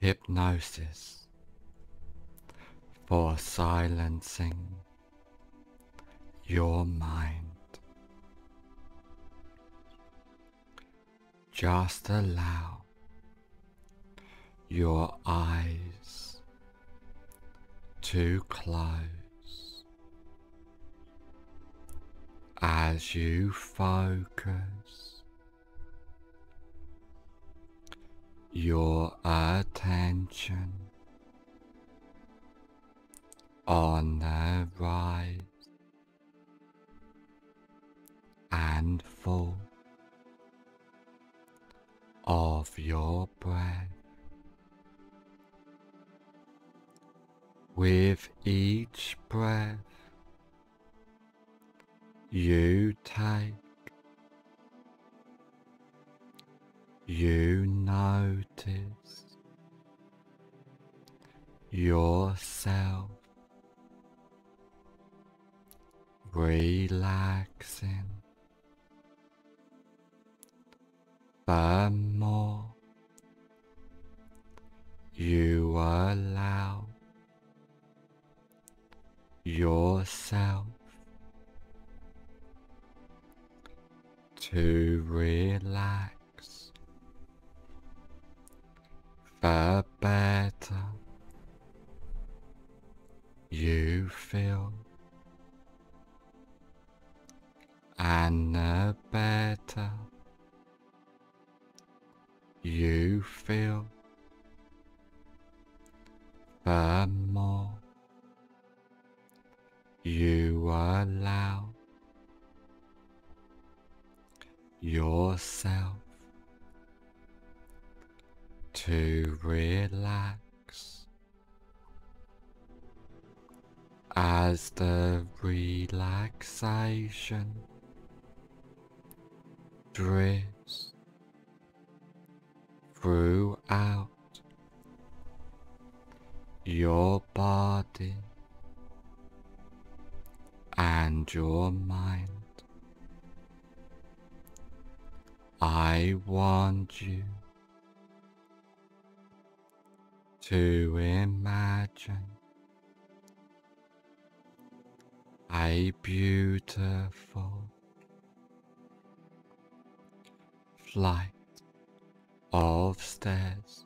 hypnosis for silencing your mind. Just allow your eyes to close as you focus your attention on the rise and fall of your breath. With each breath you take, you notice yourself relaxing the more. You allow yourself to relax, better you feel, and the better you feel, the more you allow yourself to relax as the relaxation drifts throughout your body and your mind. I want you to imagine a beautiful flight of stairs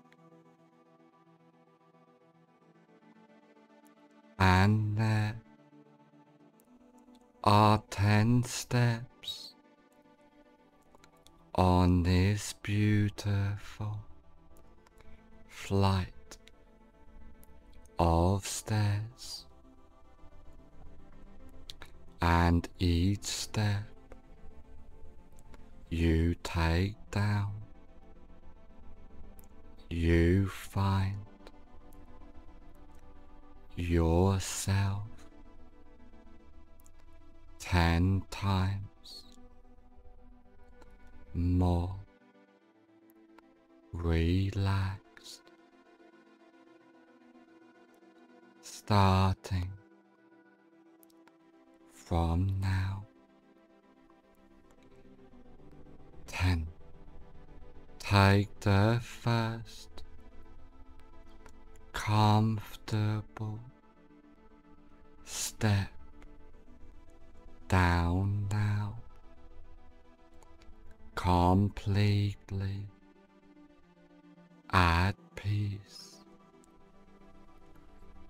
and there are ten steps on this beautiful flight of stairs. And each step you take down you find yourself ten times more relaxed, starting from now. Ten. Take the first comfortable step down now, completely at peace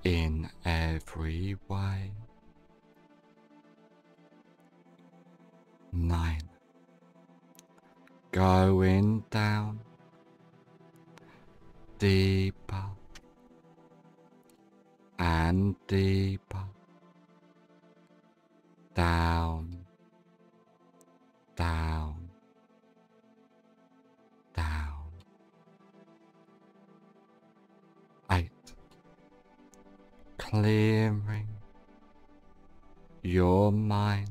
in every way. Nine. Going down deeper and deeper down, down, down. Clearing your mind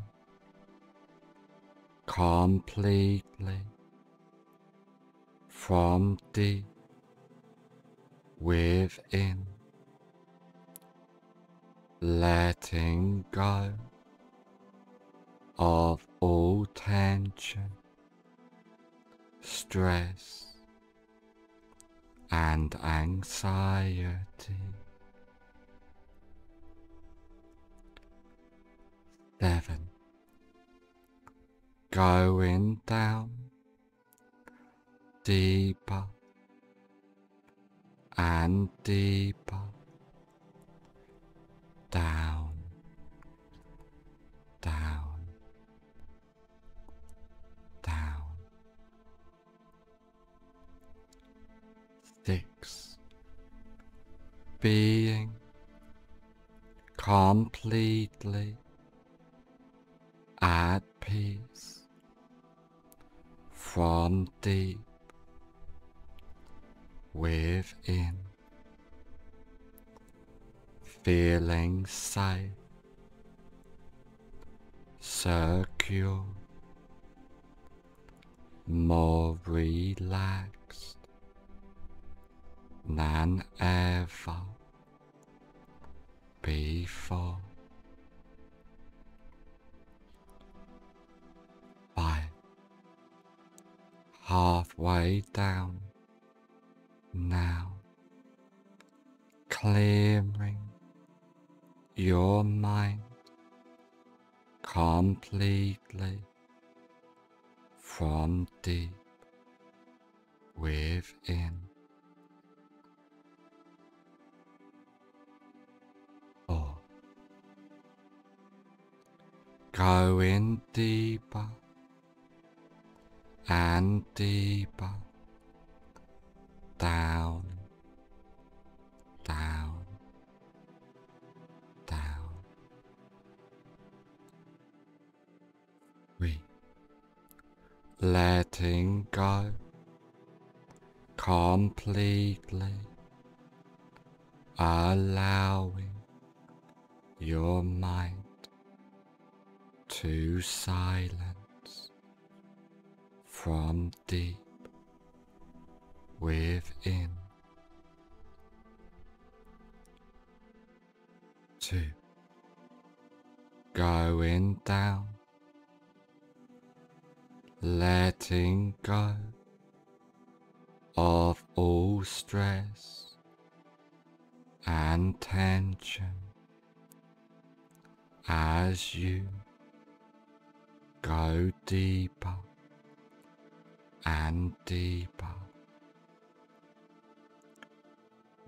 completely from deep within, letting go of all tension, stress, and anxiety. Seven. Going down deeper and deeper down, down, down. Six. Being completely at peace from deep within, feeling safe, secure, more relaxed than ever before. Five, halfway down now, clearing your mind completely from deep within. Oh. Four. Going deeper and deeper down, down, down. We. Letting go. Completely, allowing your mind to silence from deep within. Two. Going down, letting go of all stress and tension as you go deeper and deeper.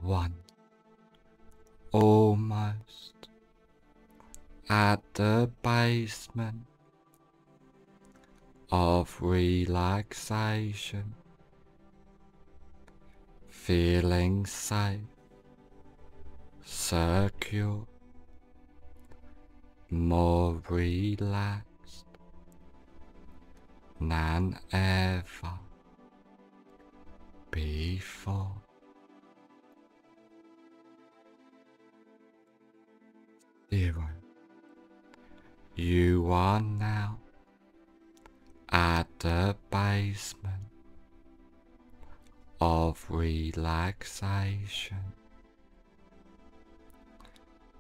One, almost at the basement of relaxation, feeling safe, secure, more relaxed than ever before. Zero. You are now at the basement of relaxation,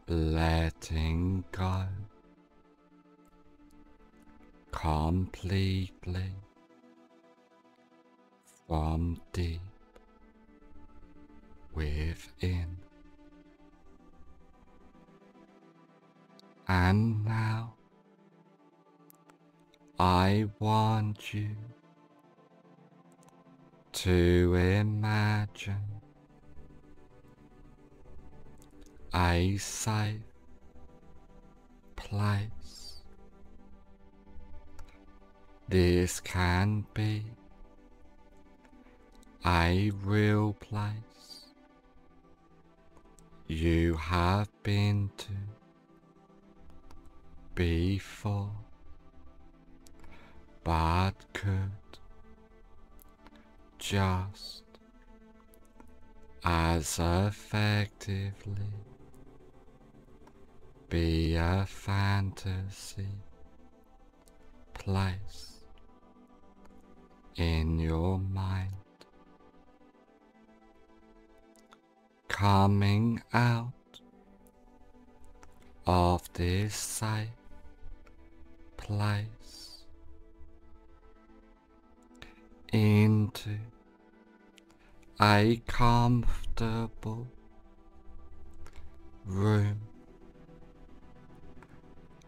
letting go completely from deep within. And now I want you to imagine a safe place. This can be a real place. You have been to before, but could just as effectively be a fantasy place in your mind. Coming out of this safe place into a comfortable room,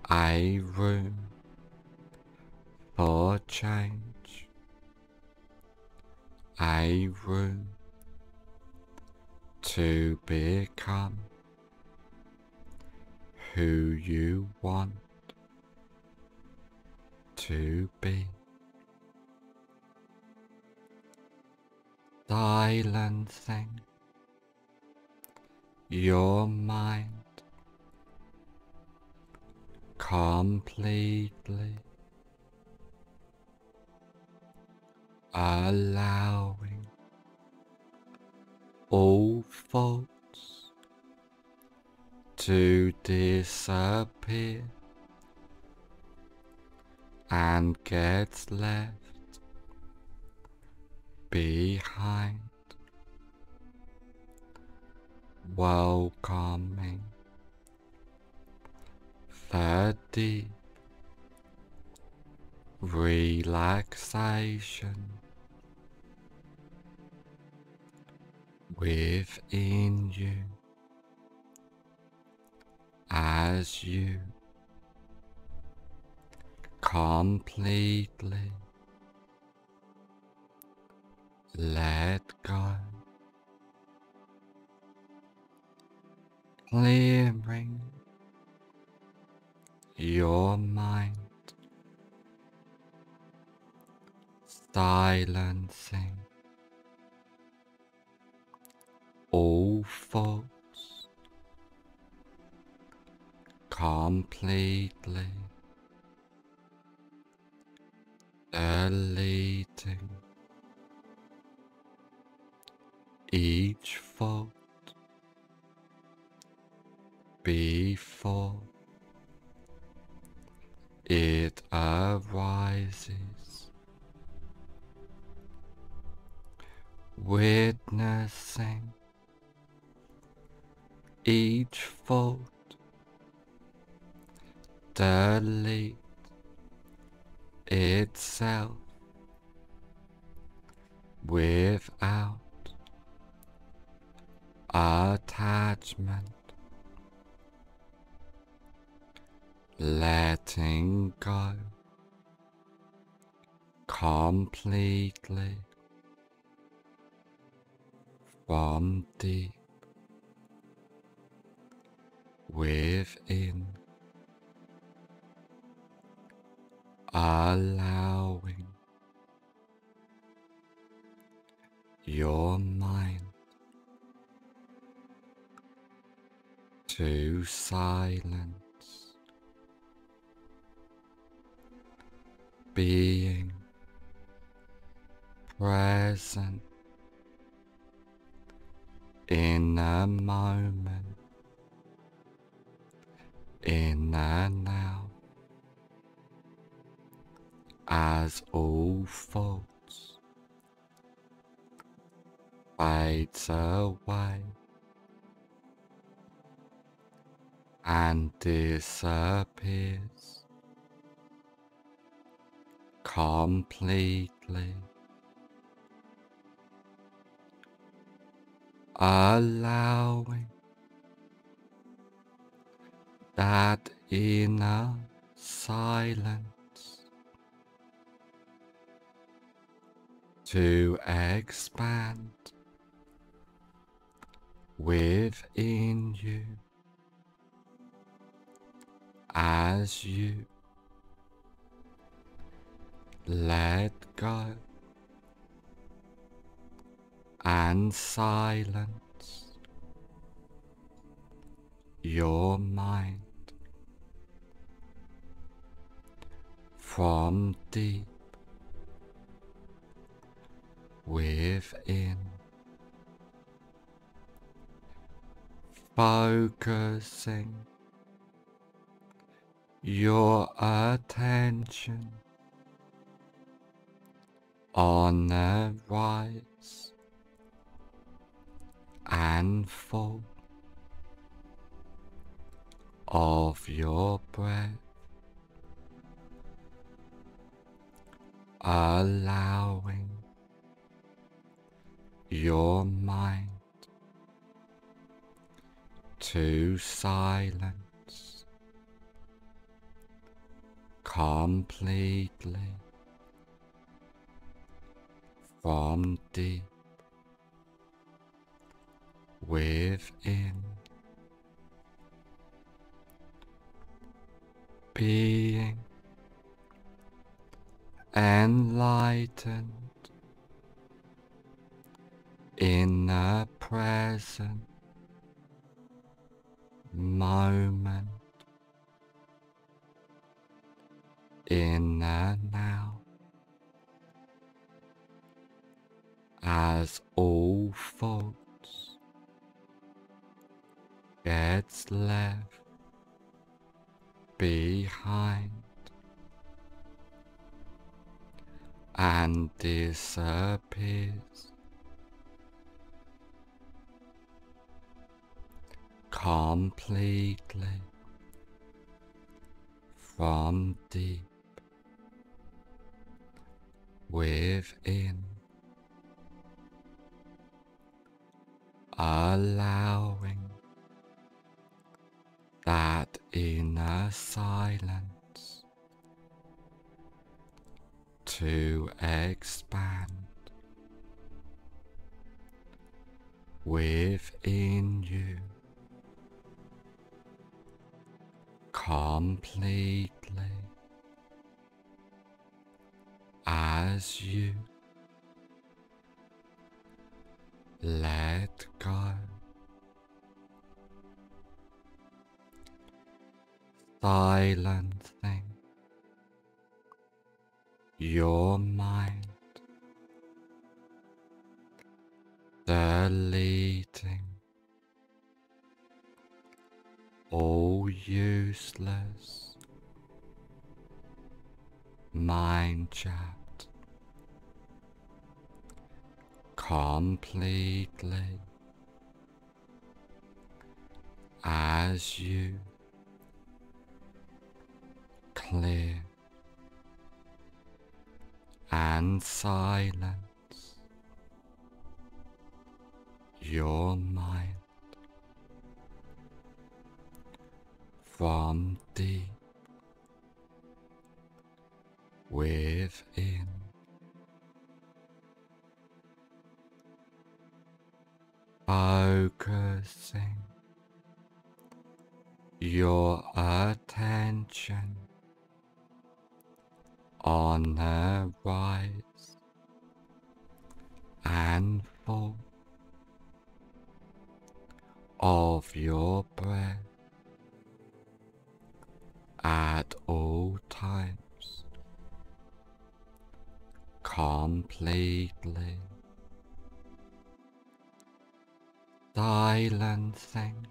a room for change, a room to become who you want to be. Silencing your mind completely allowing all faults to disappear and gets left behind, welcoming deep relaxation within you as you completely let go, clearing your mind, silencing all thoughts completely deleting each fault before it arises, witnessing each fault delete itself without attachment, letting go completely from within, allowing your mind to silence, being present in a moment, in and out, as all faults fades away and disappears. Completely. Allowing that inner silence to expand within you as you let go and silence your mind from deep within. Focusing your attention on the rise and fall of your breath, allowing your mind to silence completely from deep within. Being enlightened in the present moment in the now as all faults gets left behind and disappears. Completely from deep within, allowing that inner silence to expand within you. Completely as you. Let go. Silencing your mind, deleting all useless. Mind chat completely. As you. Clear and silence your mind from deep within. Focusing your attention on the rise and fall of your breath at all times completely silencing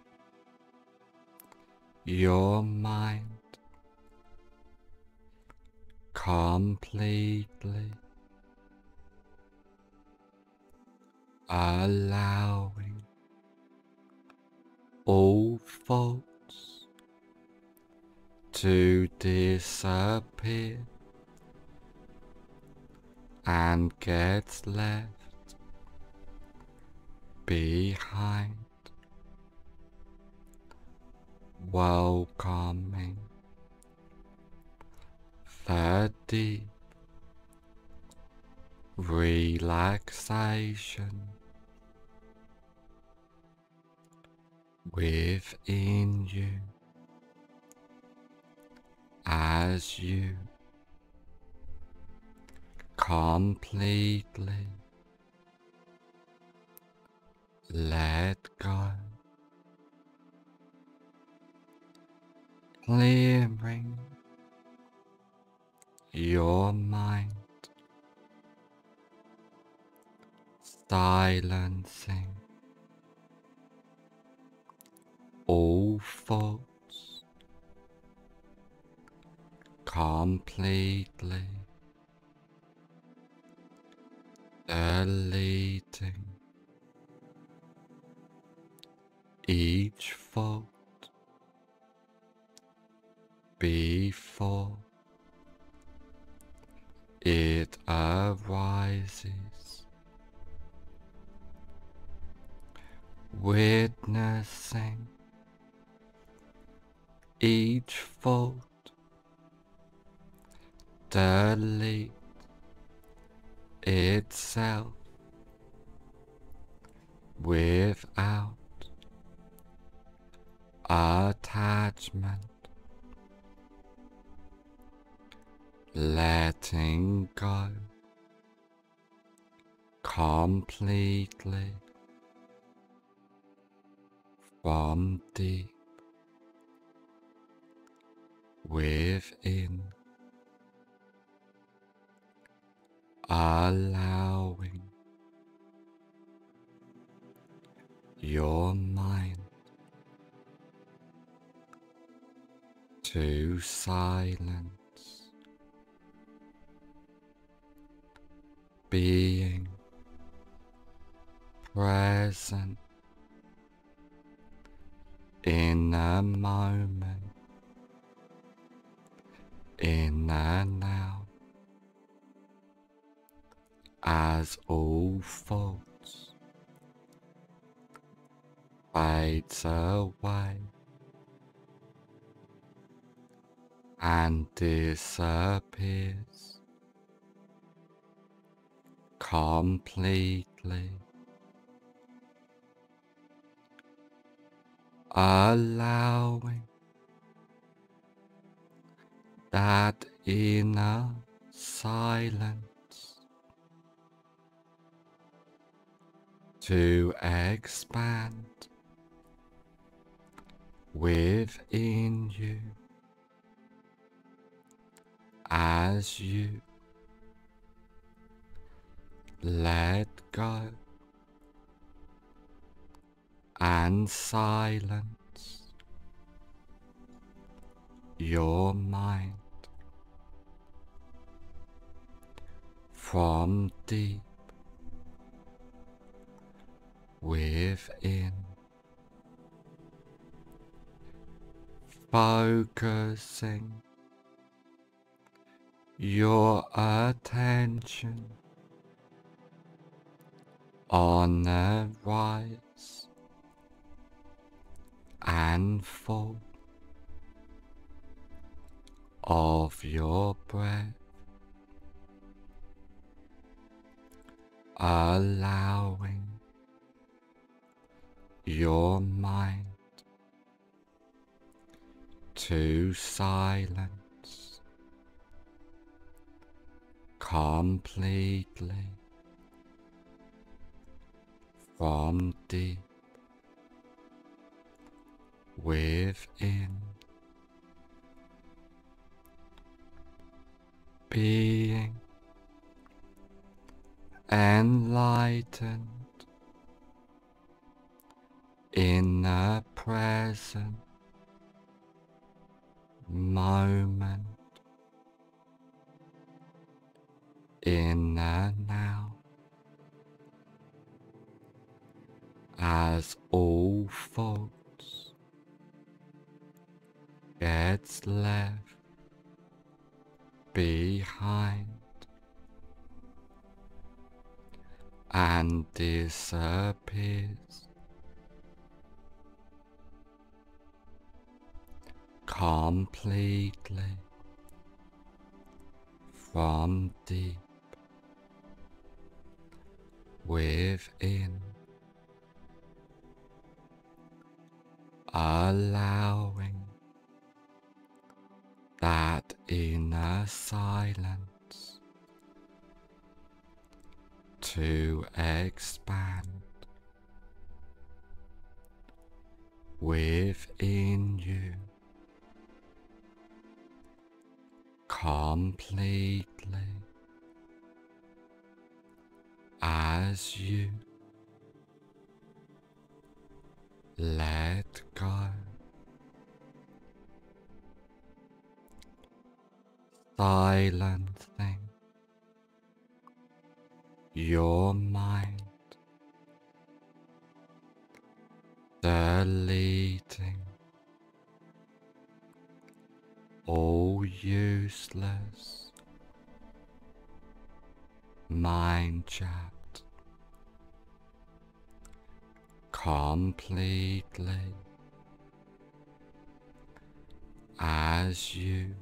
your mind completely allowing all thoughts to disappear and get left behind, welcoming deep relaxation within you as you completely let go, clearing your mind, silencing all thoughts completely. Deleting each fault before it arises. Witnessing each thought delete itself without attachment, letting go completely from deep within, allowing your mind to silence, being present in a moment, in and now, as all thoughts fades away and disappears completely. allowing that inner silence to expand within you as you let go. And silence. Your mind. From deep. Within, focusing. Your attention on the rise and fall of your breath, allowing your mind to silence completely from deep within, being enlightened in the present moment in the now as all faults. Gets left behind. And disappears. Completely from deep within, allowing that inner silence to expand within you completely as you let go. Silencing your mind, deleting all useless. Mind chat completely as you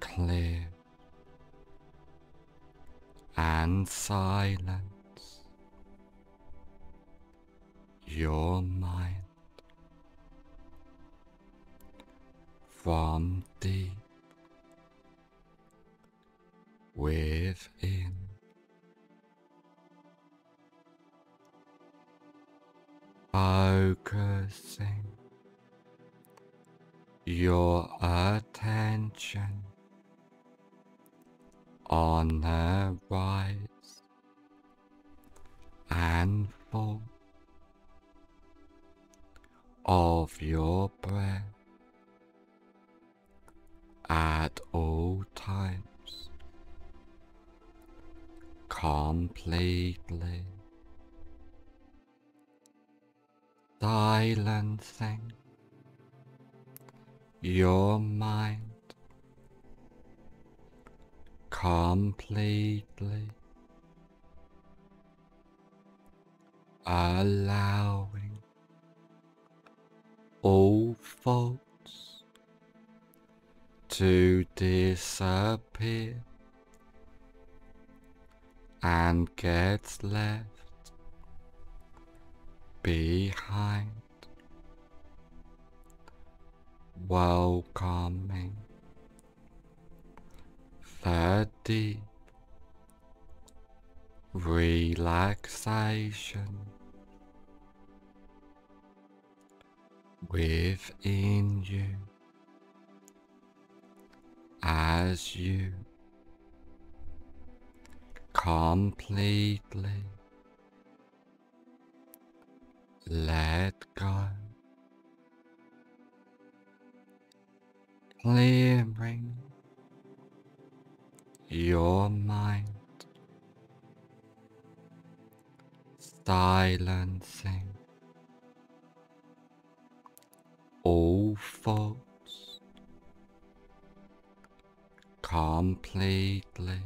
clear and silence your mind from deep within. Focusing your attention on the rise and fall of your breath at all times completely silencing your mind completely allowing all faults to disappear and get left behind. Welcoming. Deep relaxation. Within you. As you. Completely let go, clearing your mind, silencing all thoughts completely.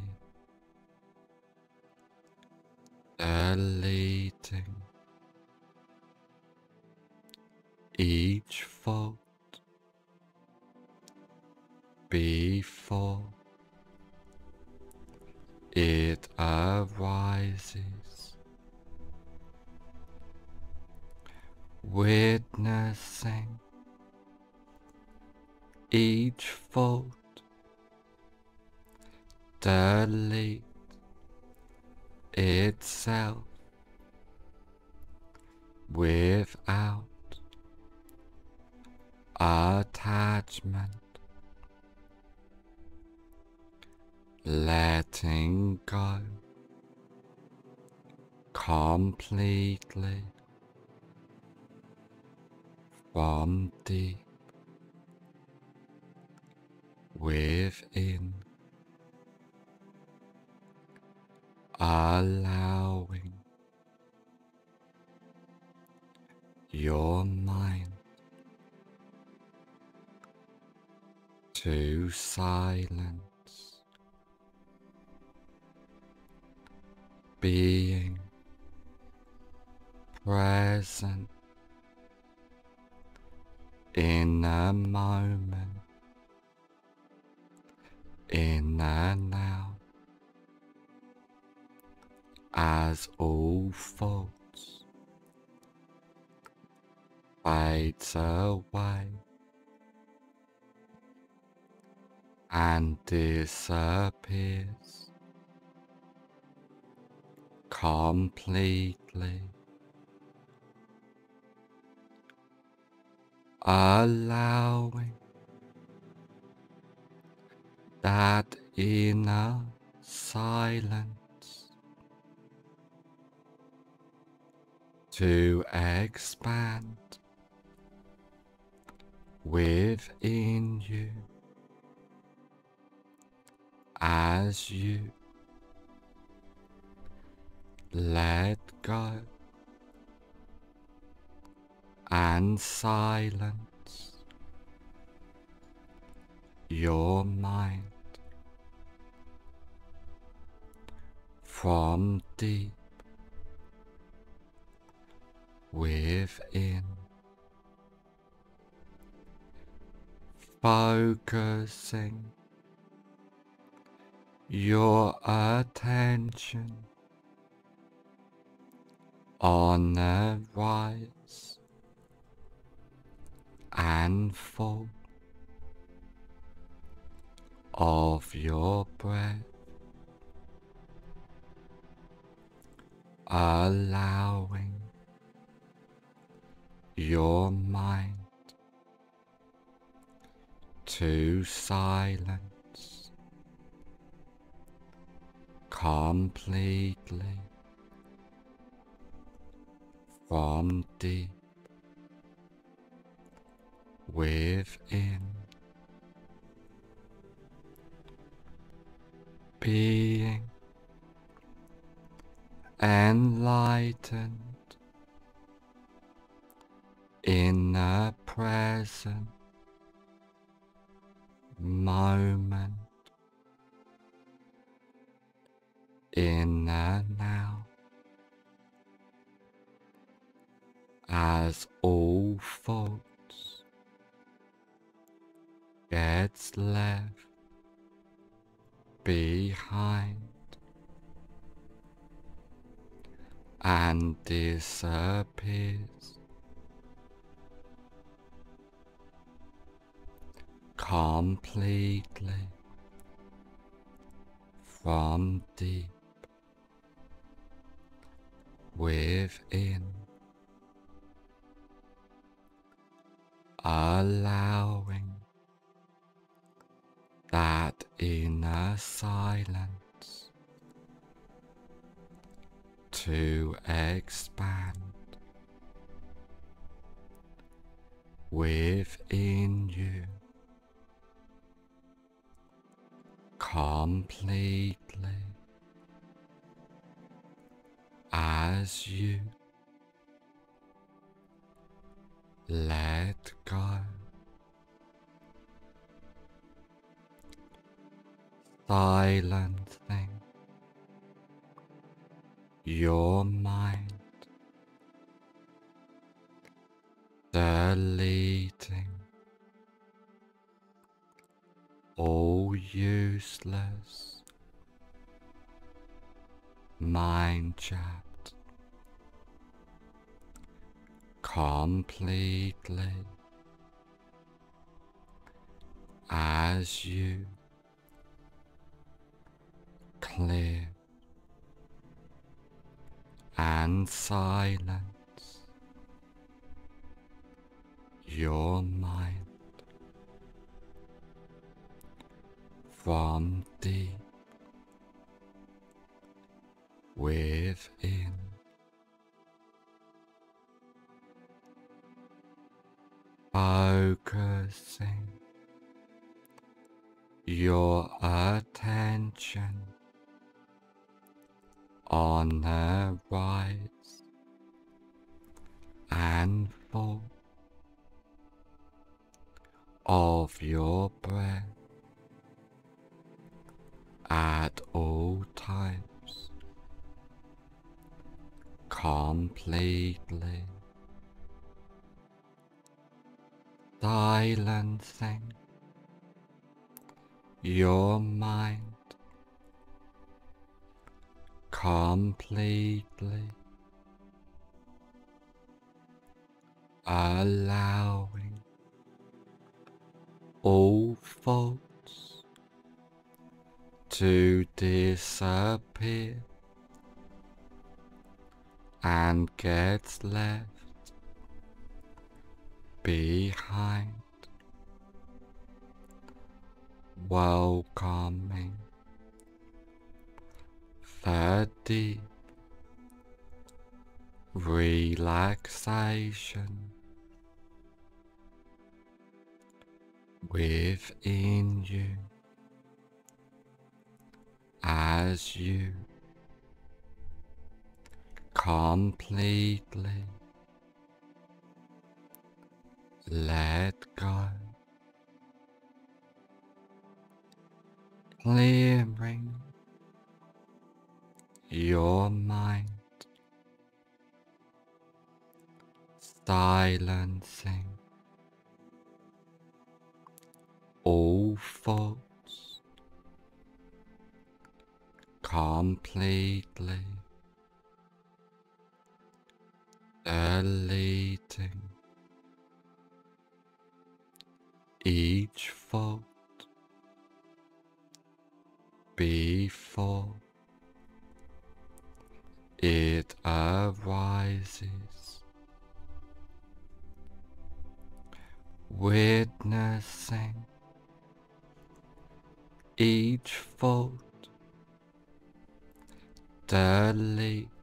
Deleting each thought before it arises, witnessing each thought delete itself without attachment. Letting go completely from deep within, allowing your mind to silence. Being present in a moment, in and now, as all faults fades away and disappears completely. Allowing that inner silence to expand within you as you let go and silence your mind from deep within. Focusing your attention on the rise and fall of your breath, allowing your mind to silence completely from deep within. Being enlightened in the present moment in the now. As all faults gets left behind and disappears completely from deep within, allowing that inner silence to expand within you. Completely as you let go. Silencing your mind, deleting all useless mind chat. Completely. As you. Clear. And silence. Your mind. From deep within. Focusing your attention on the rise and fall of your breath at all times completely. Silencing your mind completely. Allowing all faults to disappear and gets left behind. Welcoming deep relaxation within you. As you completely let go, clearing your mind. Silencing all thoughts. Completely deleting each thought before it arises, witnessing each thought delete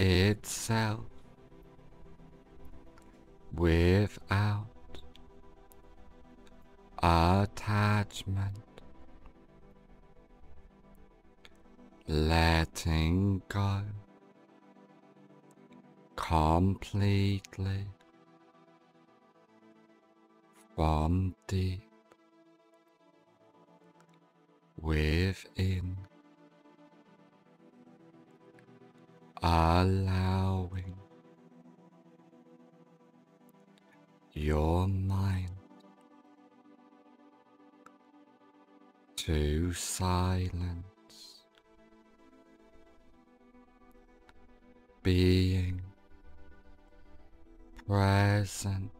itself without attachment letting go completely from deep within, allowing your mind to silence being present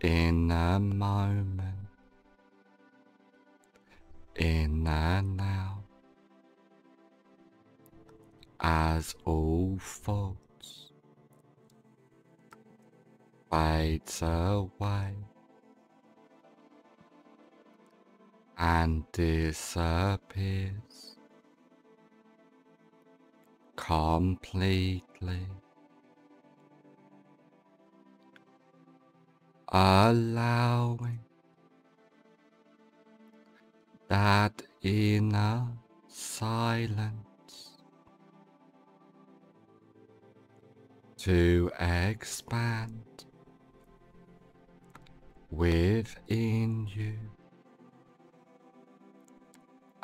in a moment, in and now, as all thoughts fades away and disappears. Completely. Allowing that inner silence to expand within you.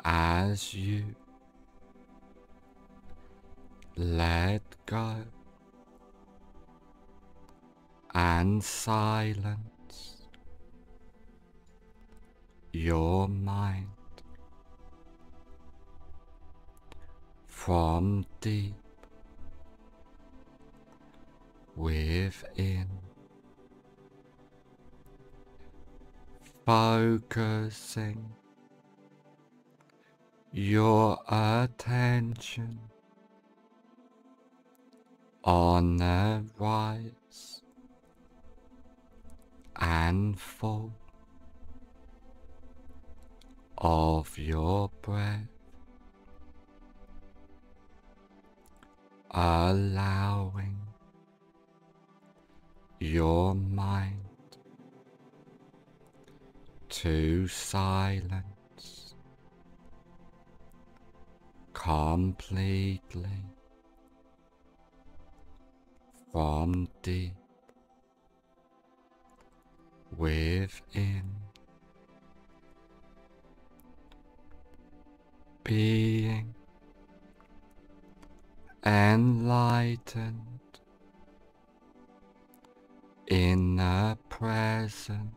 As you let go and silence your mind from deep within. Focusing your attention on the rise and fall of your breath, allowing your mind. To silence completely from deep within. Being enlightened in the present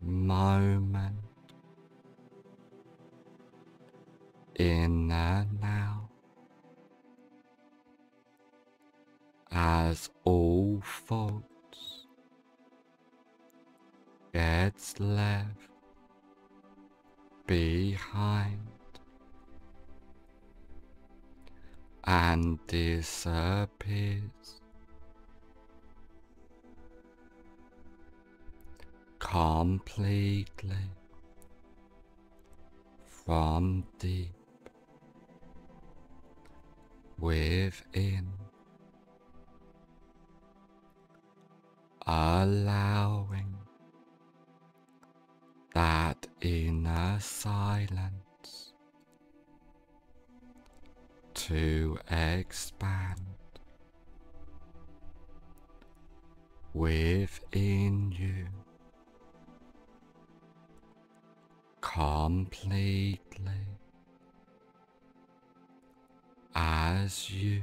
moment in the now. as all faults gets left behind and disappears completely from deep within. allowing that inner silence to expand within you completely as you.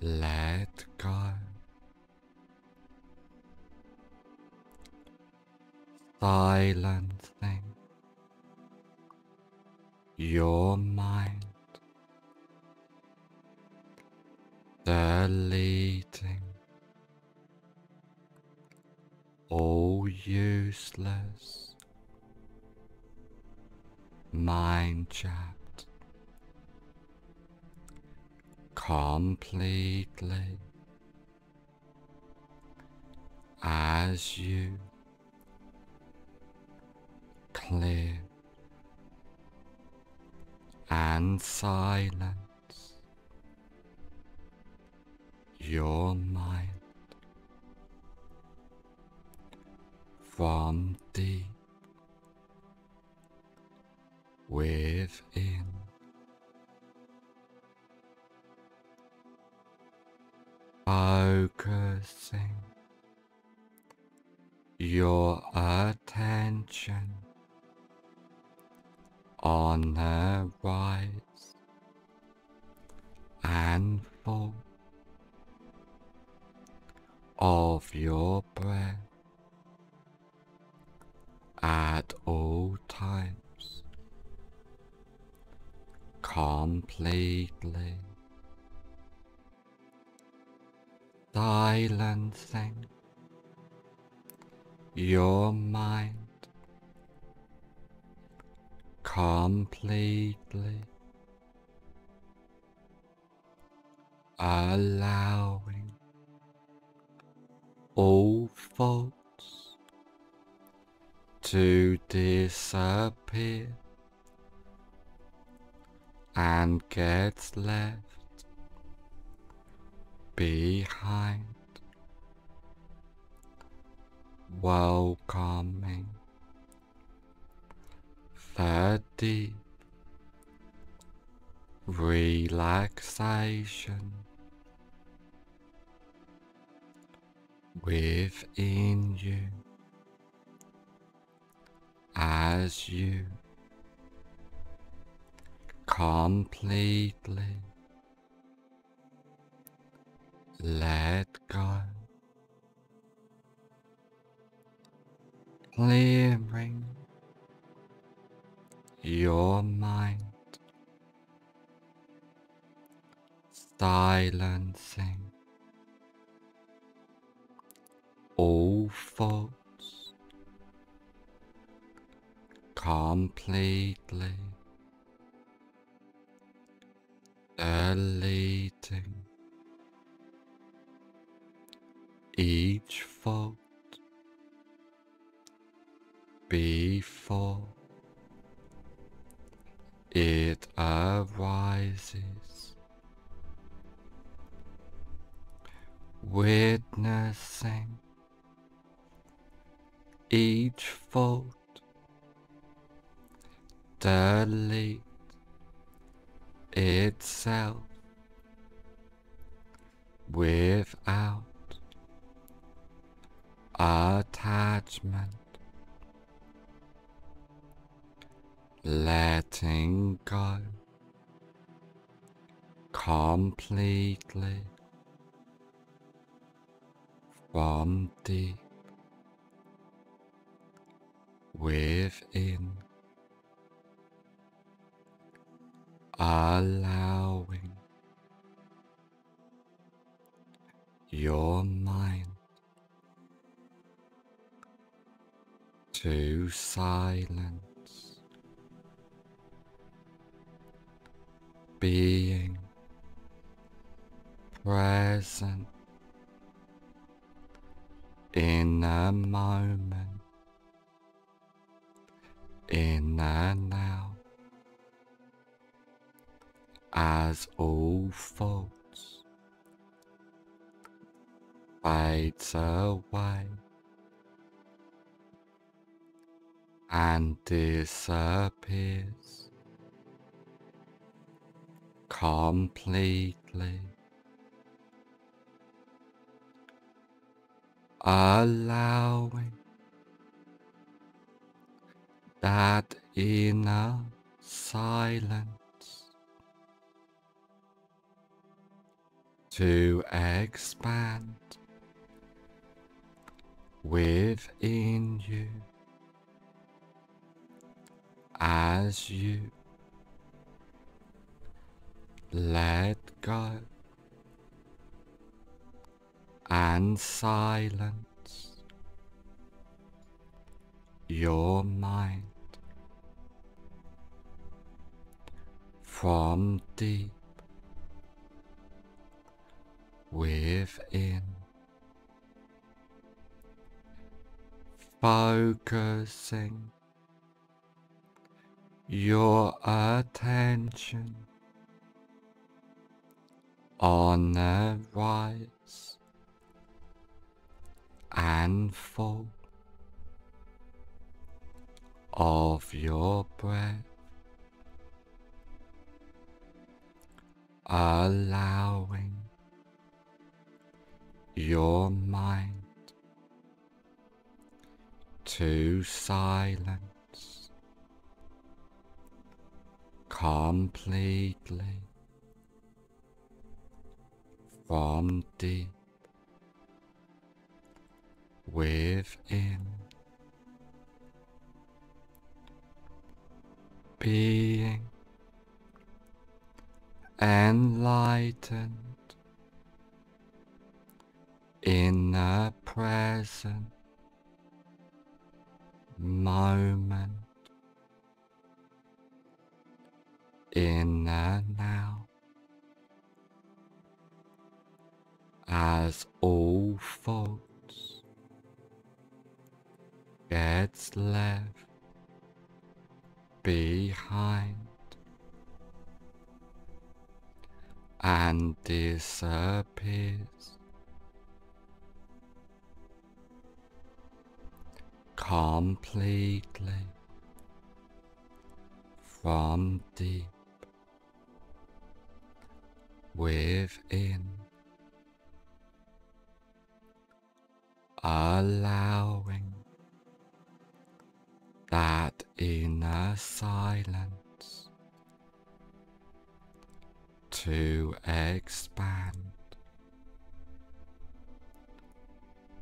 Let go. Silencing your mind, deleting all useless. Mind chat completely. As you. Clear. And silence. Your mind from within. Focusing your attention on the rise and fall of your breath at all times completely silencing your mind completely allowing all thoughts to disappear and get left behind welcoming the deep relaxation within you as you. Completely let go, clearing your mind, silencing all thoughts completely deleting each thought before it arises, witnessing each thought delete itself without attachment, letting go completely from deep within, allowing your mind to silence, being present in a moment, in and out, as all faults fades away and disappears. Completely. Allowing that inner silence to expand within you. As you let go and silence your mind from deep within. Focusing your attention on the rise and fall of your breath, allowing your mind. To silence completely from deep within. Being enlightened in the present moment in the now as all faults gets left behind and disappears completely from deep within, allowing that inner silence to expand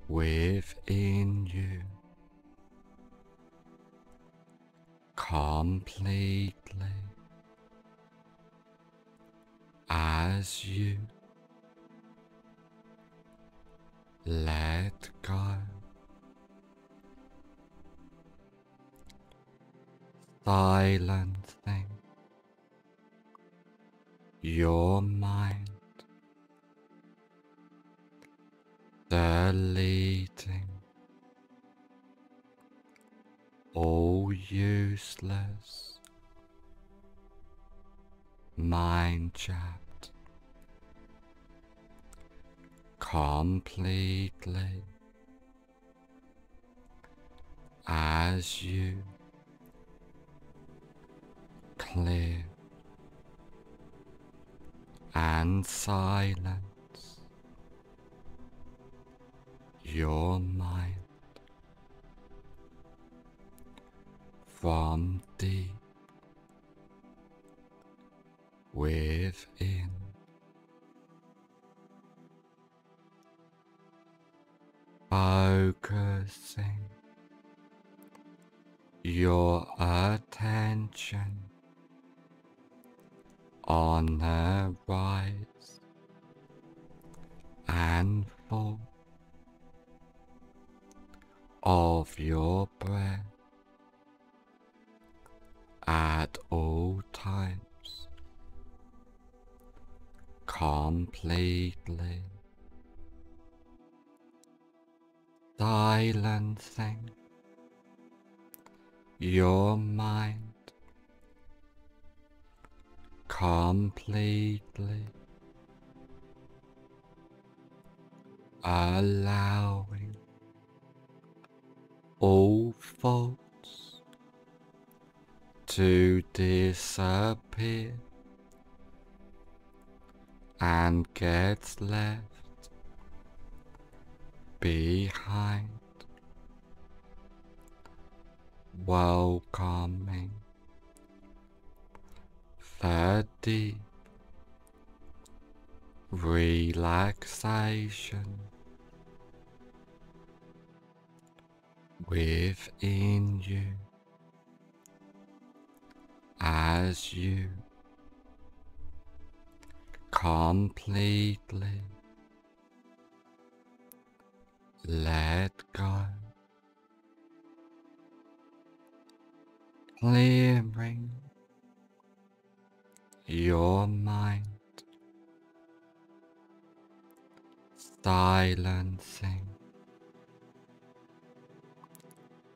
within you completely as you. Let go. Silencing your mind, deleting all useless. Mind chat completely. As you. Clear. And silence. Your mind. From within. Focusing your attention on the rise and fall of your breath at all times, completely silencing your mind. Completely allowing all thoughts to disappear and gets left behind, welcoming the deep relaxation within you as you completely let go, clearing your mind, silencing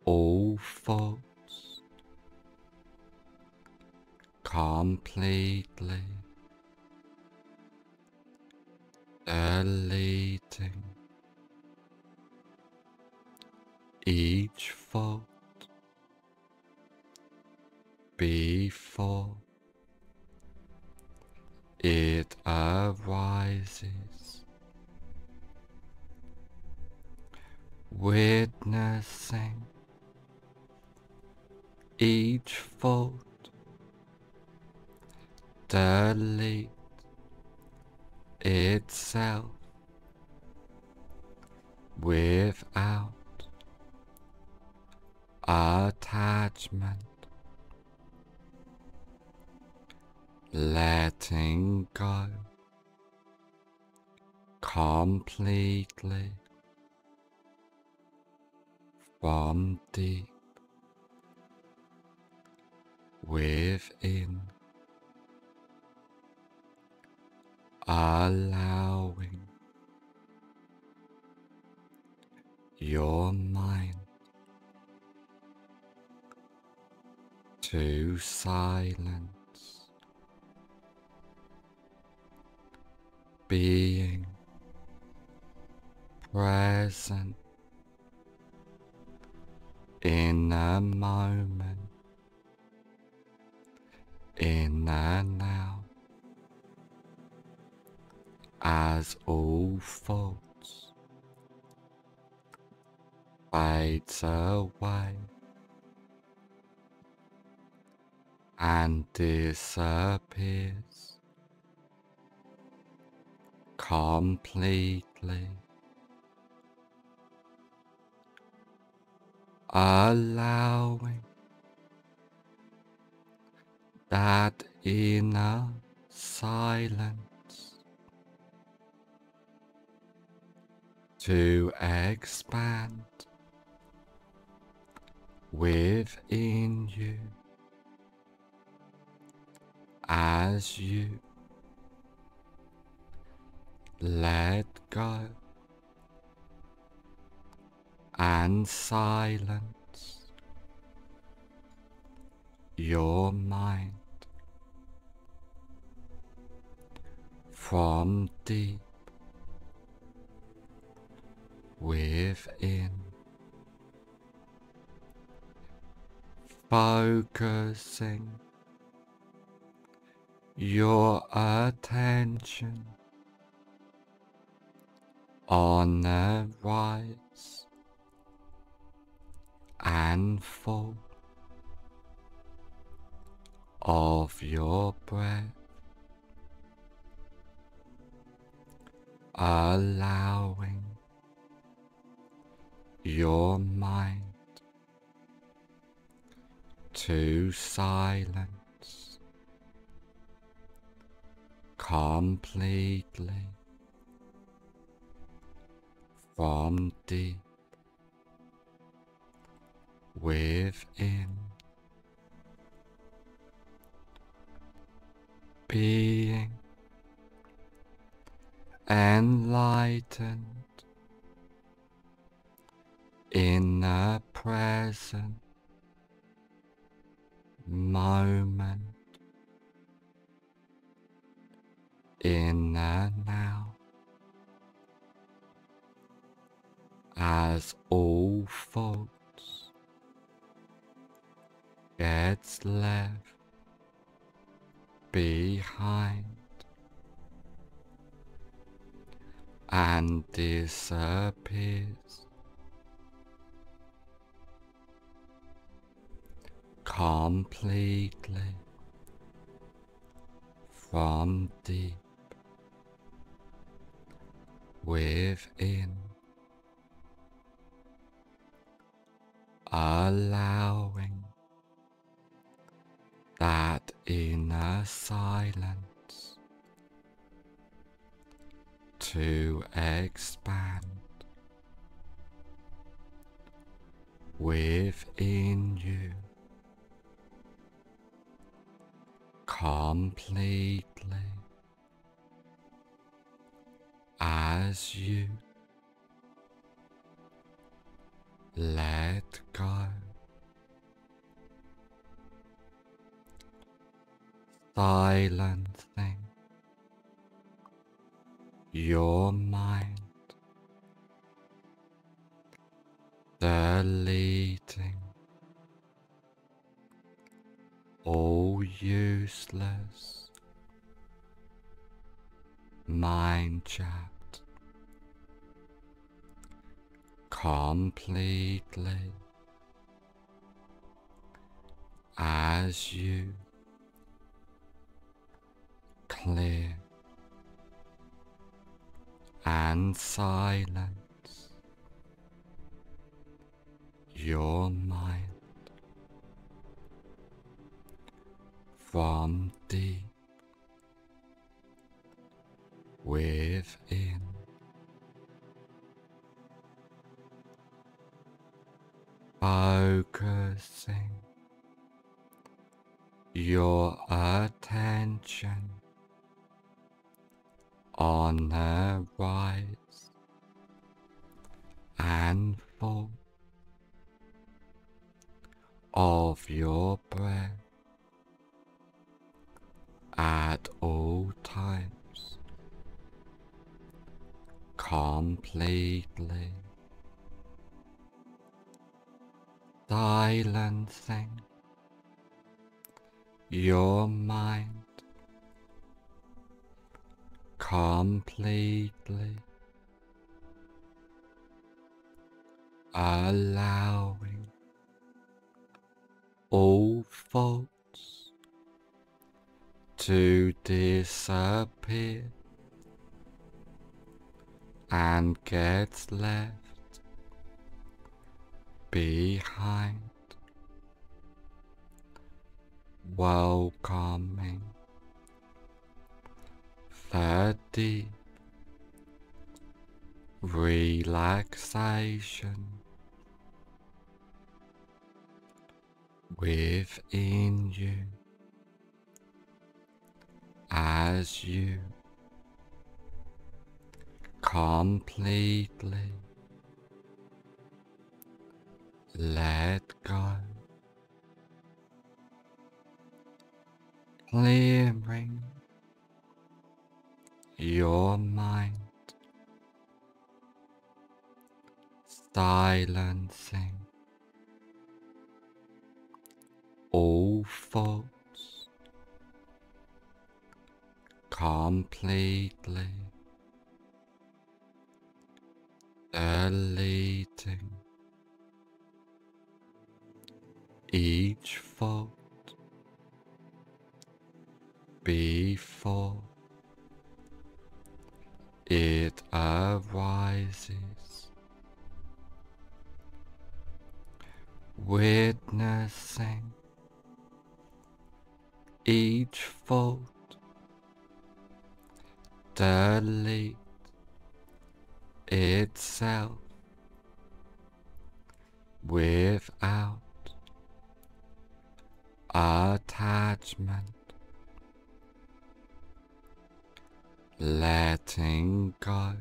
all thoughts completely deleting each thought before it arises, witnessing each delete itself without attachment, letting go completely from deep within, allowing your mind to silence, being present in a moment, in and out, as all thoughts fades away and disappears. Completely. Allowing that inner silence to expand within you. As you let go and silence your mind from deep within. Focusing your attention on the rise and fall of your breath, allowing your mind. To silence completely from deep within, being enlightened in the present moment in the now as all faults gets left behind and disappears completely from deep within, allowing that inner silence to expand within you completely as you let go. Silencing your mind, deleting all useless. Mind chat completely. As you. Clear. And silence. Your mind from deep within. Focusing your attention on the rise and fall of your breath at all times. Completely. Silencing your mind. Completely. Allowing all faults to disappear and get left behind welcoming deep relaxation within you as you completely let go, clearing your mind, silencing all thoughts completely deleting each fault before it arises, witnessing each fault delete itself without attachment, letting go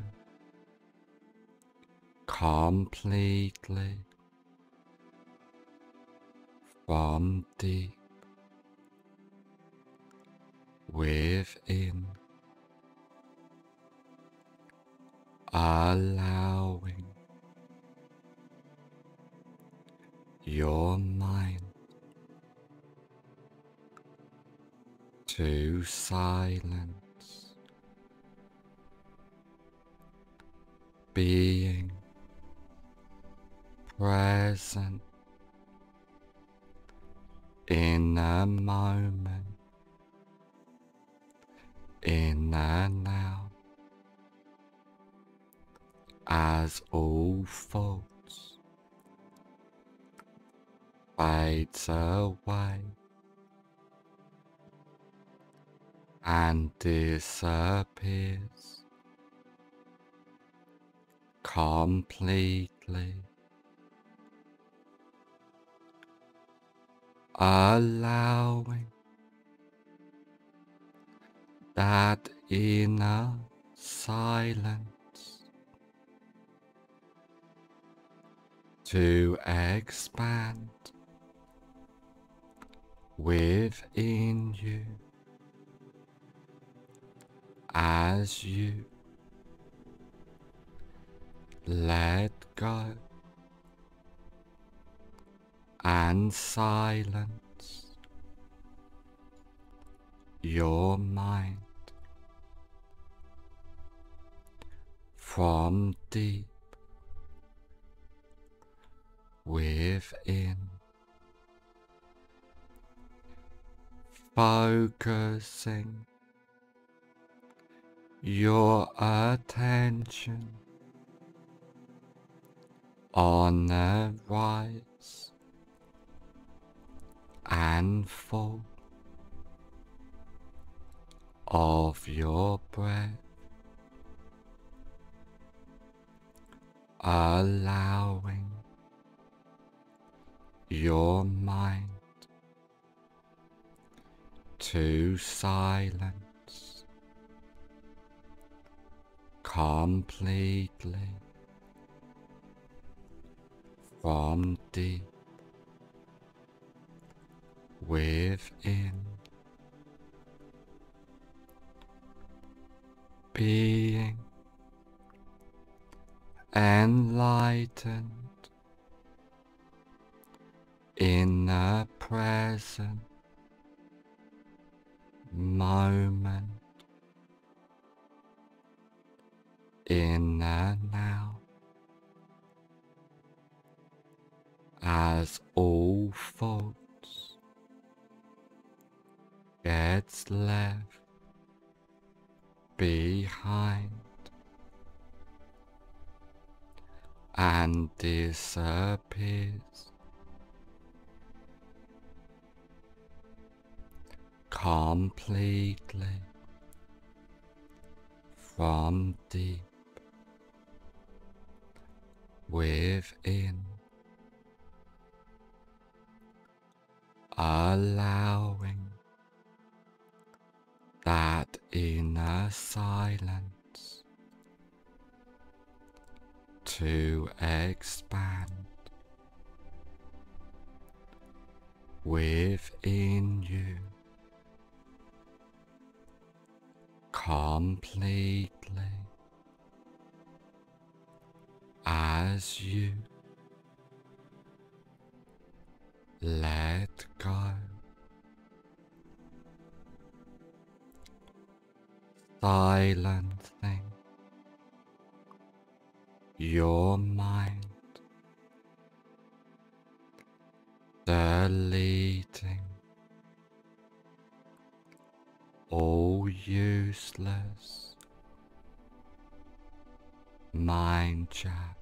completely from deep within, allowing your mind to silence, being present in a moment, in a now, as all faults fades away and disappears. Completely. Allowing that inner silence to expand within you. As you let go and silence your mind from deep within. Focusing your attention on the rise and fall of your breath, allowing your mind. To silence completely. From deep. Within. Being. Enlightened in the present moment in the now. As all faults gets left behind and disappears completely from deep within, allowing that inner silence to expand within you completely as you let go. Silencing your mind, deleting all useless. Mind chat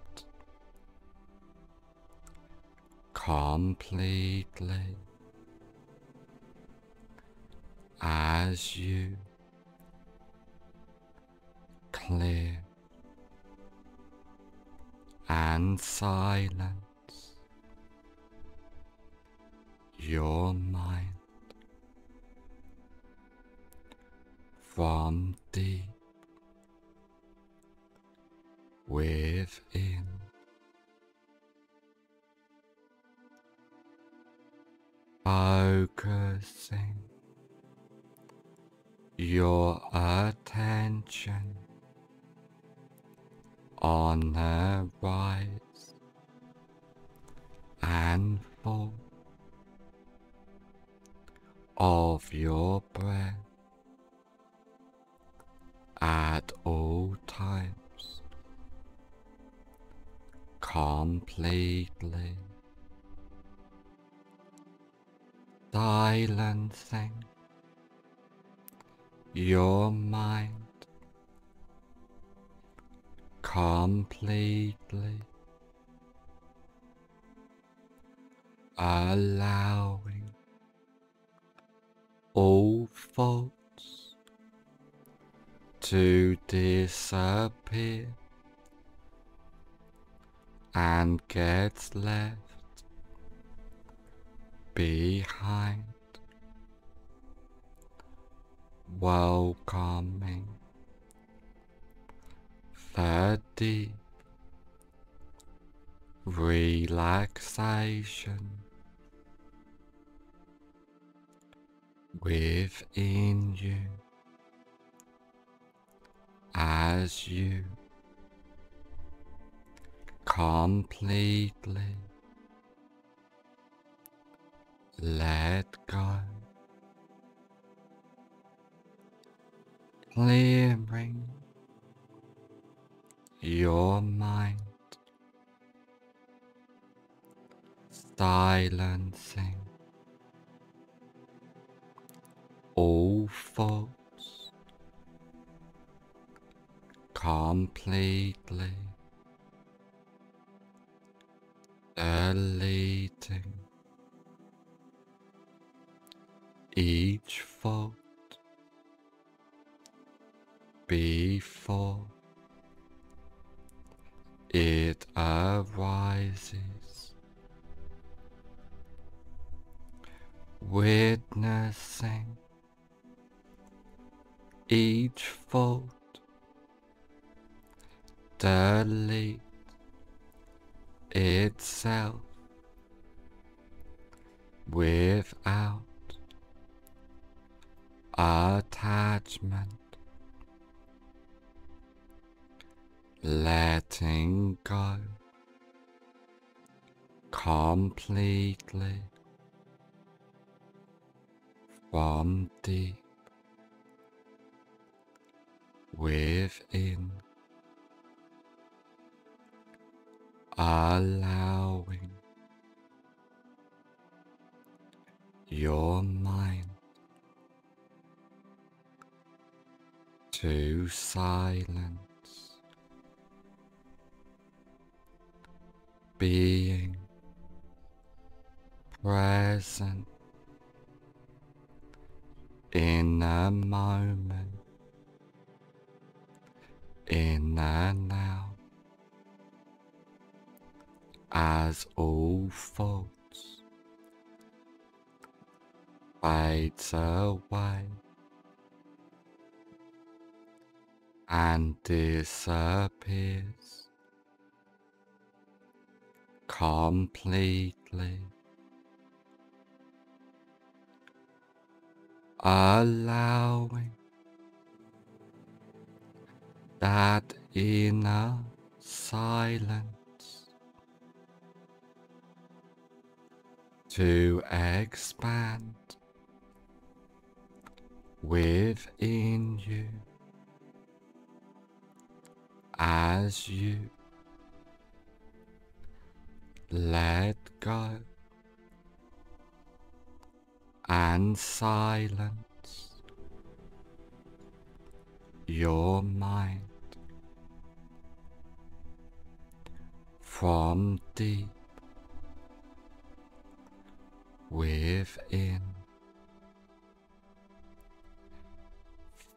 completely. As you. Clear. And silence. Your mind from deep within. Focusing your attention on the rise and fall of your breath at all times completely silencing your mind completely allowing all thoughts to disappear and get left behind, welcoming deep relaxation within you as you. Completely let go, clearing your mind, silencing all thoughts completely deleting each thought before it arises, witnessing each thought delete itself without attachment, letting go completely from deep within, allowing your mind to silence, being present in a moment, in and out, as all thoughts fades away and disappears. Completely. Allowing that inner silence to expand within you. As you let go and silence your mind from deep within.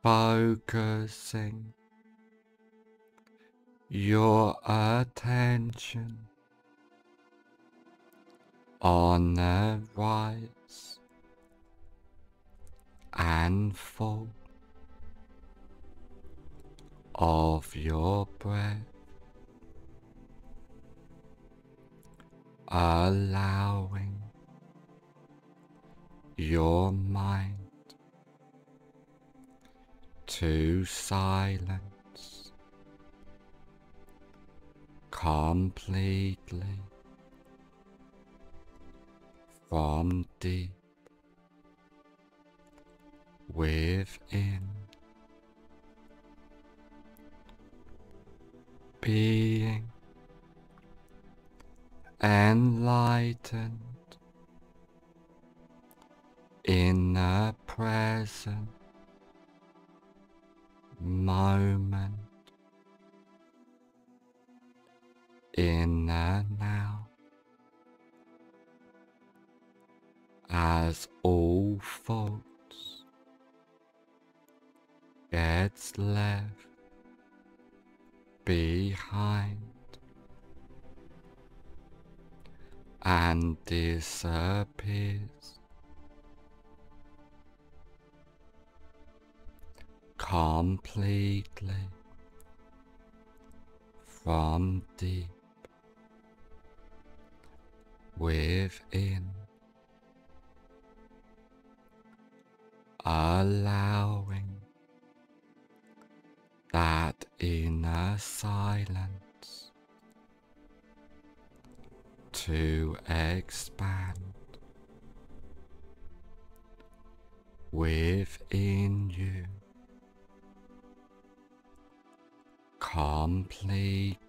Focusing your attention on the rise and fall of your breath, allowing your mind. To silence completely. From deep. Within. Being. Enlightened in the present moment inner now. As all faults gets left behind and disappears completely from deep within, allowing that inner silence to expand within you completely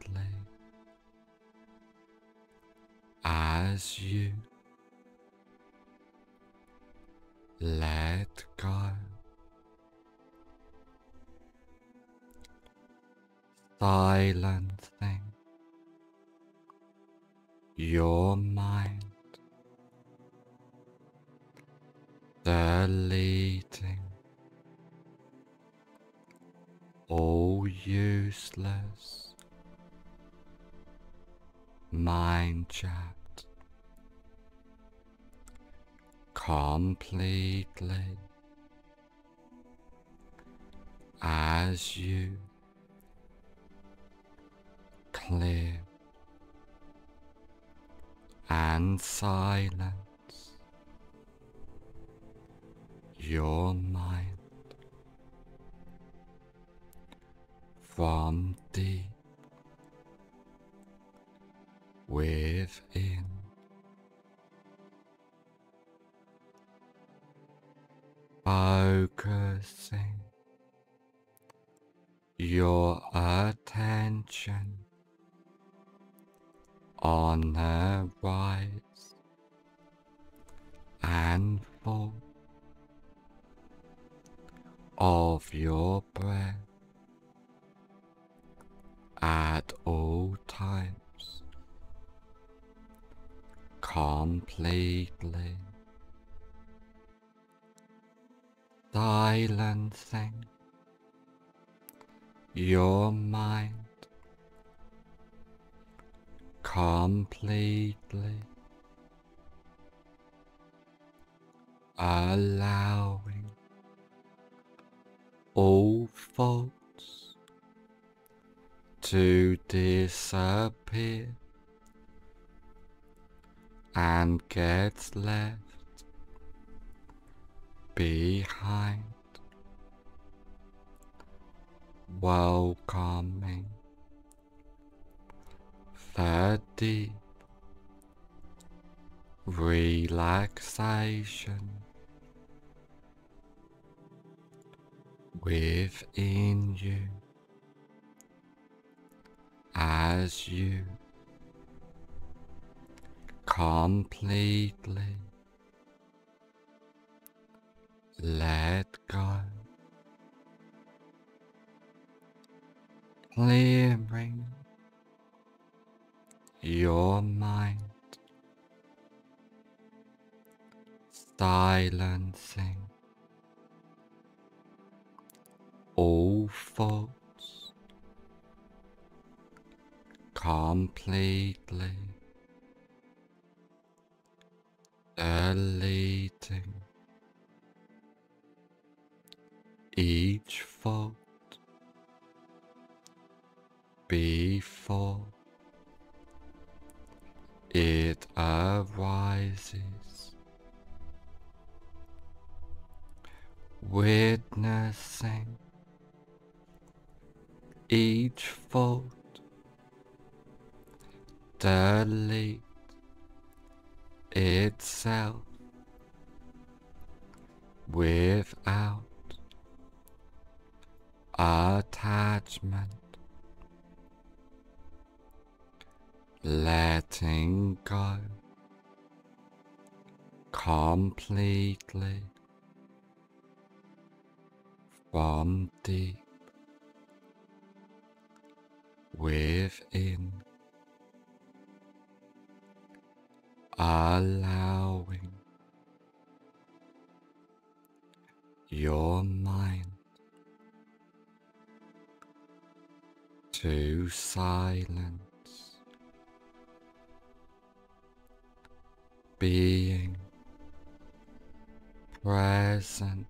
as you. Let go. Silencing your mind, deleting all useless. Mind chat. Completely. As you. Clear. And silence. Your mind from deep within. Focusing your attention on the rise and fall of your breath at all times. Completely silencing your mind. Completely allowing all faults to disappear and get left behind welcoming the deep relaxation within you as you completely let go, clearing your mind, silencing all thoughts completely deleting each fault before it arises, witnessing each fault delete itself without attachment, letting go completely from deep within allowing your mind to silence, being present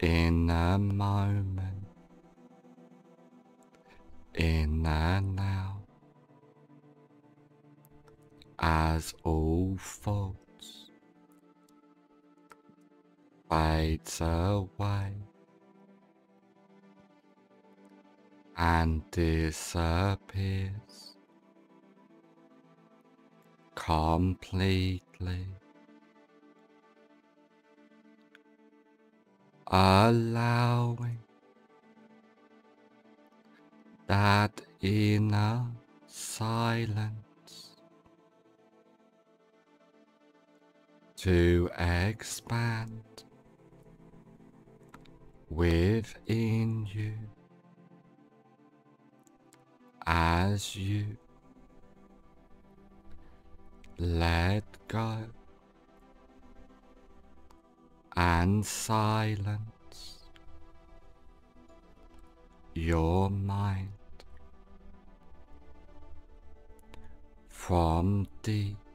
in a moment, in and out, as all thoughts fades away and disappears completely. allowing that inner silence to expand within you. As you let go and silence your mind from deep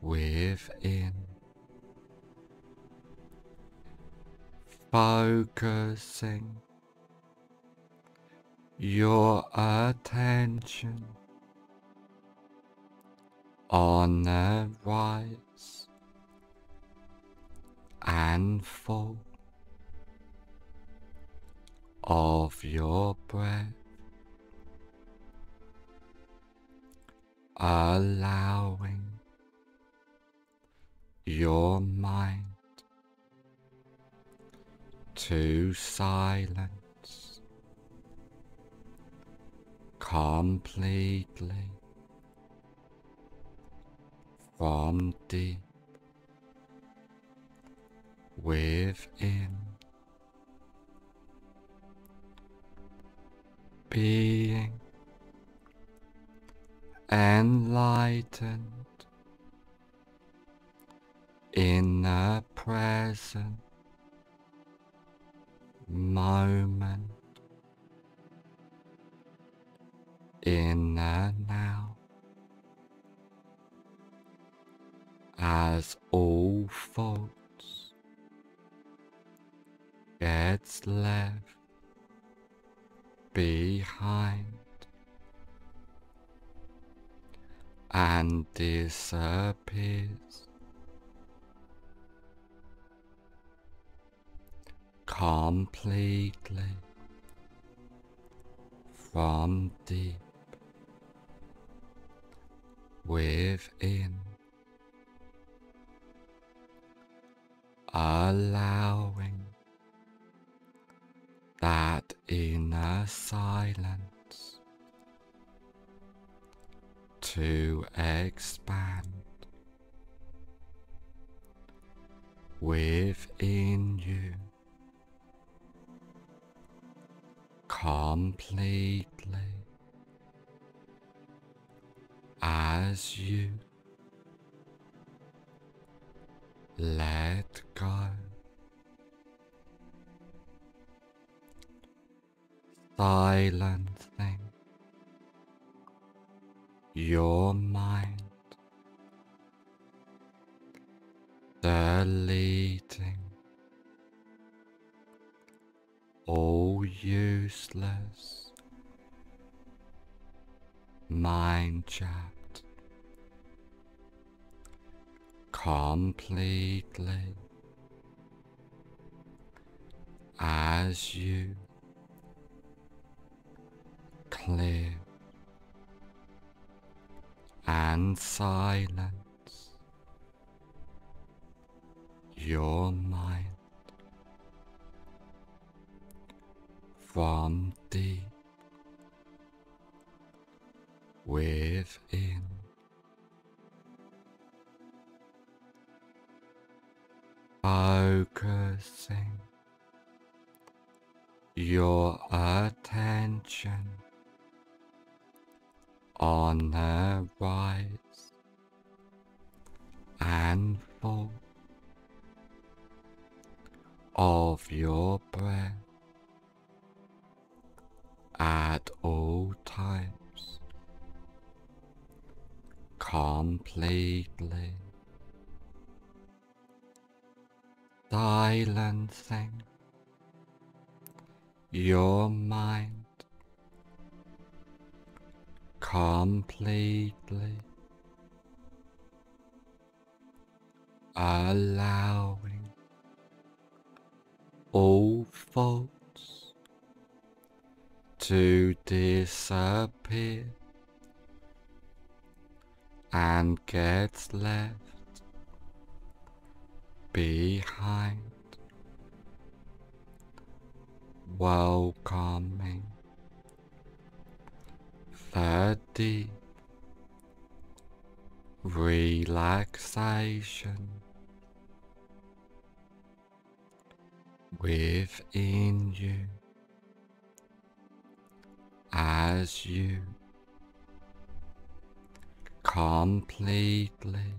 within, focusing your attention on the rise and fall of your breath, allowing your mind. To silence completely from deep within. Being enlightened in the present moment in the now as all thoughts gets left behind and disappears completely from deep within, allowing that inner silence to expand within you completely as you let go. Silencing your mind, deleting all useless. Mind chat completely. As you. Clear. And silence. Your mind from deep within. Focusing your attention on the rise and fall of your breath at all times completely silencing your mind completely allowing all faults to disappear and get left behind welcoming deep relaxation within you as you completely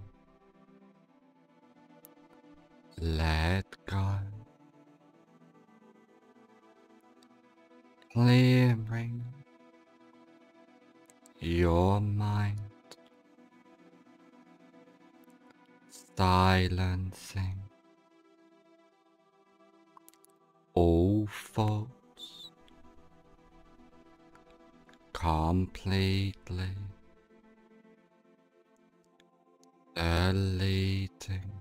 let go, clearing your mind, silencing all thoughts completely deleting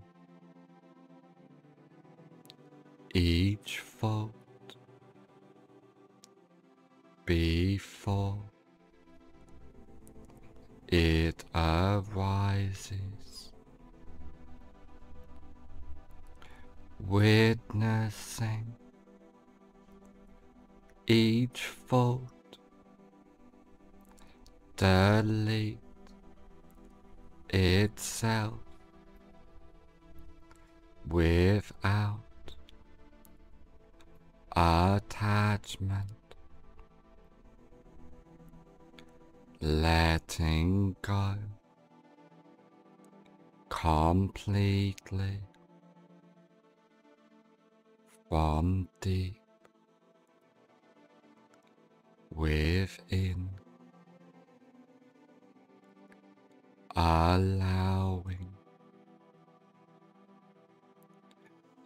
each thought before it arises, witnessing each thought delete itself without attachment, letting go completely from deep within, allowing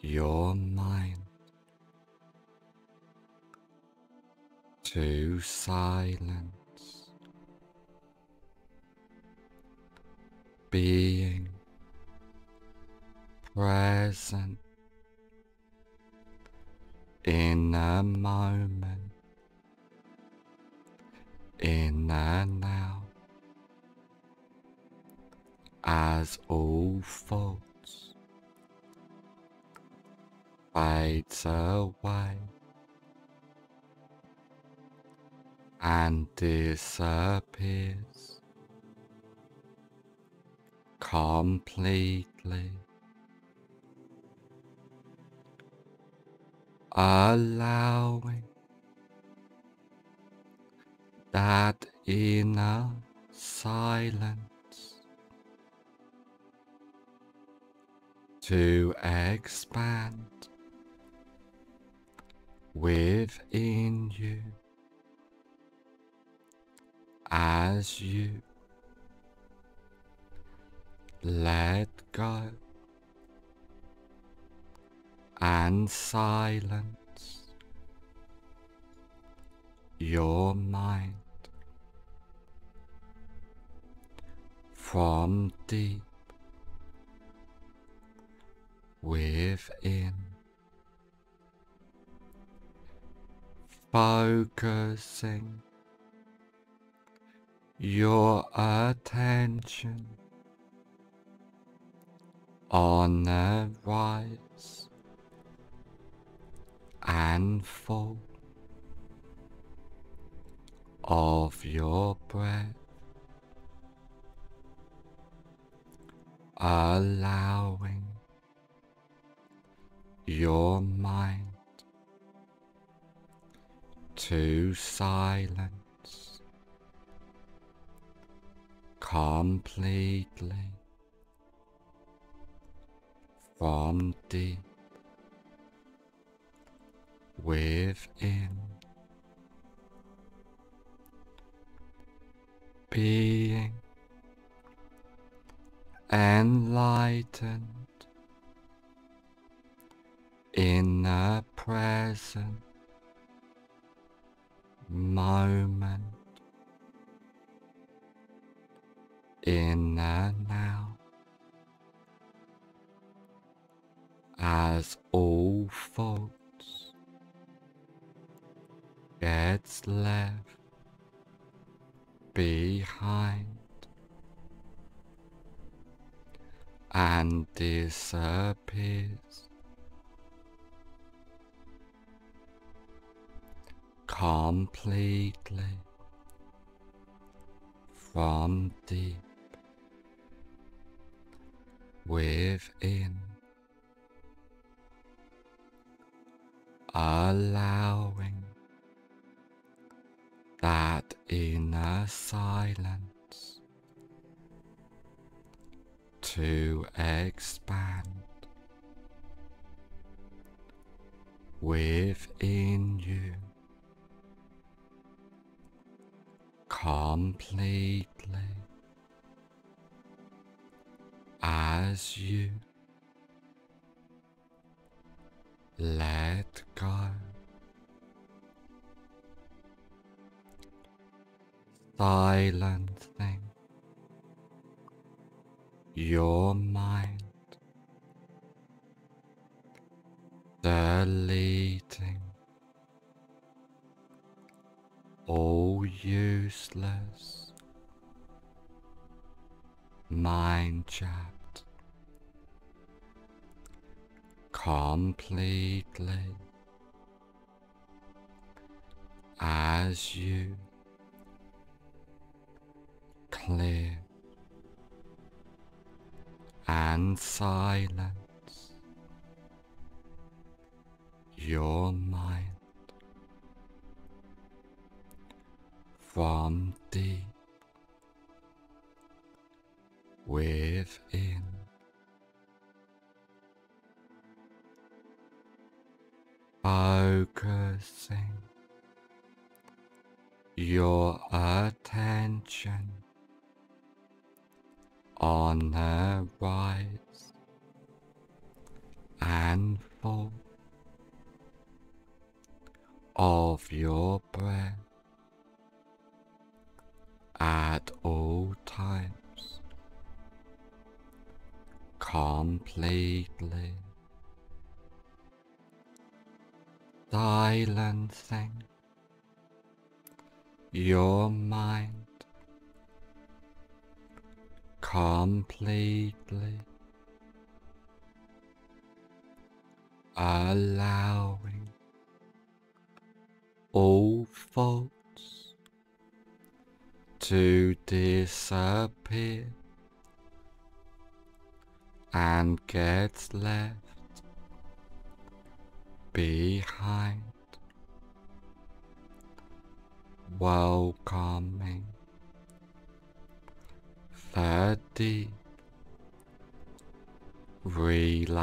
your mind to silence, being present in a moment in and out as all faults fades away and disappears completely. Allowing that inner silence to expand within you. As you let go and silence your mind from deep within, focusing your attention on the rise and fall of your breath. Allowing your mind. To silence completely from deep within. Being enlightened in the present moment in the now. As all faults gets left behind and disappears completely from deep within, allowing that inner silence to expand within you completely as you. Let go. Silencing your mind, deleting all useless. Mind chat completely. As you. Clear. And silence. Your mind from within. Focusing your attention on the rise and fall of your breath at all times completely silencing your mind completely allowing all faults to disappear and get left behind, welcoming deep relaxation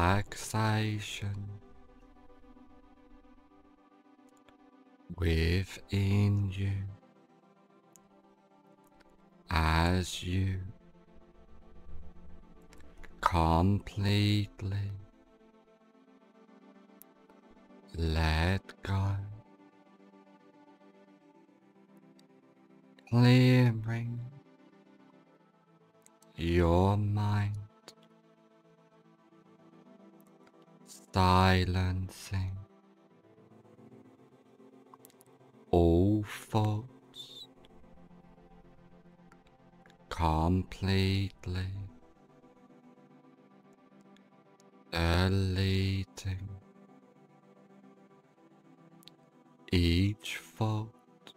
within you as you. Completely let go, clearing your mind, silencing all thoughts completely deleting each fault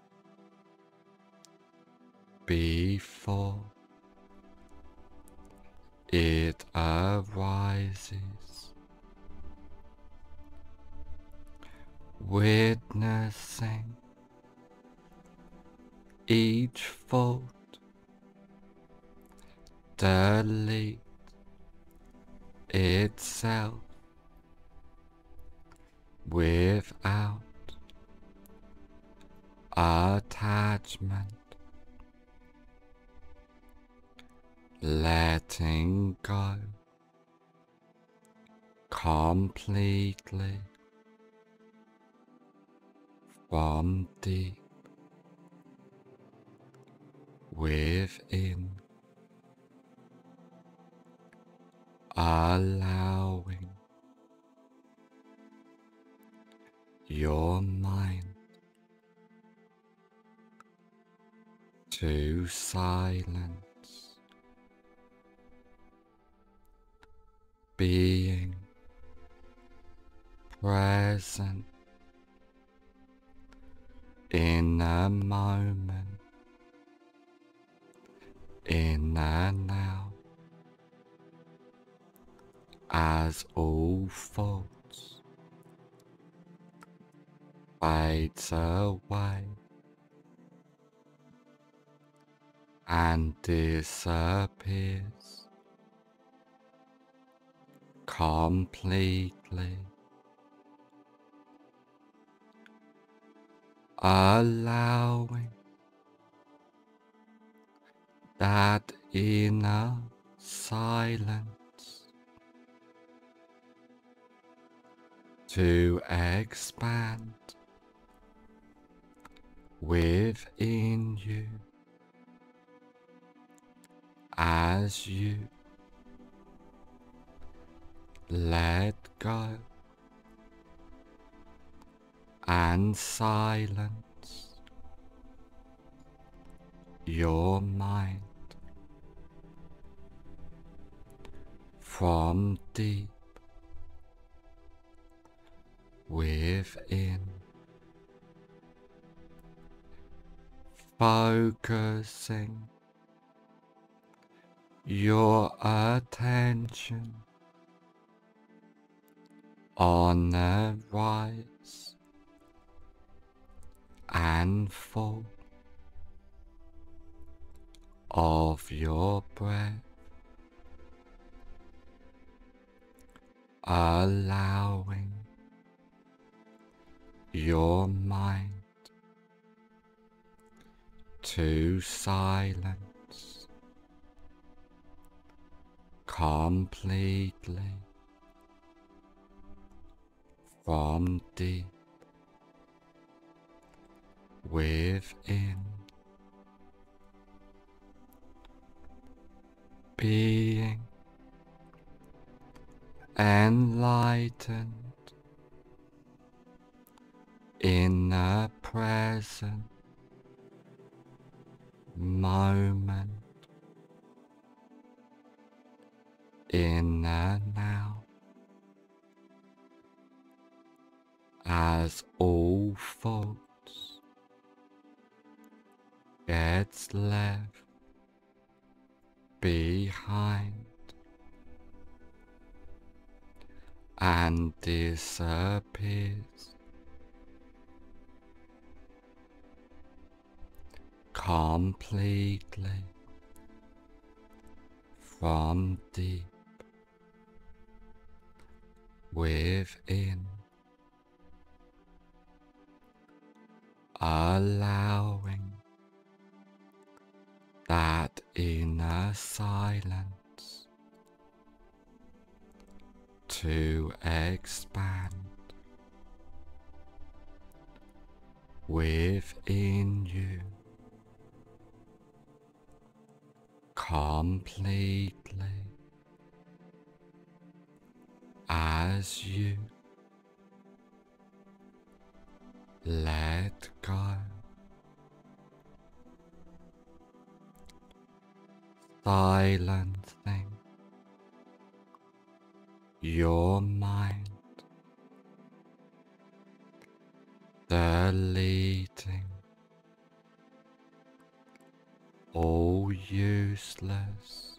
before it arises, witnessing each fault delete itself without attachment, letting go completely from deep within, allowing your mind to silence, being present in a moment, in and out, as all thoughts fades away and disappears. Completely. allowing that inner silence to expand within you. As you let go and silence your mind from deep within, focusing your attention on the rise and fall of your breath, allowing your mind. To silence completely from deep within, being enlightened in the present moment in the now. As all faults gets left behind and disappears completely from deep within, allowing that inner silence to expand within you completely as you. Let go. Silencing your mind, deleting all useless.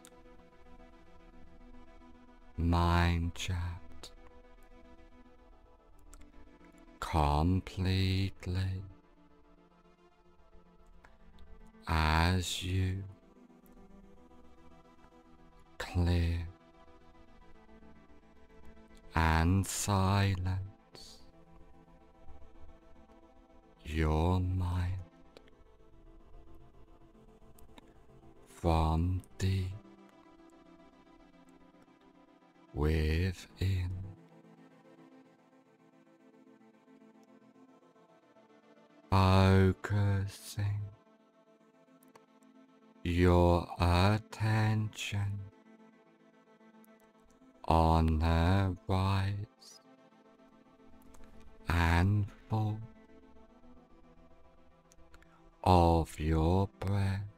Mind chat. Completely. As you. Clear. And silence. Your mind deep within. Focusing your attention on the rise and fall of your breath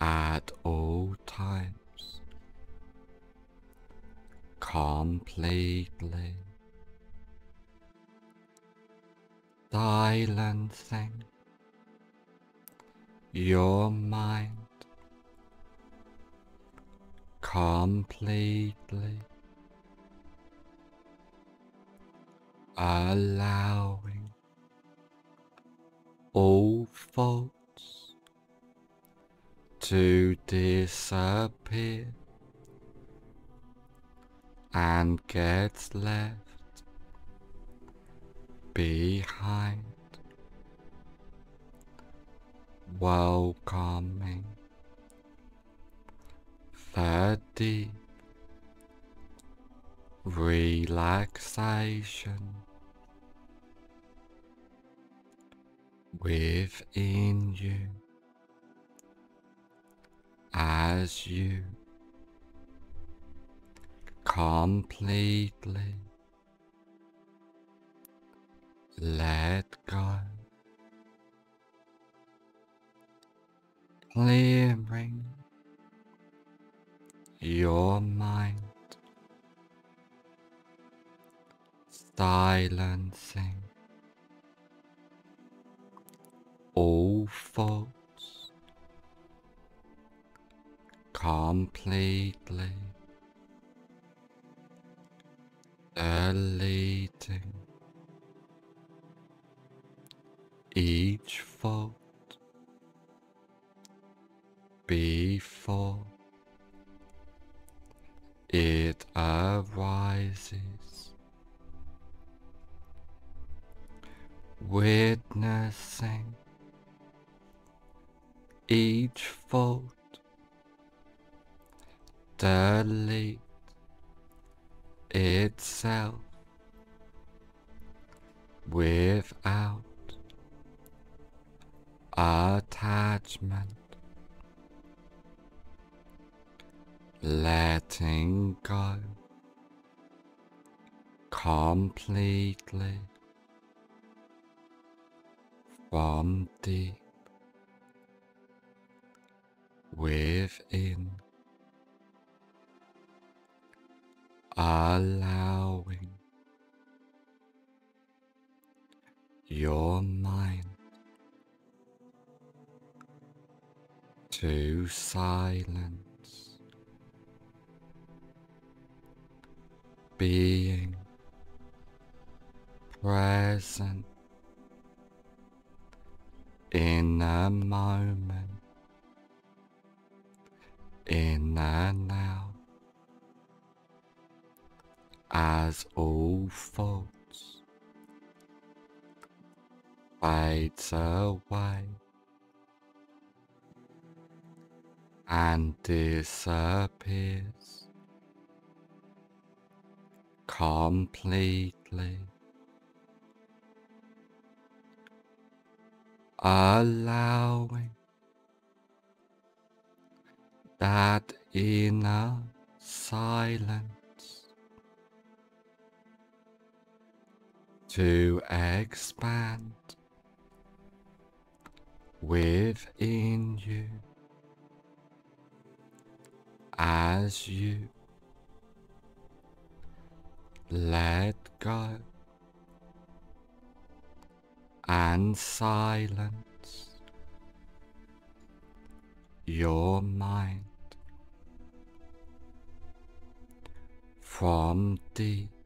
at all times. Completely. Silencing your mind. Completely. Allowing all faults to disappear and get left behind welcoming deep relaxation within you as you. Completely let go, clearing your mind, silencing all thoughts completely deleting each fault before it arises, witnessing each fault delete itself without attachment, letting go completely from deep within, allowing your mind to silence, being present in a moment, in the now, as all faults fades away and disappears. Completely. Allowing that inner silence to expand within you. As you let go and silence your mind from deep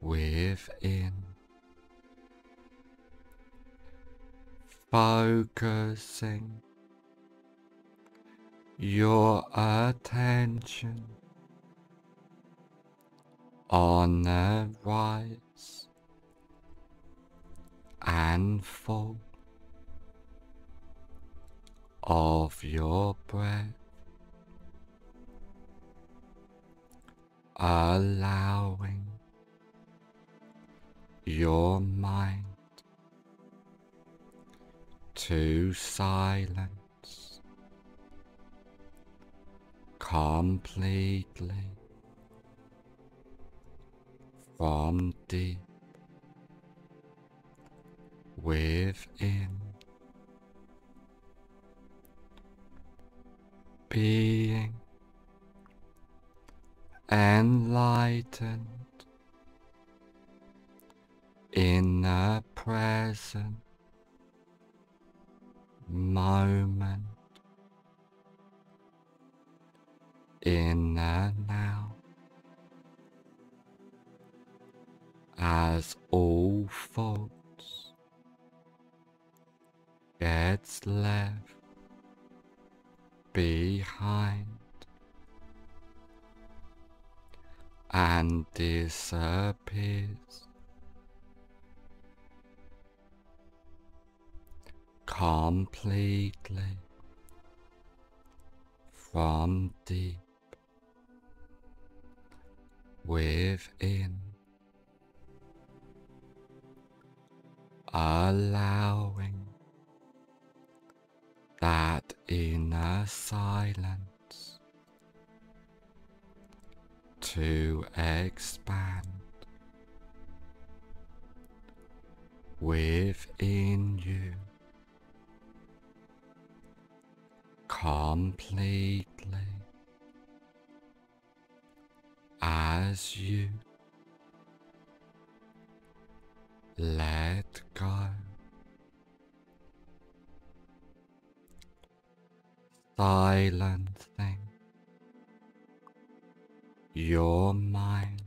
within. Focusing your attention on the rise and fall of your breath, allowing your mind. To silence completely from deep within. Being enlightened in the present moment in the now as all thoughts gets left behind and disappears completely from deep within, allowing that inner silence to expand within you completely as you let go. Silencing your mind,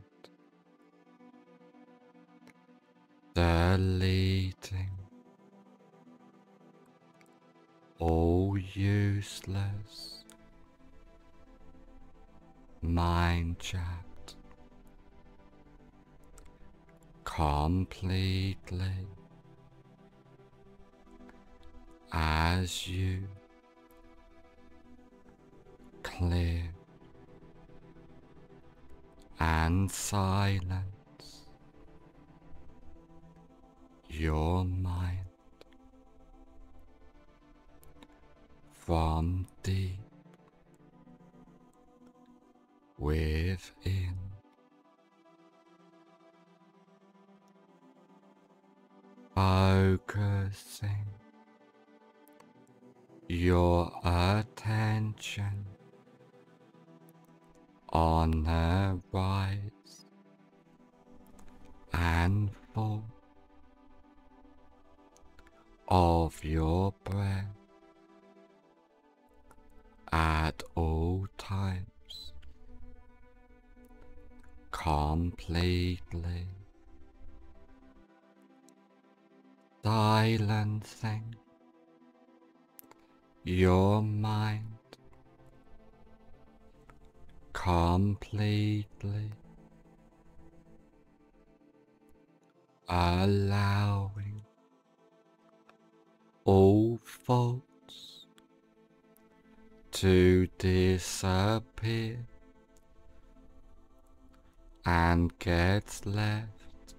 deleting all useless. Mind chat completely. As you. Clear. And silence. Your mind from deep within. Focusing your attention on the rise and fall of your breath at all times. Completely silencing your mind. Completely allowing all thoughts to disappear and gets left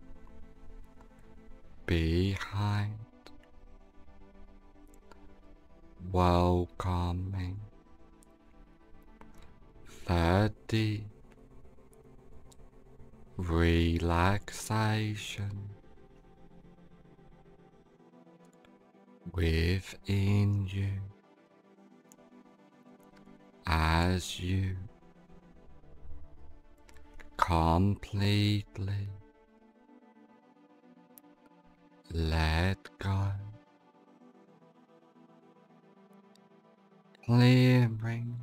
behind, welcoming deep relaxation within you as you completely let go, clearing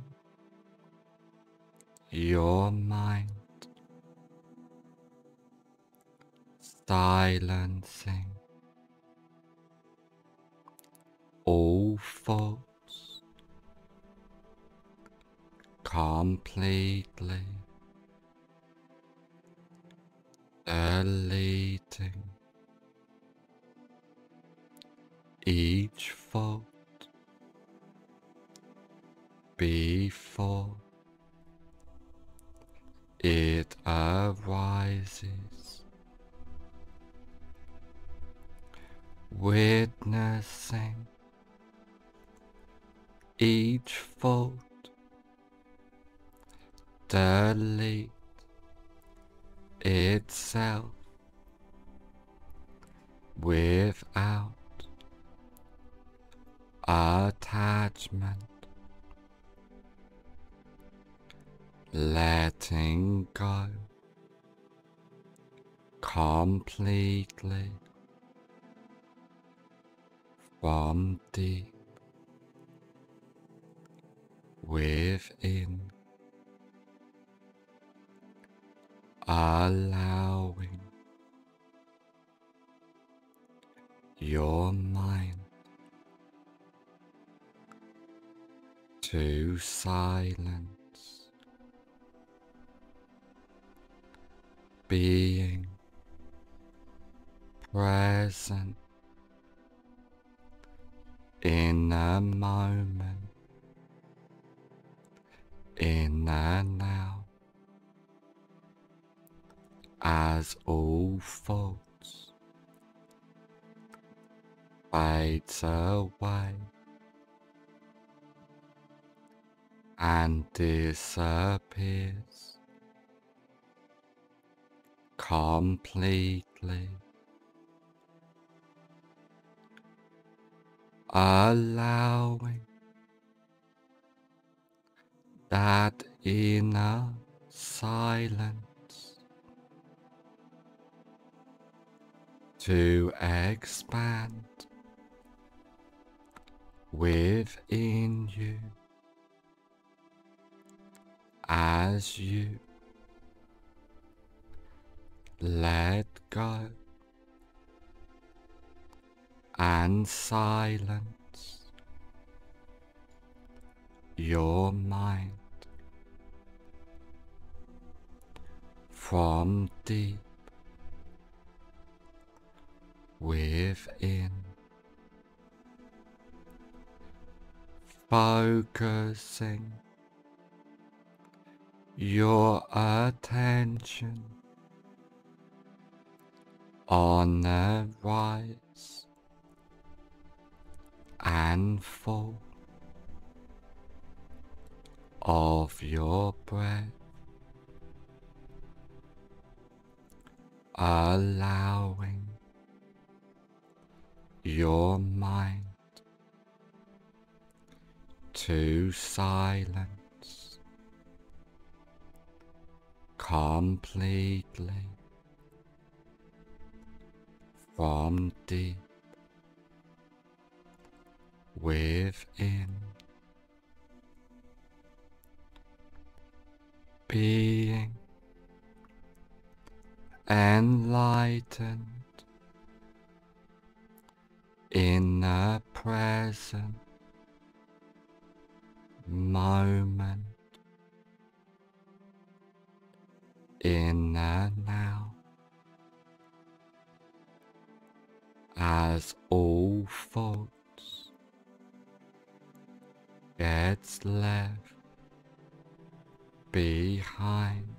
your mind, silencing all thoughts completely deleting each fault before it arises, witnessing each fault delete itself without attachment, letting go completely from deep within, allowing your mind to silence, being present in a moment, in and out, as all faults fades away and disappears. Completely. Allowing that inner silence to expand within you. As you let go and silence your mind from deep within. Focusing your attention on the rise and fall of your breath, allowing your mind. To silence completely from deep within. Being enlightened in the present moment in the now. As all faults gets left behind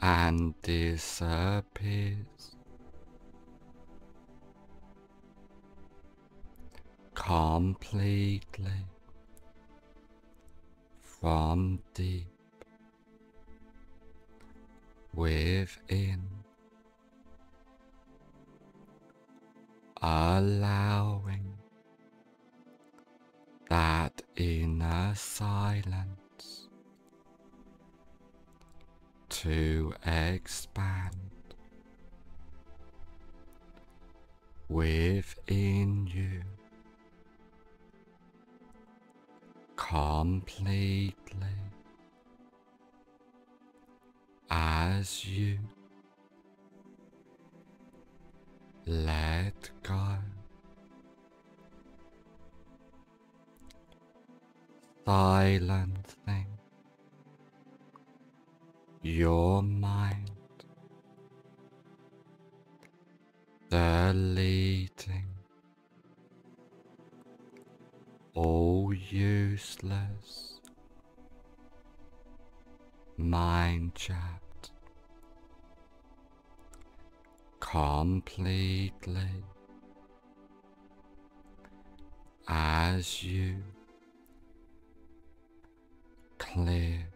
and disappears completely from deep within, allowing that inner silence to expand within you completely as you. Let go, silencing your mind, deleting all useless. Mind chat completely. As you. Clear.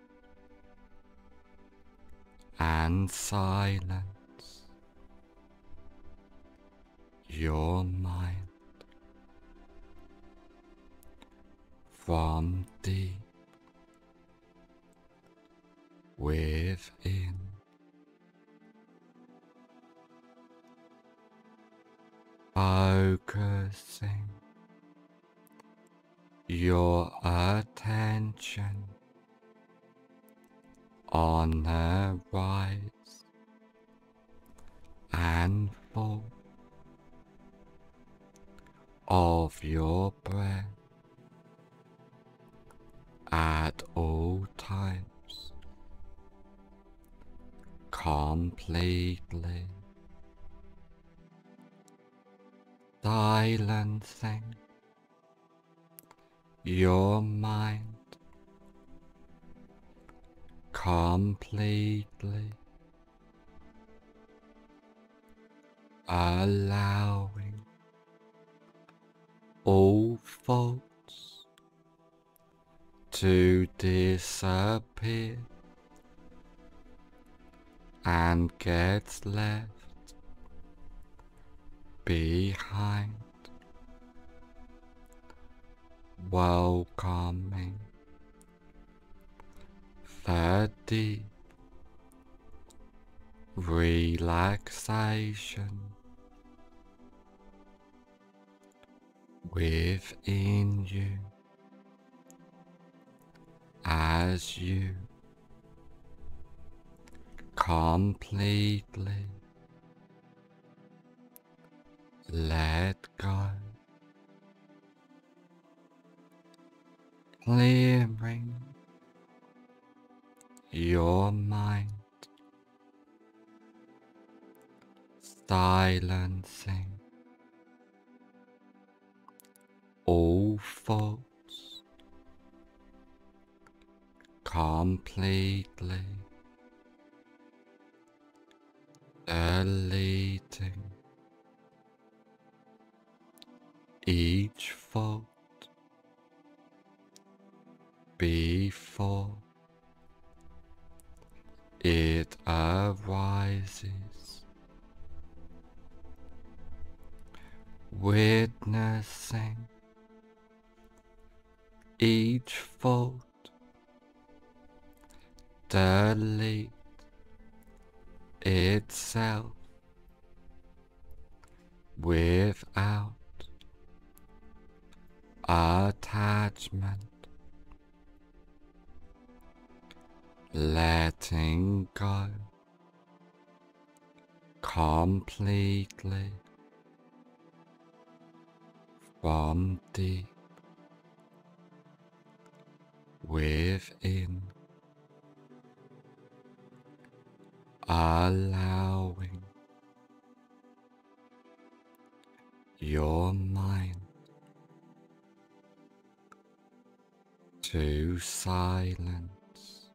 And silence. Your mind from deep within. Focusing your attention on the rise and fall of your breath at all times completely silencing your mind completely allowing all faults to disappear and get left behind welcoming deep relaxation within you as you. Completely let go, clearing your mind, silencing all thoughts completely deleting each thought before it arises, witnessing each thought delete itself without attachment, letting go completely from deep within, allowing your mind to silence,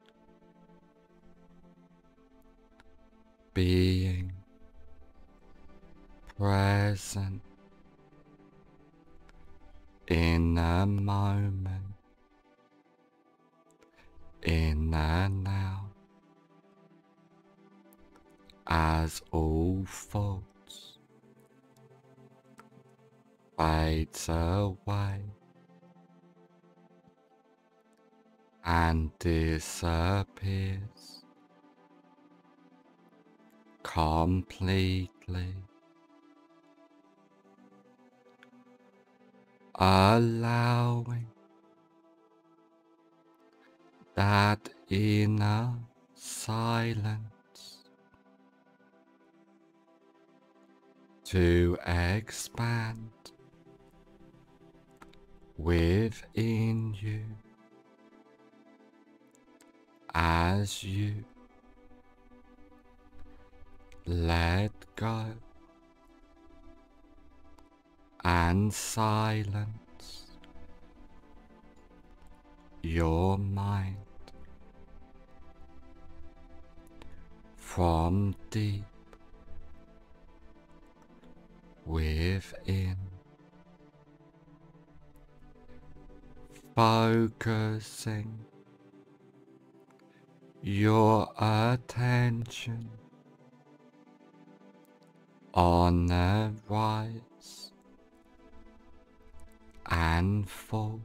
being present in a moment, in and now, as all thoughts fades away and disappears. Completely. Allowing that inner silence to expand within you. As you let go and silence your mind from deep within. Focusing your attention on the rise and fall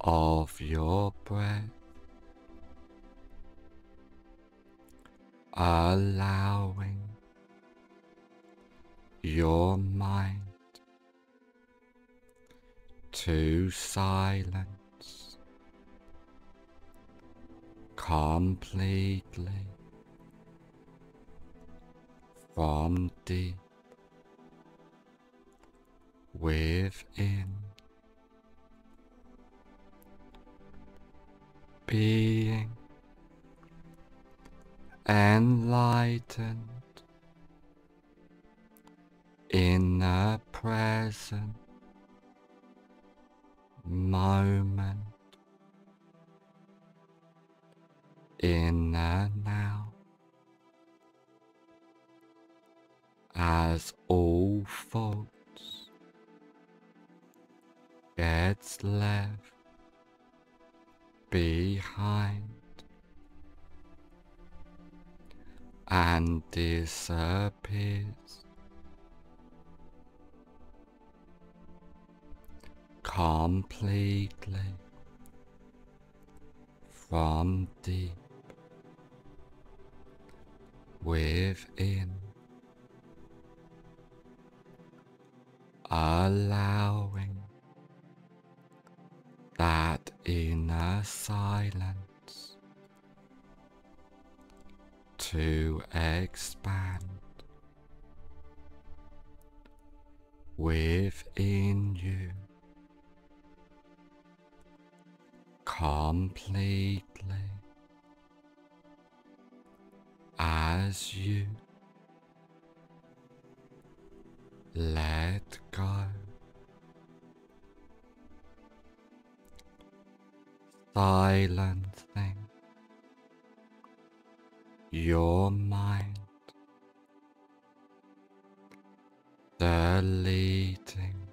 of your breath, allowing your mind. To silence completely from deep within. Being enlightened in the present moment in the now. As all faults gets left behind and disappears completely from deep within, allowing that inner silence to expand within you completely as you let go. Silencing your mind, deleting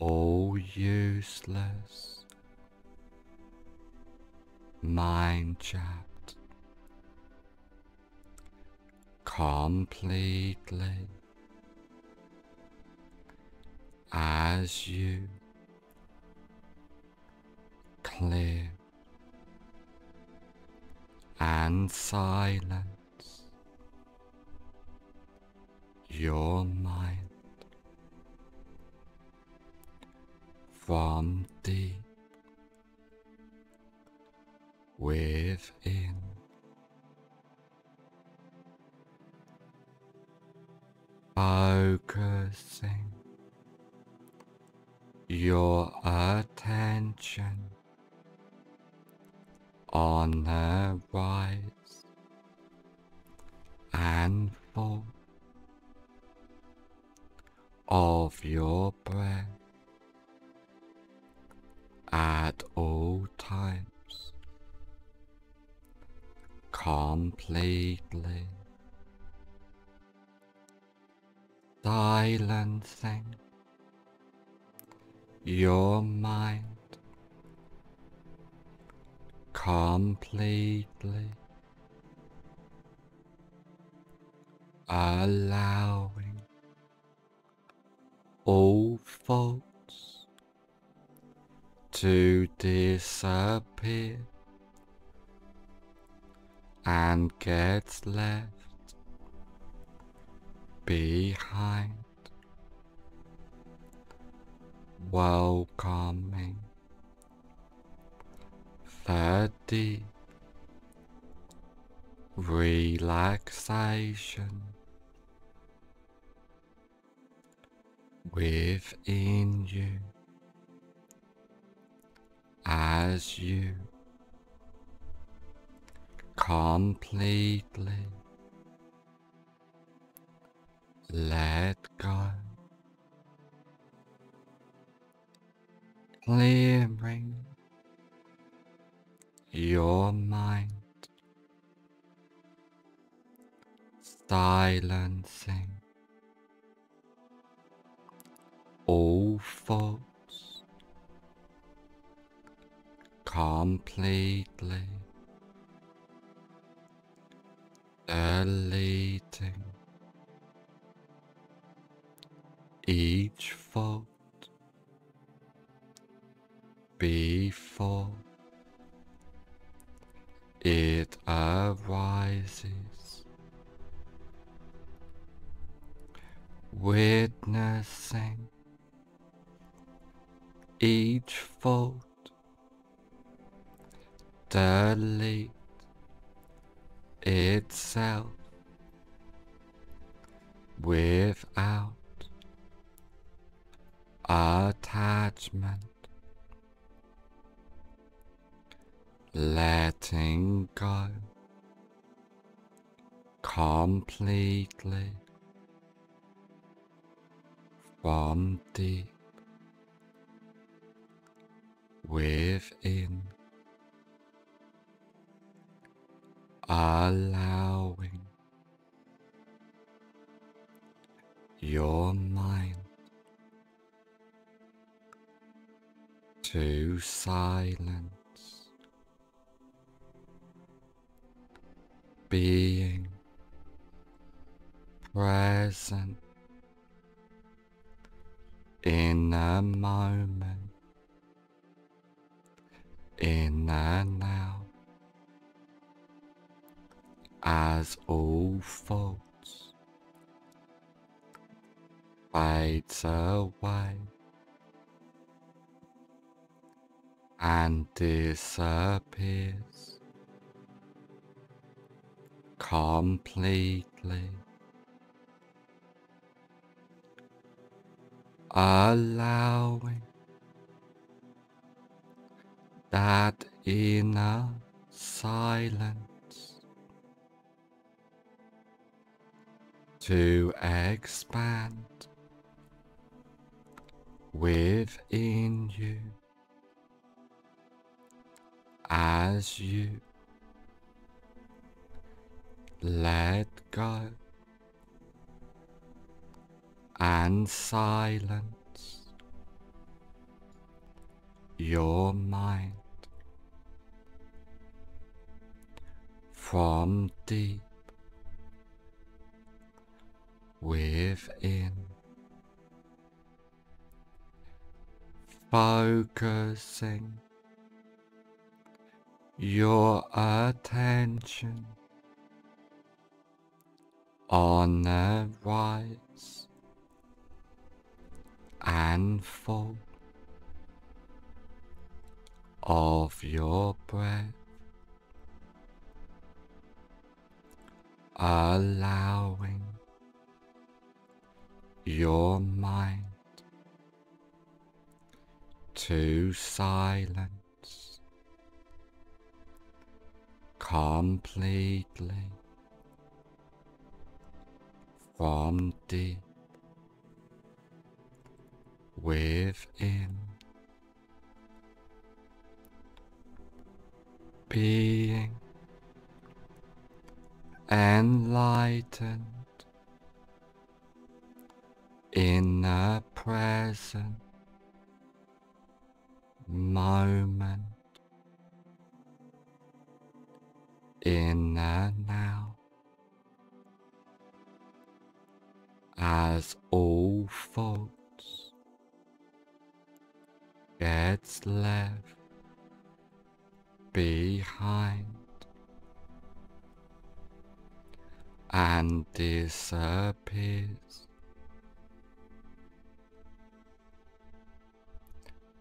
all useless. Mind chat completely. As you. Clear. And silence. Your mind deep within. Focusing your attention on the rise and fall of your breath at all times. Completely silencing your mind. Completely allowing all thoughts to disappear and gets left behind, welcoming deep relaxation within you as you completely let go, clearing your mind, silencing all thoughts completely deleting each thought before it arises, witnessing each delete itself without attachment, letting go completely from deep within, allowing your mind to silence, being present in a moment, in and now, as all faults fades away and disappears. Completely. Allowing that inner silence to expand within you. As you let go and silence your mind from deep within. Focusing your attention on the rise and fall of your breath, allowing your mind. To silence completely from deep within. Being enlightened in the present moment in the now as all faults gets left behind and disappears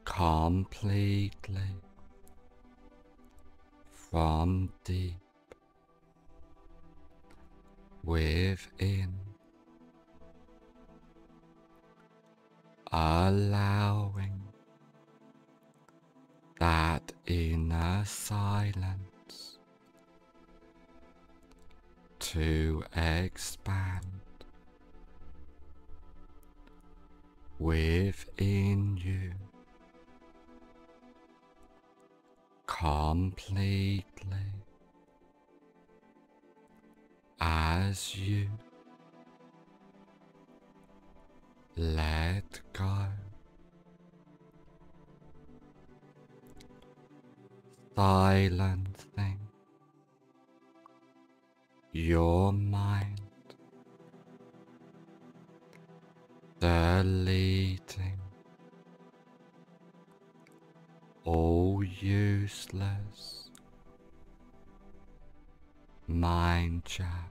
completely from deep within, allowing that inner silence to expand within you completely as you let go. Silencing your mind, deleting all useless. Mind chat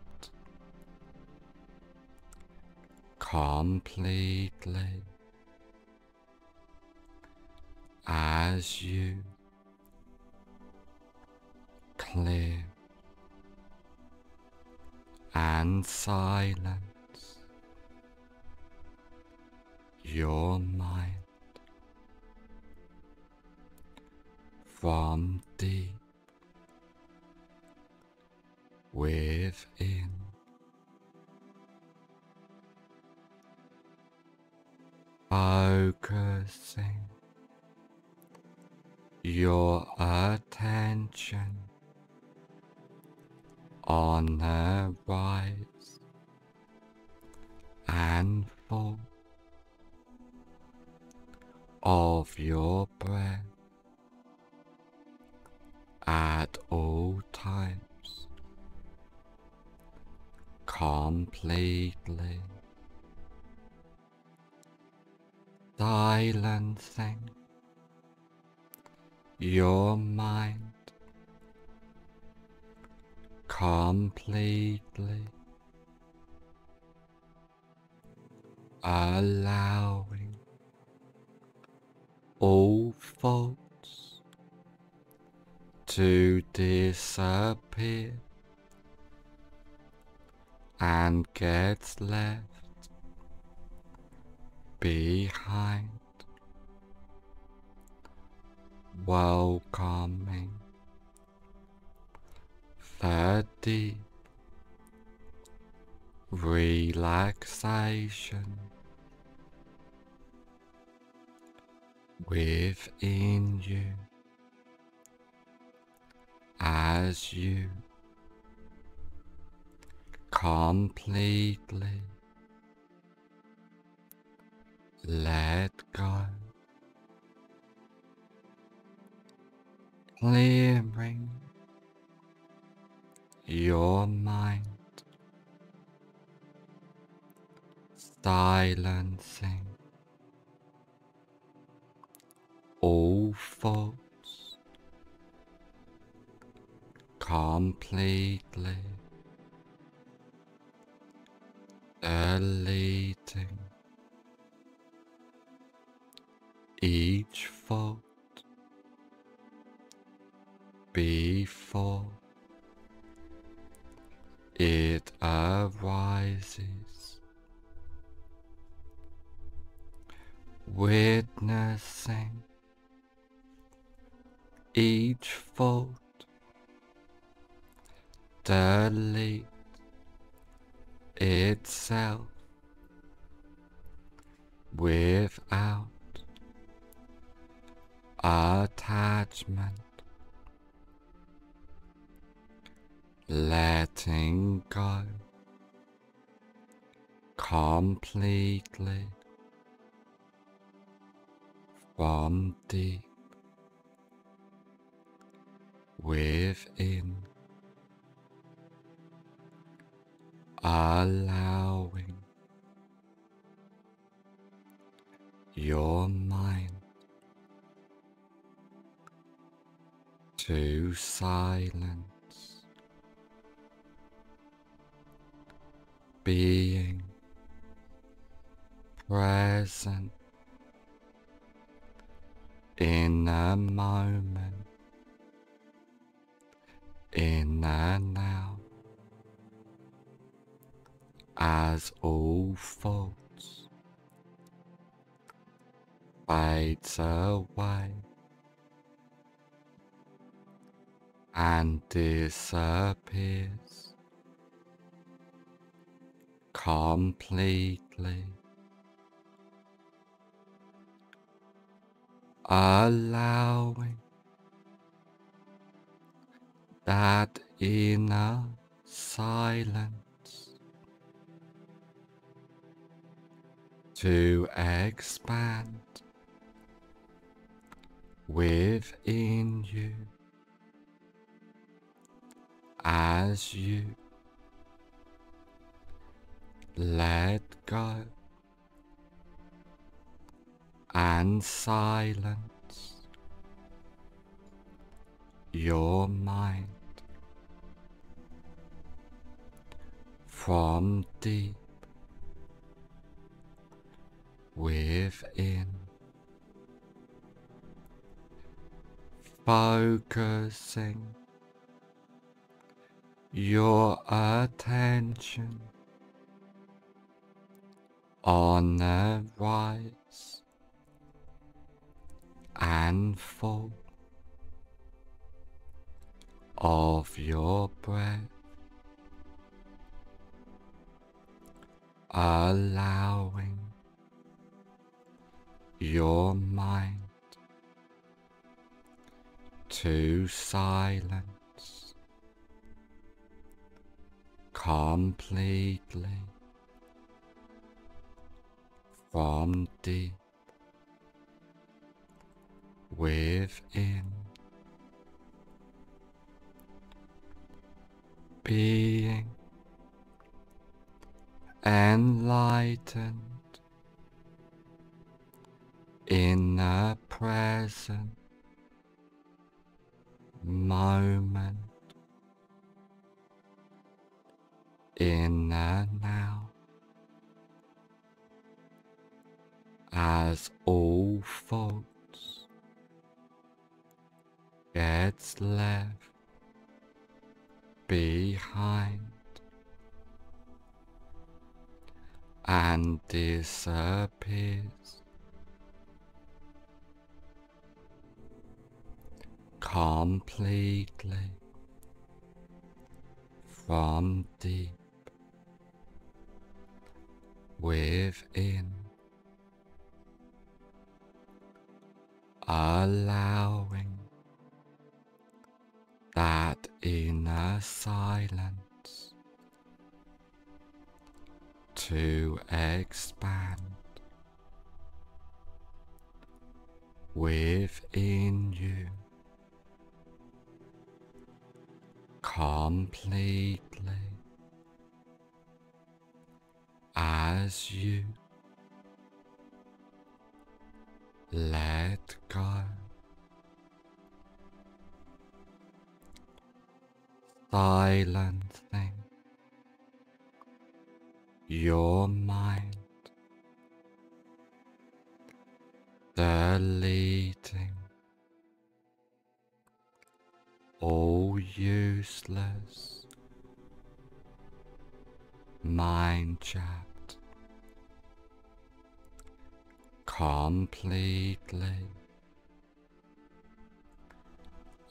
completely. As you. Clear. And silence. Your mind from deep within. Focusing your attention on the rise and fall of your breath at all times. Completely silencing your mind. Completely allowing all faults to disappear and get left behind, welcoming the deep relaxation within you as you completely let go, clearing your mind, silencing all thoughts completely deleting each thought before it arises, witnessing each thought delete itself without attachment, letting go completely from deep within, allowing your mind to silence, being present in a moment, in and out, as all faults fades away and disappears. Completely. Allowing that inner silence to expand within you. As you let go and silence your mind from deep within. Focusing your attention on the rise and fall of your breath, allowing your mind. To silence completely from deep within. Being enlightened in the present moment in the now as all faults gets left behind and disappears completely from deep within, allowing that inner silence to expand within you completely as you let go. Silencing your mind, deleting all useless. Mind chat completely.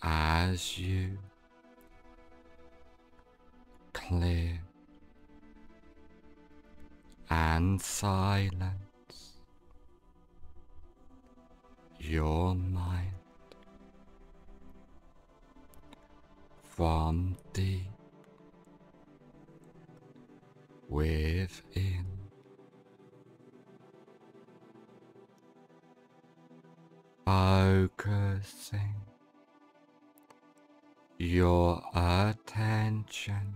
As you. Clear. And silence. Your mind from deep within. Focusing your attention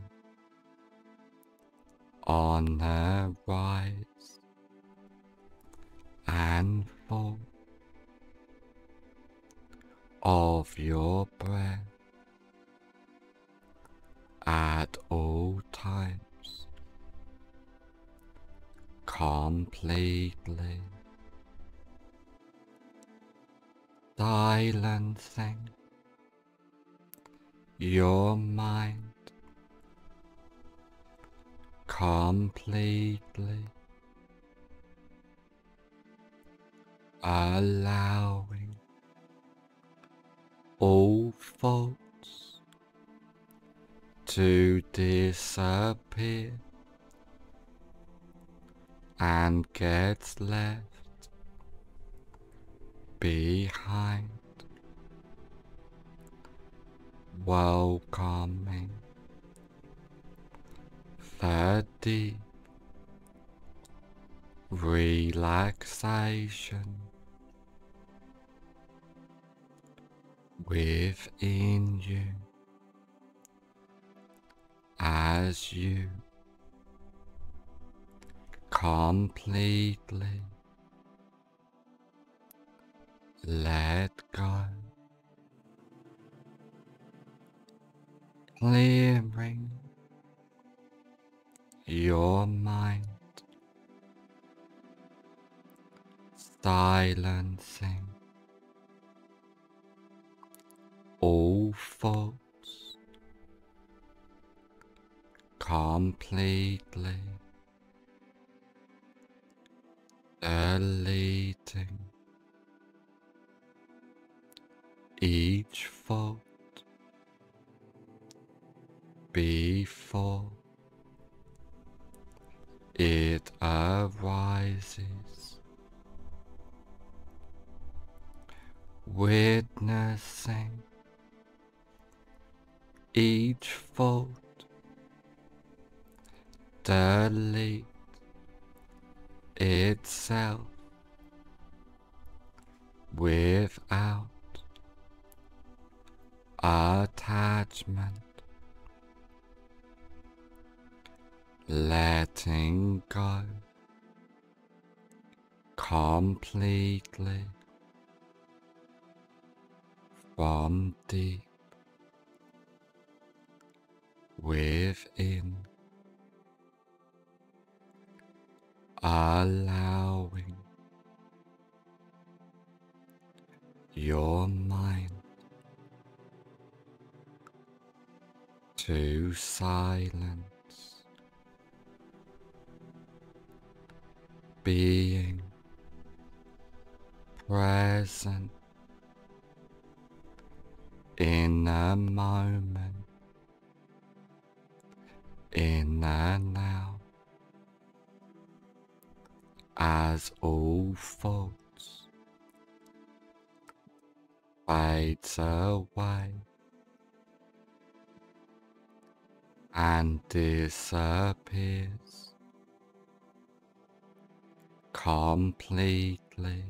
on the rise and fall of your breath at all times completely silencing your mind completely allowing all faults to disappear and gets left behind, welcoming deep relaxation within you as you. Completely. Let go, clearing your mind, silencing all thoughts completely deleting each thought before it arises, witnessing each thought delete itself without attachment, letting go completely from deep within, allowing your mind to silence, being present in a moment, in and now, as all thoughts fades away and disappears. Completely.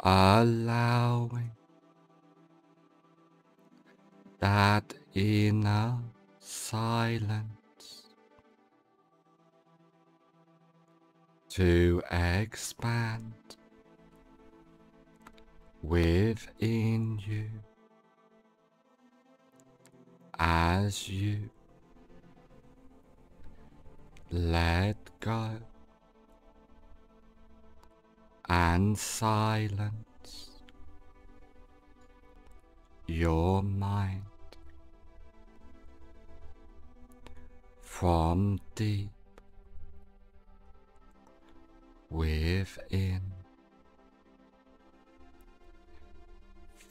Allowing that inner silence to expand within you. As you let go and silence your mind from deep within.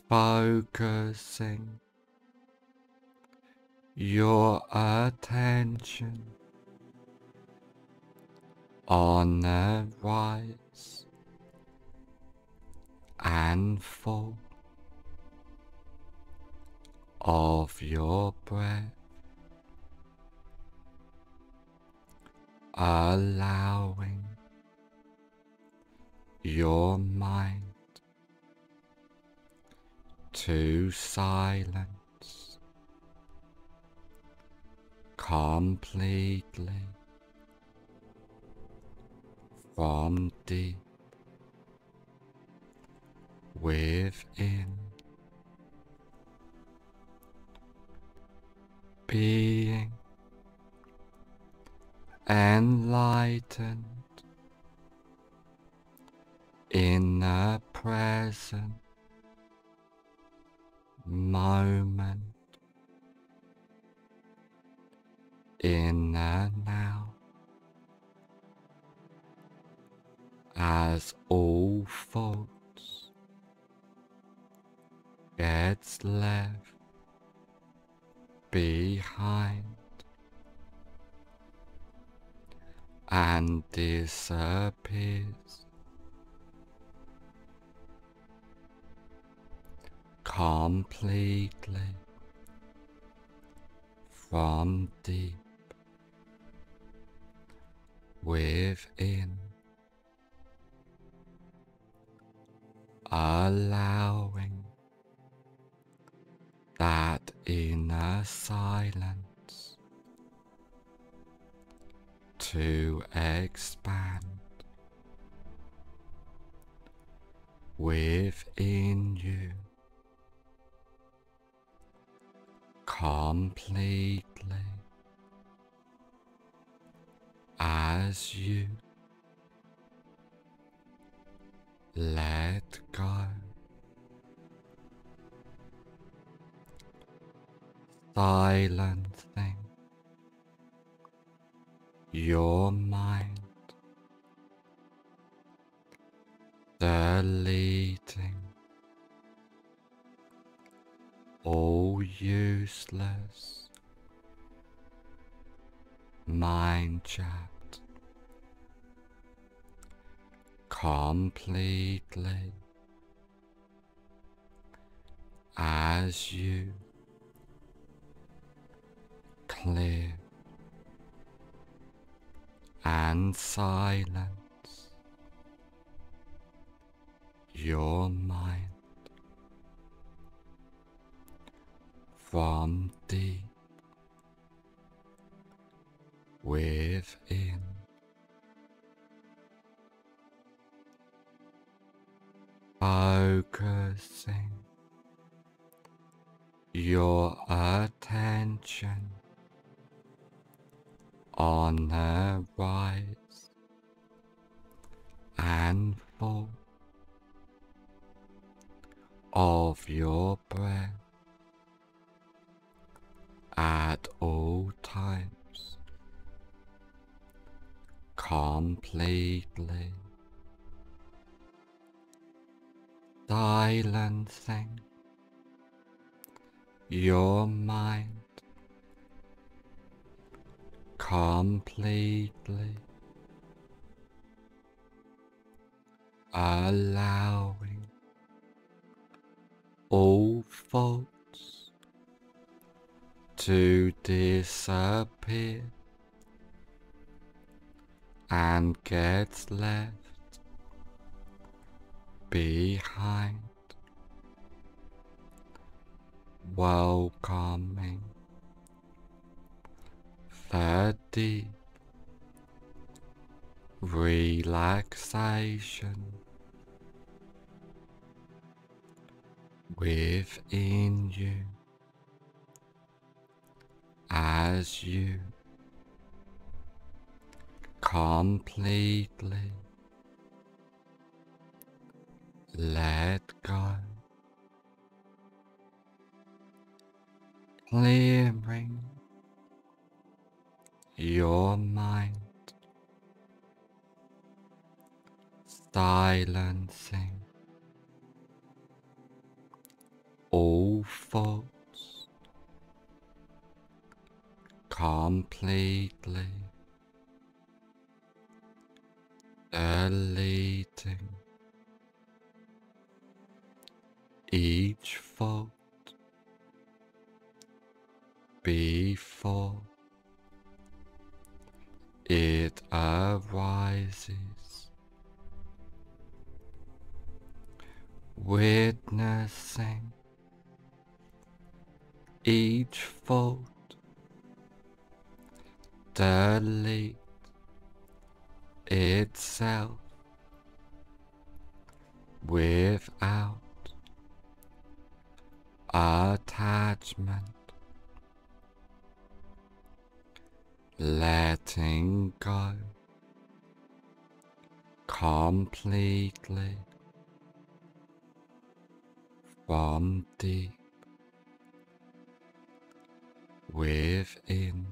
Focusing your attention on the rise and fall of your breath, allowing your mind. To silence completely from deep within. Being enlightened in the present moment. In and now. As all thoughts gets left behind and disappears completely from deep within, allowing that inner silence to expand within you completely as you let go. Silencing your mind, deleting all useless. Mind chat. Completely. As you. Clear. And silence. Your mind deep within. Focusing your attention on the rise and fall of your breath at all times. Completely silencing your mind. Completely allowing all faults to disappear and get left behind, welcoming the deep relaxation within you as you completely let go, clearing your mind, silencing all thoughts completely deleting each fault before it arises, witnessing each fault delete itself without attachment, letting go completely from deep within,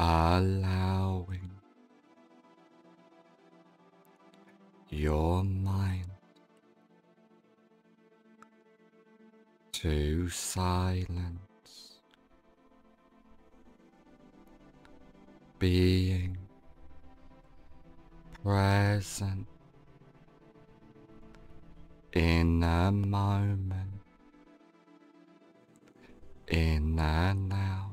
allowing your mind to silence, being present in a moment, in and out,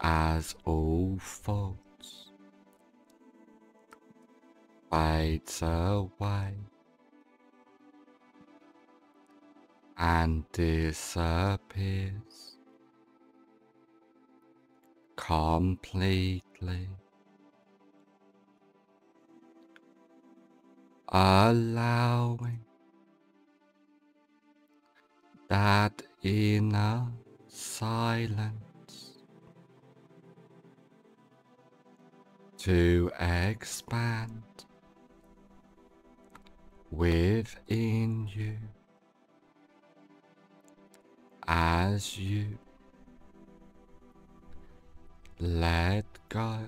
as all thoughts fades away and disappears completely. Allowing that inner silence to expand within you. As you let go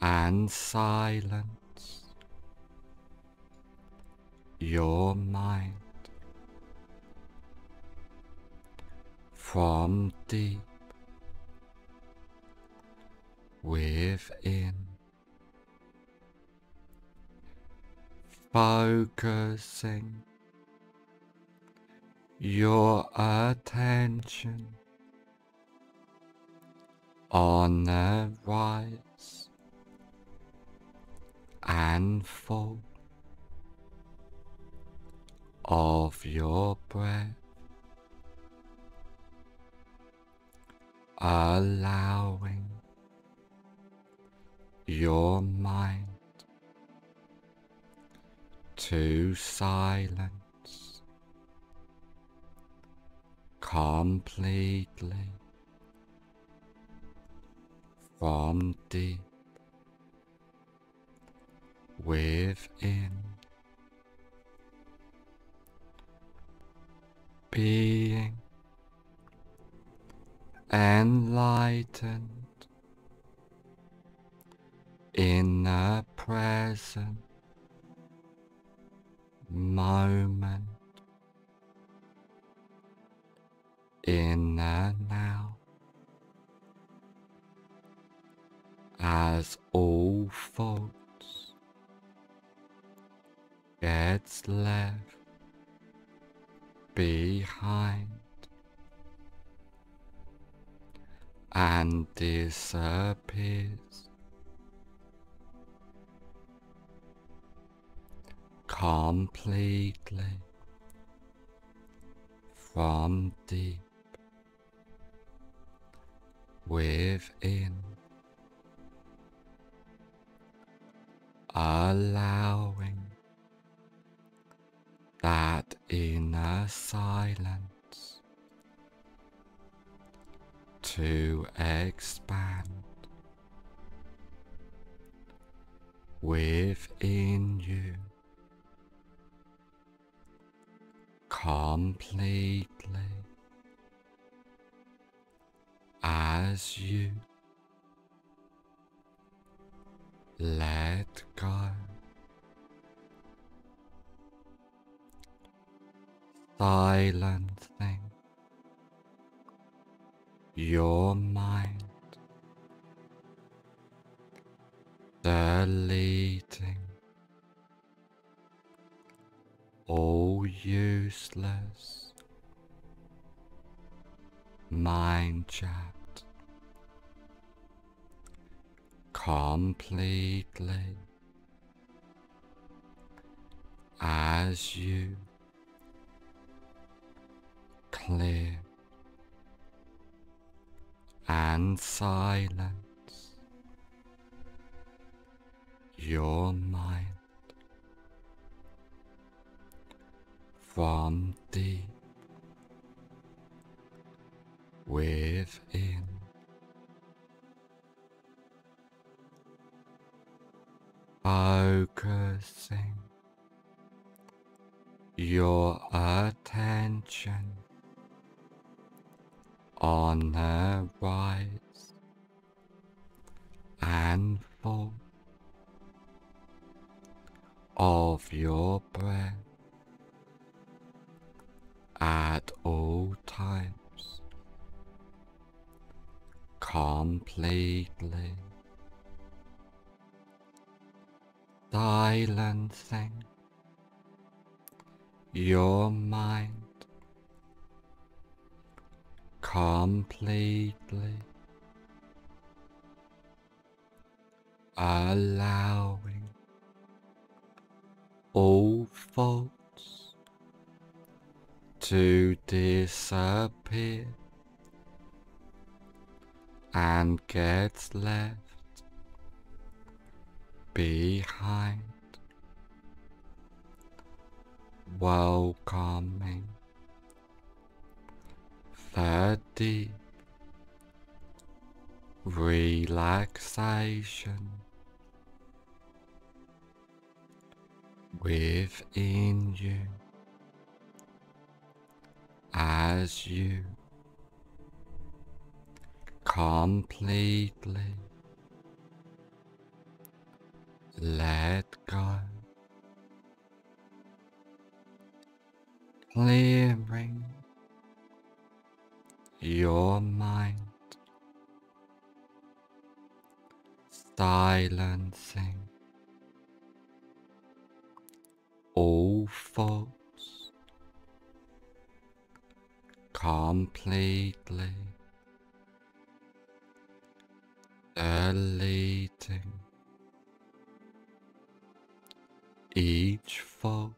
and silence your mind from deep within. Focusing your attention on the rise and fall of your breath, allowing your mind to silence completely from deep within. Being enlightened in the present moment in and now as all thoughts gets left behind and disappears completely from deep within, allowing that inner silence to expand within you completely as you. Let go. Silencing your mind, deleting all useless. Mind chat completely. As you. Clear. And silence. Your mind from deep within. focusing your attention on the rise and fall of your breath at all times, completely, silencing your mind completely, allowing all thoughts to disappear and get left behind, welcoming the deep relaxation within you as you completely let go, clearing your mind, silencing all thoughts completely deleting each thought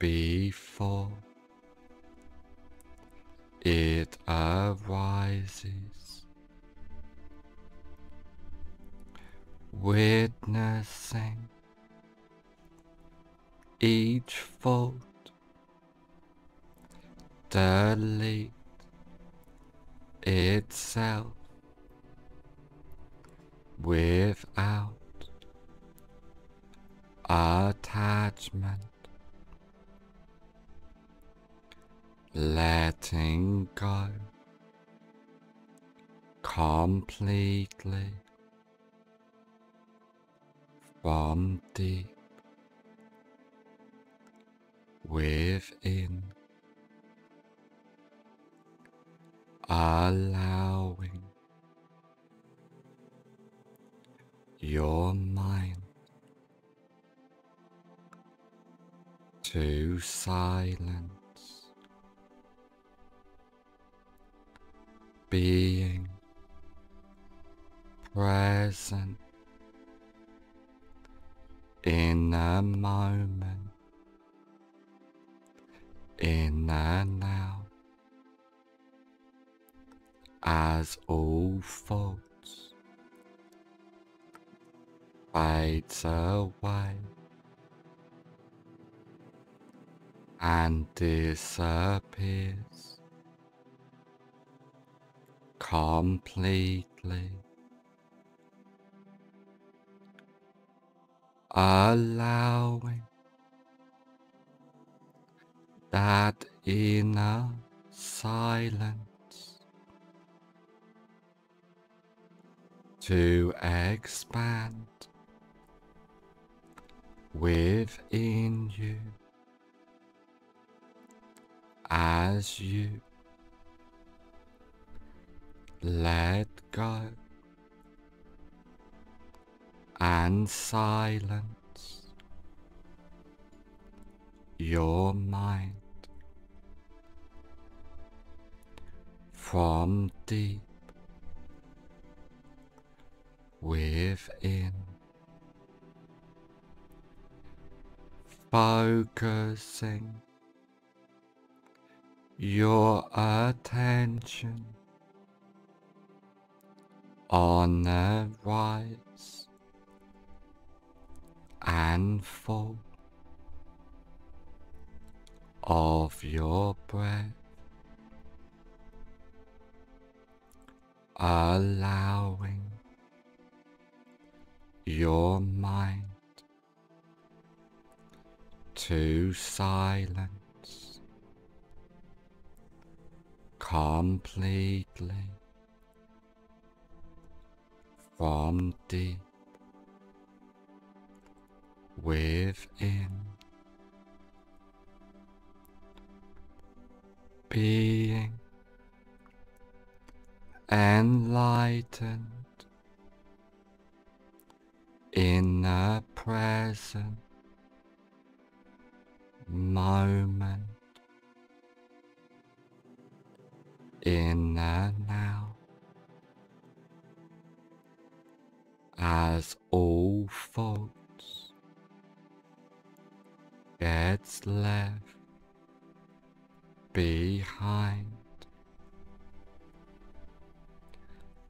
before it arises, witnessing each thought delete itself without attachment, letting go completely from deep within, allowing your mind to silence, being present in a moment, in and out, as all faults fades away and disappears completely. Allowing that inner silence to expand within you. As you let go and silence your mind from deep within. Focusing your attention on the rise and fall of your breath, allowing your mind. To silence completely from deep within. Being enlightened in the present moment in the now. As all faults gets left behind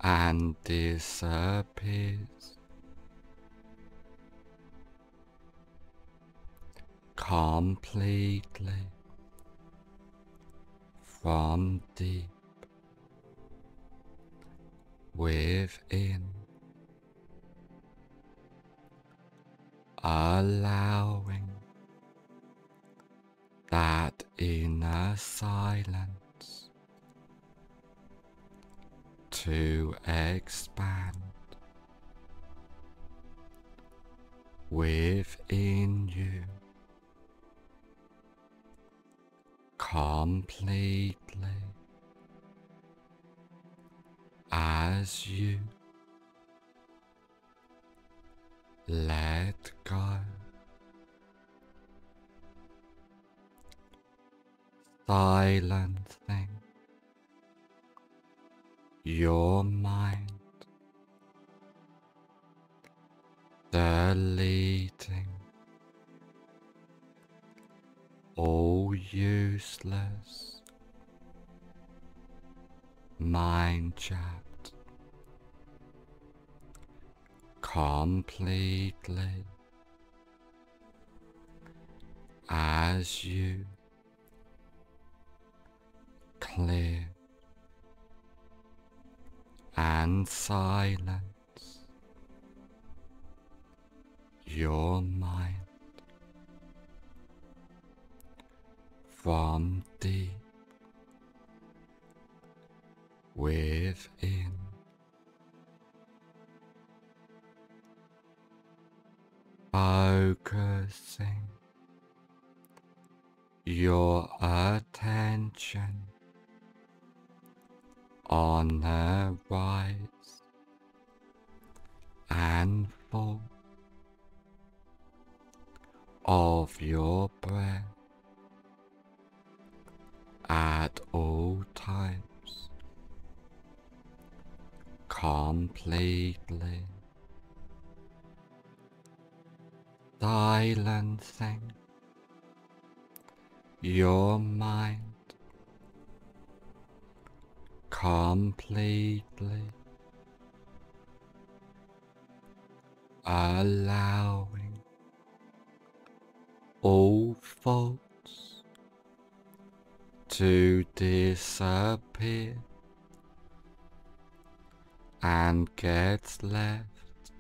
and disappears completely from deep within, allowing that inner silence to expand within you completely as you let go. Silencing your mind, deleting all useless. Mind chat completely. As you. Clear. And silence. Your mind from deep within. Focusing your attention on the rise and fall of your breath at all times completely silencing your mind completely allowing all faults to disappear and gets left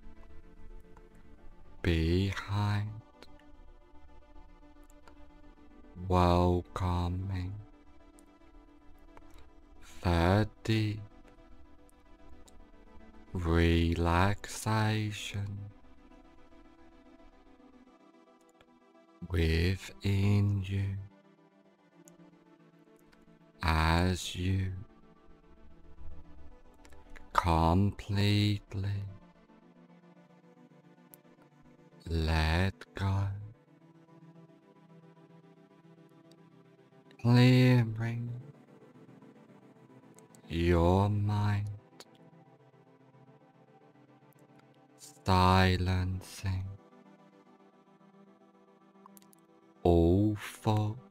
behind, welcoming the deep relaxation within you as you. Completely let go, clearing your mind, silencing all thoughts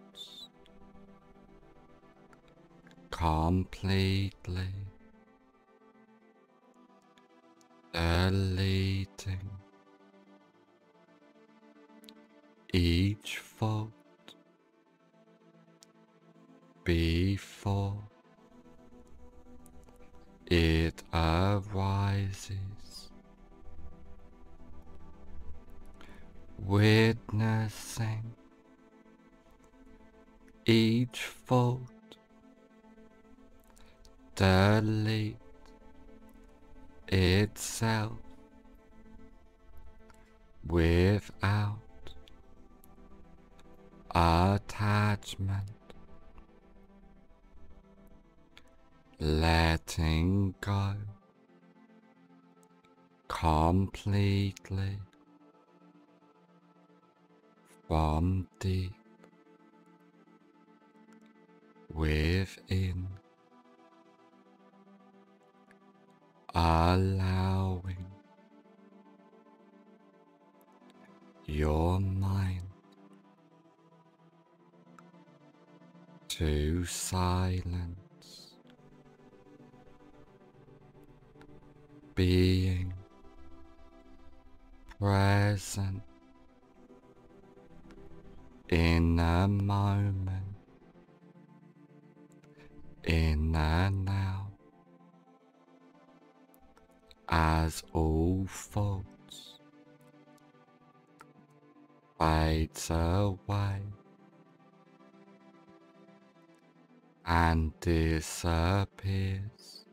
completely deleting each fault before it arises, witnessing each fault delete itself without attachment, letting go completely from deep within, allowing your mind to silence, being present in a moment, in and out, as all thoughts fades away and disappears.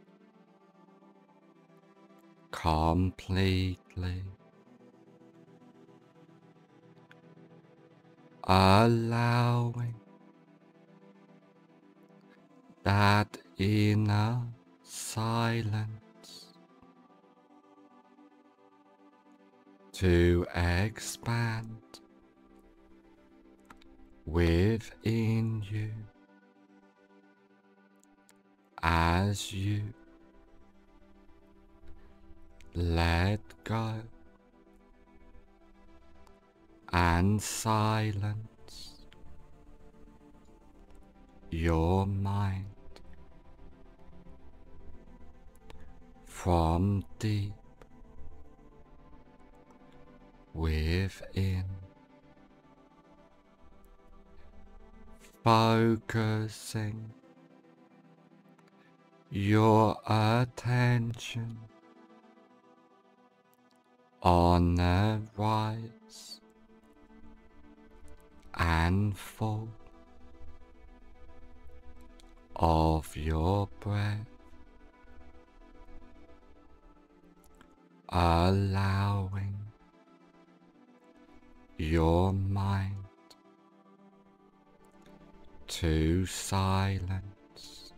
Completely. allowing that inner silence to expand within you. As you let go and silence your mind from deep within, focusing your attention on the rise and fall of your breath, allowing your mind. To silence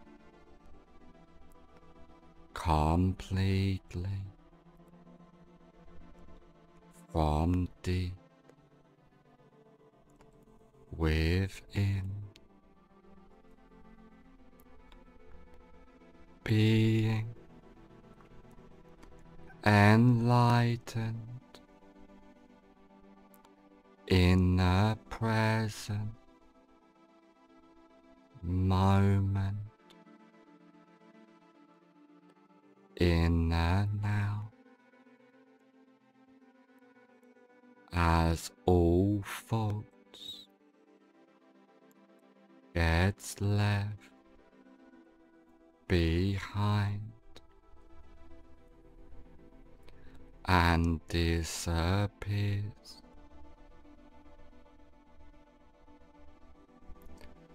completely from deep within, being enlightened in the present moment. In the now. As all thoughts gets left behind and disappears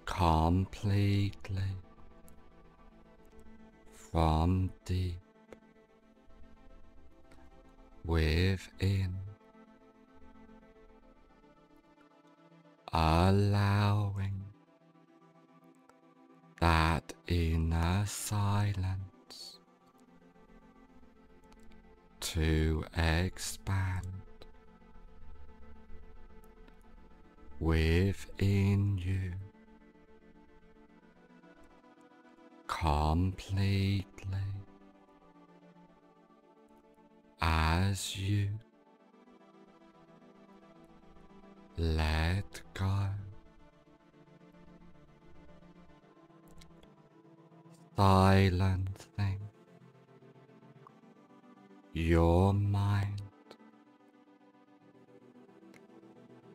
completely from deep within, allowing that inner silence to expand within you completely as you let go. Silencing your mind,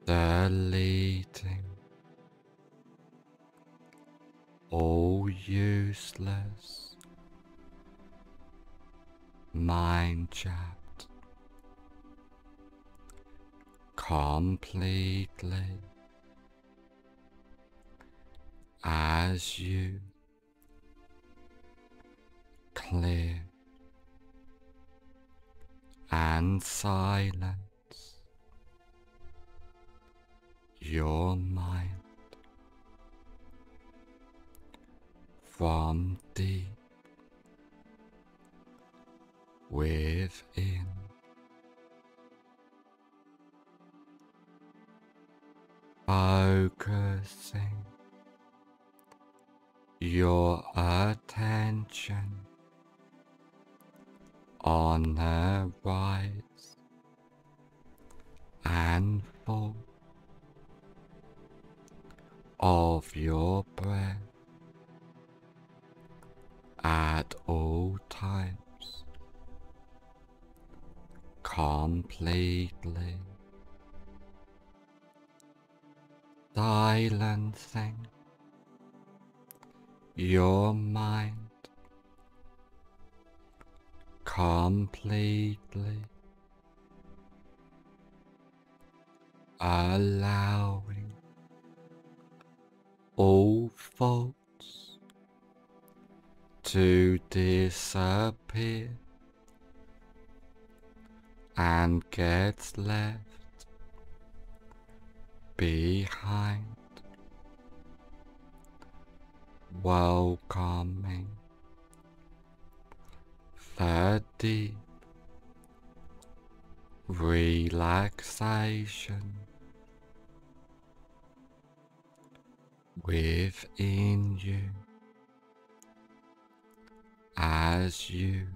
deleting all useless. Mind chat completely. As you. Clear. And silence. Your mind from deep within. Focusing your attention on the rise and fall of your breath at all times. Completely silencing your mind. Completely allowing all faults to disappear and get left behind, welcoming the deep relaxation within you as you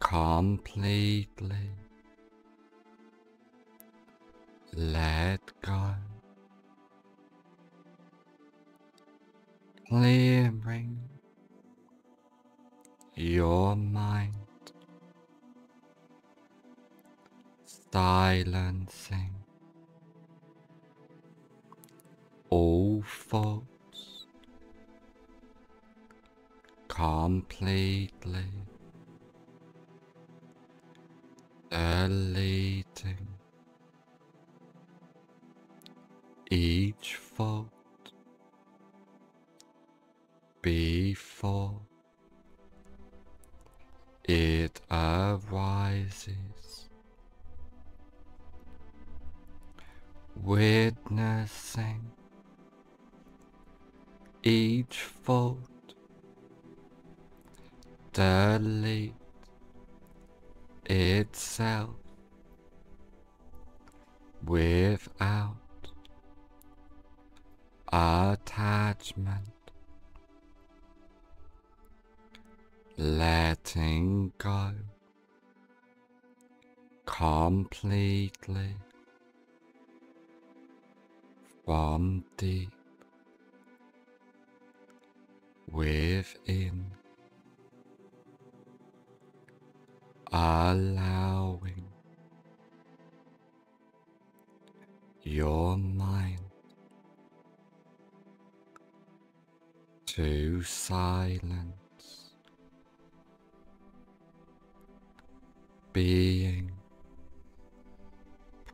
completely let go, clearing your mind, silencing all thoughts completely deleting each thought before it arises, witnessing each delete itself without attachment, letting go completely from deep within, allowing your mind to silence, being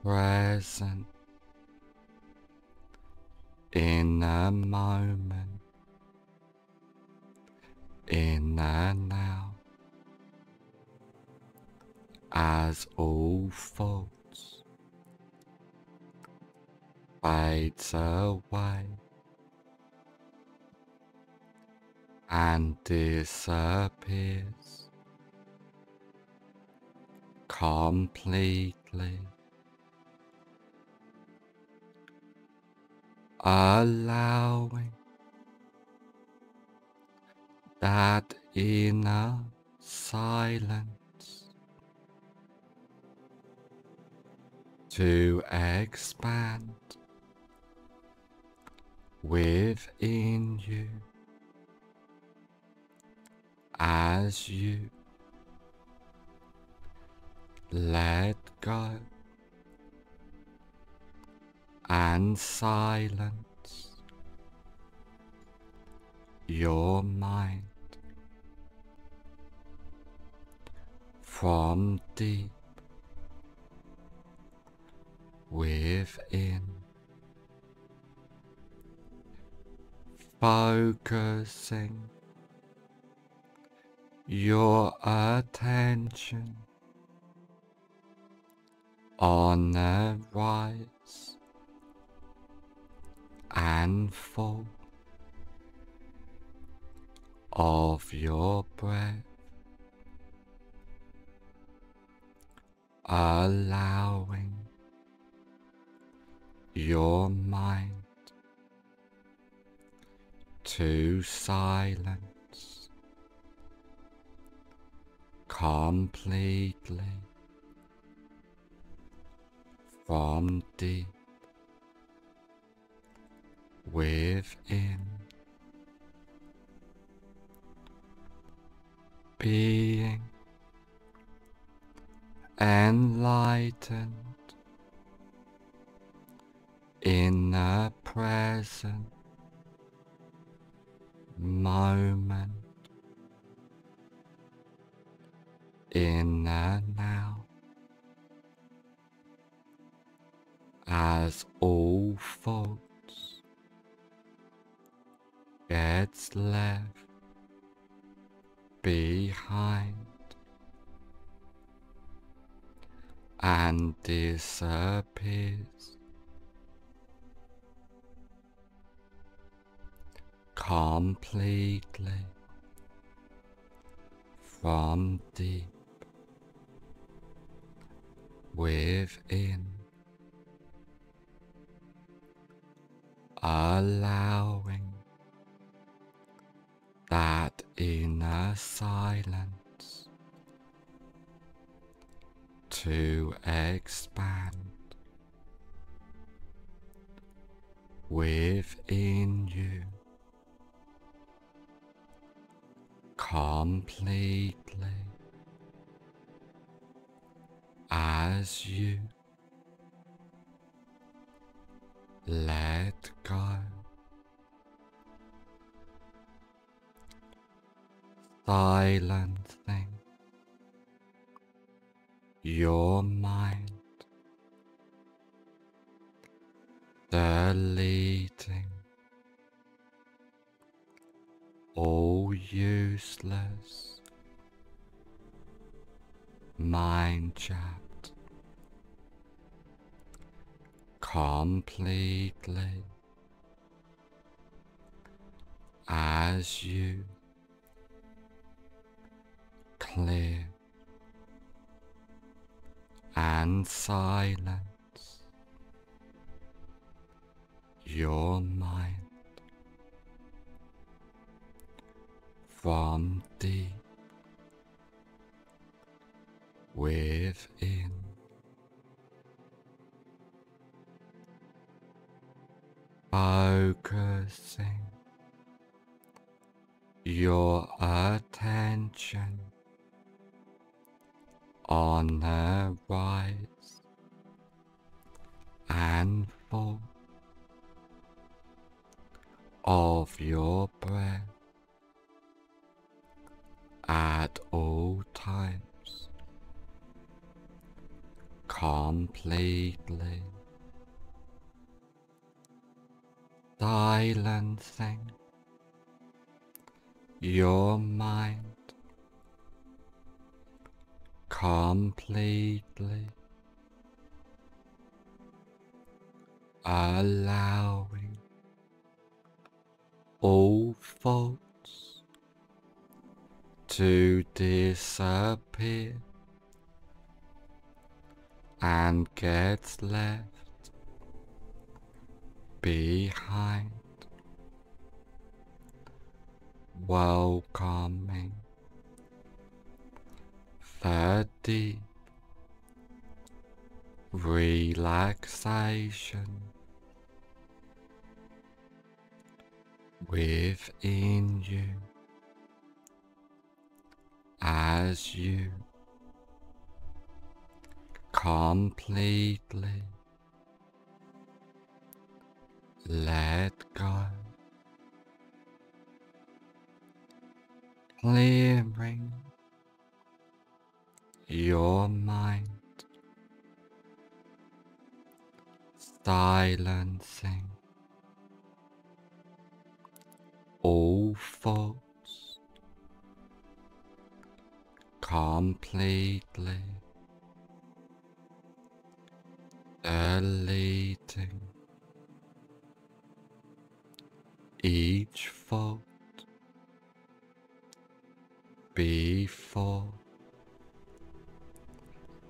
present in a moment, in and now, as all faults fades away and disappears. Completely. Allowing that inner silence to expand within you. As you let go and silence your mind from deep within. Focusing your attention on the rise and fall of your breath. Allowing your mind. To silence completely from deep within. Being enlightened in the present moment in the now as all faults gets left behind and disappears completely from deep within, allowing that inner silence to expand within you completely as you let go. Silencing your mind, deleting all useless. Mind chat completely. As you. Clear. And silence. Your mind deep within. Focusing your attention on the rise and fall of your breath at all times. Completely silencing your mind. Completely allowing all faults to disappear and get left behind. Welcoming the deep relaxation within you as you completely let go, clearing your mind, silencing all thoughts completely deleting each thought before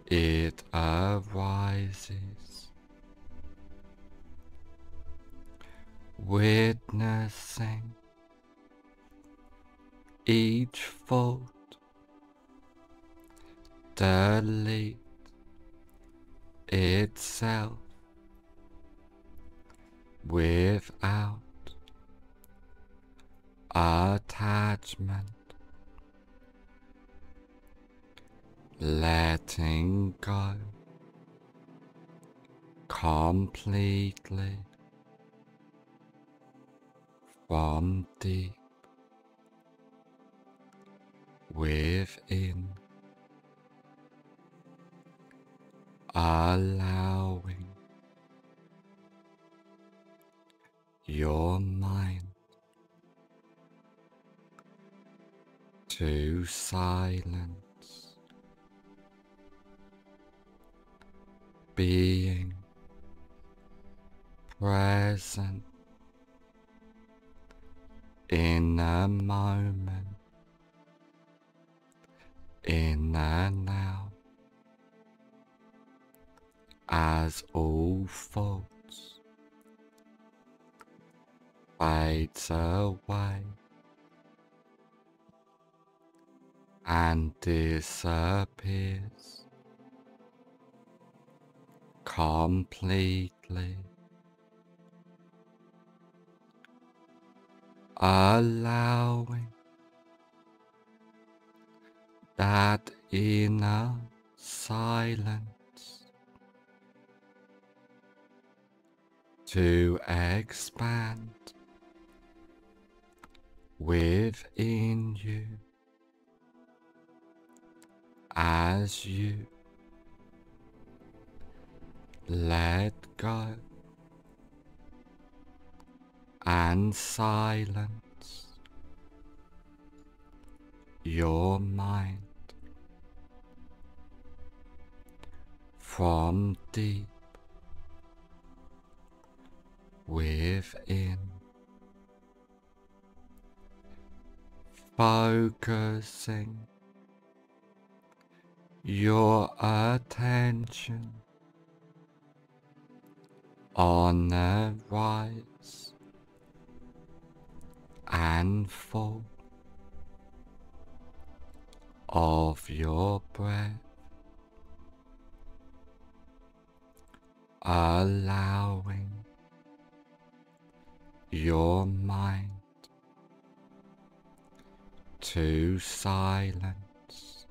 it arises, witnessing each thought delete itself without attachment, letting go completely from deep within, allowing your mind to silence, being present in a moment, in and out, as all thoughts fades away and disappears completely. Allowing that inner silence to expand within you. As you let go and silence your mind from deep within. Focusing your attention on the rise and fall of your breath, allowing your mind to silence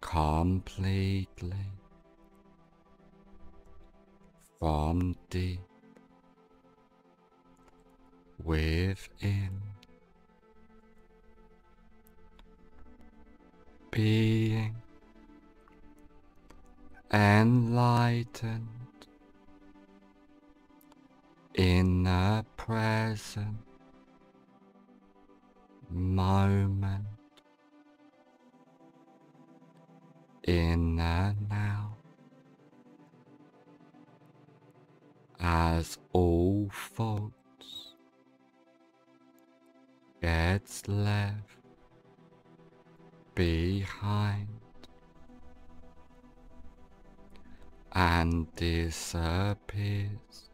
completely from deep within. Being enlightened in the present moment in the now. As all faults gets left behind and disappears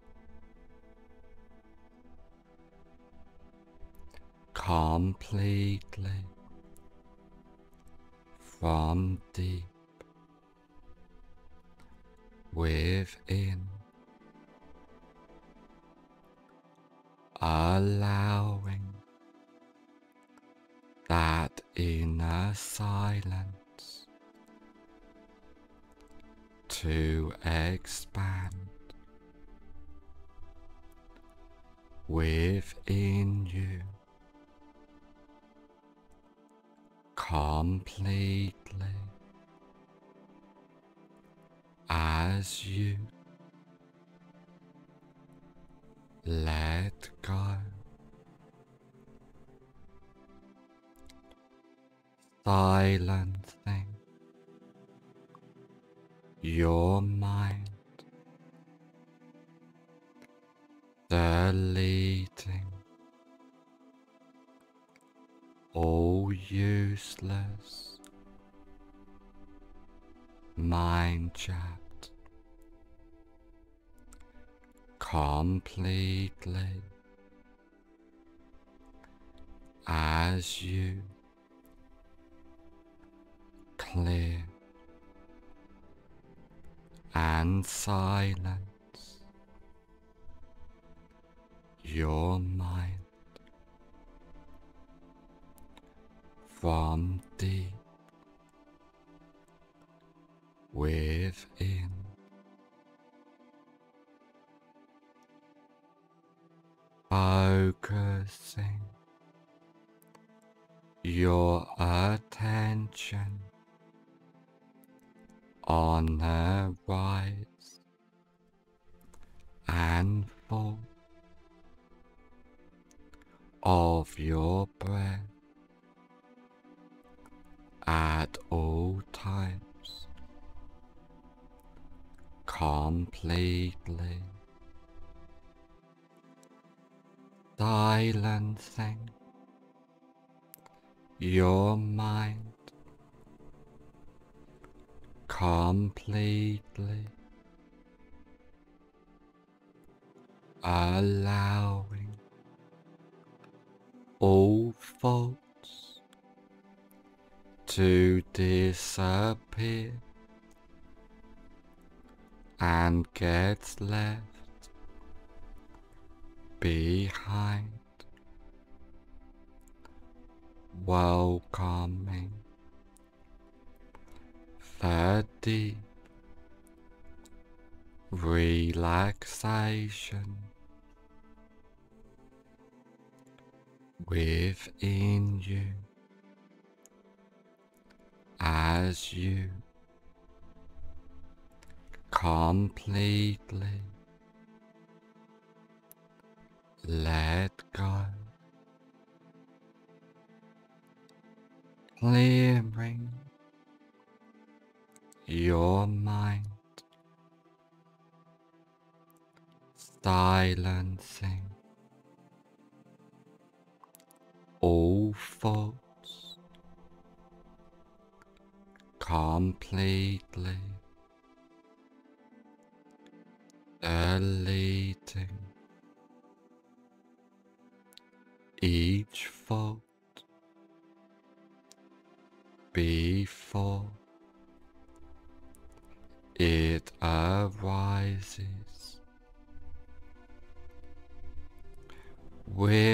completely from deep within, allowing that inner silence to expand within you completely as you let go. Silencing your mind, deleting all useless. Mind chat completely. As you. Clear. And silence. Your mind from deep within. Focusing your attention on the rise and fall of your breath at all times completely silencing your mind completely allowing all faults to disappear and get left behind welcoming the deep relaxation within you as you. Completely let go, clearing your mind, silencing all thoughts completely deleting each fault before it arises, witnessing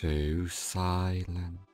to silence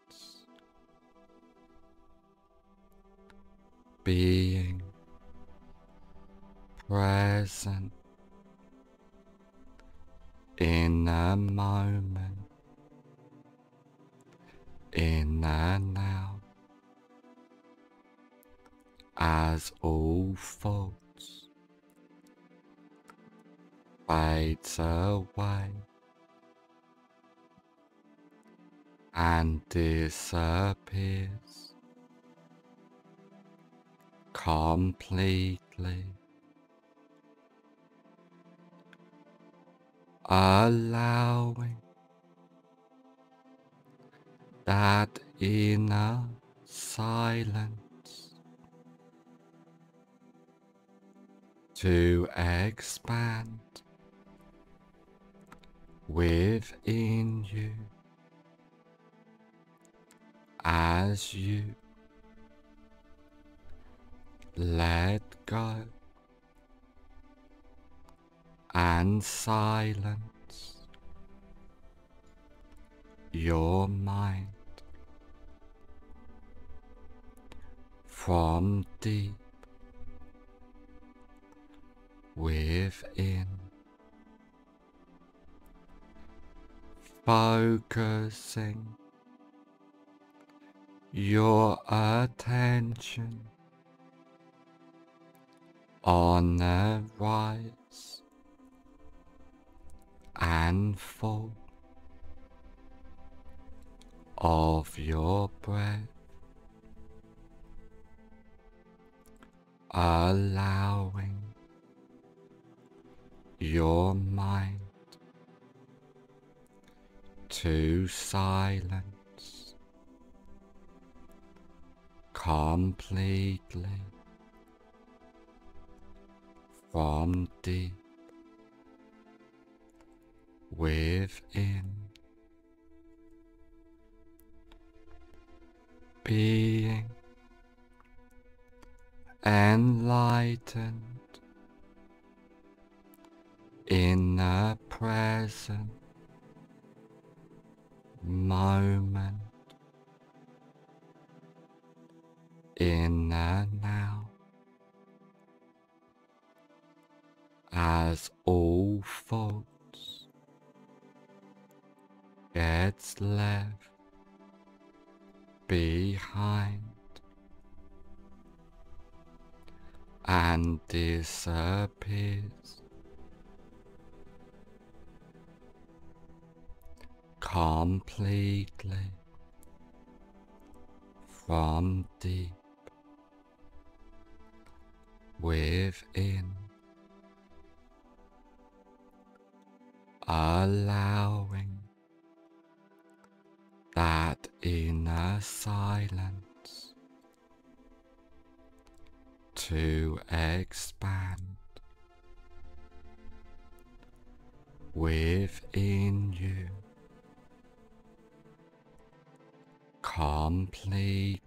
silence your mind from deep within. Focusing your in the now as all faults gets left behind and disappears completely from deep expand within you. Completely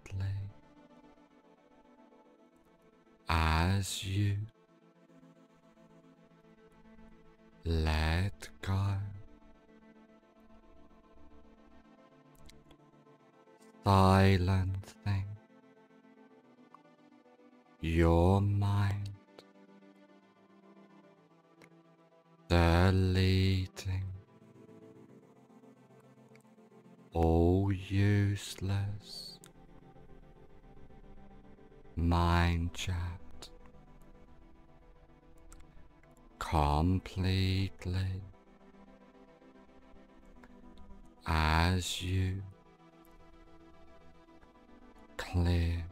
as you. Let go. Silencing mind chat. Completely. As you. Clear.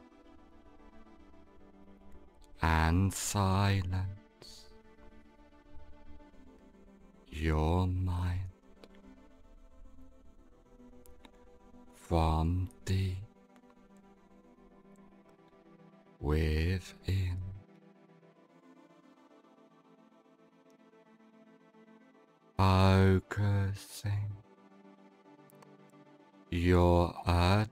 And silence. Your mind. from your attention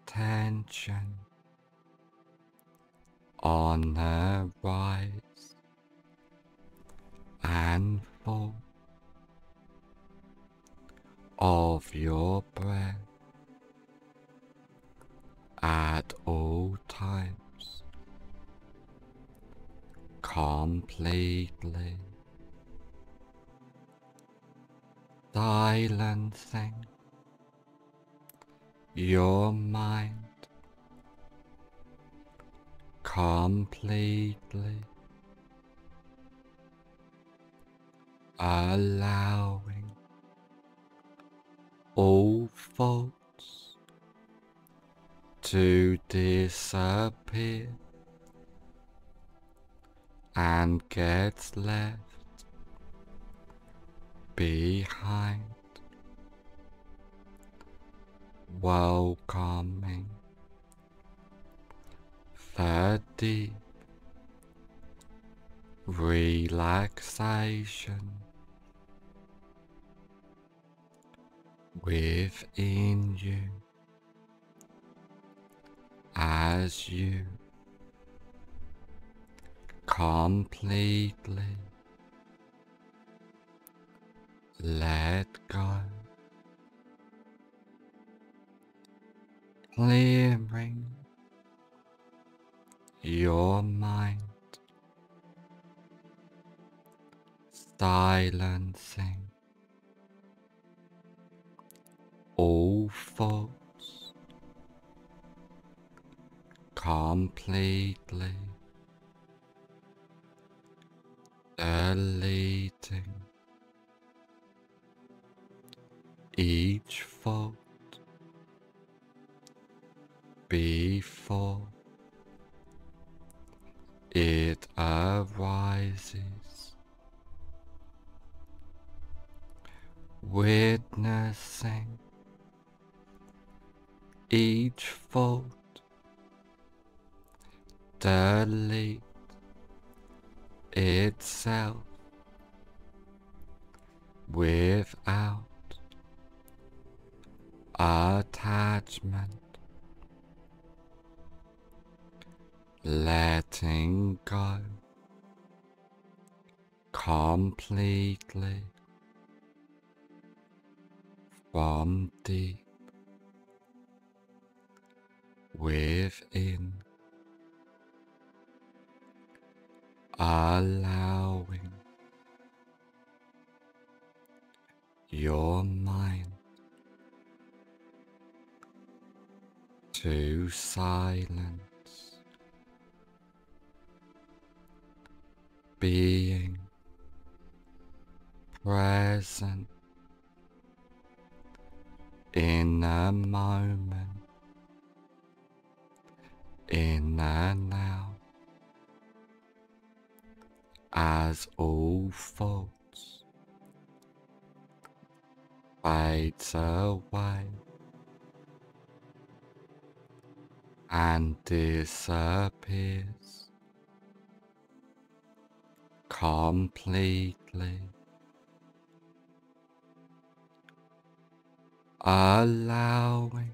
play completely from deep within, allowing your mind to silence fades away and disappears completely. Allowing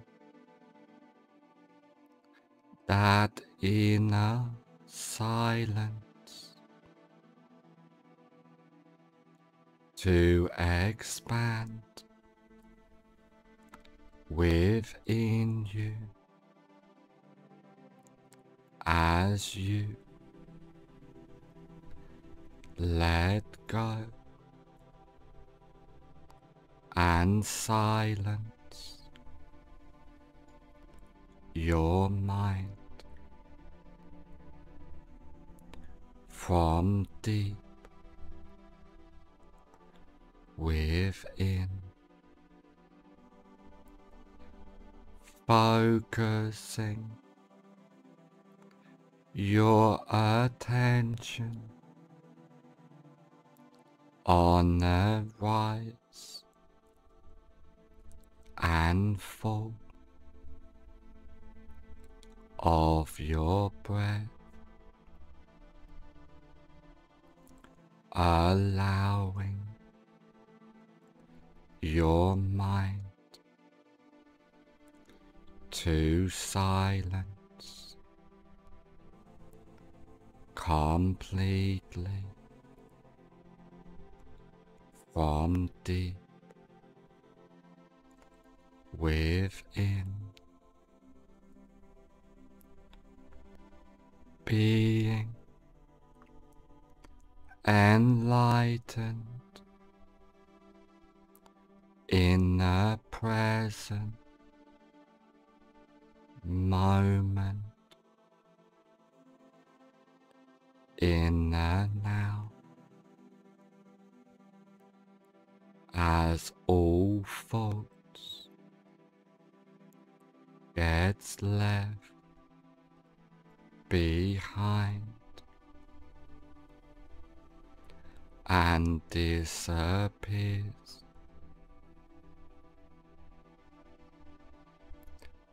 disappears.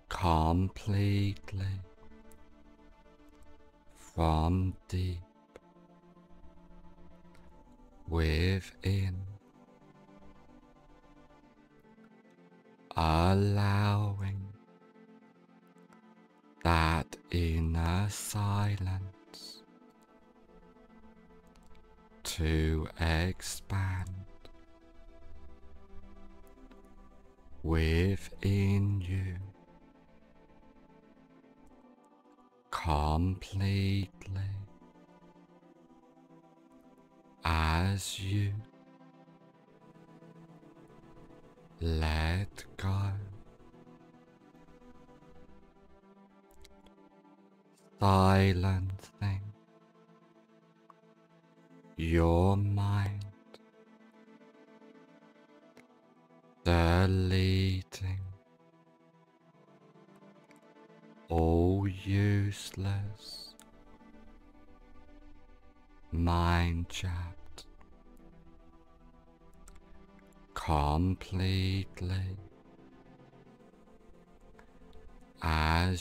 Completely from deep within. Allow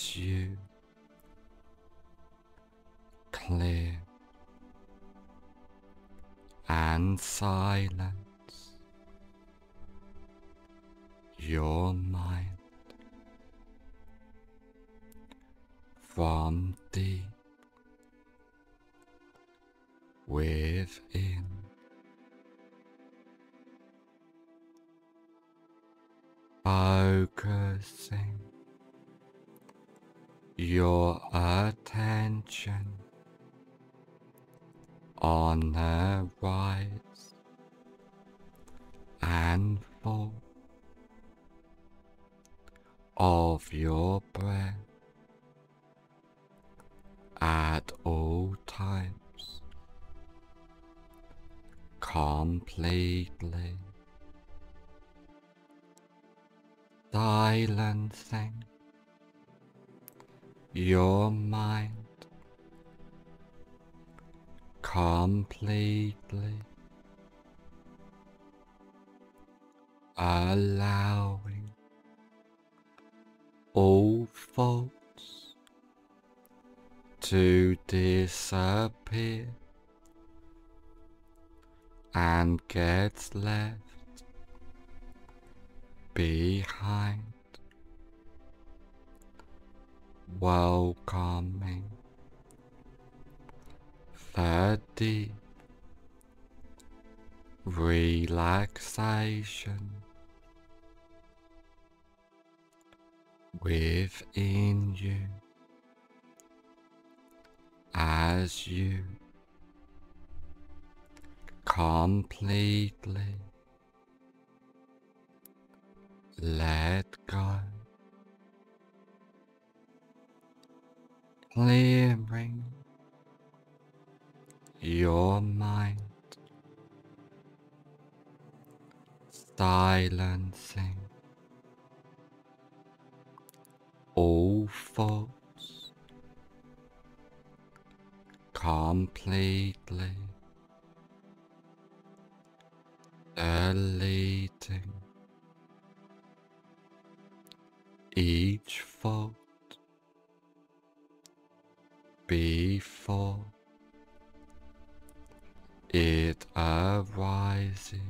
as you clear and silence completely. Silencing your completely. Let go, clearing your mind, silencing all thoughts completely deleting each thought before it arises,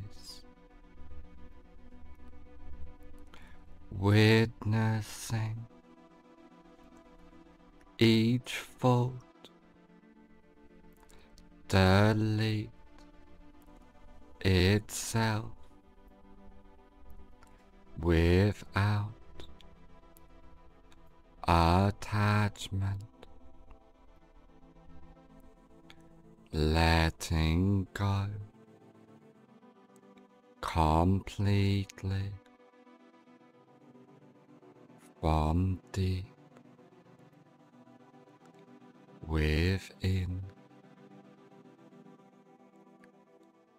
witnessing each thought delete itself without attachment letting go completely from deep within,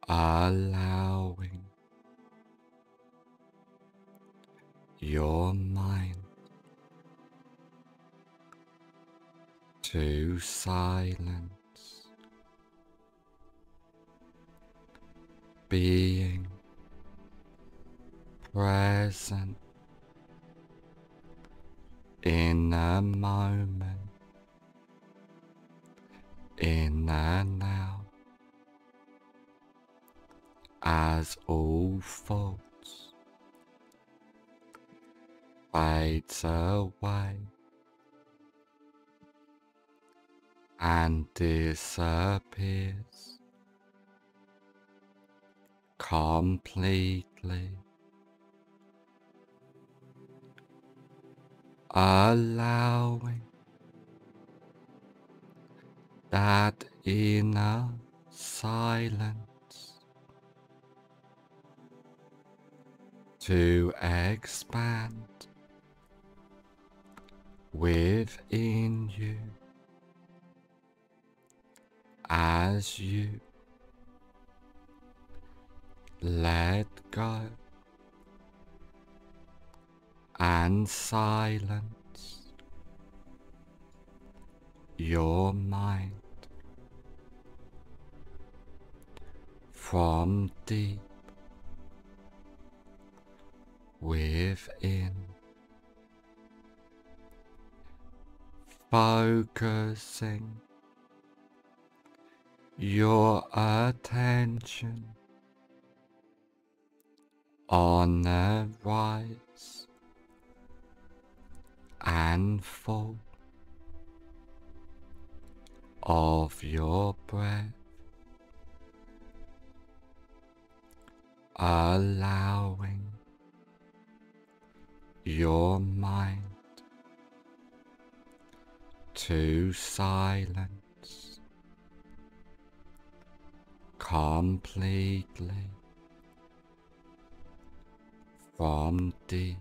allowing your mind to silence being present in a moment, in and out, as all thoughts fades away and disappears completely. Allowing that inner silence to expand within you. As you let go and silence your mind from deep within. Focusing your attention on the rise and fall of your breath, allowing your mind. To silence completely from deep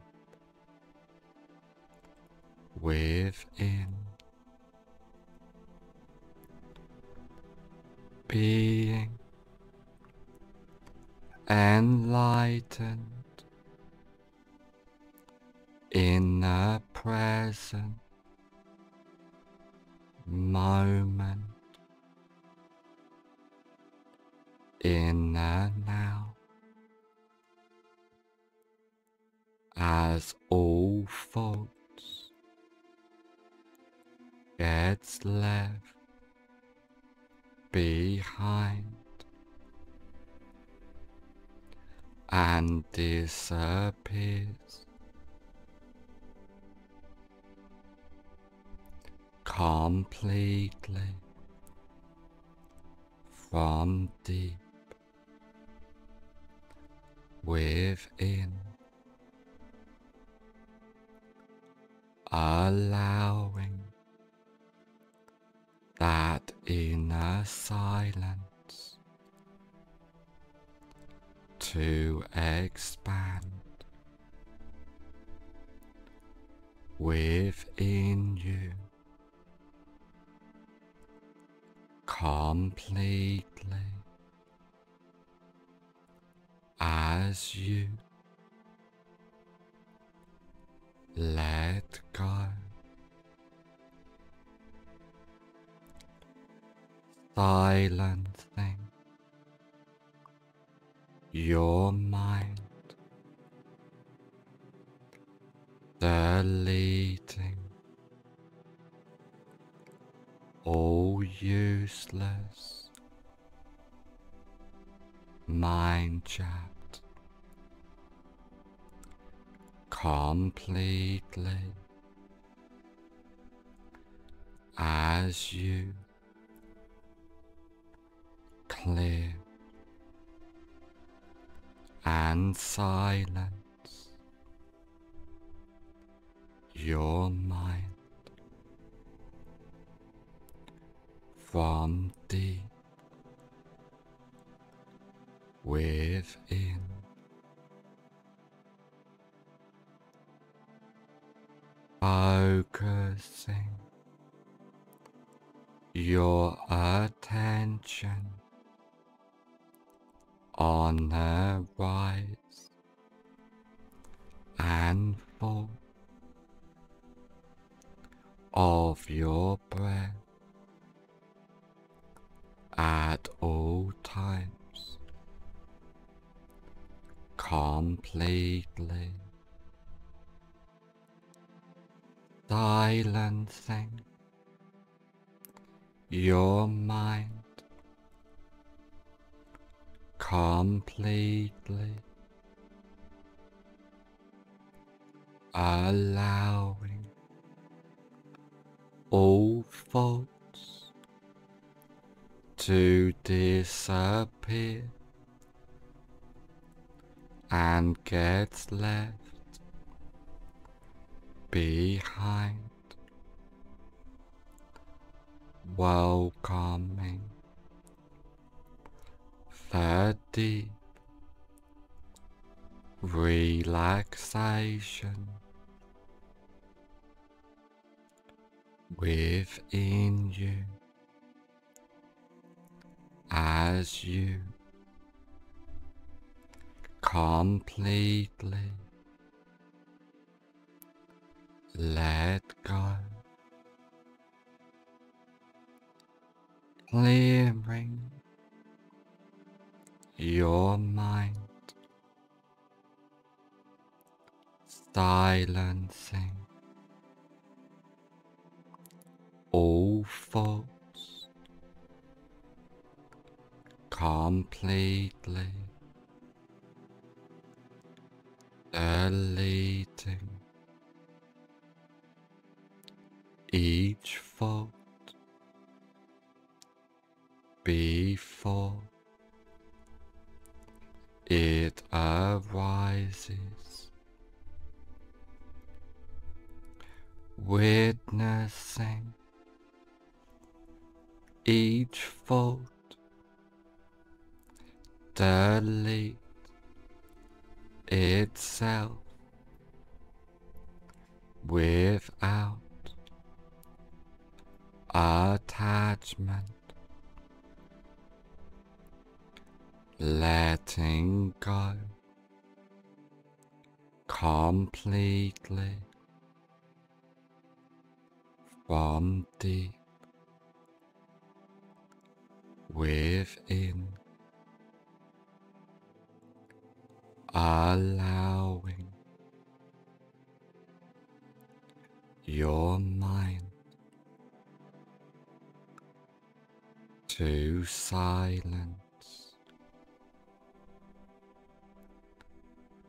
within. Being enlightened in the present moment in the now. As all faults gets left behind and disappears completely from deep within, allowing that inner silence to expand within you completely as you let go. Silencing your mind, deleting all useless. Mind chat completely. As you. Clear. And silence. Your mind from deep within. Focusing your attention on the rise and fall of your breath at all times completely silencing your mind completely allowing all faults to disappear and get left behind welcoming the deep relaxation within you as you completely let go, clearing your mind, silencing all thoughts completely deleting each fault before it arises, witnessing each thought delete itself without attachment, letting go completely from deep within, allowing your mind to silence,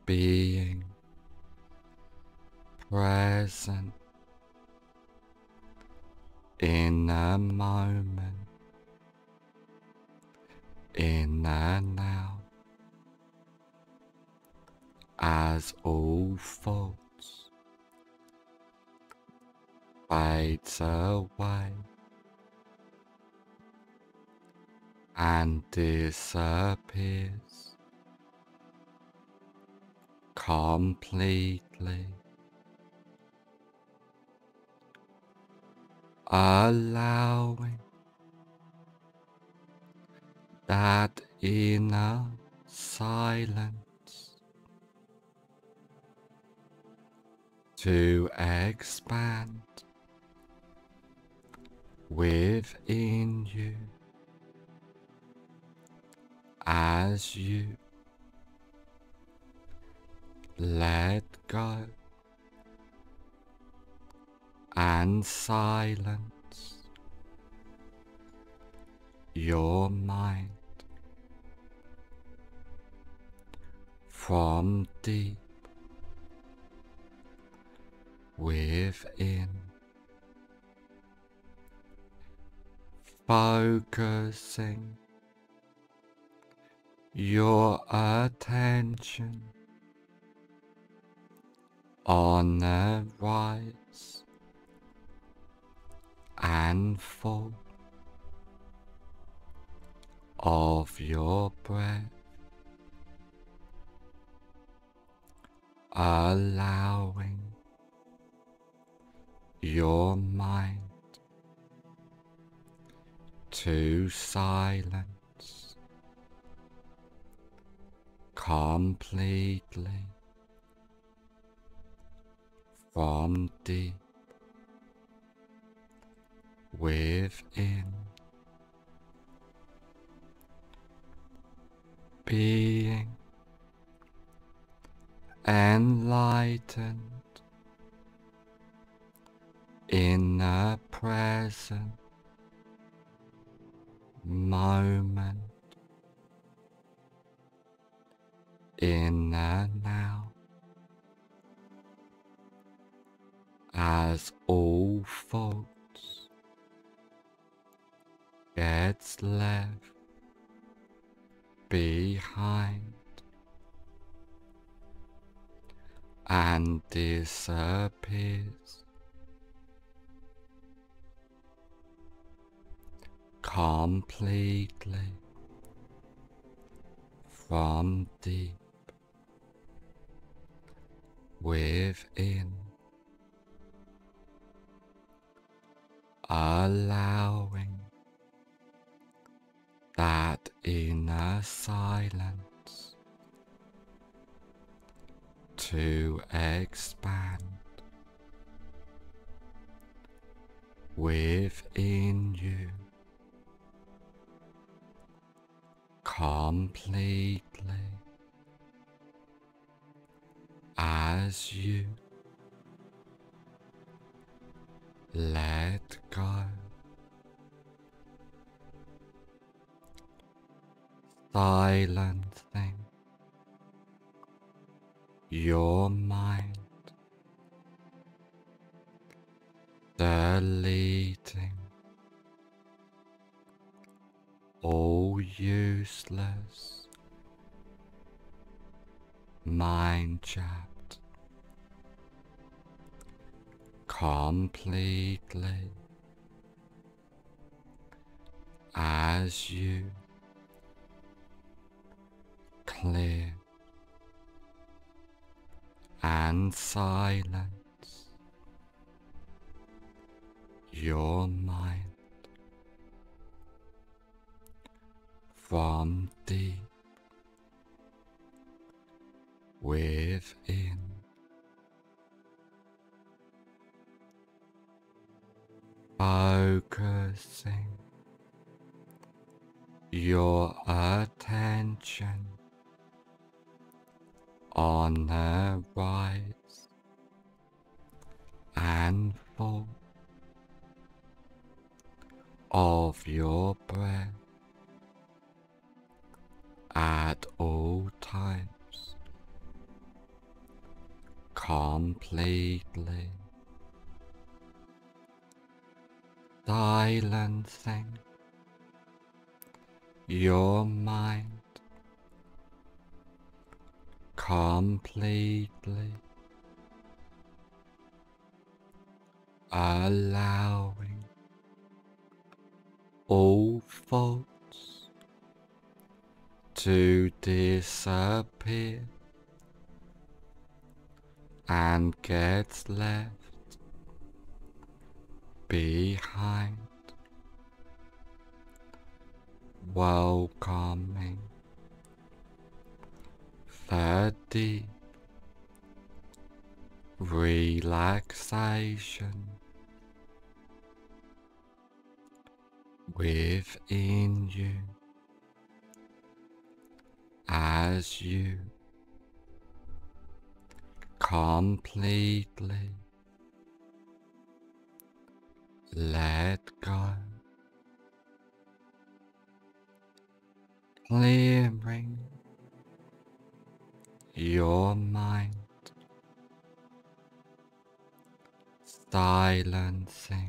being present in a moment in and out as all faults fades away and disappears. Completely. Allowing that inner silence to expand within you. As you let go and silence your mind from deep within, focusing your attention on the rise and fall of your breath, allowing your mind. To silence completely from deep within. Being enlightened in the present moment in the now as all faults gets left behind and disappears completely from deep within, allowing that inner silence to expand within you completely as you let go. Silencing your mind, deleting all useless. Mind chat completely. As you. Clear. And silence your mind from deep within. Focusing your attention on the rise and fall of your breath at all times. Completely. Silencing. Your mind. Completely. Allowing all faults to disappear and get left behind welcoming deep relaxation within you as you completely let go, clearing your mind, silencing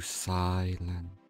silence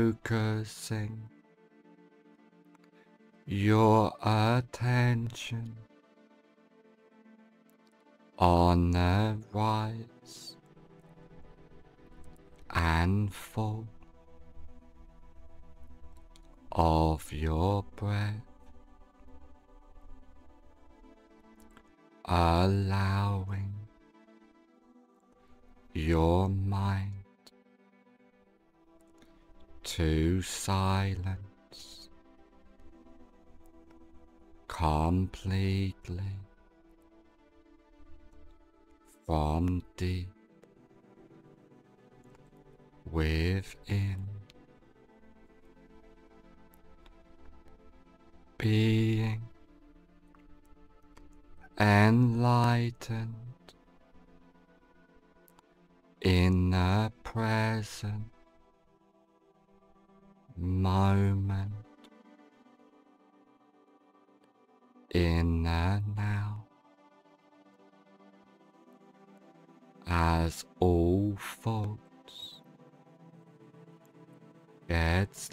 focusing.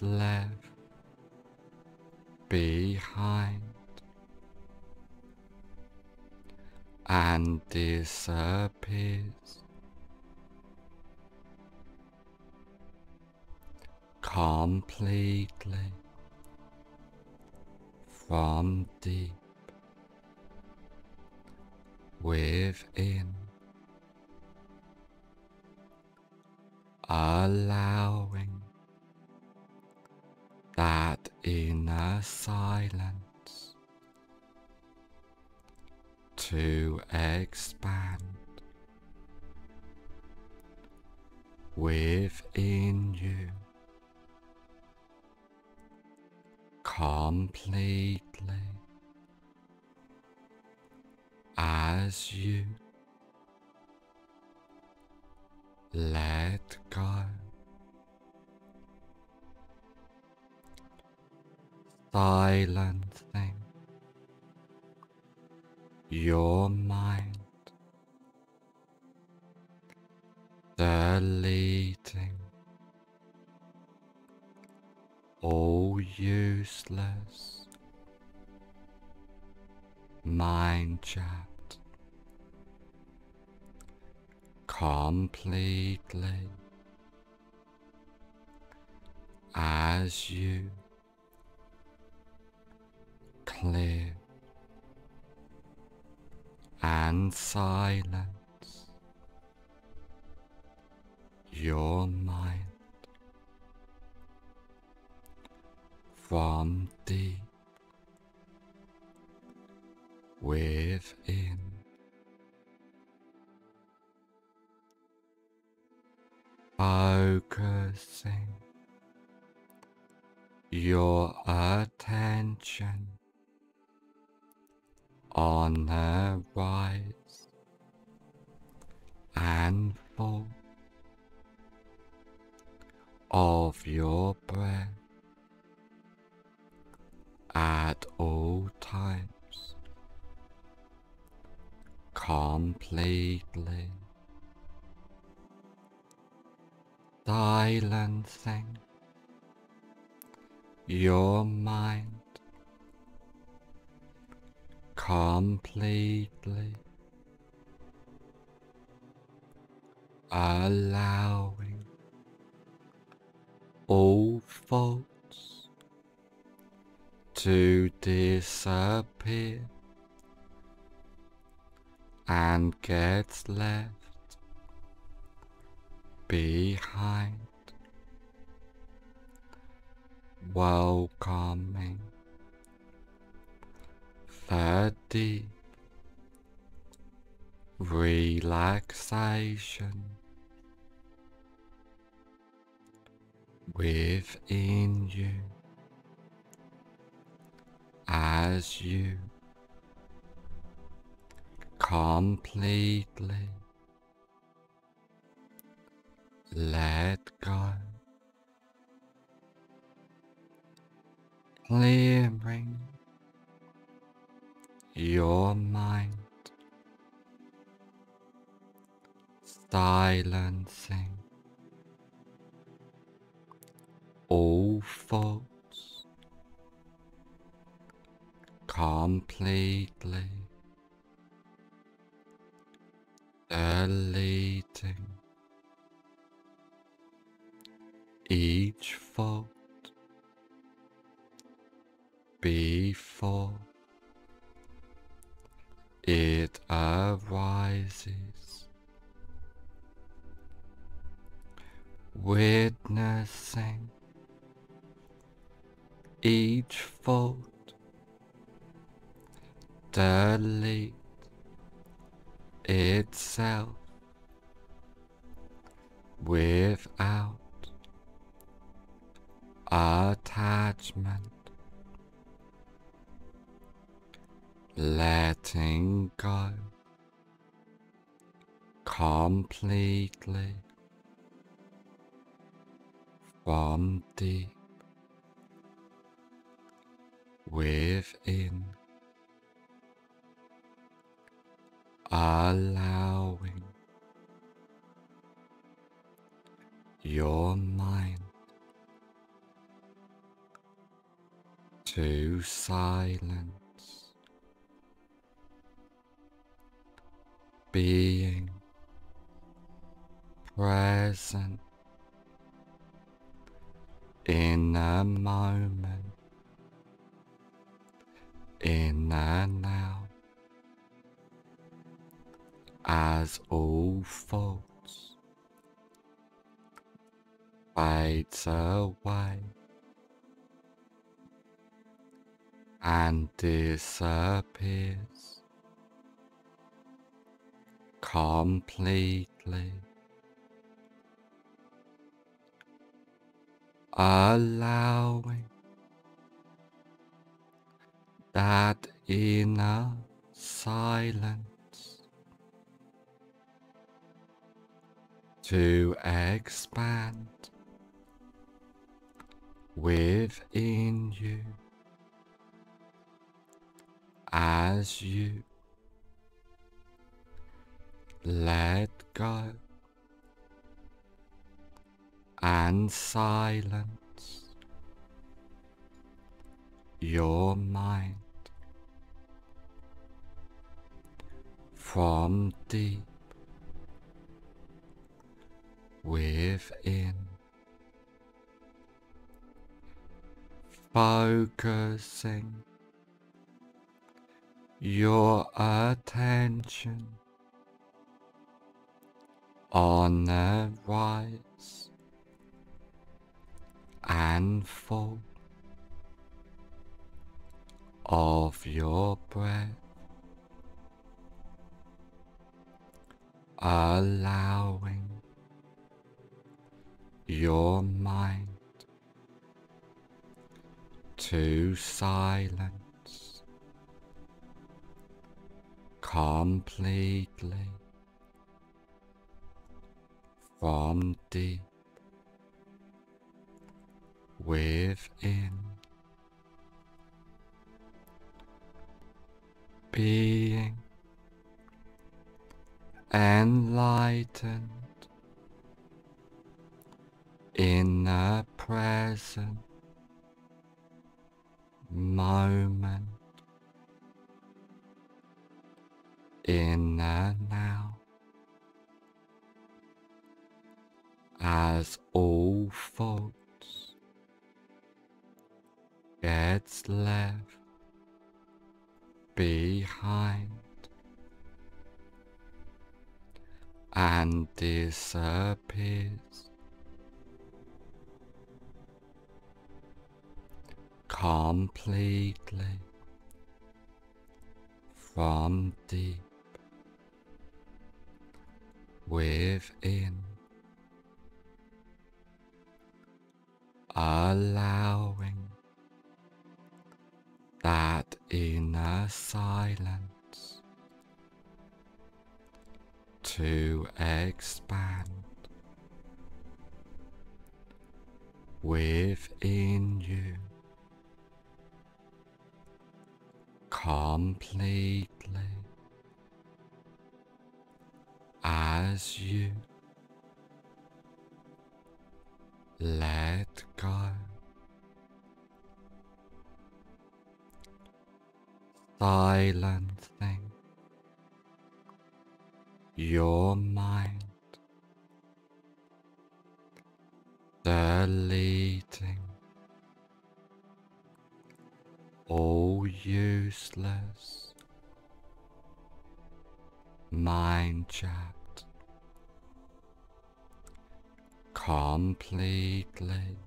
left behind and disappears. completely from deep within. Allow Thailand silencing your mind, deleting all useless. Mind chat completely. As you and silence your mind from deep thing. Your mind completely allowing all faults to disappear. play silence, being present in a moment. disappears completely. Allowing that inner silence to expand within silent. Disappears. Completely from deep within, allowing Silencing your mind, deleting all useless. Mind chat completely.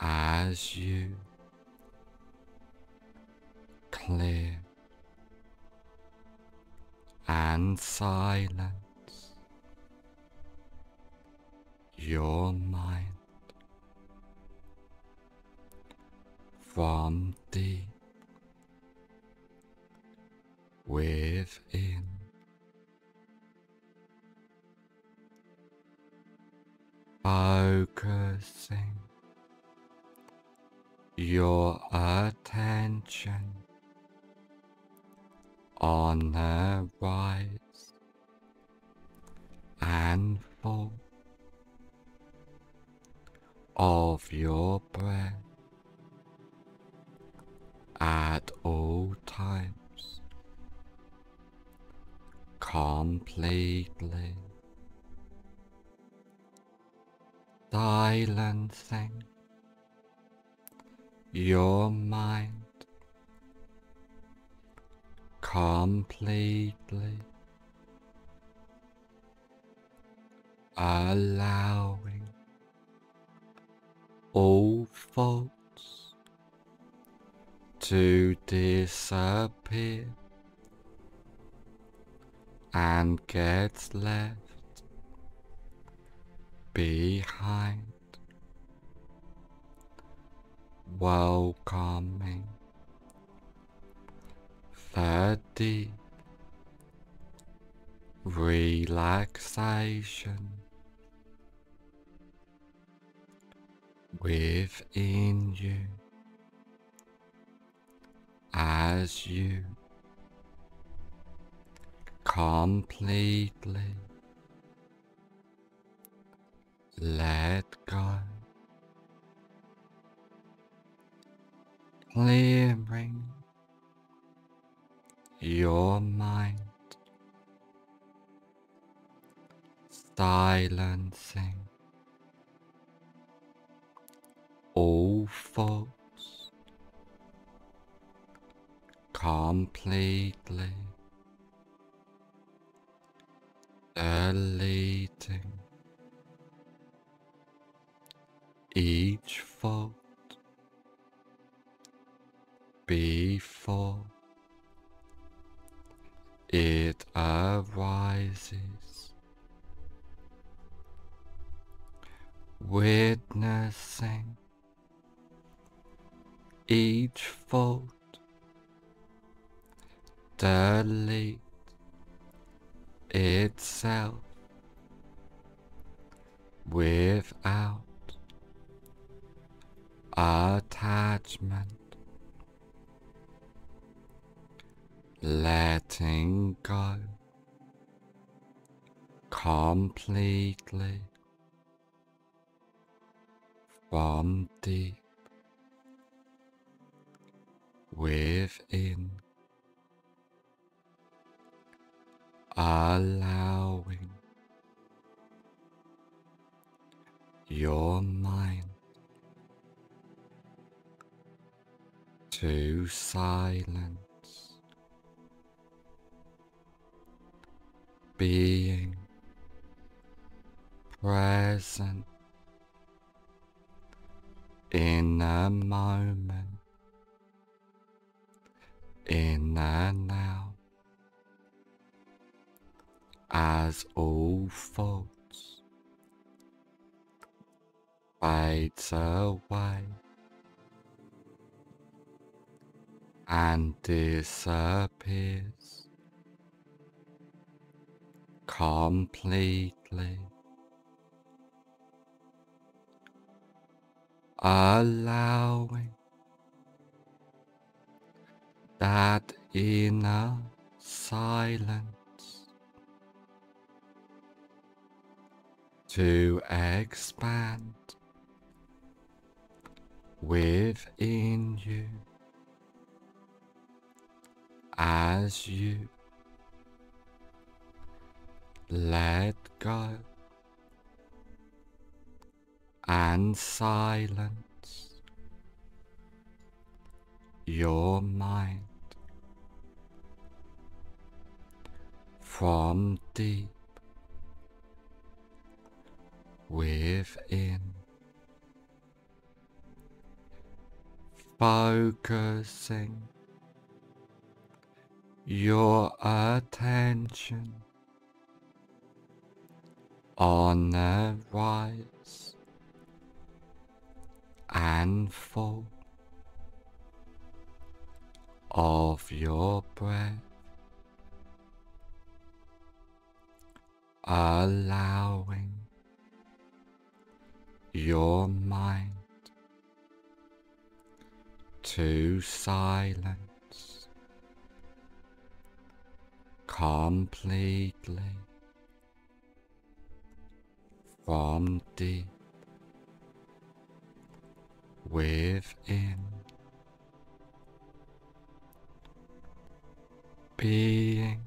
As you clear and silence. Your mind from deep your within you as you completely let go, clearing your mind, silencing all thoughts completely deleting each thought before it arises, witnessing each thought delete itself without attachment, letting go completely from within, allowing your mind to silence, being present in a moment, in and out, as all thoughts fades away and disappears completely. allowing that inner silence to expand within you as you let go and silence your mind from deep within, focusing your attention on the rise and fall of your breath, allowing your mind to silence completely from deep within, being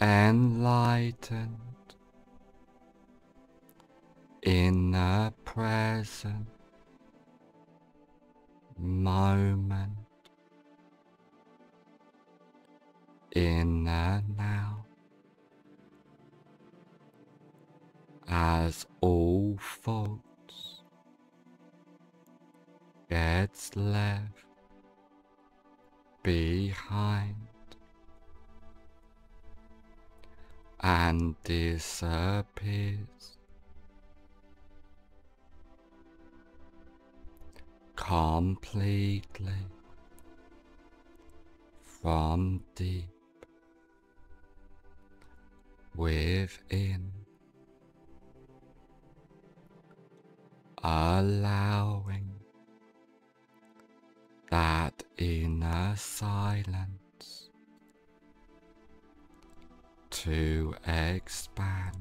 enlightened in the present moment in the now as all thoughts gets left behind. And disappears. Completely from deep within, allowing that inner silence to expand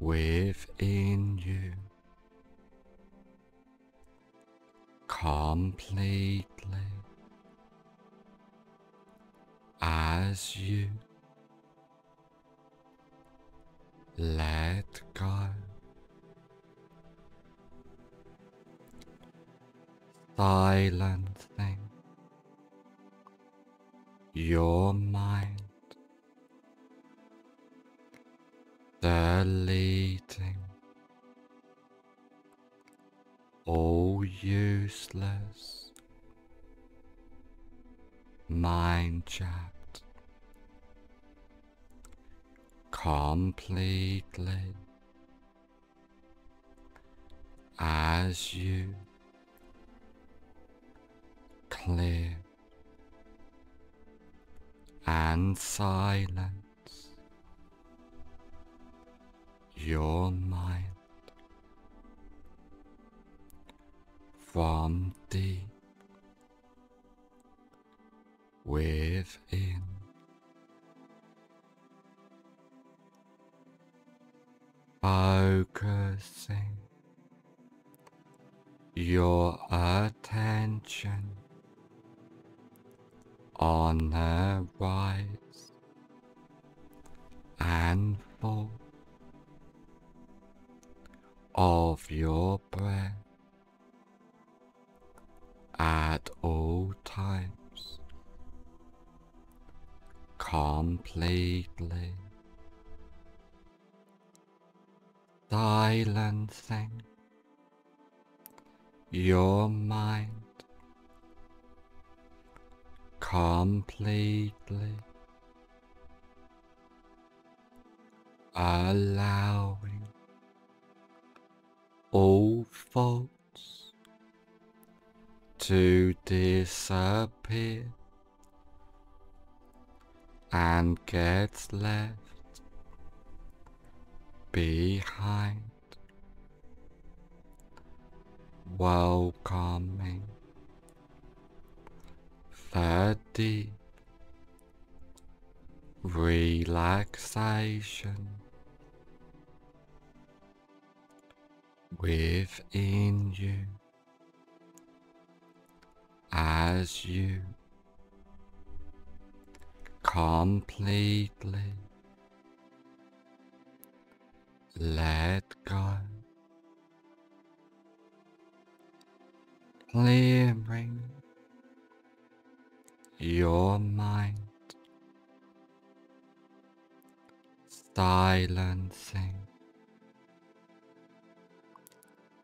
within you completely as you let go. Silencing your mind, deleting all useless. Mind chat completely. As you clear and silence your mind from deep within. Focusing your attention on the rise and fall of your breath at all times completely silencing your mind completely allowing all faults to disappear and get left behind welcoming deep relaxation. Within you. As you. Completely. Let go, clearing your mind, silencing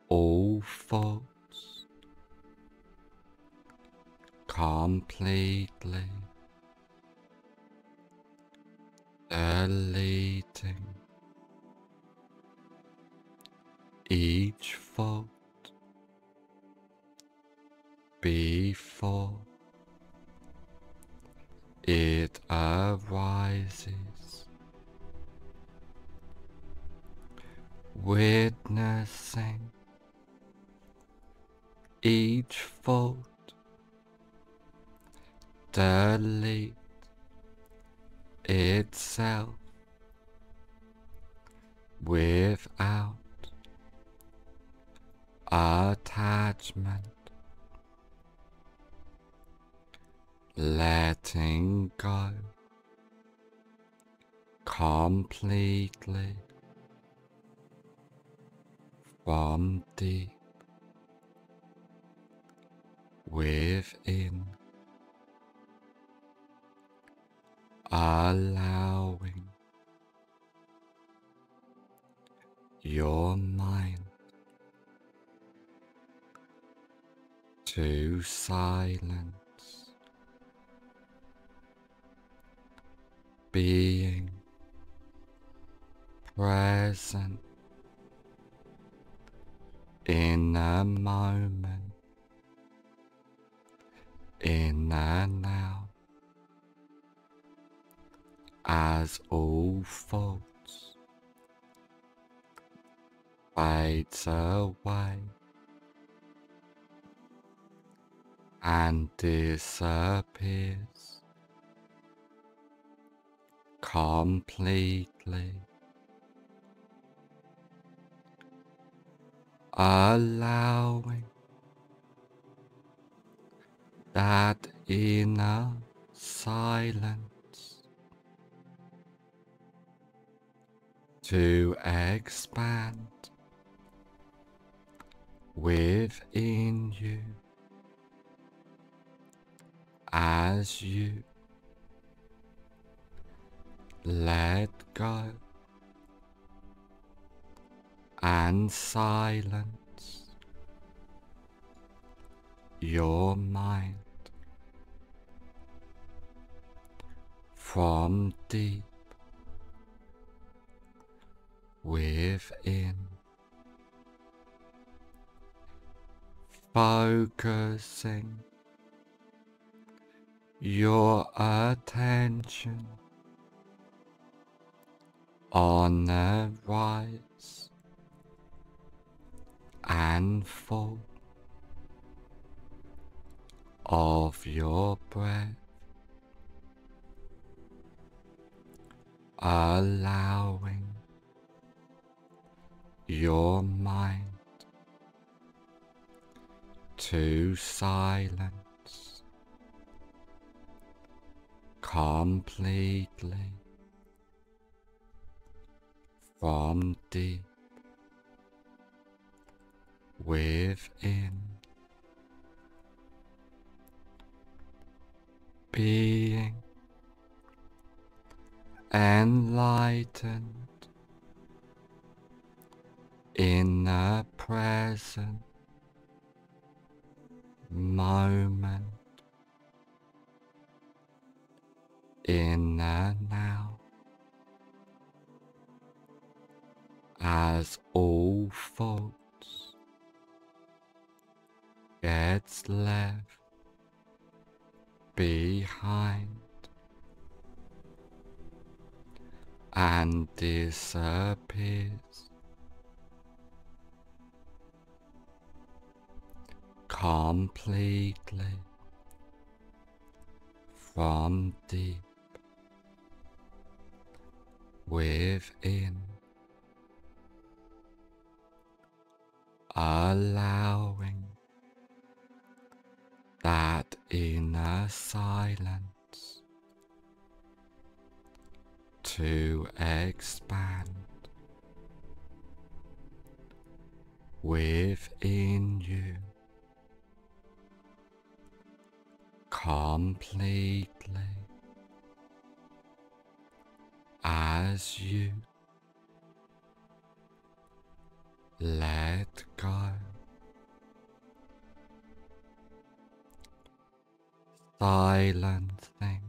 all thoughts completely. Deleting each thought before it arises, witnessing each thought delete itself without attachment, letting go completely from deep within, allowing your mind to silence, being present in a moment in and now, as all faults fades away and disappears completely. Allowing that inner silence to expand within you as you let go and silence your mind from deep within, focusing your attention on the rise and fall of your breath. Allowing your mind to silence completely from deep within. Being enlightened. In the present moment. In the now as all thoughts gets left behind and disappears. Completely from deep within, allowing that inner silence to expand within you completely as you let go. Silencing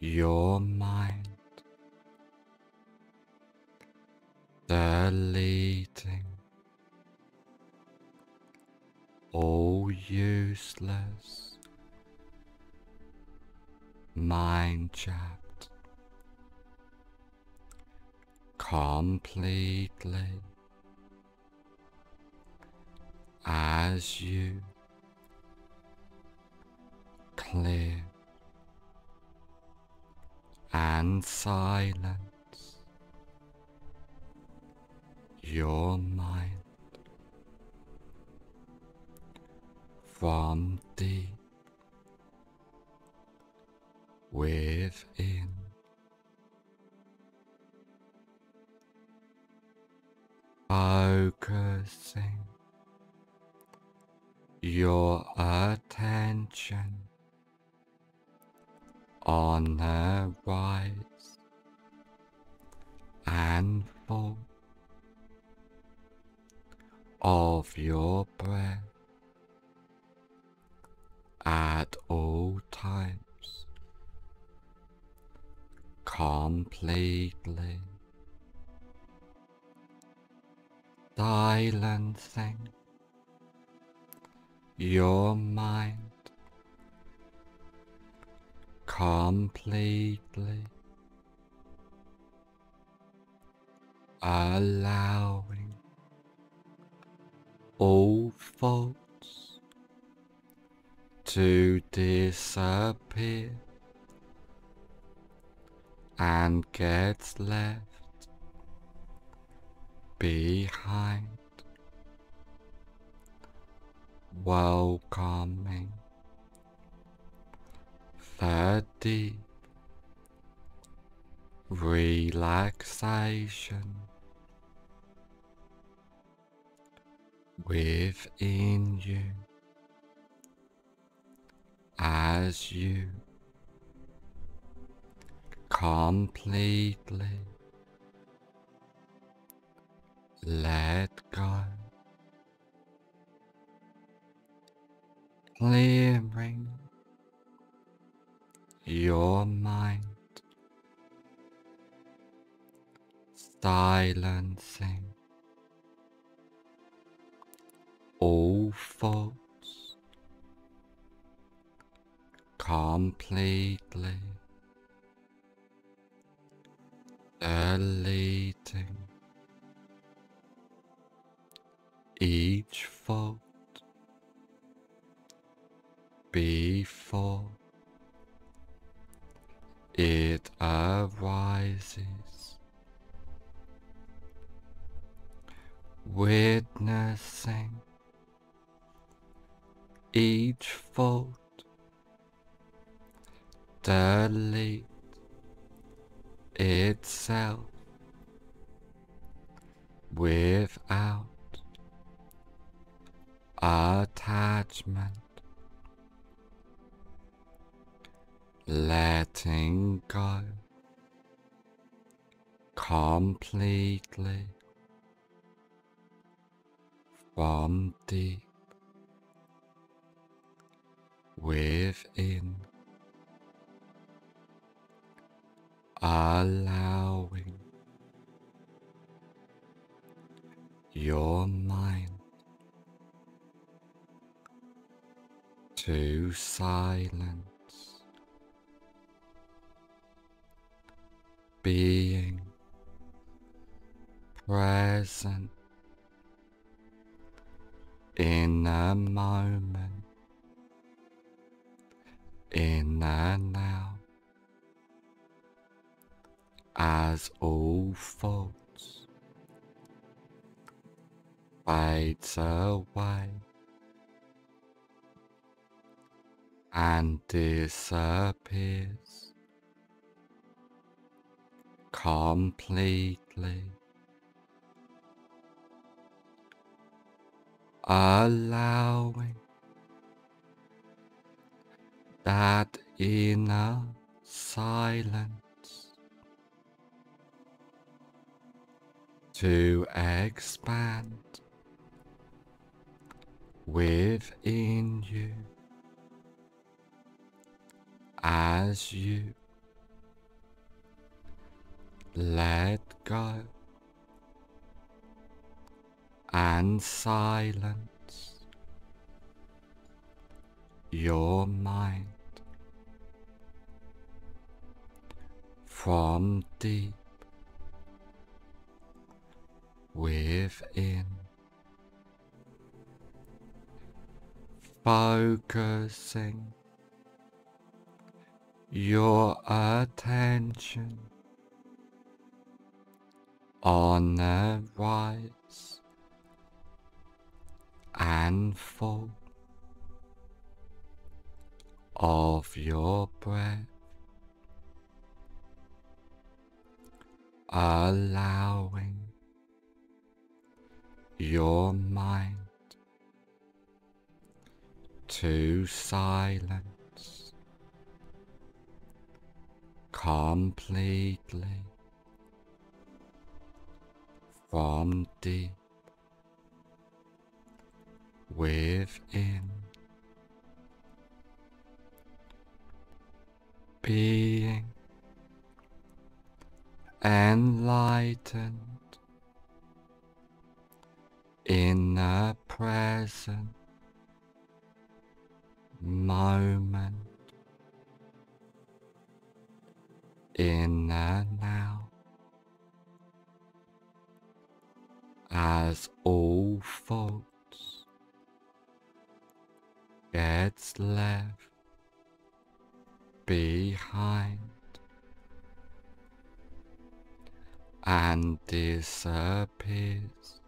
your mind, deleting all useless. Mind chat completely as you clear and silence your mind from deep within. Focusing your attention on the rise and fall of your breath at all times completely silencing your mind completely. Allowing all thoughts to disappear and gets left welcoming. The deep relaxation. Within you. As you. Completely. Let go, clearing your mind, silencing all thoughts completely. Deleting. Each fault before it arises. Witnessing each thought delete itself without attachment, letting go completely from deep within, allowing your mind to silence, being present in a moment, in and now, as all thoughts fades away and disappears completely. Allowing that inner silence to expand within you as you let go and silence your mind from deep within. Focusing your attention on the rise and fall of your breath, allowing your mind to silence completely from deep within. Being enlightened. In the present moment. In the now as all faults. Gets left behind and disappears.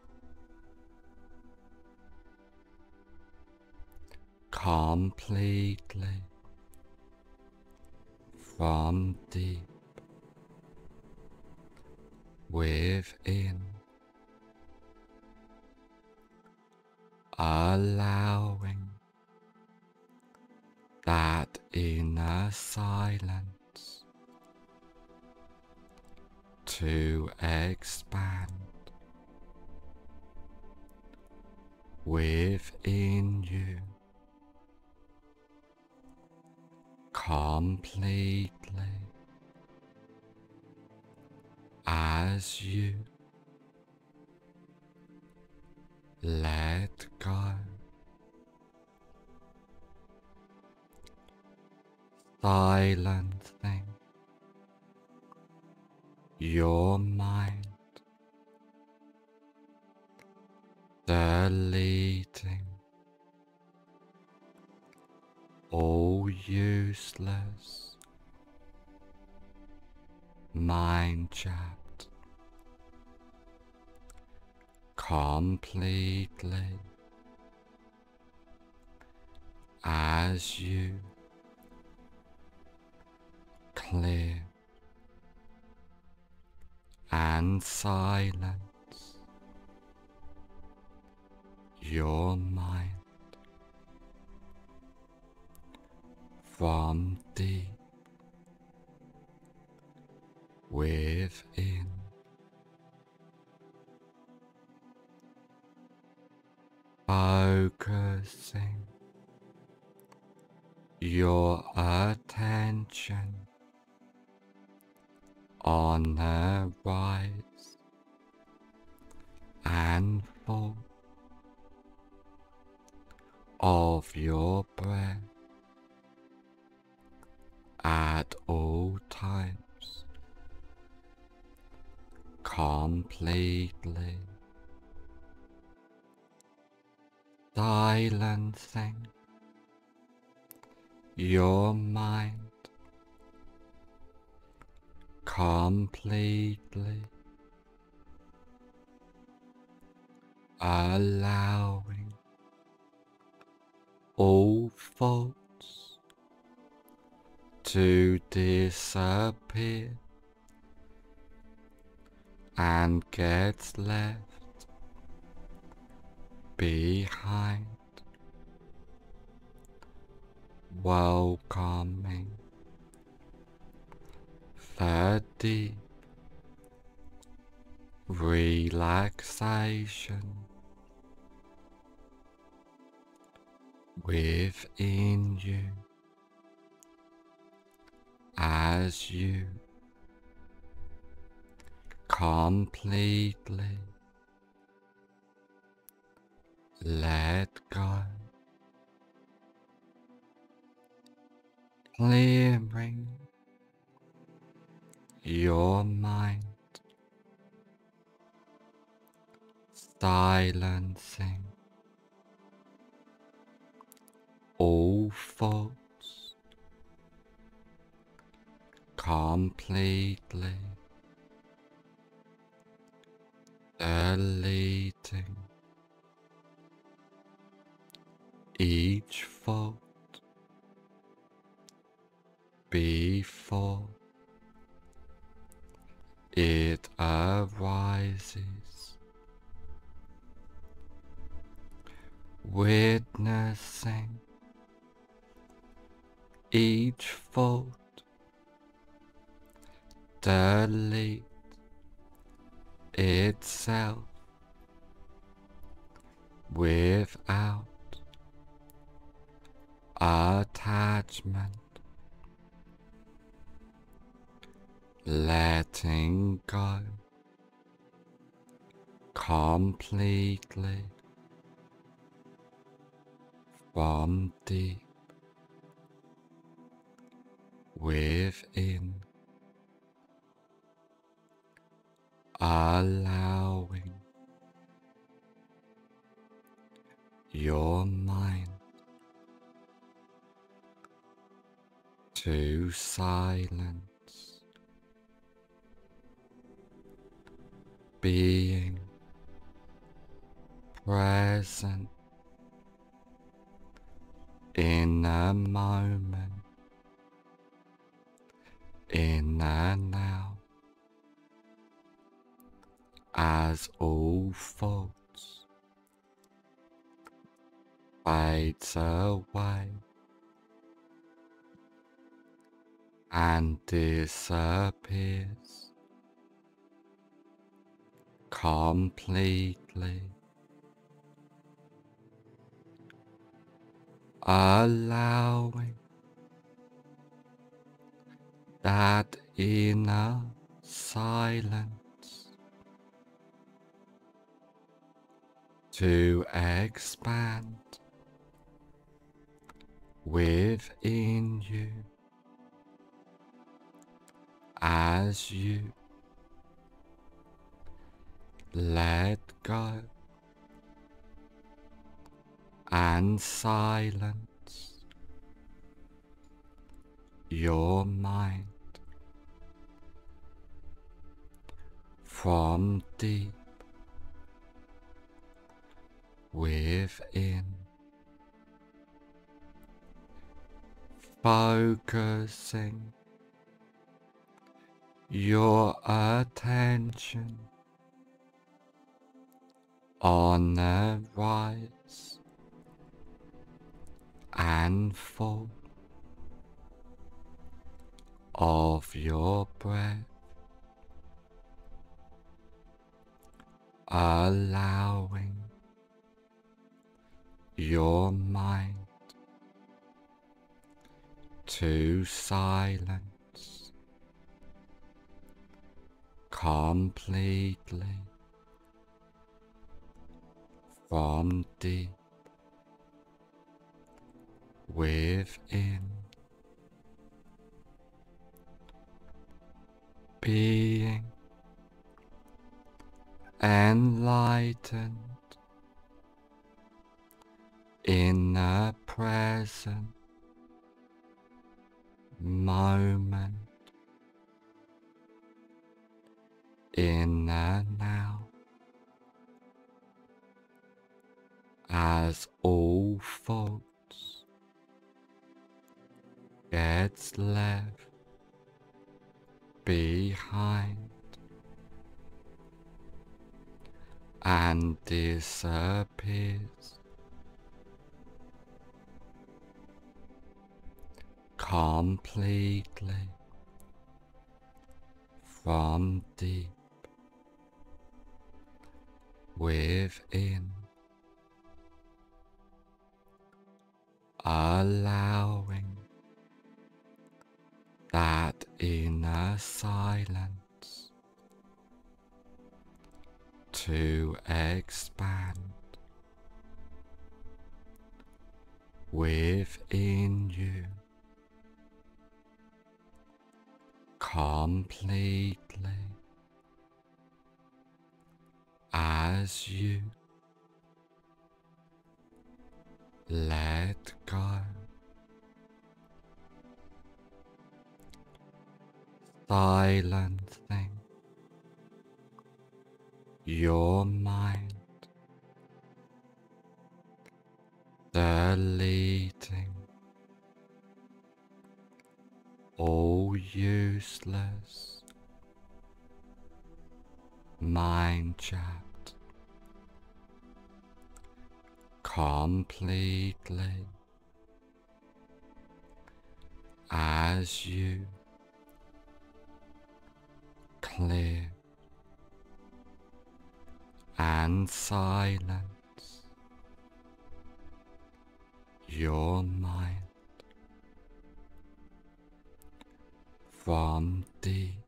Completely from deep within, allowing that inner silence to expand within you completely as you let go. Silencing your mind, deleting all useless. Mind chat completely as you clear and silence your mind from deep within. Focusing your attention on the rise and fall of your breath at all times completely silencing your mind completely allowing all faults to disappear and get left behind. Welcoming. Deep relaxation. Within you. As you. Completely let go, clearing your mind, silencing all thoughts completely. Deleting each fault before it arises, witnessing each fault. Delete itself without attachment, letting go. Completely. From deep. Within, allowing. Your mind to silence, being present in a moment, in and now, as all thoughts fades away and disappears completely. Allowing that inner silence to expand within you as you let go and silence your mind from deep within. Focusing your attention. On the rise and fall of your breath, allowing your mind to silence completely from deep within. Being enlightened in the present moment in the now. As all faults gets left behind and disappears completely from deep within, allowing that inner silence to expand within you. Completely as you let go. Silencing your mind, deleting all useless mind chat. Completely. As you. Clear. And silence. Your mind. from deep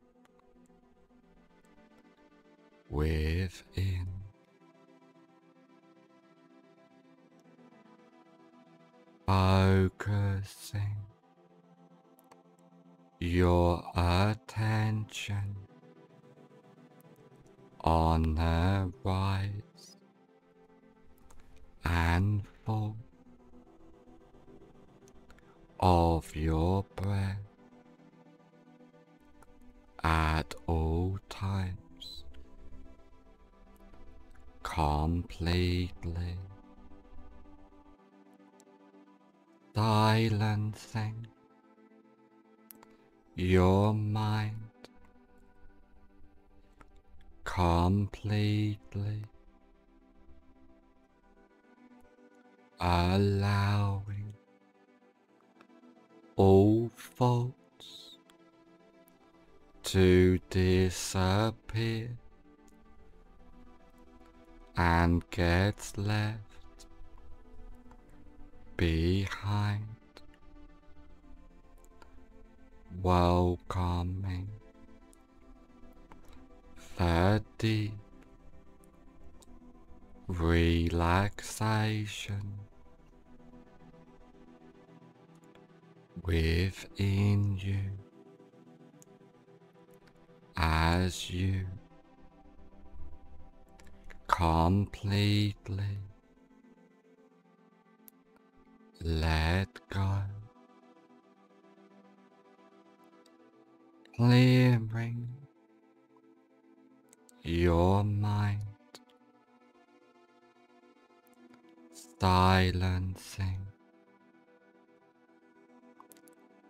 within. Focusing your attention on the rise and fall of your breath at all times, completely. Silencing your mind completely. Allowing all faults to disappear and gets left behind, welcoming the deep relaxation within you as you completely let go, clearing your mind. Balancing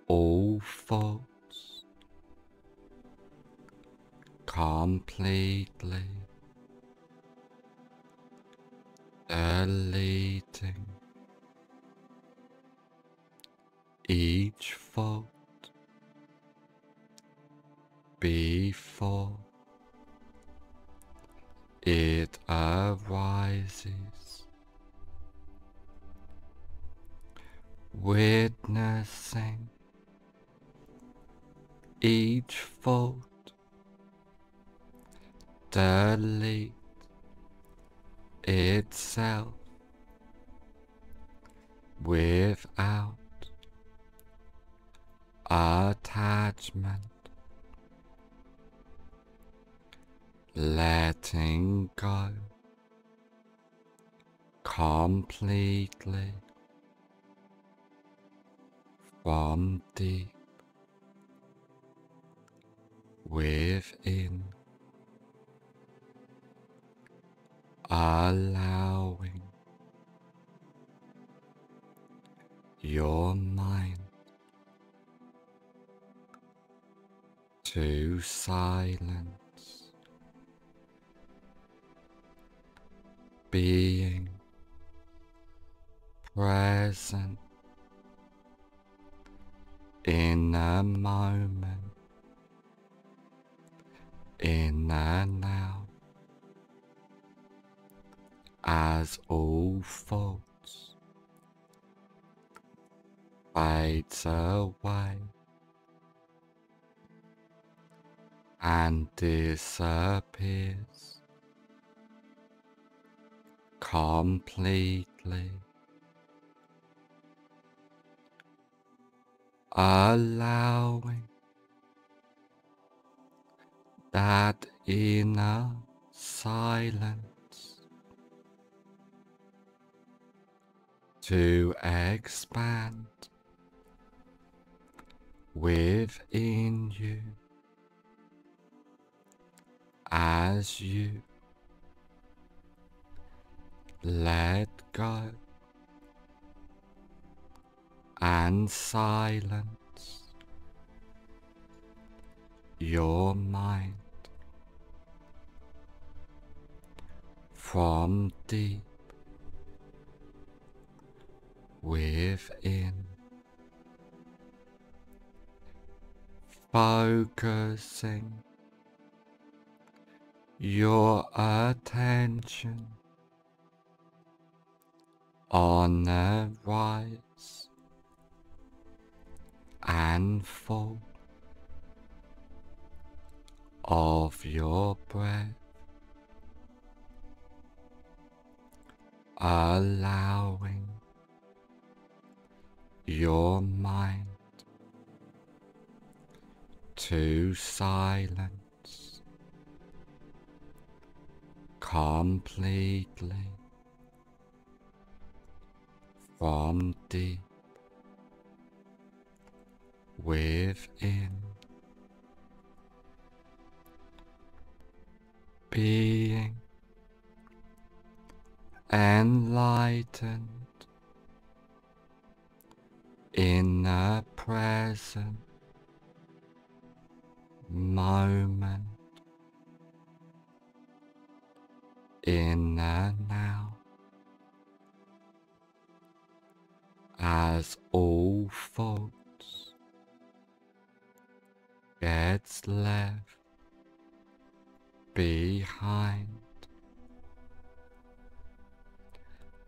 all thoughts. Completely deleting each fault before it arises, witnessing each fault delete itself without attachment letting go completely from deep within, allowing your mind to silence being present in a moment, in and now, as all faults fades away and disappears. Completely. Allowing that inner silence to expand within you. As you let go and silence your mind from deep within. Focusing your attention on the rise and fall of your breath, allowing your mind. To silence completely from deep within. Being enlightened in the present moment in the now. as all faults gets left behind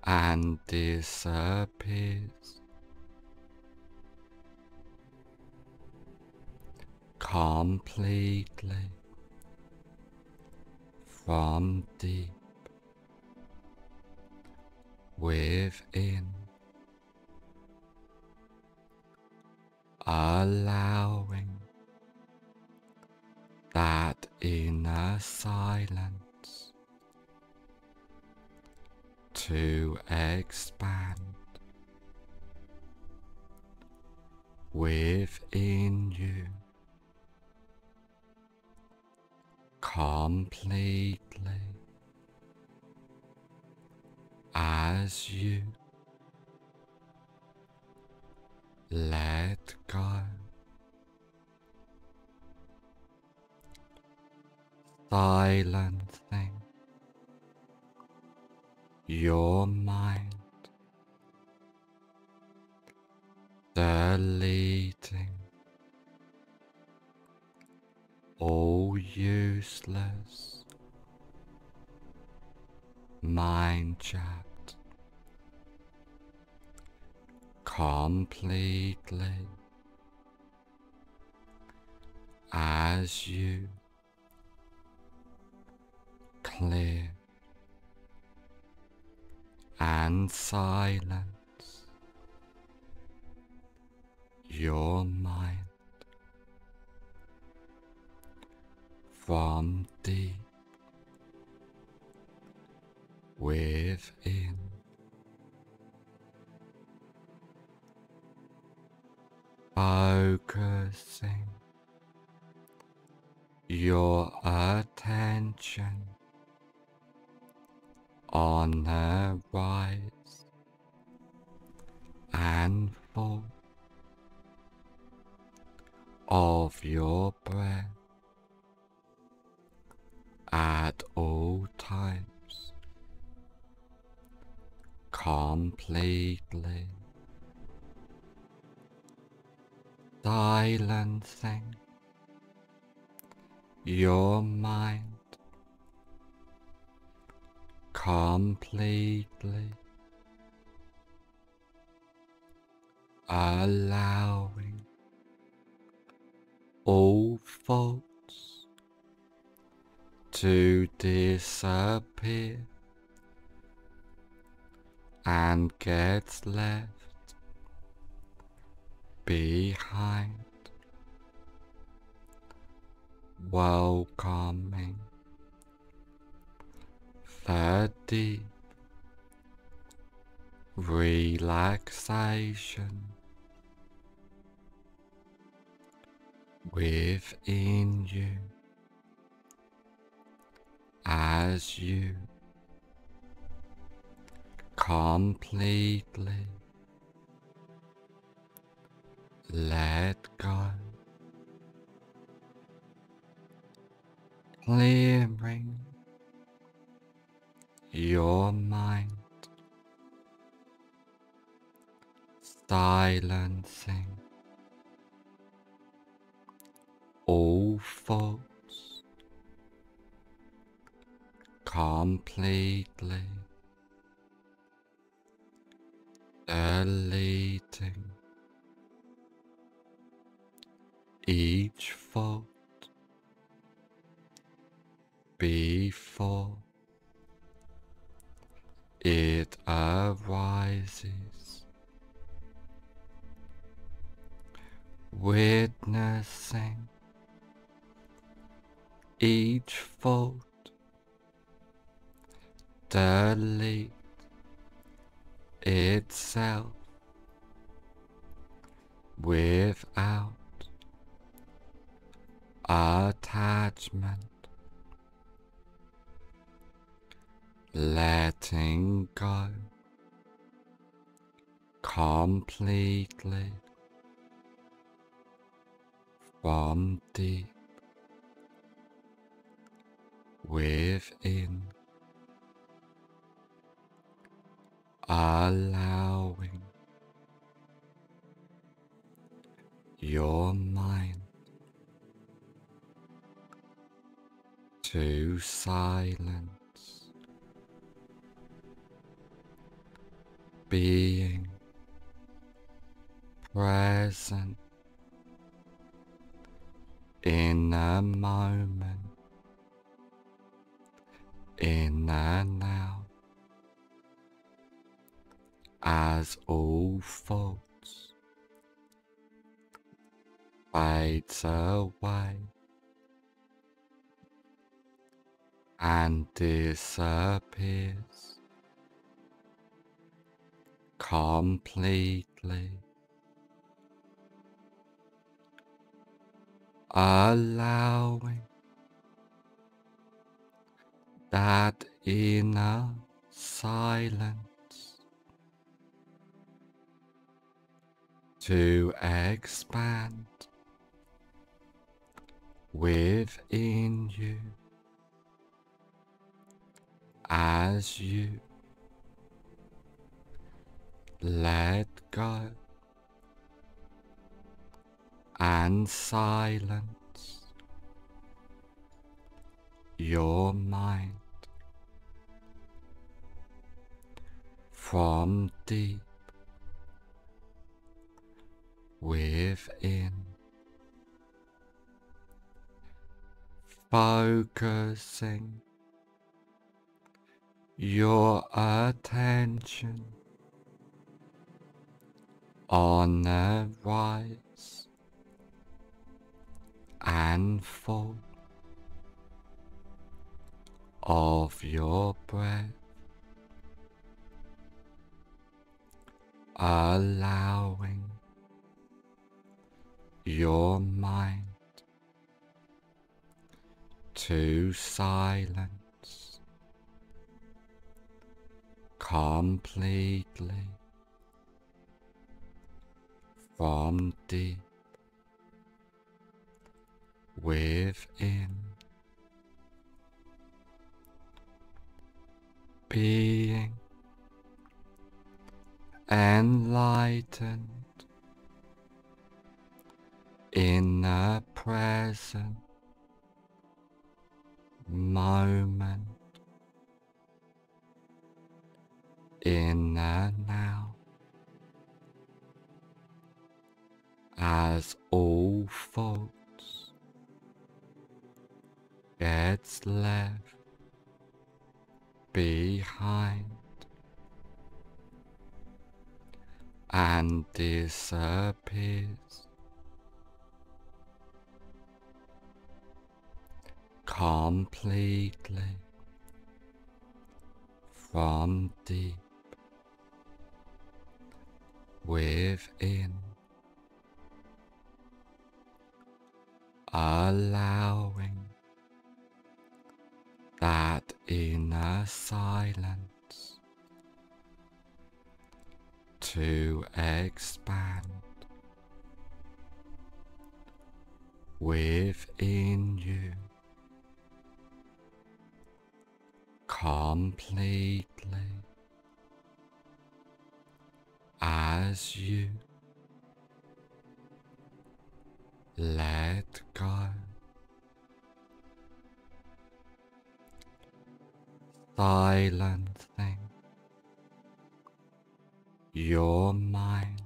and disappears completely from deep within. allowing that inner silence to expand within you completely as you. Let go. Silencing your mind, deleting all useless. Mind chat completely. As you. Clear. And silence. Your mind from deep within. Focusing your attention on the rise and fall of your breath at all times. Completely. Silencing your mind. Completely. Allowing all thoughts to disappear and get left behind. Welcoming the deep relaxation within you as you. Completely let go, clearing your mind, silencing all thoughts completely deleting each thought before it arises, witnessing each thought delete itself without attachment letting go completely from deep within, allowing your mind to silence being present in a moment, in and out, as all thoughts fades away and disappears completely. Allowing that inner silence to expand within you. As you let go and silence your mind from deep within. Focusing your attention on the rise and fall of your breath, allowing your mind. To silence completely. From deep. Within. Being. Enlightened in the present moment in the now as all faults gets left behind and disappears completely from deep within, allowing that inner silence to expand within you. Completely as you. Let go. Silencing your mind,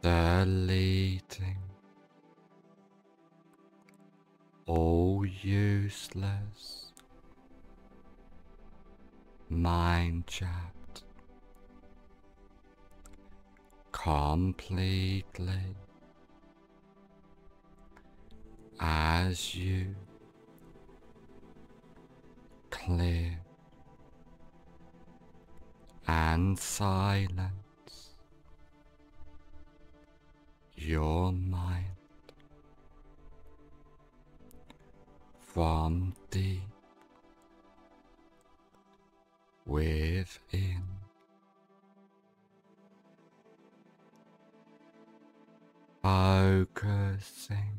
deleting all useless. Mind chat completely. As you. Clear. And silence. Your mind. From within. Focusing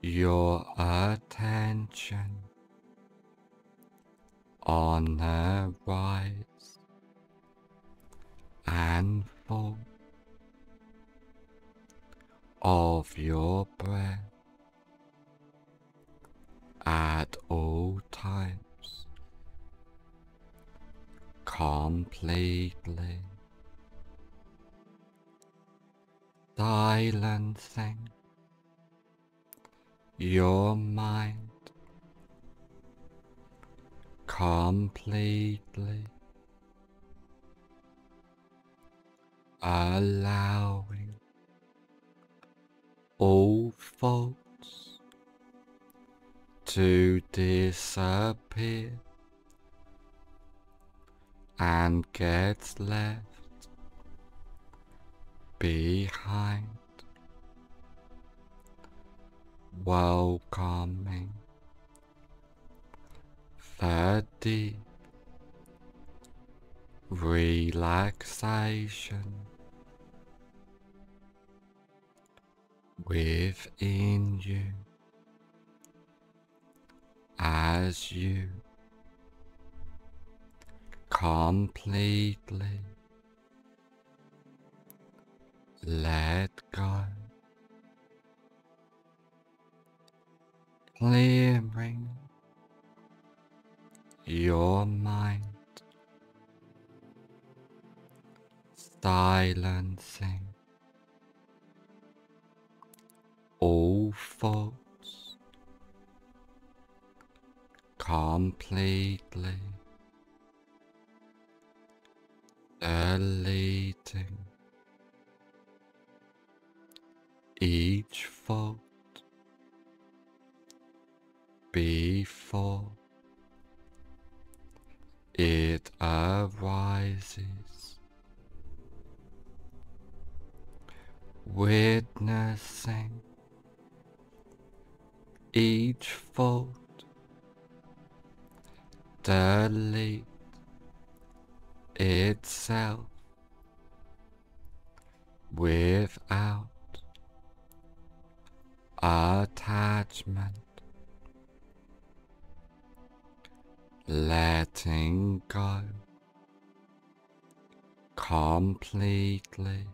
your attention on the rise and fall of your breath at all times completely silencing your mind completely allowing all thoughts to disappear and gets left behind, welcoming deep relaxation within you as you completely let go, clearing your mind, silencing all thoughts completely deleting each fault before it arises, witnessing each delete itself without attachment, letting go completely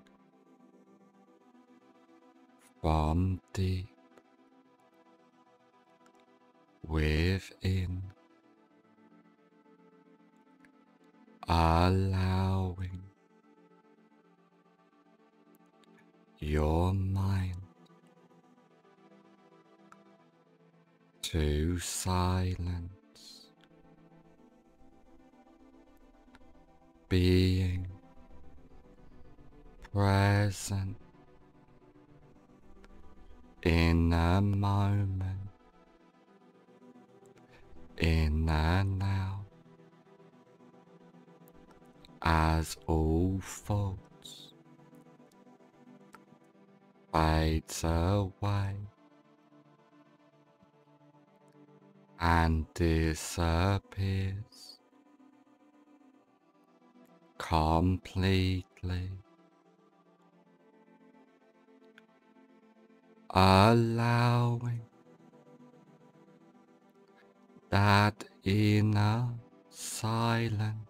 from deep within, allowing your mind to silence, being present in a moment, in and out, as all thoughts fades away and disappears. Completely, allowing that inner silence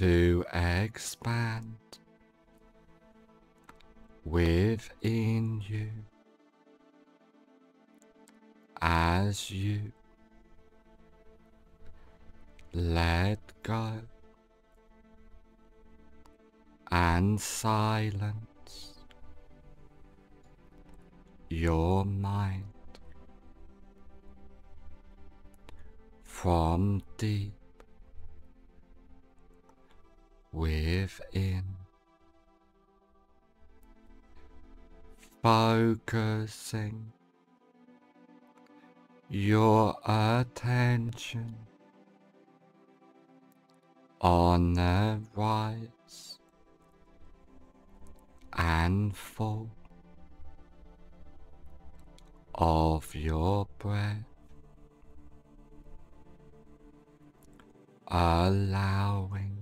to expand within you. As you let go and silence your mind from deep within. Focusing your attention on the rise and fall of your breath, allowing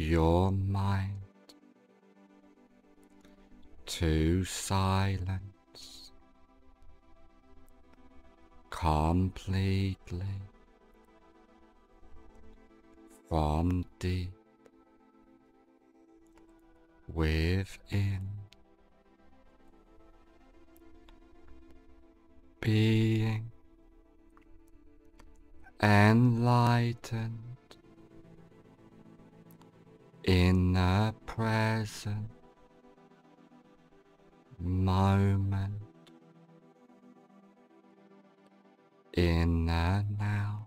your mind. To silence completely from deep within. Being enlightened in the present moment. In the now.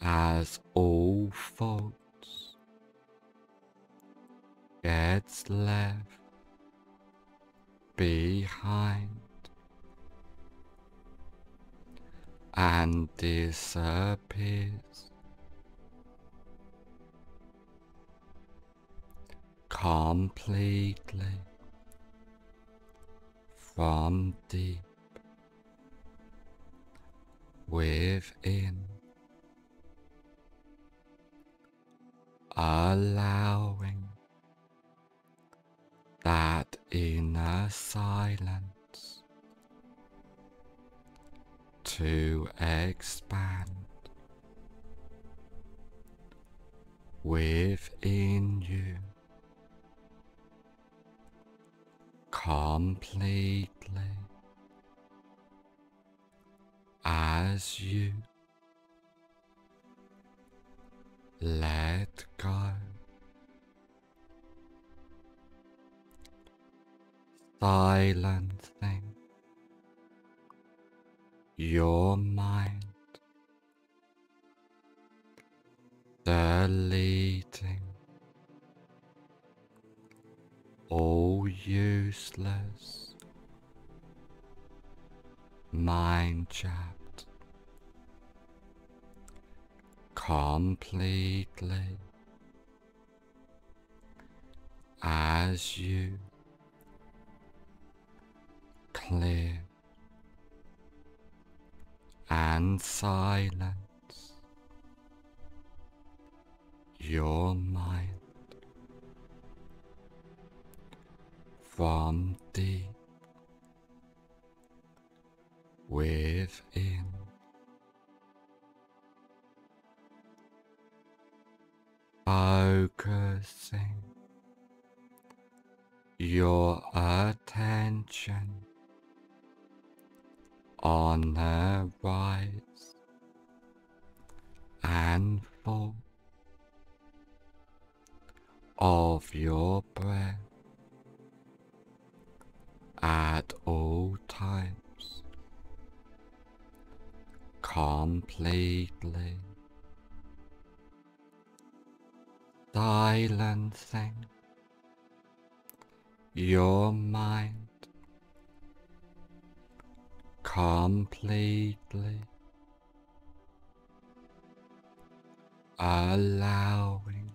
As all faults gets left behind and disappears completely from deep within, allowing that inner silence to expand within you completely as you let go. Silencing your mind, deleting all useless. Mind chat completely. As you. Clear. And silence. Your mind from deep within. Focusing your attention on the rise and fall of your breath at all times. Completely silencing your mind. Completely allowing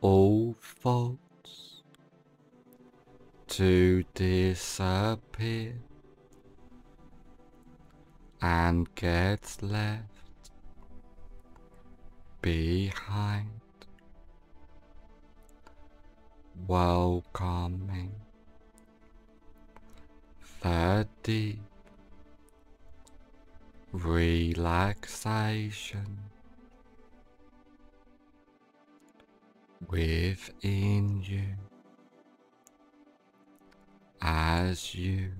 all faults to disappear and get left behind welcoming the deep relaxation within you as you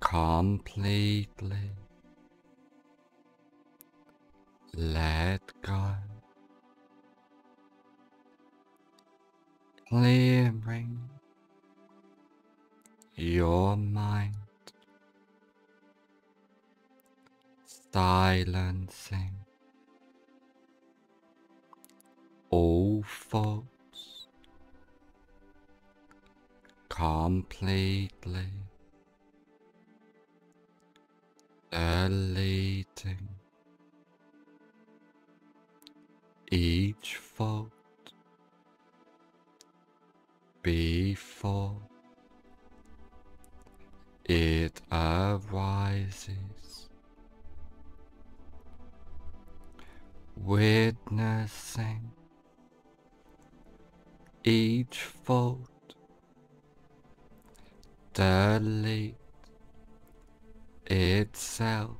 completely let go, clearing your mind, silencing all thoughts completely deleting each fault before it arises, witnessing each fault delete itself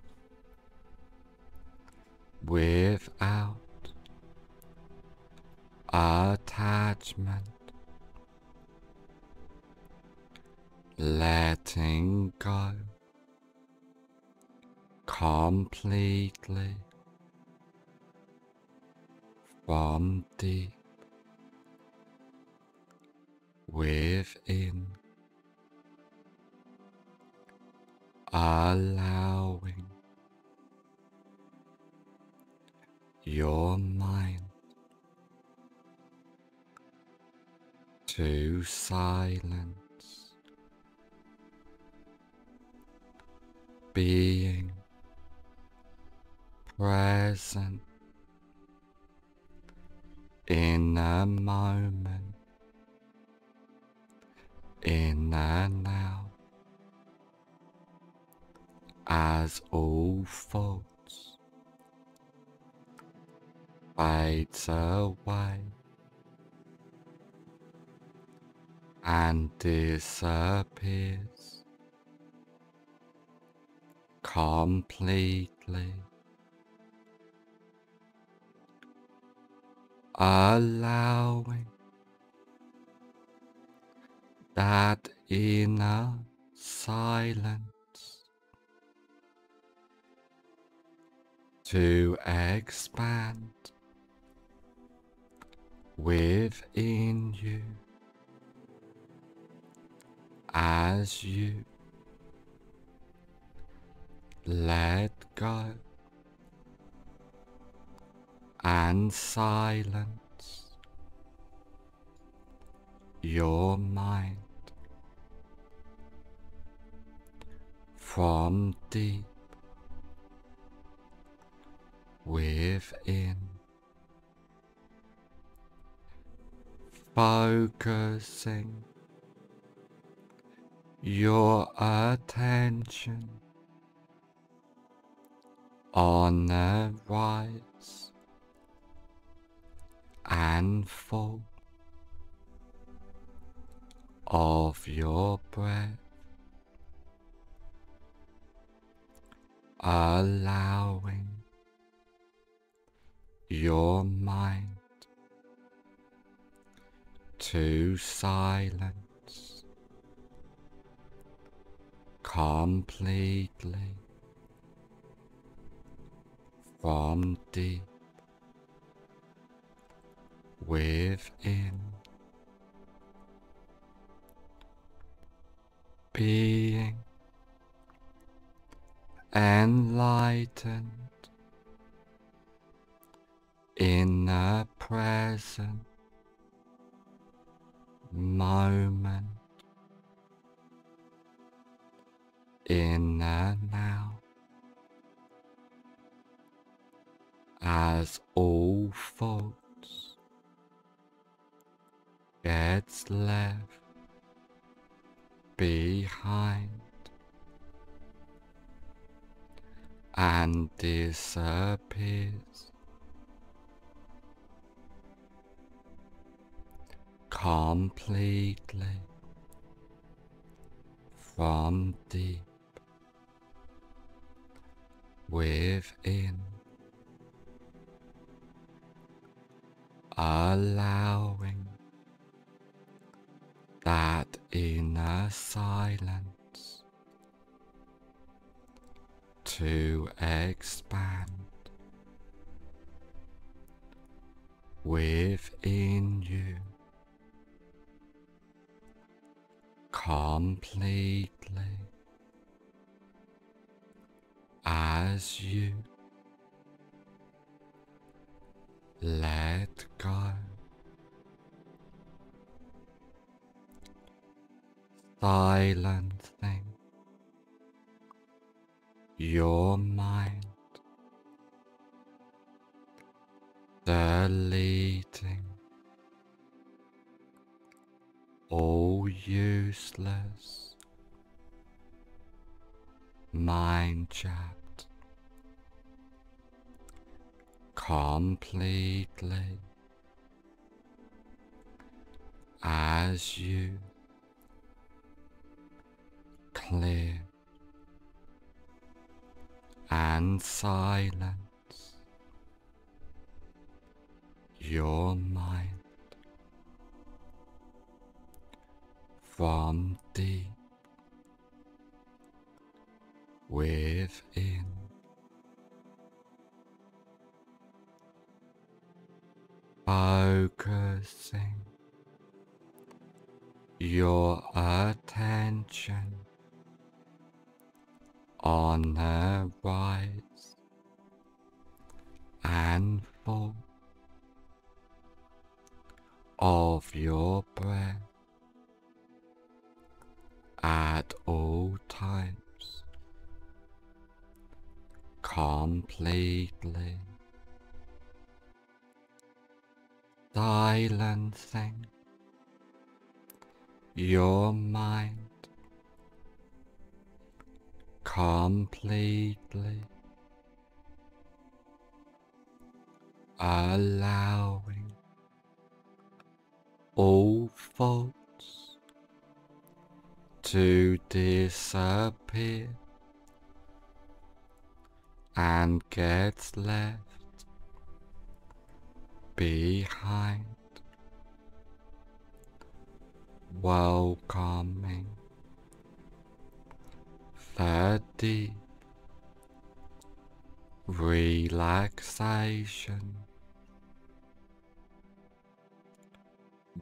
without attachment letting go completely from deep within, allowing your mind to silence being present in a moment, in and out, as all faults fades away and disappears. Completely. Allowing that inner silence to expand within you. As you let go and silence your mind from deep within. Focusing your attention on the rise and fall of your breath, allowing your mind. To silence completely from deep within. Being enlightened in the present moment in the now as all faults gets left behind and disappears completely from deep within, allowing that inner silence to expand within you completely as you. Let go. Silencing your mind, deleting all useless. Mind chat completely. As you. Clear. And silence. Your mind from deep within. Focusing your attention on the rise and fall of your breath at all times. Completely. Silencing your mind. Completely. Allowing all faults to disappear and get left behind, welcoming deep relaxation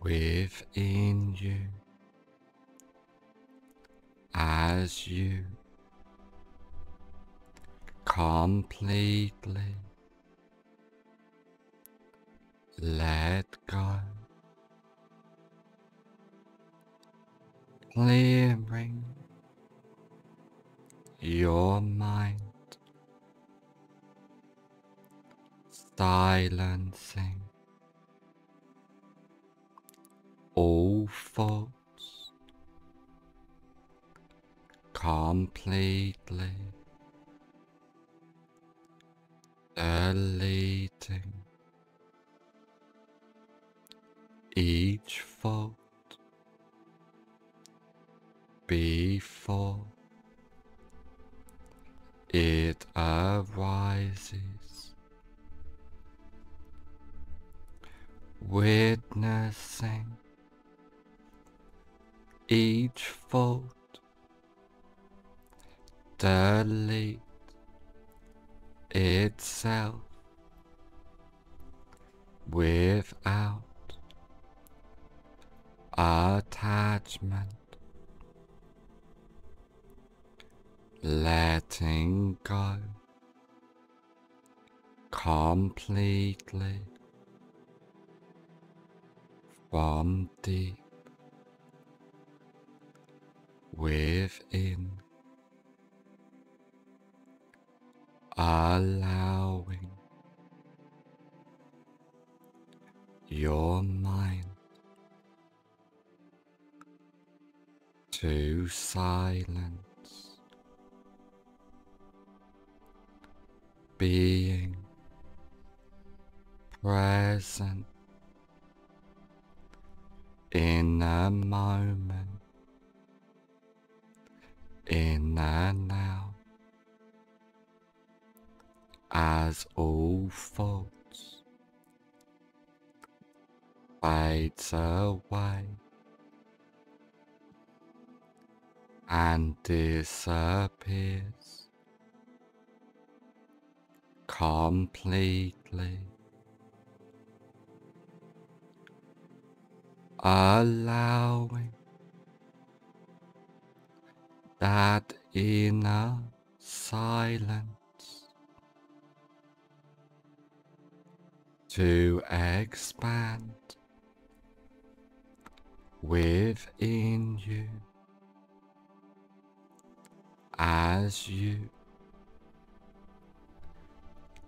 within you as you. Completely let go, clearing your mind, silencing all thoughts completely deleting each fault before it arises, witnessing each fault delete itself without attachment, letting go completely from deep within, allowing your mind to silence, being present in a moment, in and out, as all faults fades away and disappears. Completely. Allowing that inner silence to expand within you. As you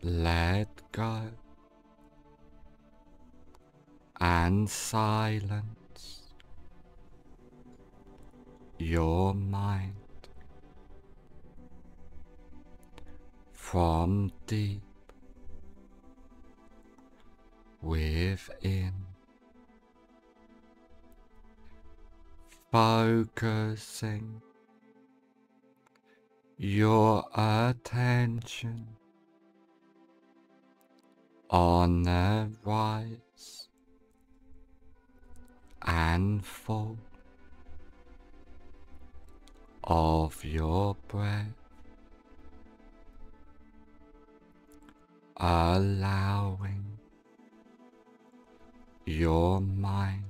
let go and silence your mind from deep within. Focusing your attention on the rise and fall of your breath, allowing your mind.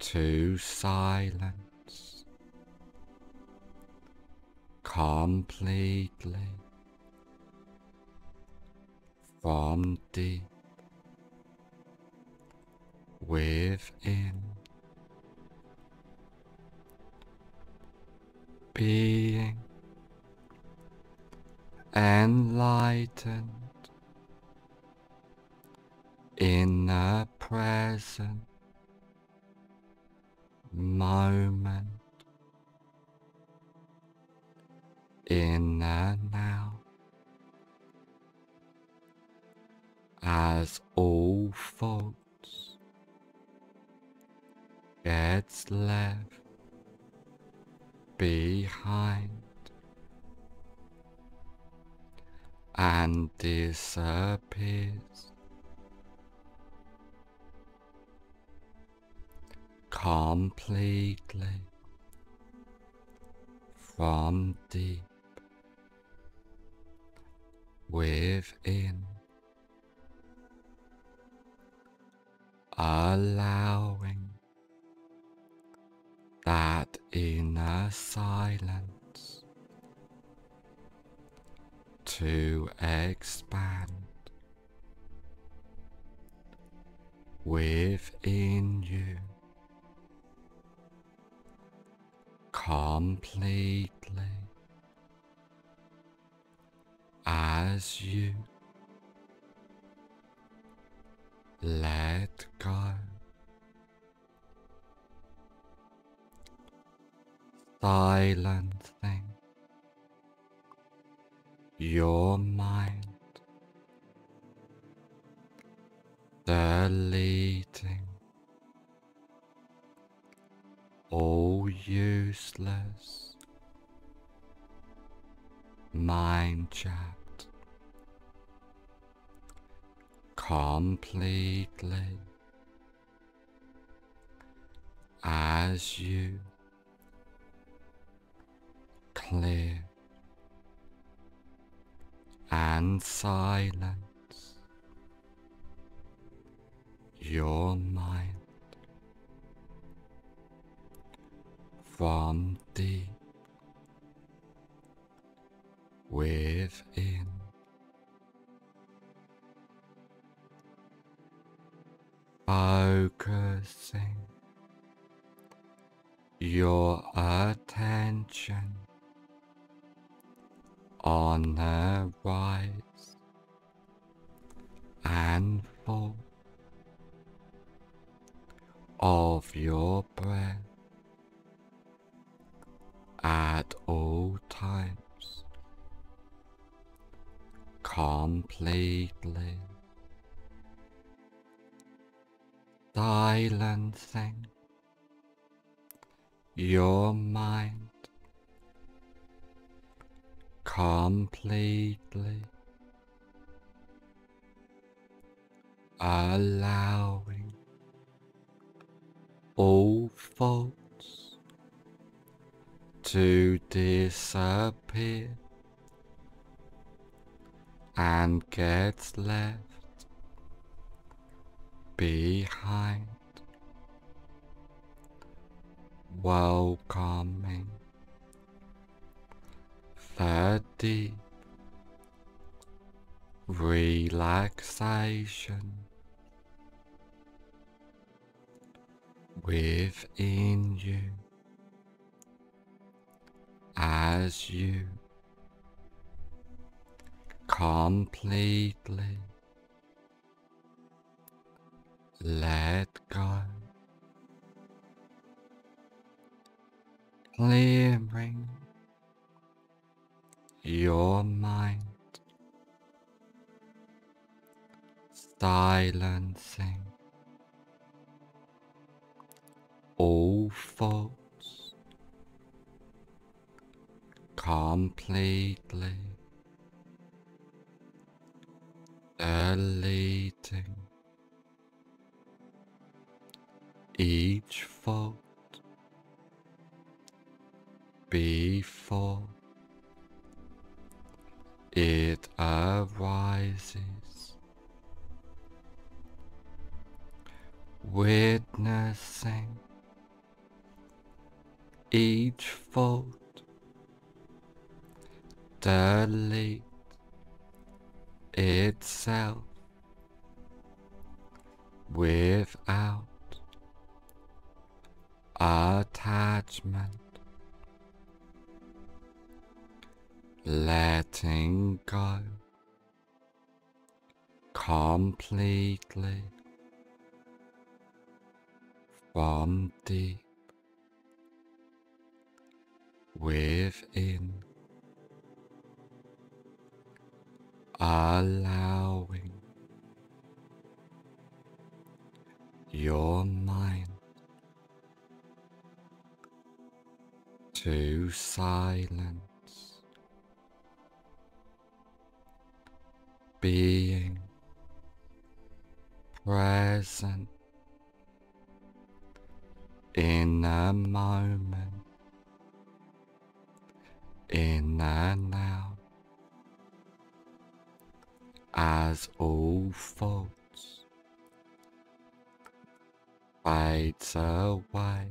To silence completely from deep within. Being enlightened in the present moment inner now as all faults gets left behind and disappears completely from deep within, allowing that inner silence to expand within you completely as you let go. Silencing your mind, deleting all useless. Mind chat completely. As you. Clear. And silence. Your mind from within. Focusing your attention on the rise and fall of your breath at all times. Completely silencing your mind. Completely allowing all faults to disappear and get left behind, welcoming the deep relaxation within you as you completely let go, clearing your mind, silencing all faults completely deleting each fault before it arises, witnessing each fault delete itself without attachment letting go completely from deep within allowing your mind to silence, being present in a moment, in and out, as all faults fades away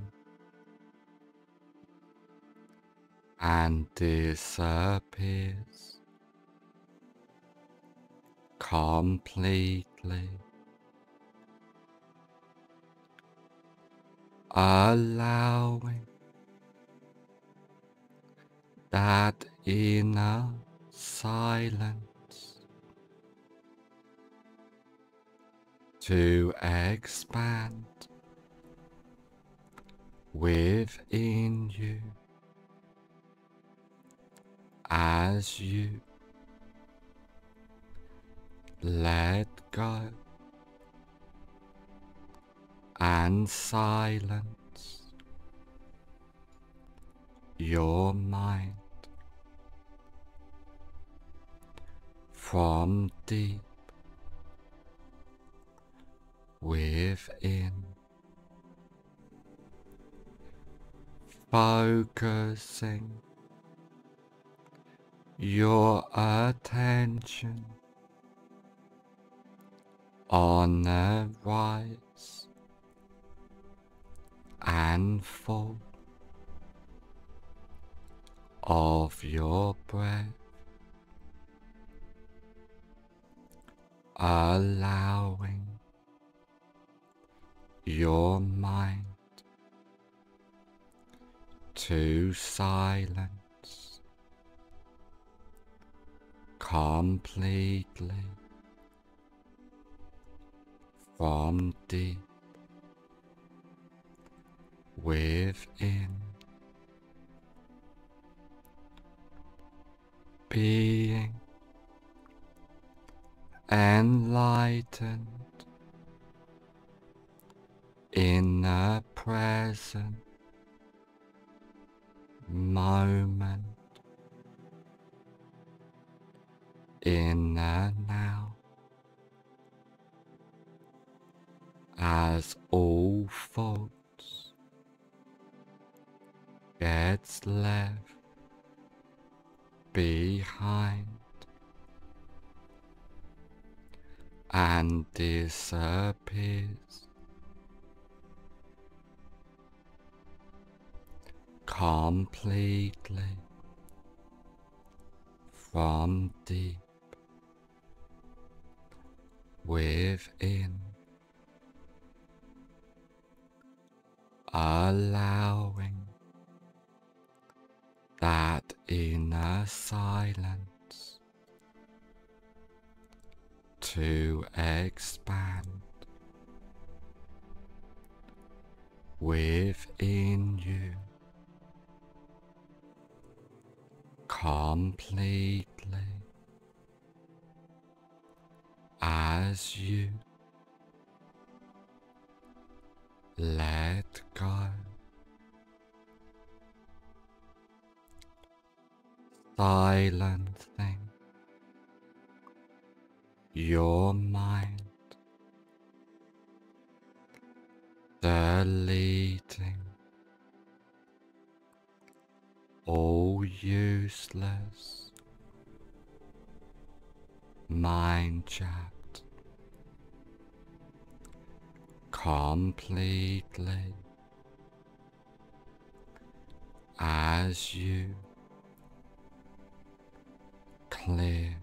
and disappears. Completely. allowing that inner silence to expand within you. As you let go and silence your mind from deep within, focusing your attention on the rise and fall of your breath, allowing your mind. To silence completely from deep within, being enlightened in the present moment in the now as all faults gets left behind and disappears completely from deep within, allowing that inner silence to expand within you completely as you let go. Silencing your mind, deleting all useless. Mind chat. Completely. As you. Clear.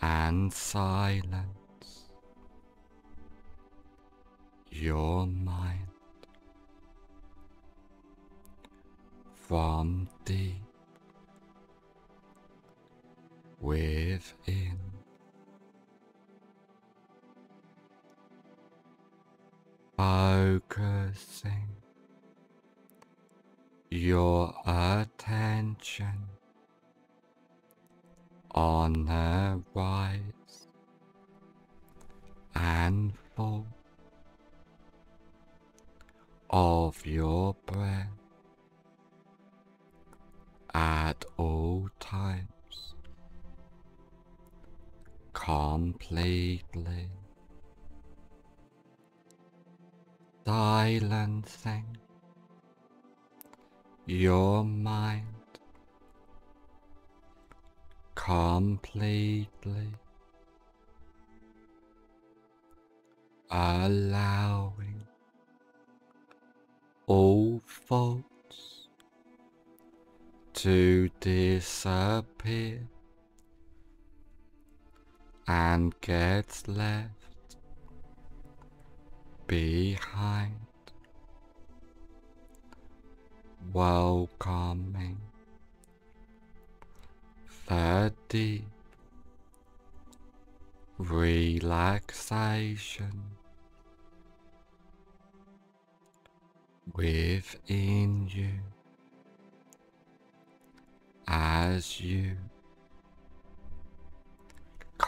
And silence. Your mind from deep within. Focusing your attention silencing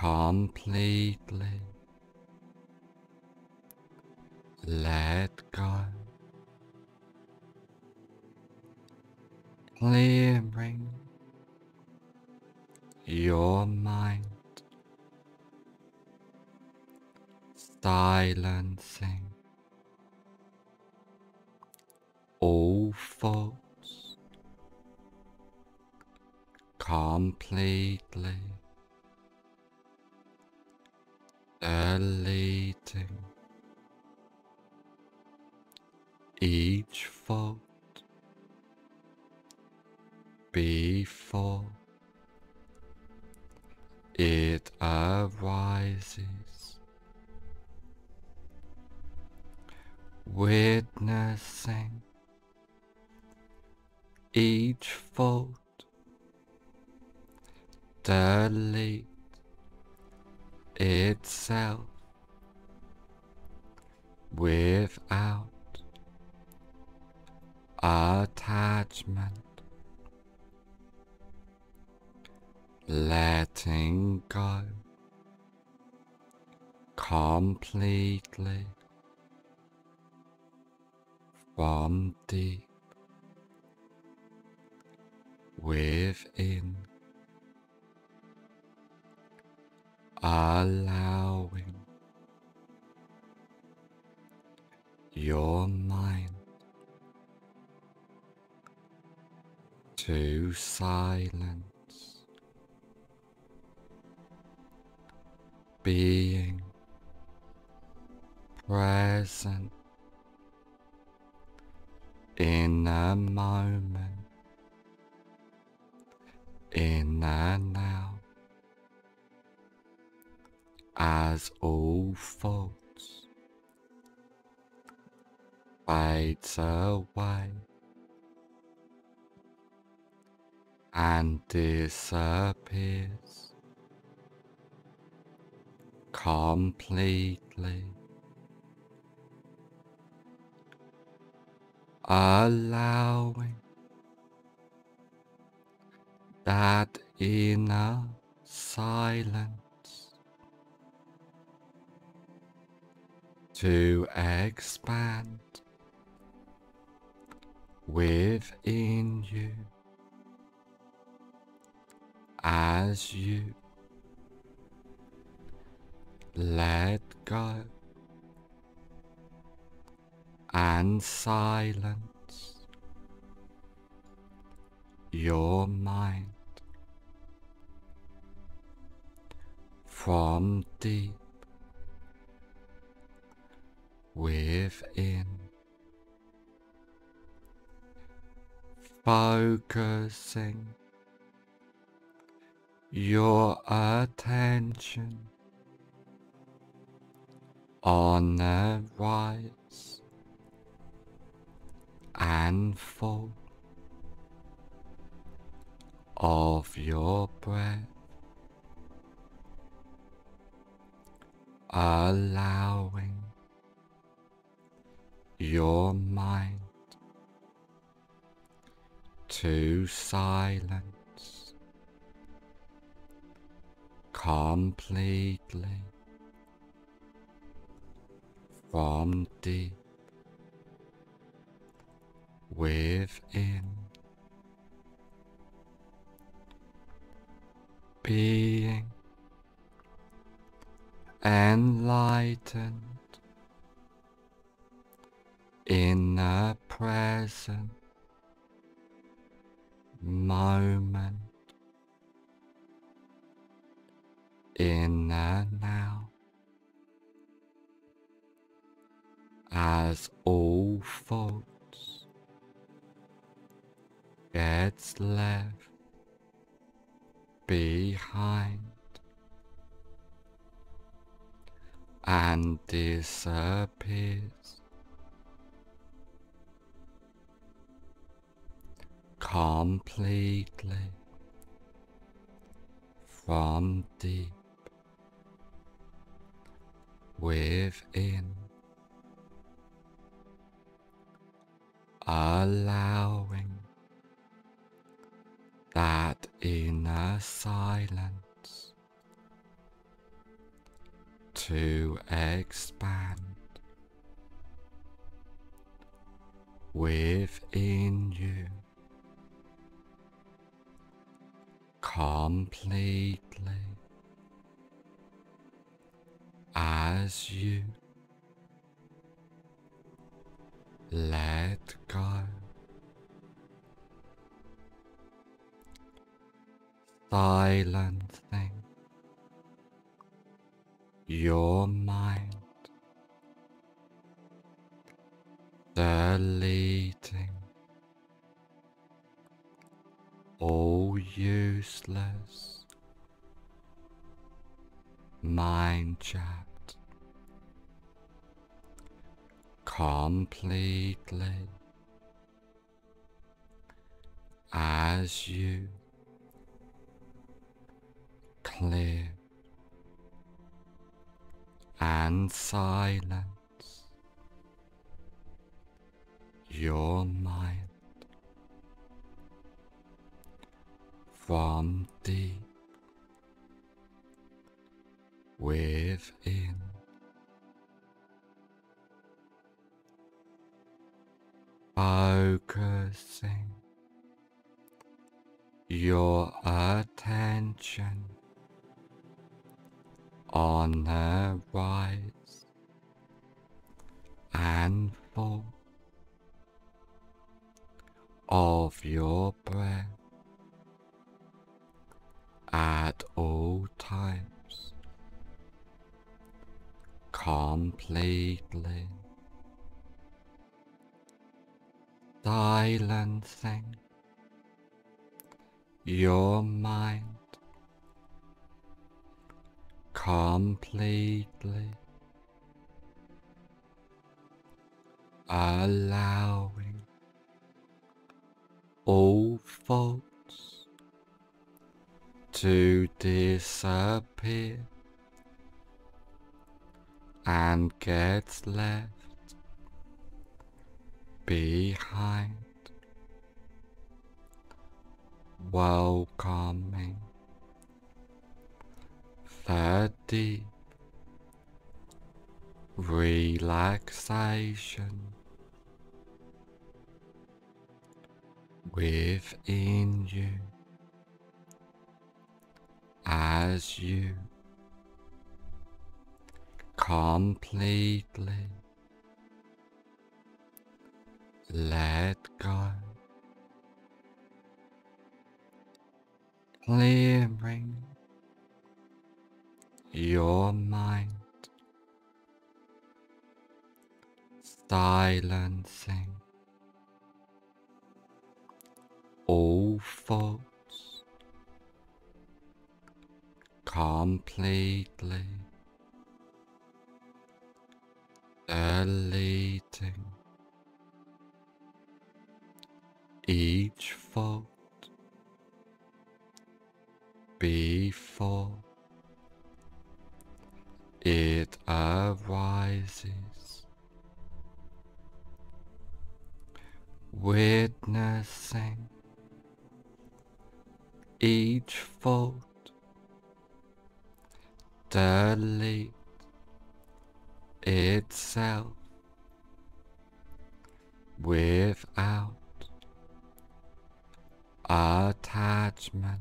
completely. Let go, clearing your mind, silencing all thoughts completely to silence disappears completely. Allowing that inner silence to expand within you as you let go and silence your mind from deep within. Focusing your attention. On the rise and fall of your breath, allowing your mind to silence completely from deep within. Being enlightened in the present moment in the now. As all thoughts gets left behind and disappears completely from deep within, allowing that inner silence to expand within you. Completely as you let go. Silencing your mind, deleting all useless mind chat completely. As you. Clear. And silence. Your mind. From deep within. Focusing your attention on the rise and fall of your breath at all times completely silencing your mind completely. Allowing all thoughts to disappear and gets left behind, welcoming the deep relaxation within you. As you completely. Let go, clearing your mind, silencing all thoughts completely deleting each thought before it arises, witnessing each thought delete itself without attachment,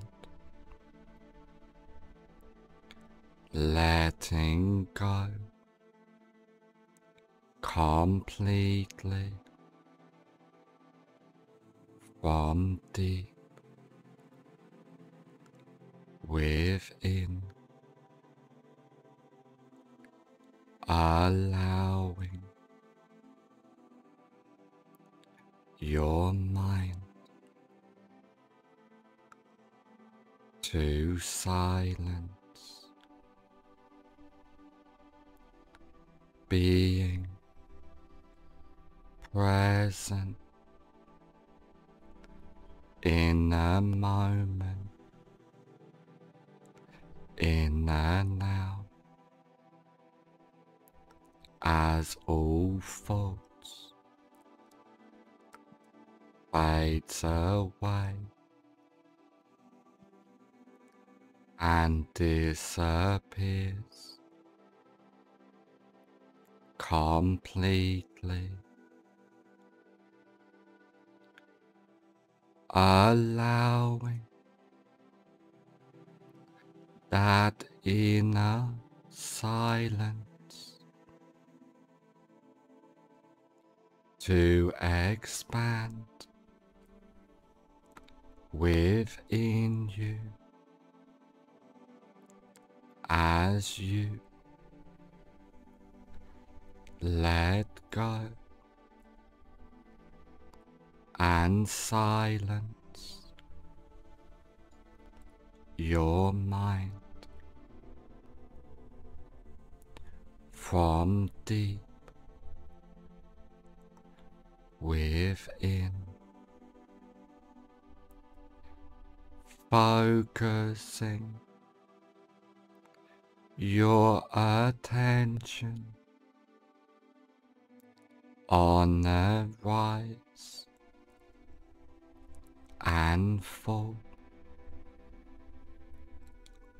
letting go completely from deep within, allowing your mind to silence, being present in a moment, in and out, as all thoughts fades away and disappears. Completely. allowing that inner silence to expand within you. As you let go and silence your mind from deep within, focusing your attention on the rise and fall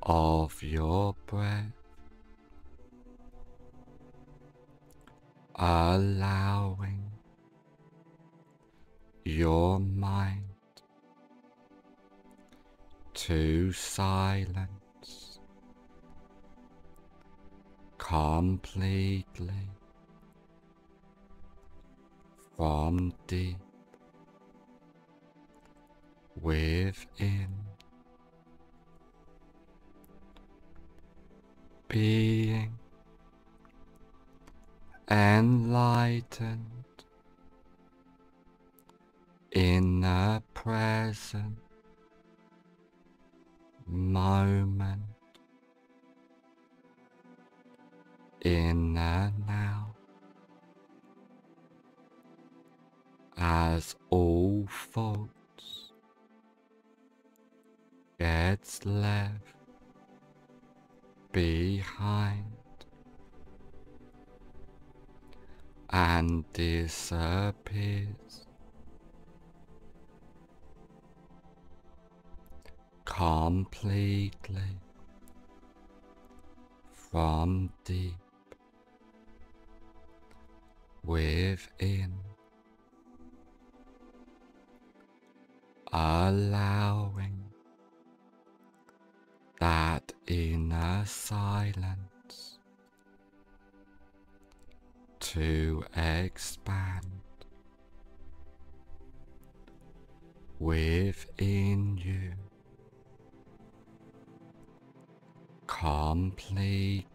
of your breath, allowing your mind. To silence completely from deep within, being enlightened in the present moment in the now as all faults gets left behind and disappears completely from deep within, allowing that inner silence to expand within you completely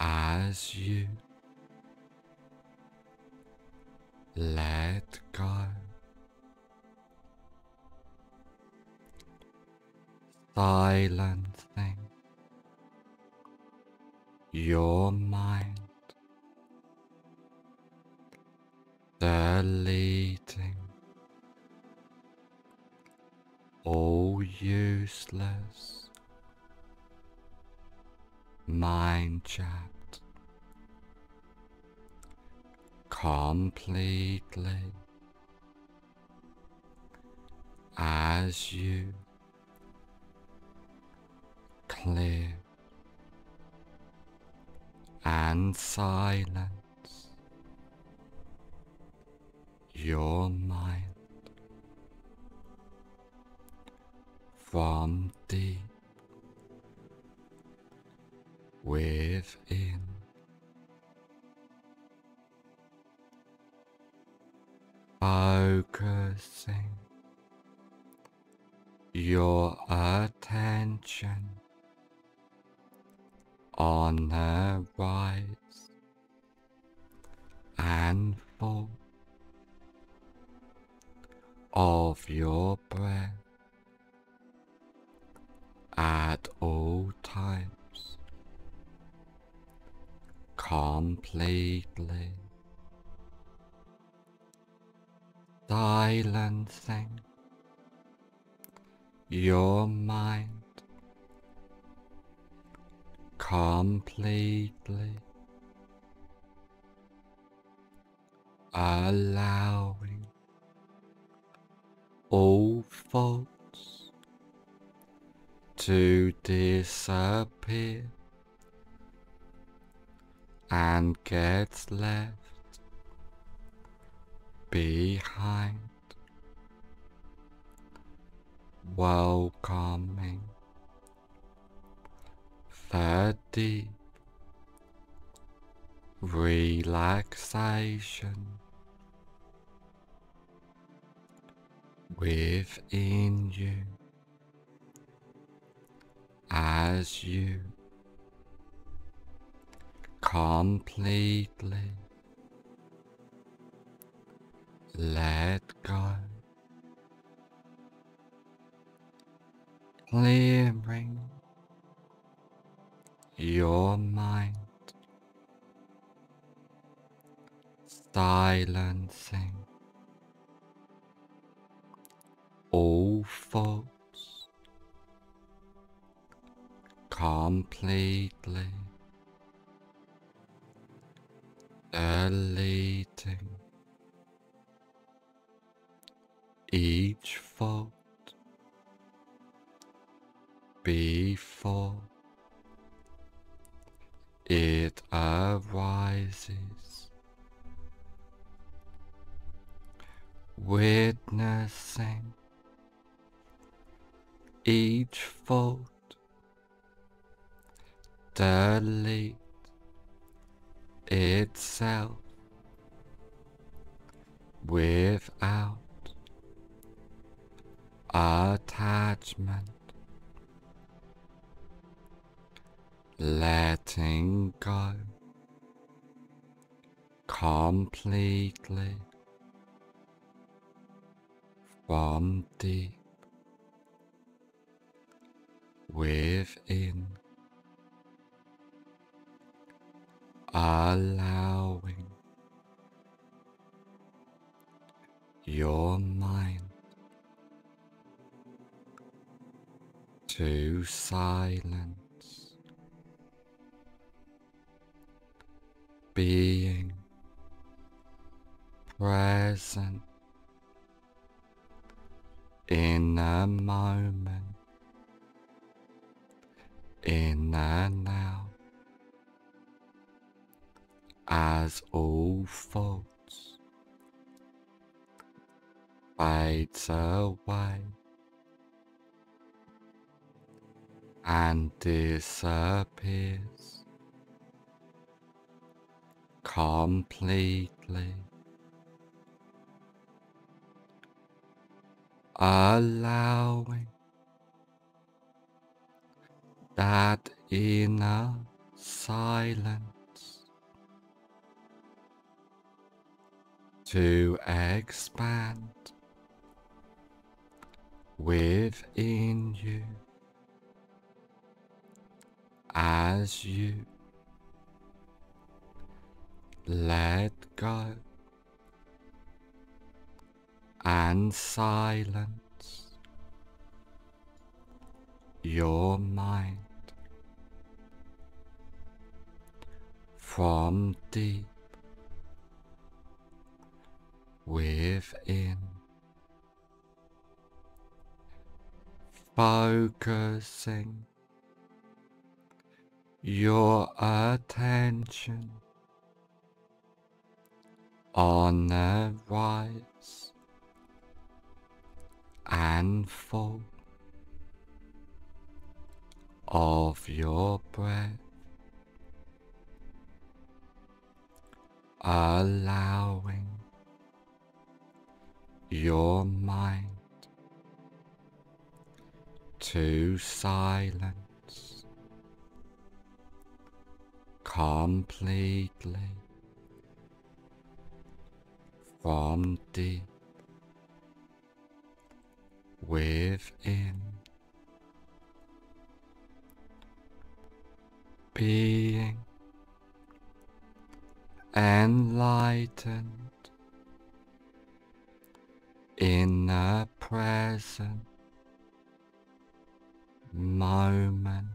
as you let go. Silencing your mind, deleting all useless, mind chat completely. As you. Clear. And silence. Your from thee with it. ไทยแลน Shanti within, allowing your mind to silence. surface completely. Allowing that inner silence to expand within you as you let go and silence your mind from deep within. Focusing your attention. On the rise and fall of your breath, allowing your mind to silence completely from deep within. Being enlightened in the present moment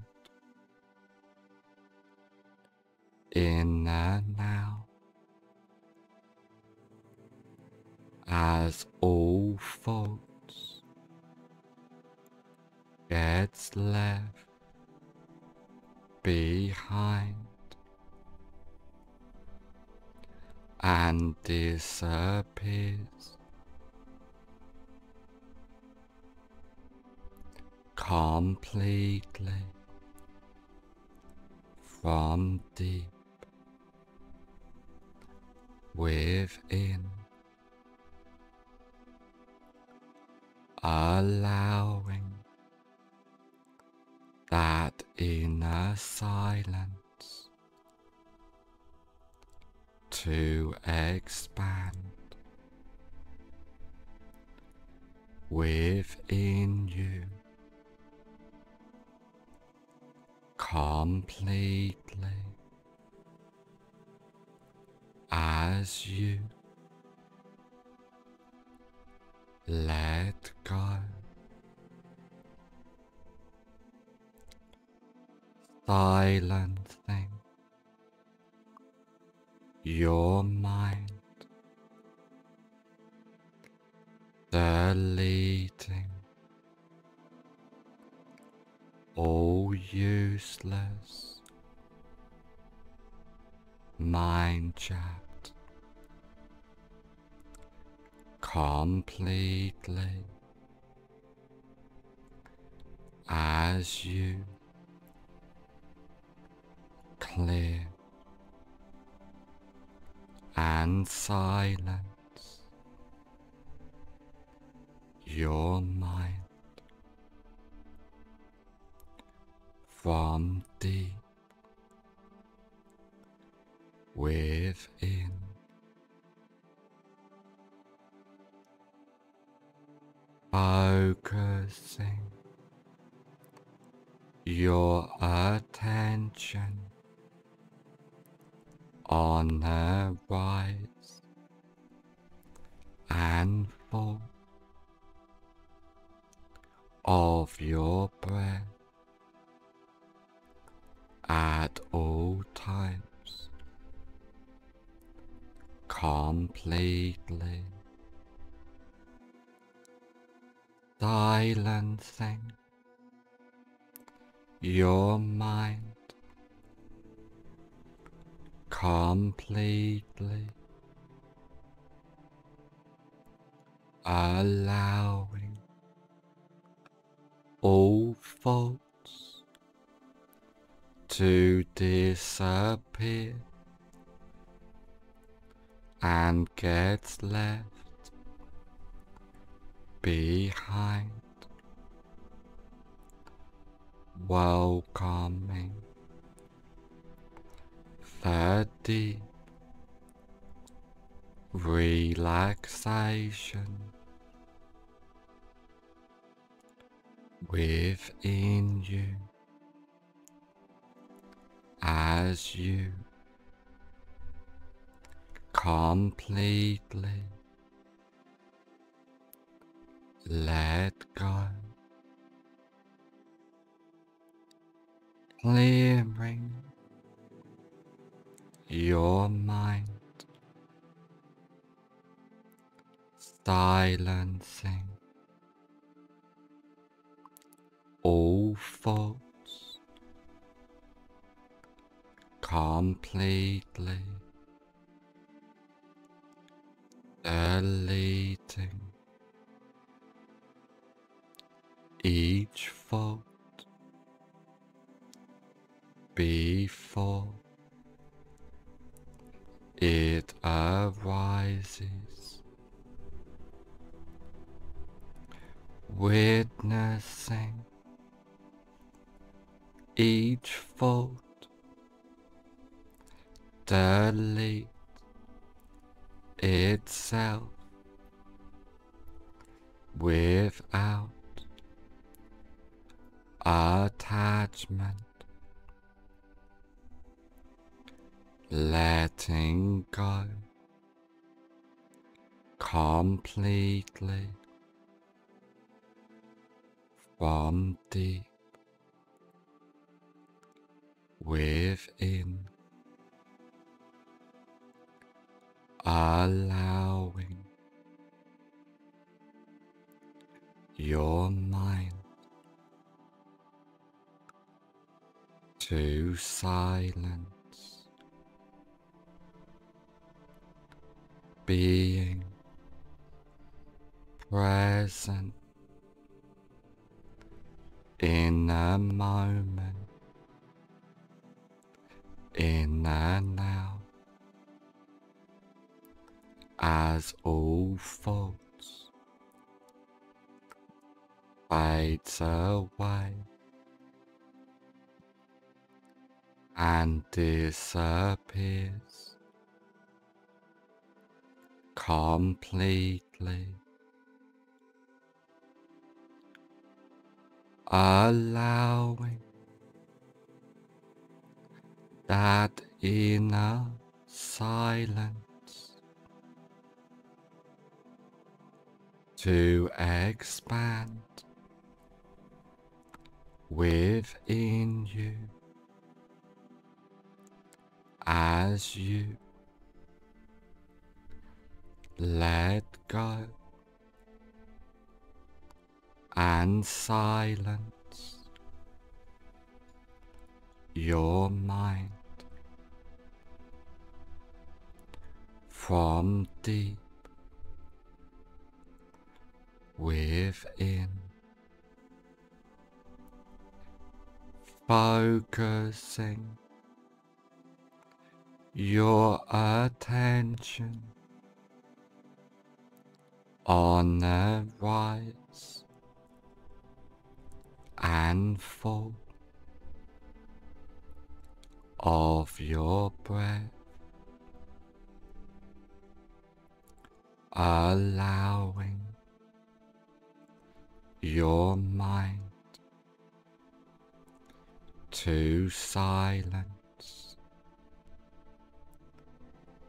in the now. As all faults gets left behind and disappears completely from deep within, allowing that inner silence to expand within you completely as you let go. Silencing your mind, deleting all useless mind chat. Completely. As you. Clear. And silence. Your mind. From deep within. Focusing your attention on the rise and fall of your breath at all times completely. Silencing your mind completely. Allowing all faults to disappear and gets left behind. Welcoming the deep relaxation within you as you completely let go, clearing your mind, silencing all thoughts. Completely deleting each fault before it arises, witnessing each fault delete itself without attachment, letting go completely from deep within, allowing your mind to silence, being present in a moment, in and out, as all faults fades away and disappears. Completely. Allowing that inner silence to expand within you. As you let go and silence your mind from deep within. Focusing your attention on the rise and fall of your breath, allowing your mind. To silence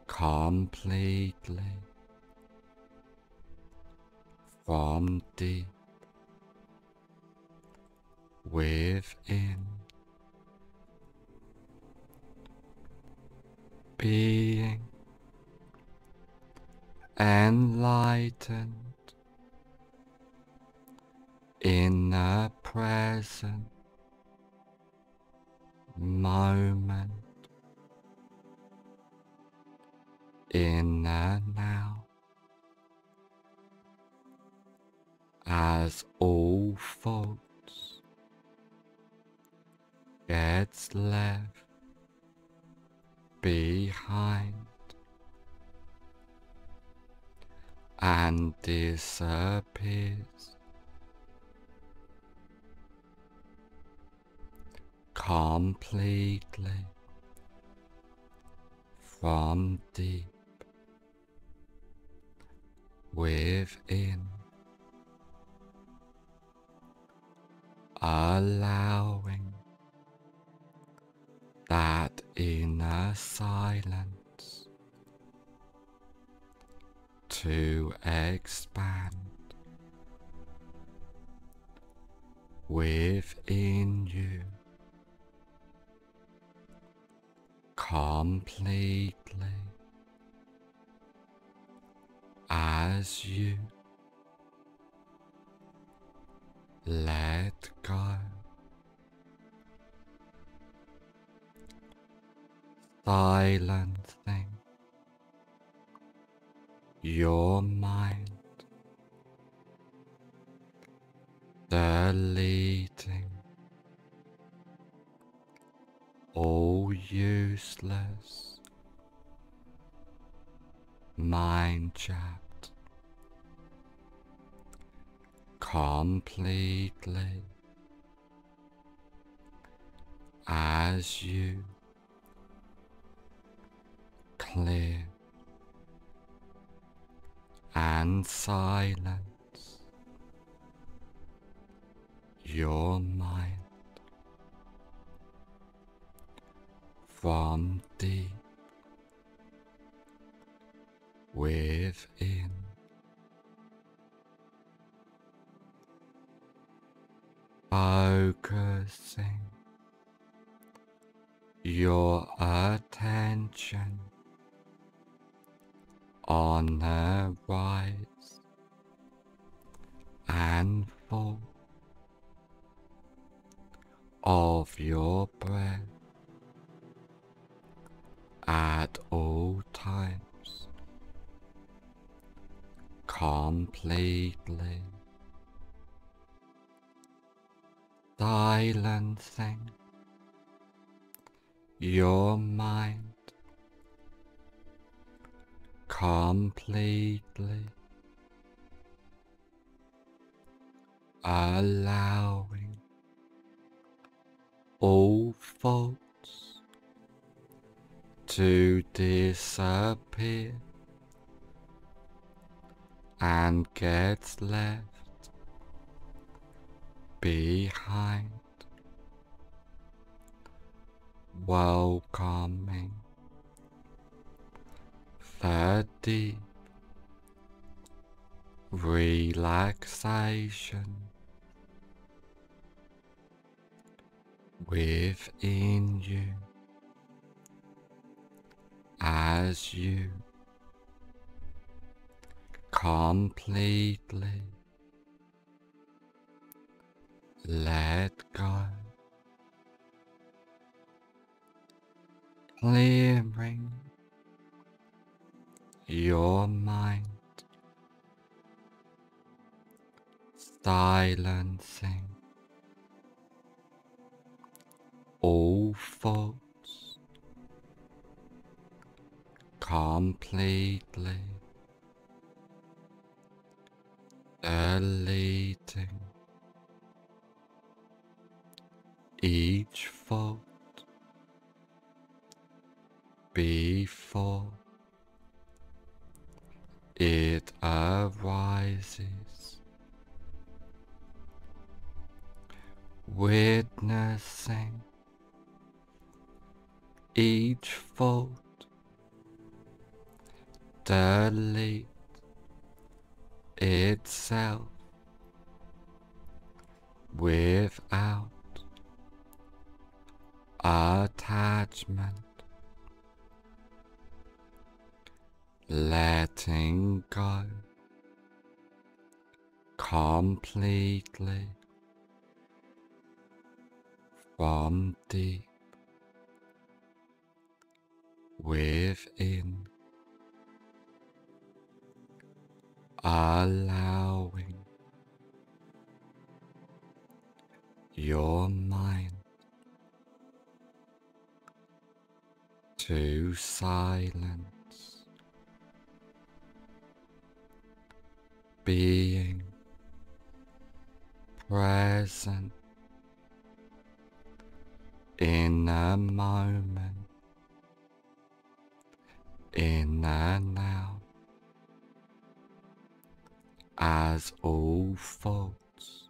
completely. From deep. Within. Being. Enlightened in the present moment in the now. As all faults gets left behind and disappears completely from deep within, allowing that inner silence to expand within you completely as you. Let go, silencing your mind, deleting all useless. Mind chat completely. As you. Clear. And silence. Your mind from deep within. Focusing your attention on the rise and fall of your breath at all times completely silencing your mind completely allowing all faults to disappear and get left behind welcoming the deep relaxation within you as you. Completely let go, clearing your mind, silencing all thoughts completely deleting each thought before it arises, witnessing each thought delete itself without attachment, letting go completely from deep within, allowing your mind to silence, being present in a moment, in and out, as all thoughts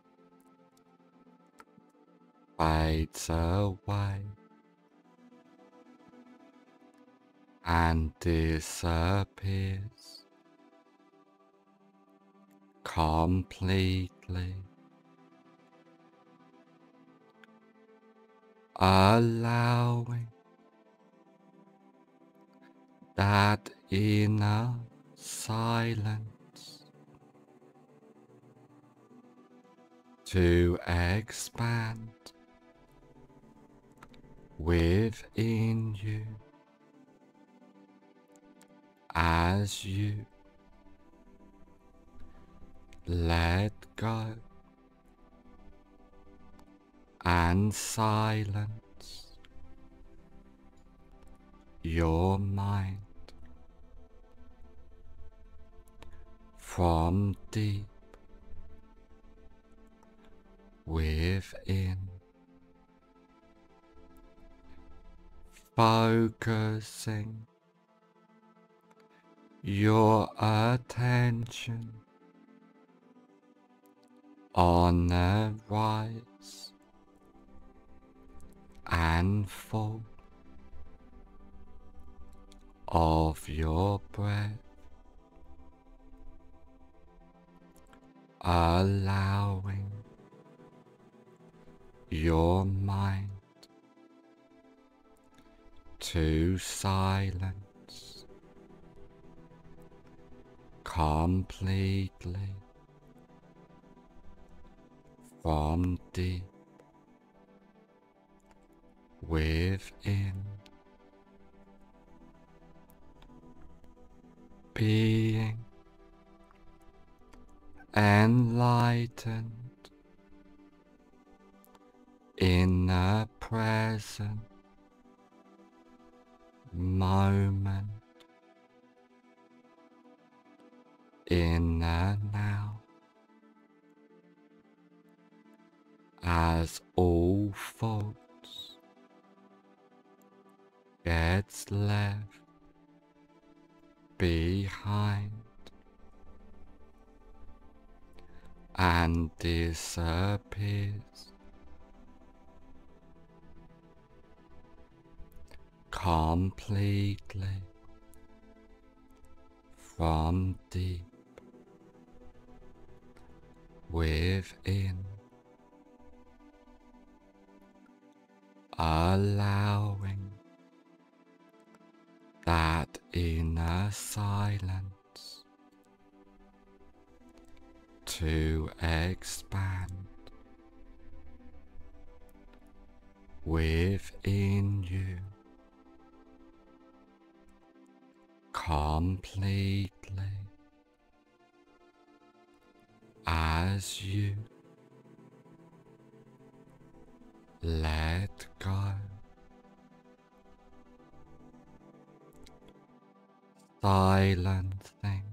fades away and disappears. Completely. Allowing that inner silence to expand within you. As you let go and silence your mind from deep within. Focusing your attention on the rise and fall of your breath, allowing your mind. To silence completely from deep within. Being enlightened in the present moment in the now. As all faults gets left behind and disappears completely from deep within, allowing that inner silence to expand within you completely as you let go. Silencing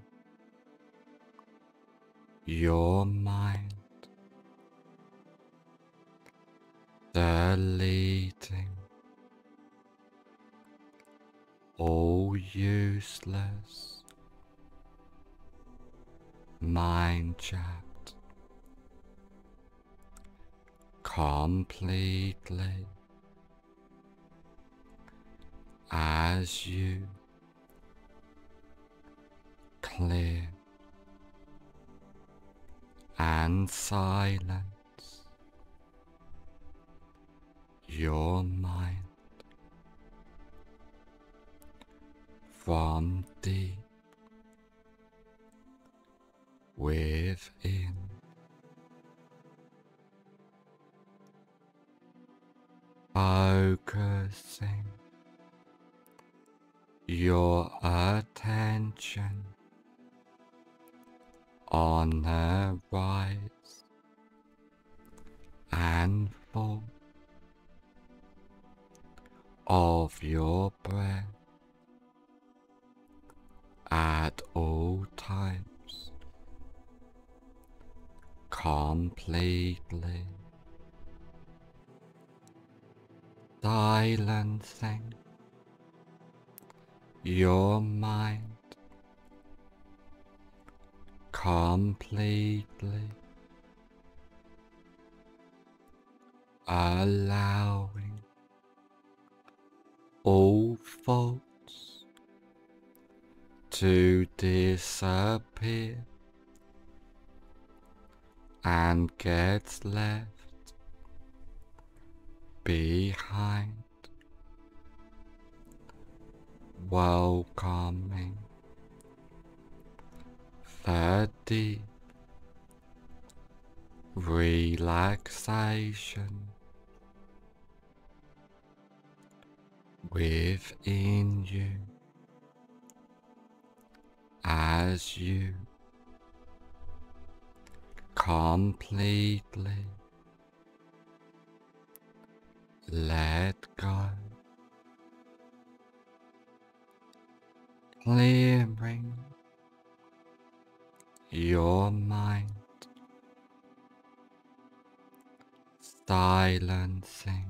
your mind, deleting all useless. Mind chat completely. As you. Clear. And silence. Your mind. Deep within. Focusing your attention on the rise and fall of your breath at all times, completely silencing your mind. Completely allowing all thoughts to disappear and gets left behind, welcoming the deep relaxation within you as you completely let go, clearing your mind, silencing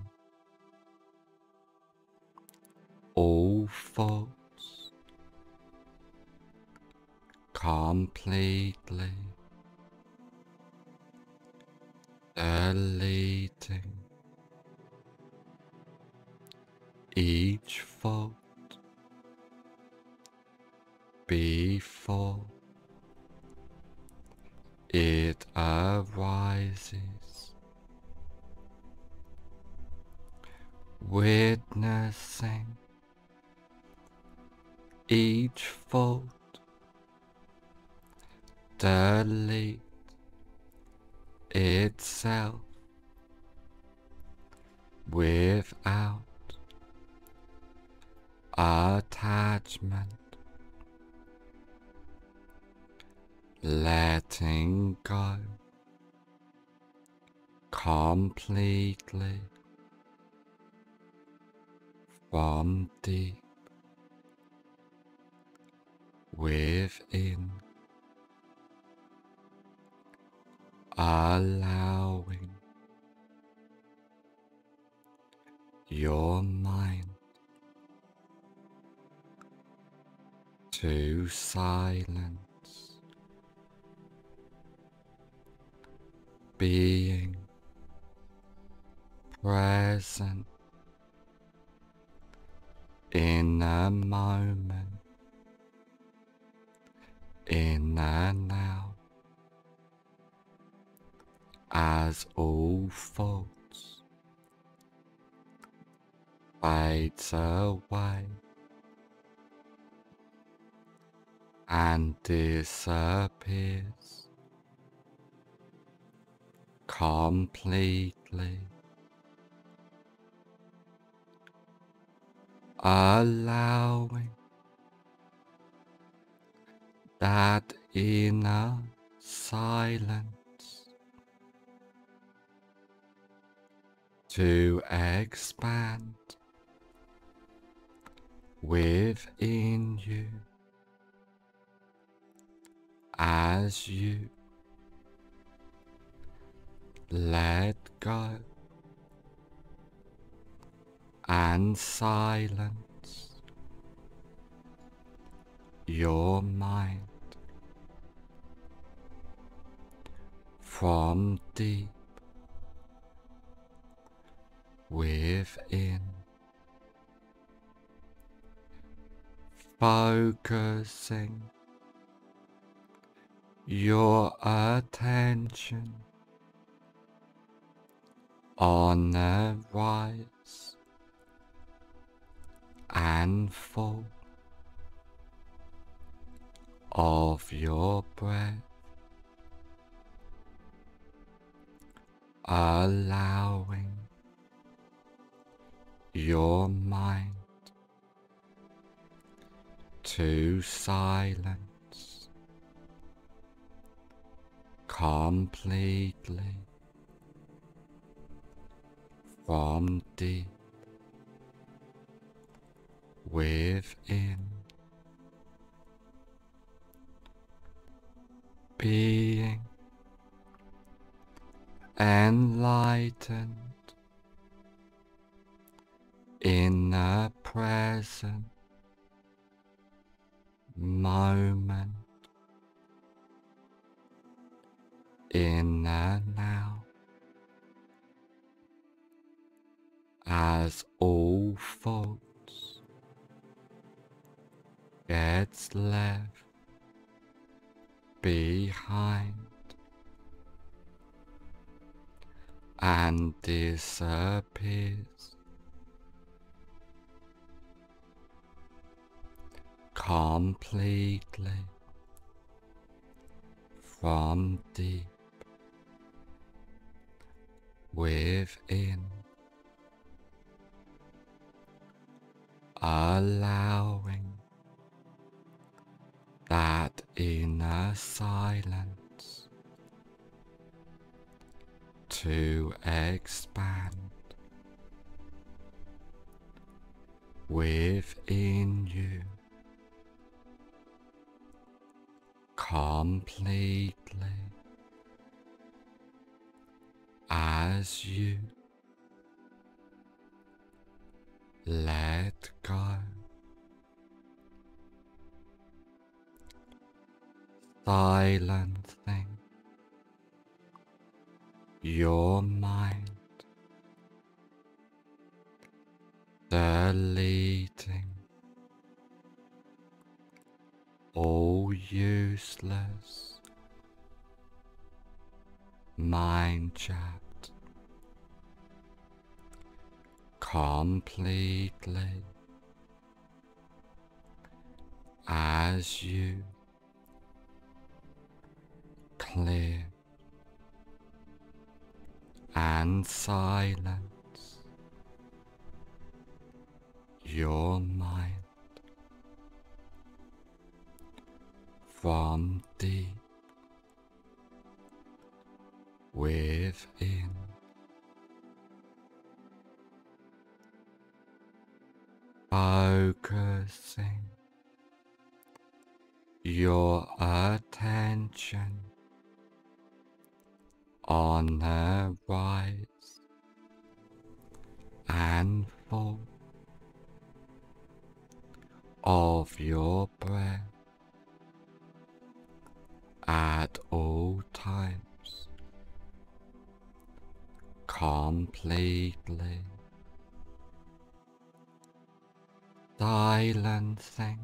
all thoughts completely deleting each fault before it arises, witnessing each delete itself without attachment, letting go completely from deep within, allowing your mind to silence, being present in a moment, in and out, as all thoughts fades away and disappears. Completely. Allowing that inner silence to expand within you. As you let go and silence your mind from deep within. Focusing your attention on the rise and fall of your breath, allowing your mind. To silence completely from deep within. Being enlightened in the present moment in and now as all faults gets left behind and disappears completely from deep within, allowing that inner silence to expand within you. completely as you let go. Silencing your completely as you clear and silence your mind from deep with thing.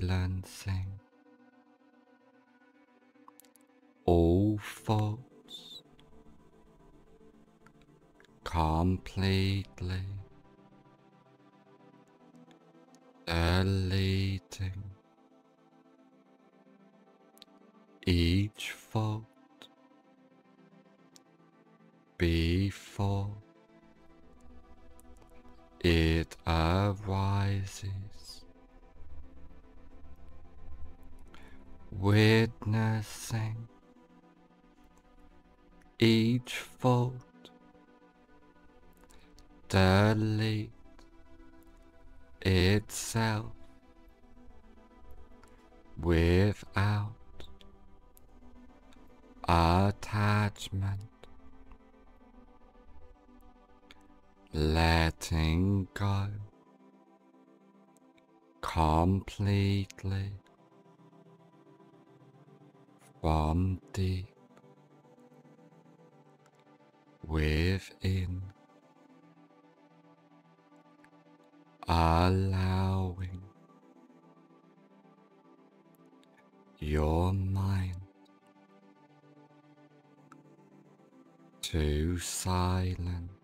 silencing. All thoughts completely early one deep within, allowing your mind to silence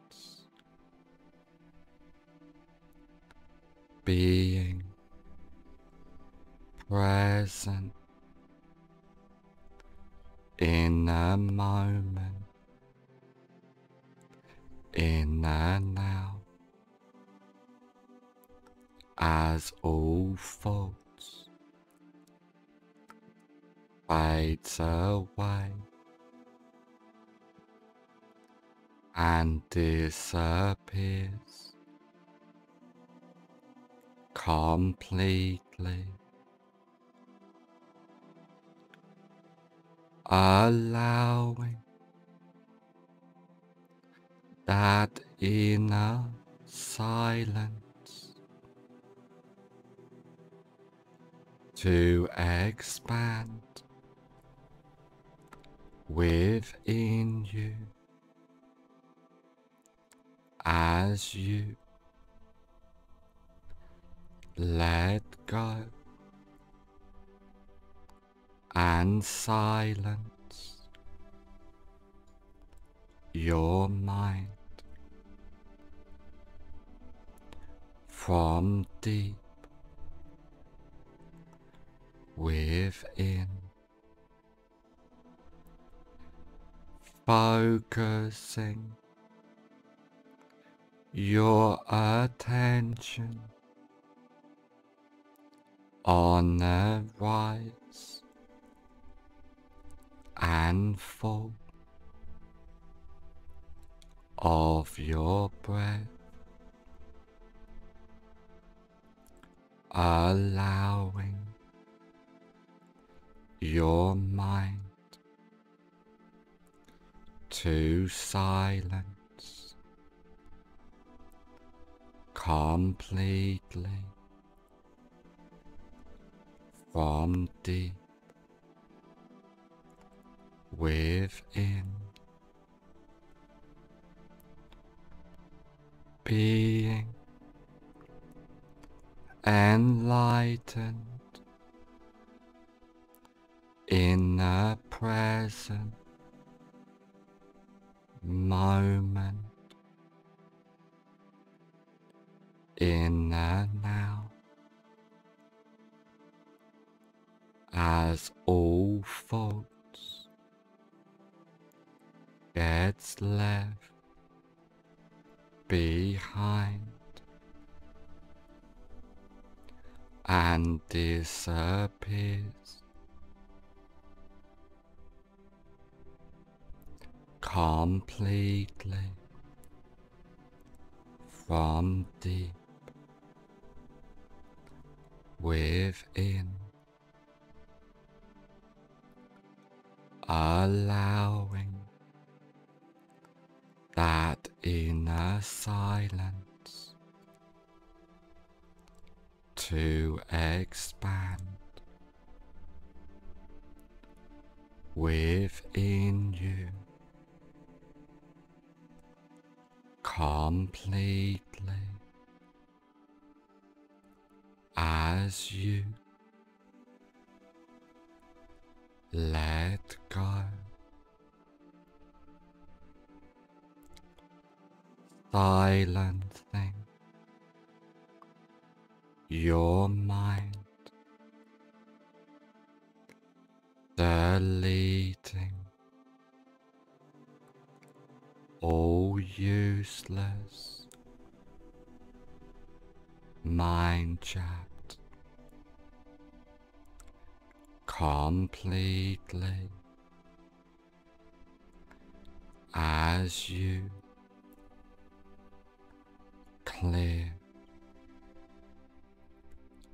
completely. Allowing that inner silence to expand within you as you let go. And silence. Your mind. From deep. Within. Focusing. Your attention on the rise and fall of your breath, allowing your mind to silence completely from deep within. Being enlightened in the present moment in the now as all faults gets left behind and disappears. Completely from deep within, allowing that inner silence to expand within you completely as you let go. Silencing your mind, deleting all useless. Mind chat completely as you clear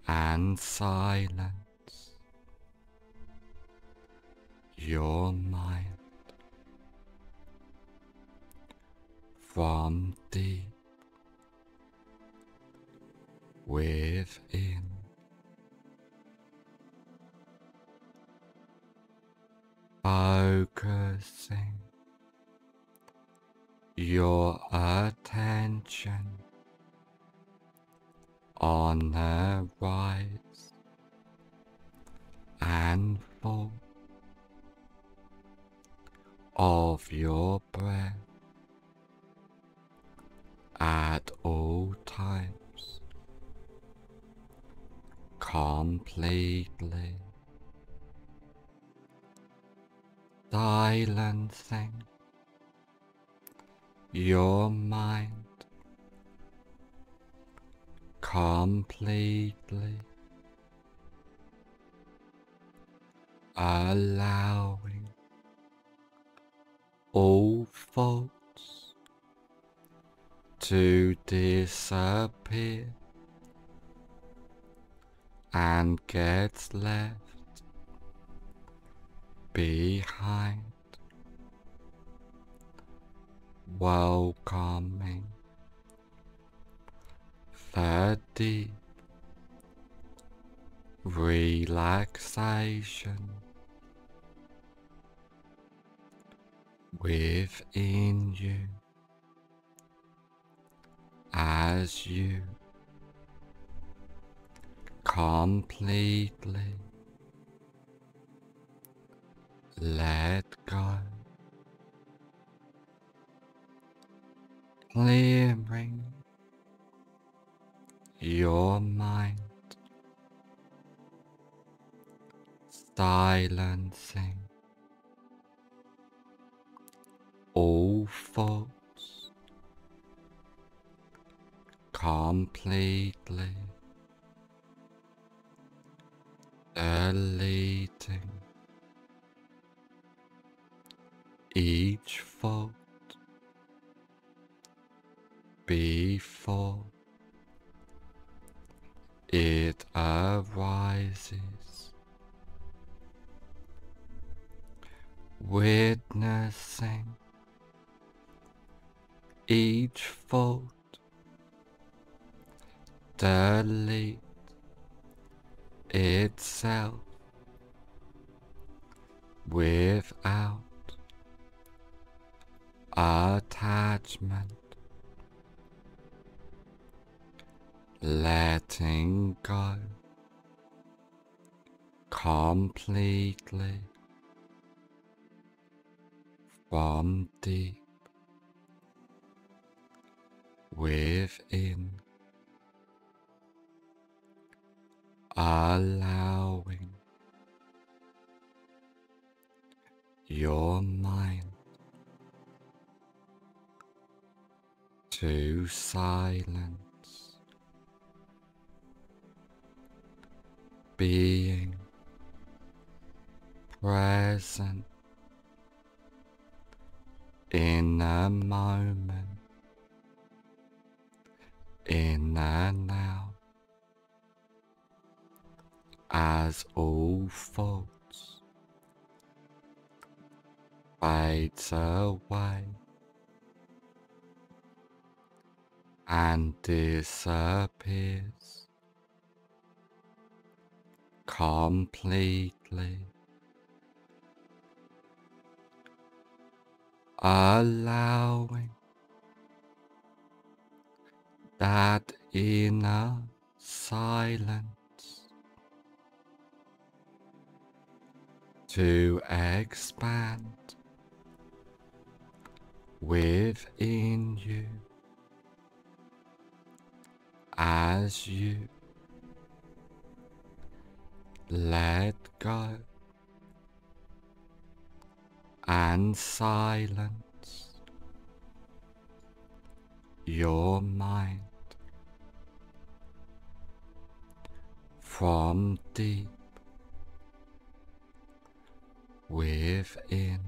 and silence your mind from deep within. Focusing your attention on the rise and fall of your breath at all times completely silencing your mind completely allowing all faults to disappear and get left behind, welcoming. Deep relaxation. Within you. As you. Completely let go, clearing your mind, silencing all thoughts completely. Deleting each thought before it arises, witnessing. Each thought delete itself without attachment, letting go. Completely. From deep. Within, allowing. Your mind to silence, being present in a moment, in and now, as all thoughts fades away and disappears completely. Allowing that inner silence to expand within you as you let go and silence your mind from deep within.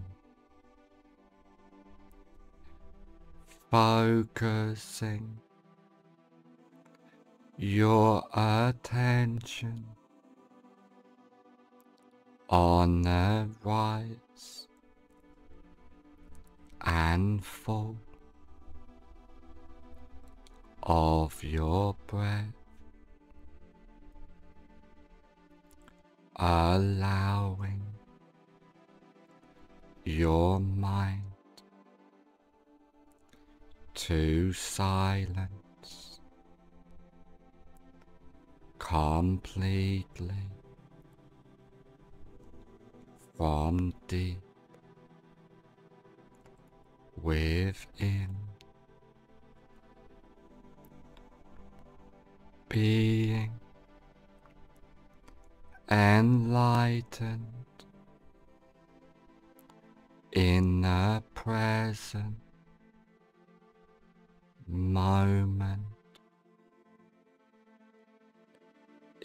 Focusing your attention. On the rise and fall of your breath, allowing your mind to silence completely from deep within being enlightened in the present moment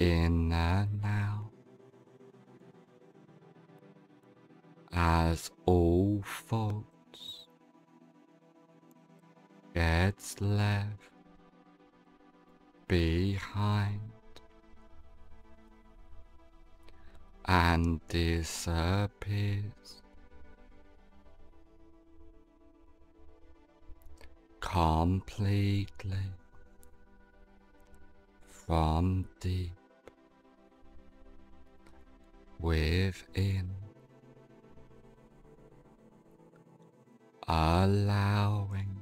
in the now. As all get gets left behind and disappears completely from deep within, allowing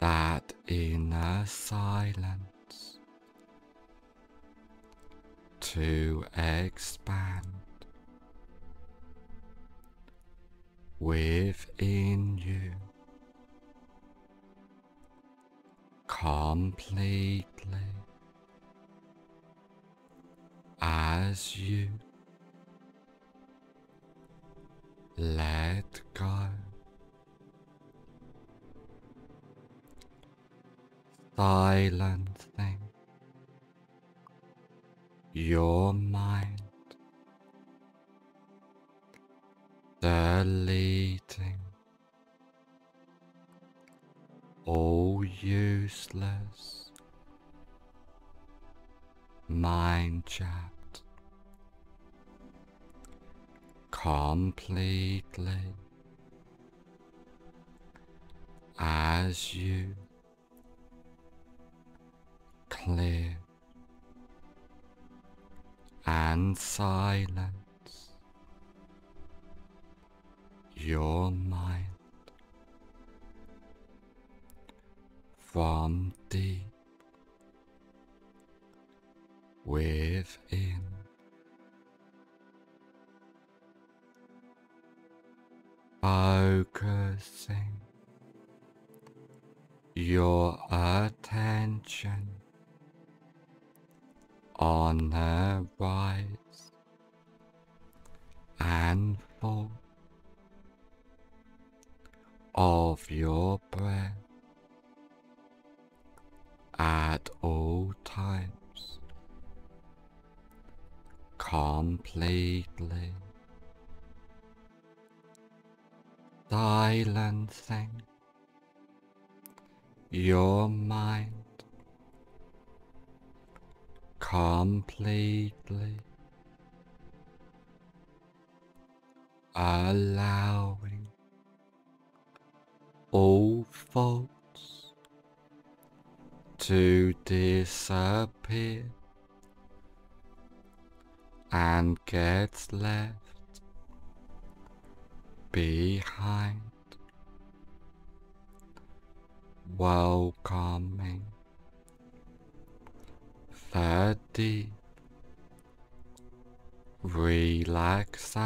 that inner silence to expand within you. Completely as you let go. Silencing your mind, deleting all useless mind chat. Completely. As you. Clear. And silence. Your mind. From deep within. Focusing your attention on the rise and fall of your breath at all times completely. Silencing your mind completely. Allowing all faults to disappear and gets left behind. Welcoming deep relaxation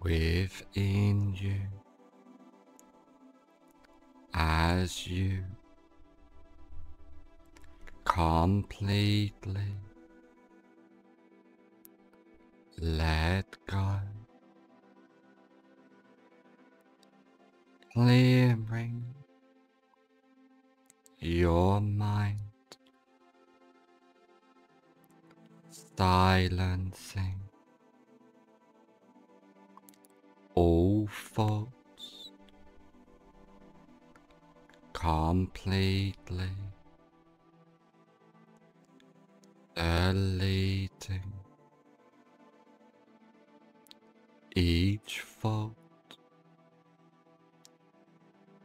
within you. As you completely. Let go, clearing your mind, silencing all thoughts. Completely deleting each fault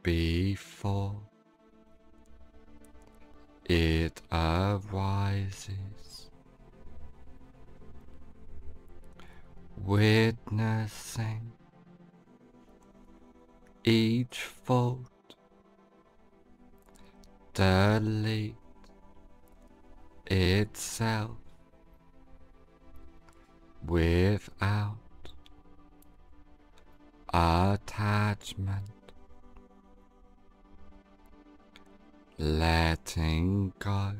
before it arises, witnessing each fault delete itself without attachment, letting go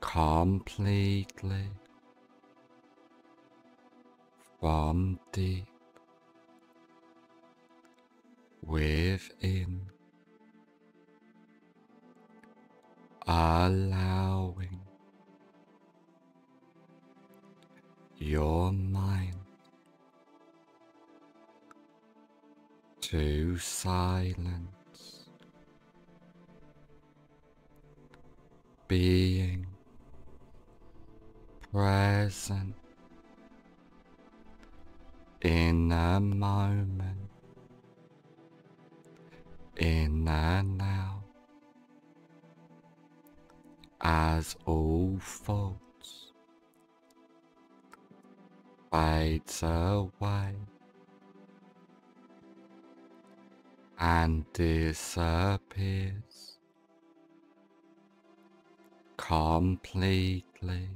completely from deep within, allowing your mind to silence, being present in a moment, in and out, as all faults fades away and disappears. Completely.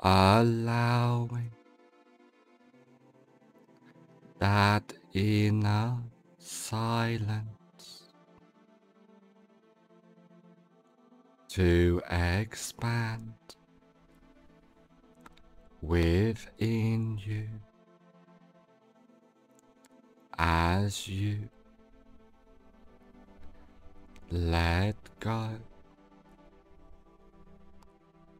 Allowing that inner silence to expand within you. As you let go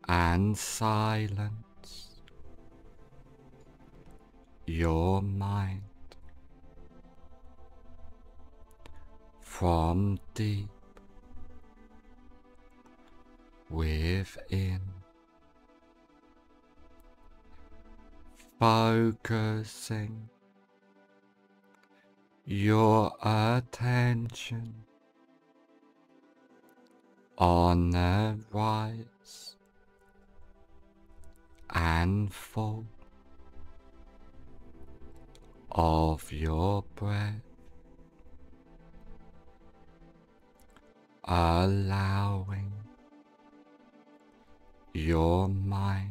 and silence your mind from deep within. Focusing your attention on the rise and fall of your breath, allowing your mind.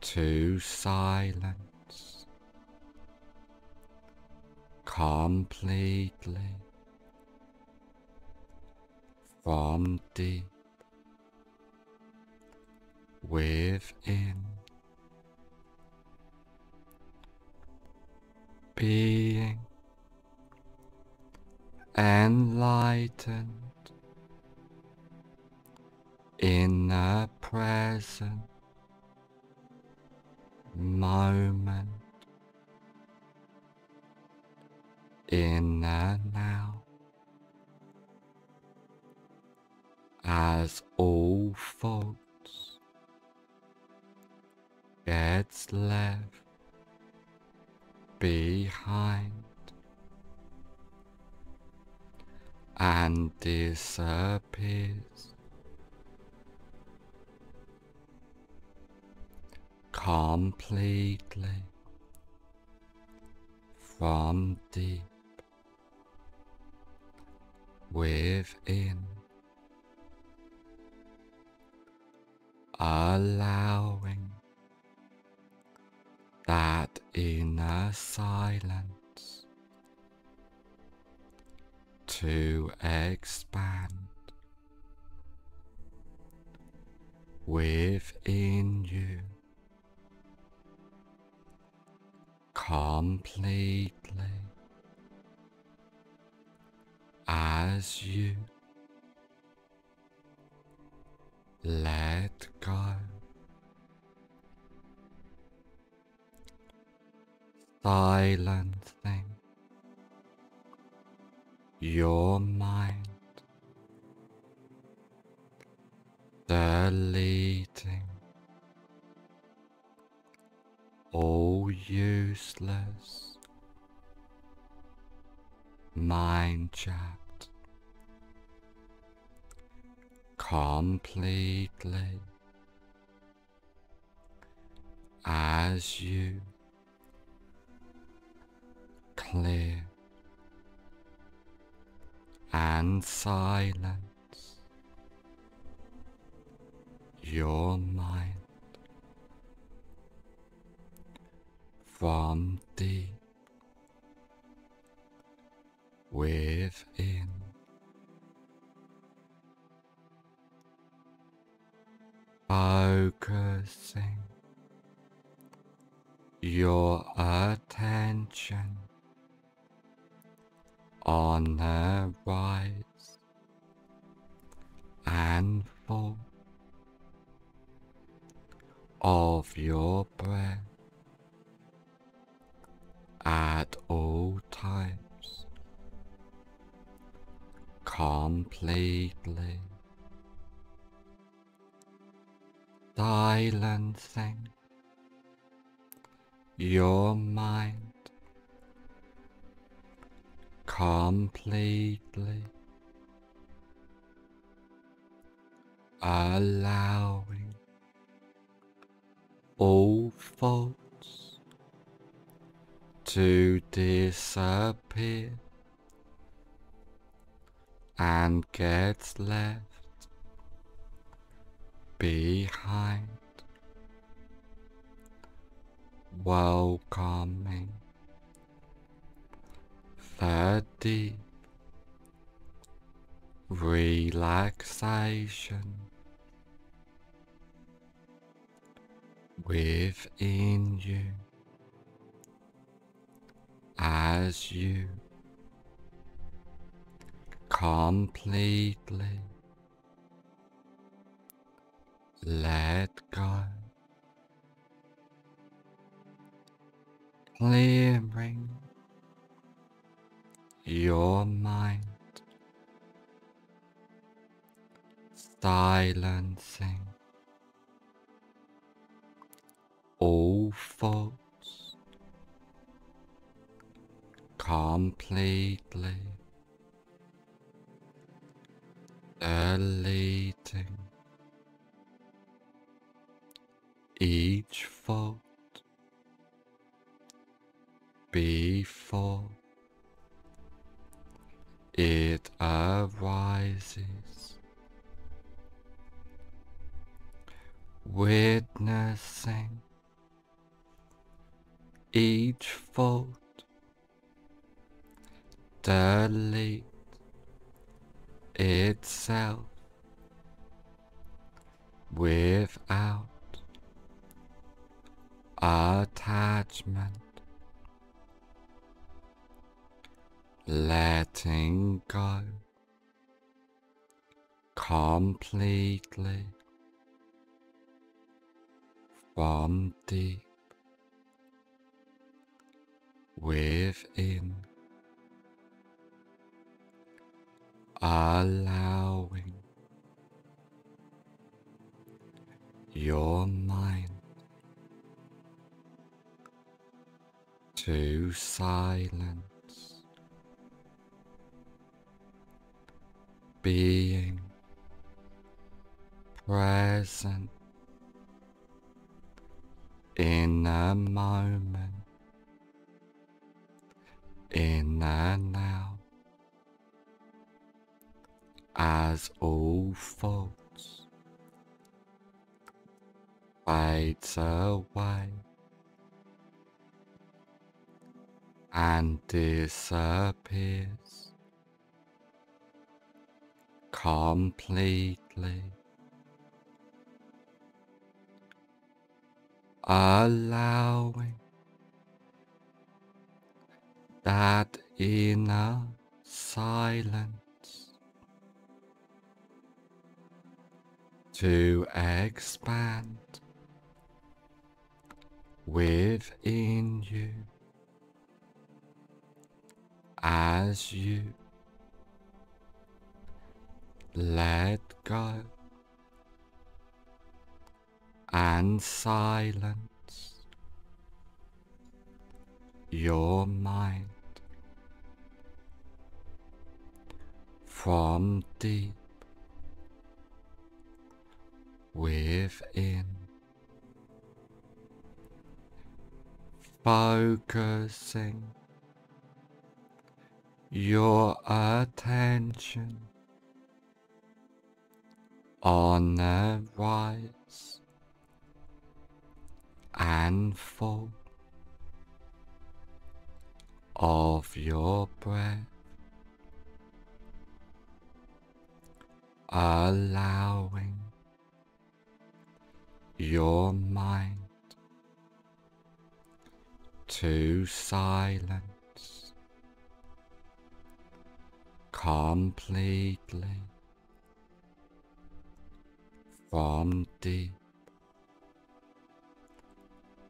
To silence completely from deep within. Being enlightened in the present moment in the now as all faults gets left behind and disappears completely from deep within, allowing that inner silence to expand within you completely as you let go. Silencing your mind, deleting all useless. Mind chat completely. As you. Clear. And silence. Your mind from within. Focusing your attention on the rise and fall of your breath at all times, completely. Silencing your mind. Completely. Allowing all thoughts to disappear and gets left behind, welcoming the deep relaxation within you as you completely let go, clearing your mind, silencing all thoughts completely deleting each fault before it arises, witnessing each fault delete itself without attachment, letting go completely from deep within, allowing your mind to silence, being present in a moment, in and out, as all faults fades away and disappears. Completely. Allowing that inner silence to expand within you. As you let go and silence your mind from deep within. Focusing your attention on the rise and fall of your breath, allowing your mind. To silence completely from deep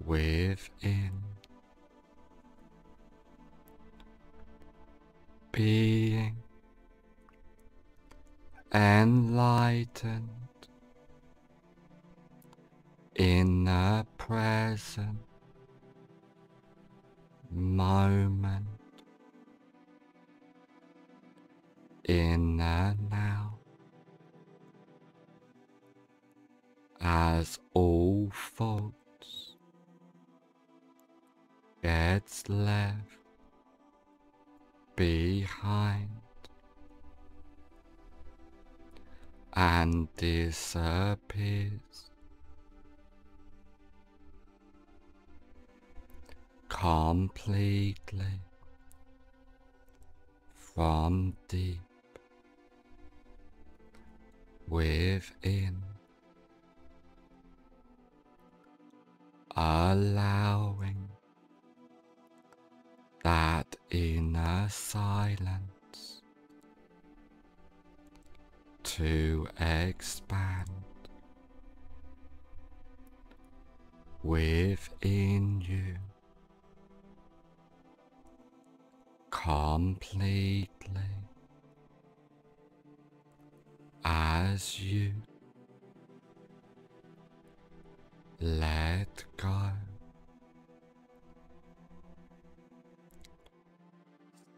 within. Being enlightened in the present moment in the now. As all faults gets left behind and disappears completely from deep within, allowing that inner silence to expand within you completely as you let go.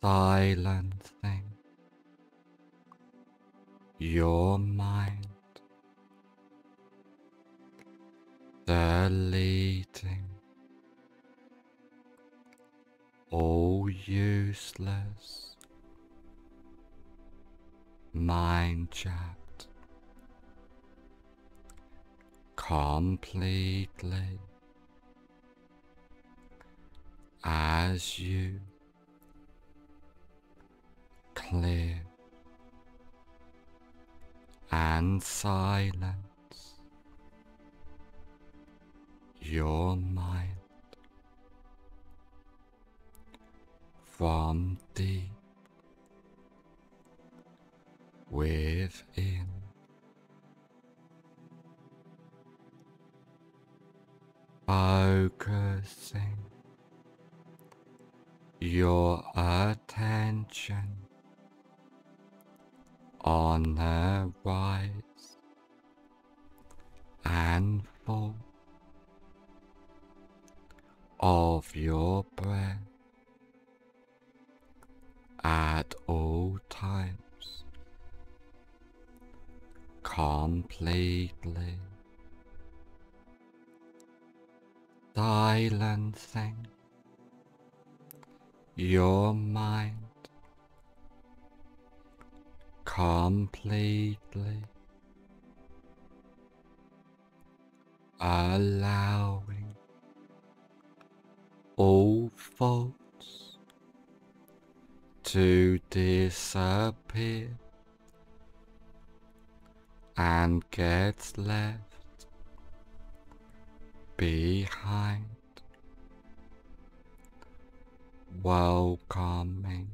Silencing your mind, deleting all useless. Mind chat completely. As you. Clear. And silence. Your mind from within. Focusing your attention on the rise and fall of your breath at all times. Completely. Silencing. Your mind. Completely. Allowing all faults to disappear and gets left behind, welcoming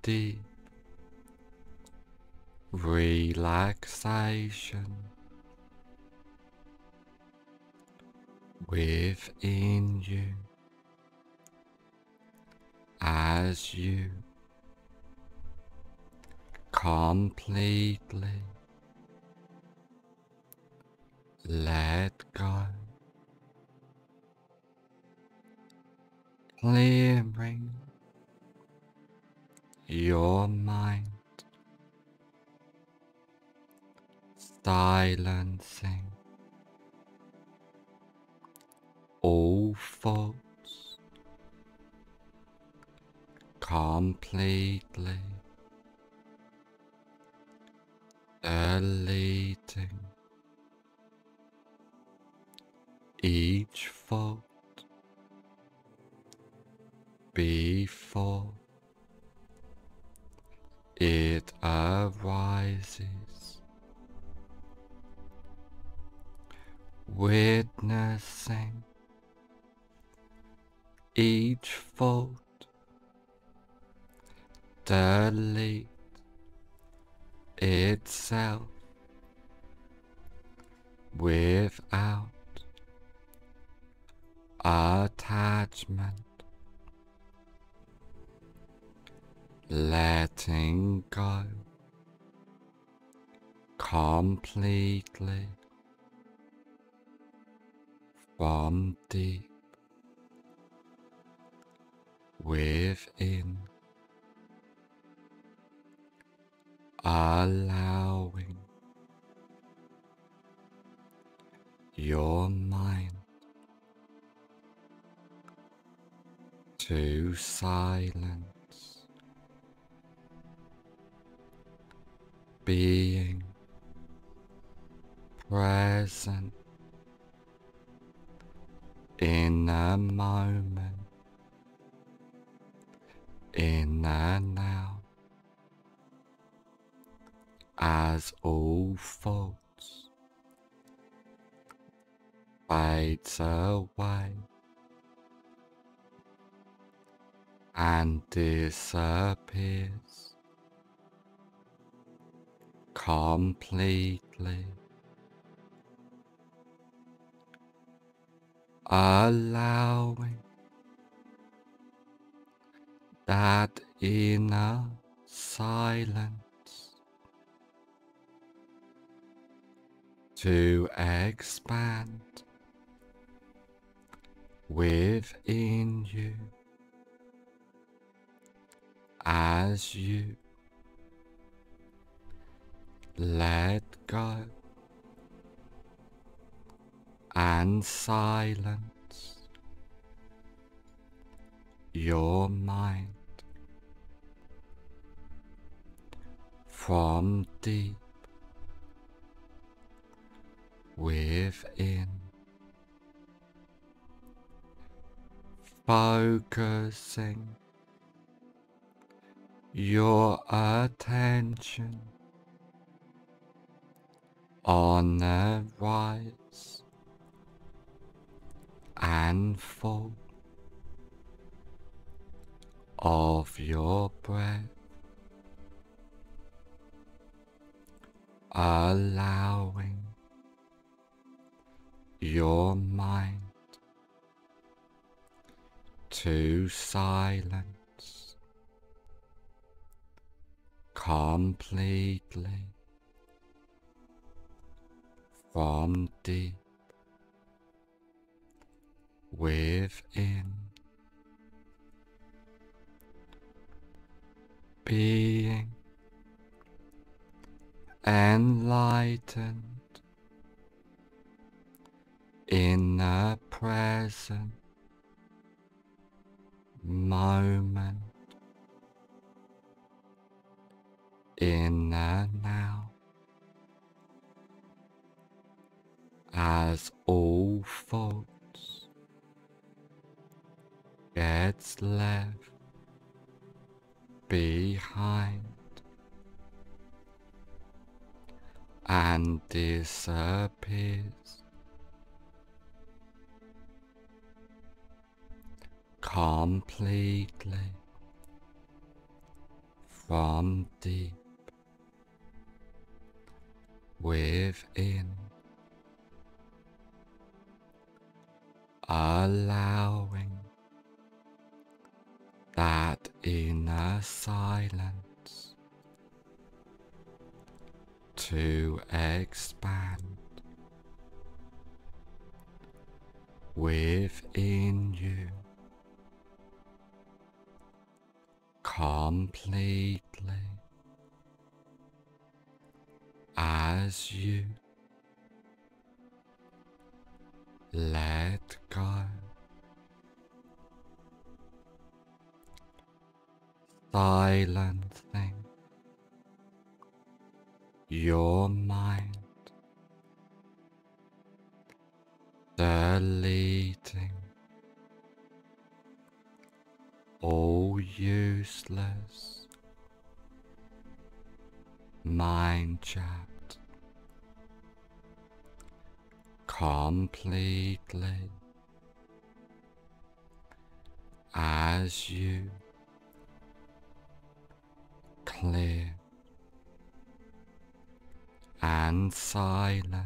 deep relaxation within you as you. Completely let go, clearing your mind, silencing all thoughts completely deleting each fault before it arises, witnessing each fault Delete itself without attachment, letting go completely from deep within. Allowing your mind to silence, being present in a moment, in and out, as all thoughts fades away and disappears completely. allowing that inner silence to expand within you. As you let go and silence your mind from deep within, focusing your attention on the rise and fall of your breath, allowing your mind. To silence completely. From deep. Within, being. Enlightened in the present moment in the now. As all thoughts gets left behind and disappears completely from deep within, allowing that inner silence to expand within you completely as you let go. Silencing your mind, deleting all useless. Mind chat completely. As you. Clear. And silence.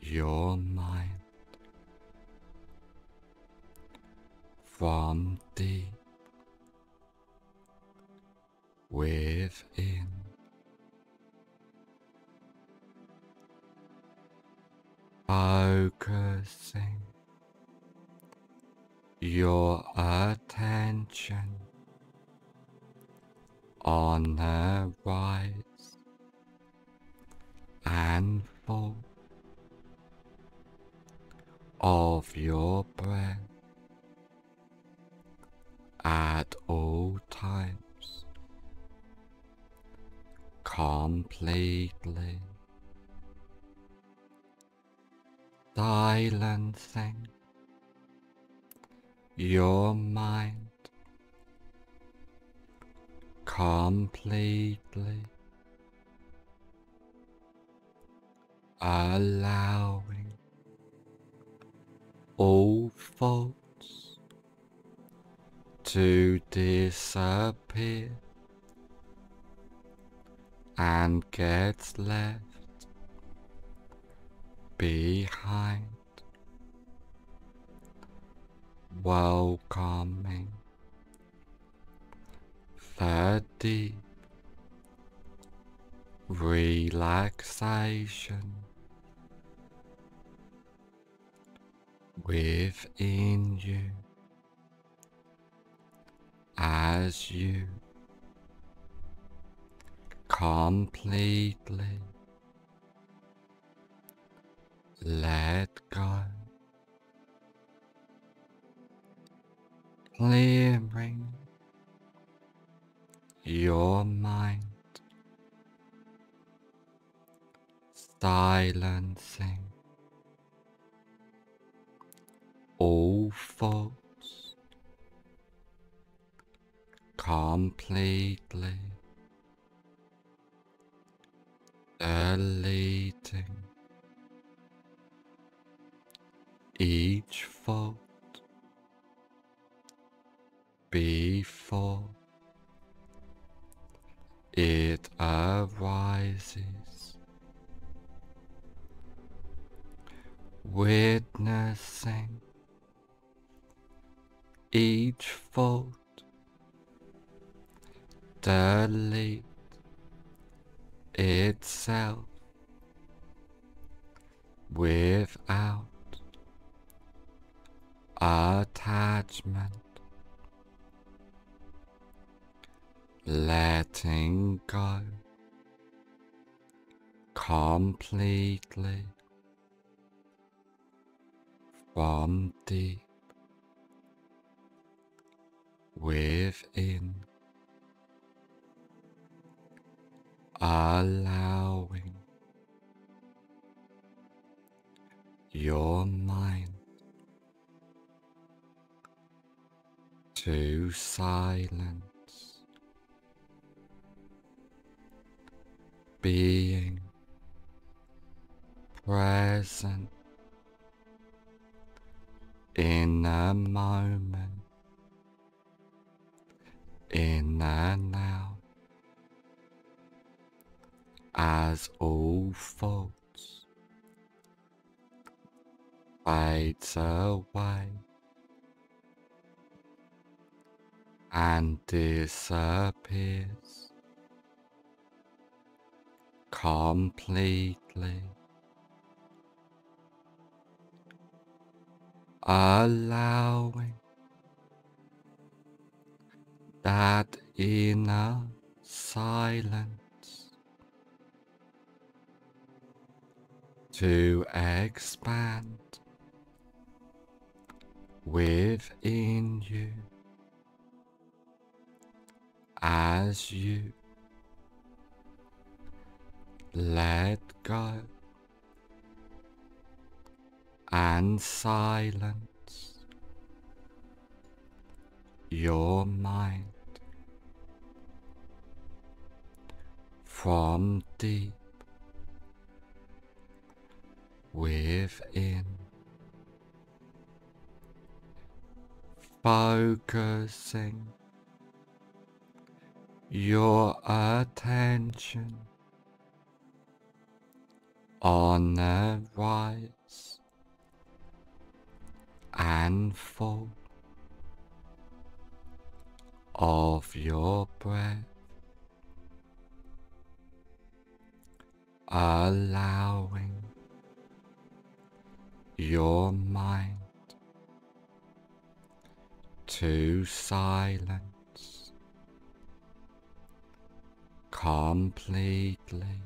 Your mind from deep within. Focusing your attention on the rise and fall of your breath at all times. Completely. Silencing your mind. Completely. Allowing all faults to disappear and get left behind, welcoming the deep relaxation within you as you completely let go, clearing your mind, silencing all thoughts completely deleting each thought before it arises, witnessing each delete itself without attachment, letting go completely from deep within, allowing your mind to silence, being present in a moment, in and now, as all faults fades away and disappears. Completely. Allowing that inner silence to expand within you. As you let go and silence your mind from deep within. Focusing your attention on the rise and fall of your breath, allowing your mind. To silence completely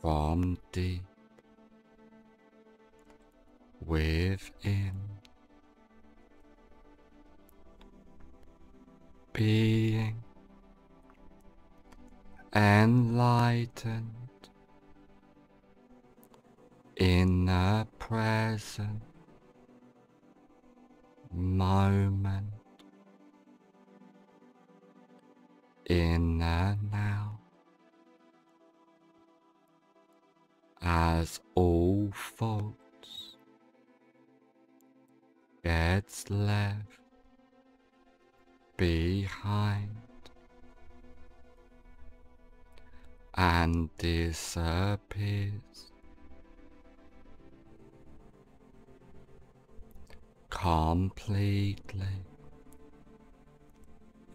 from deep within. Being enlightened in the present moment in the now as all faults gets left behind and disappears completely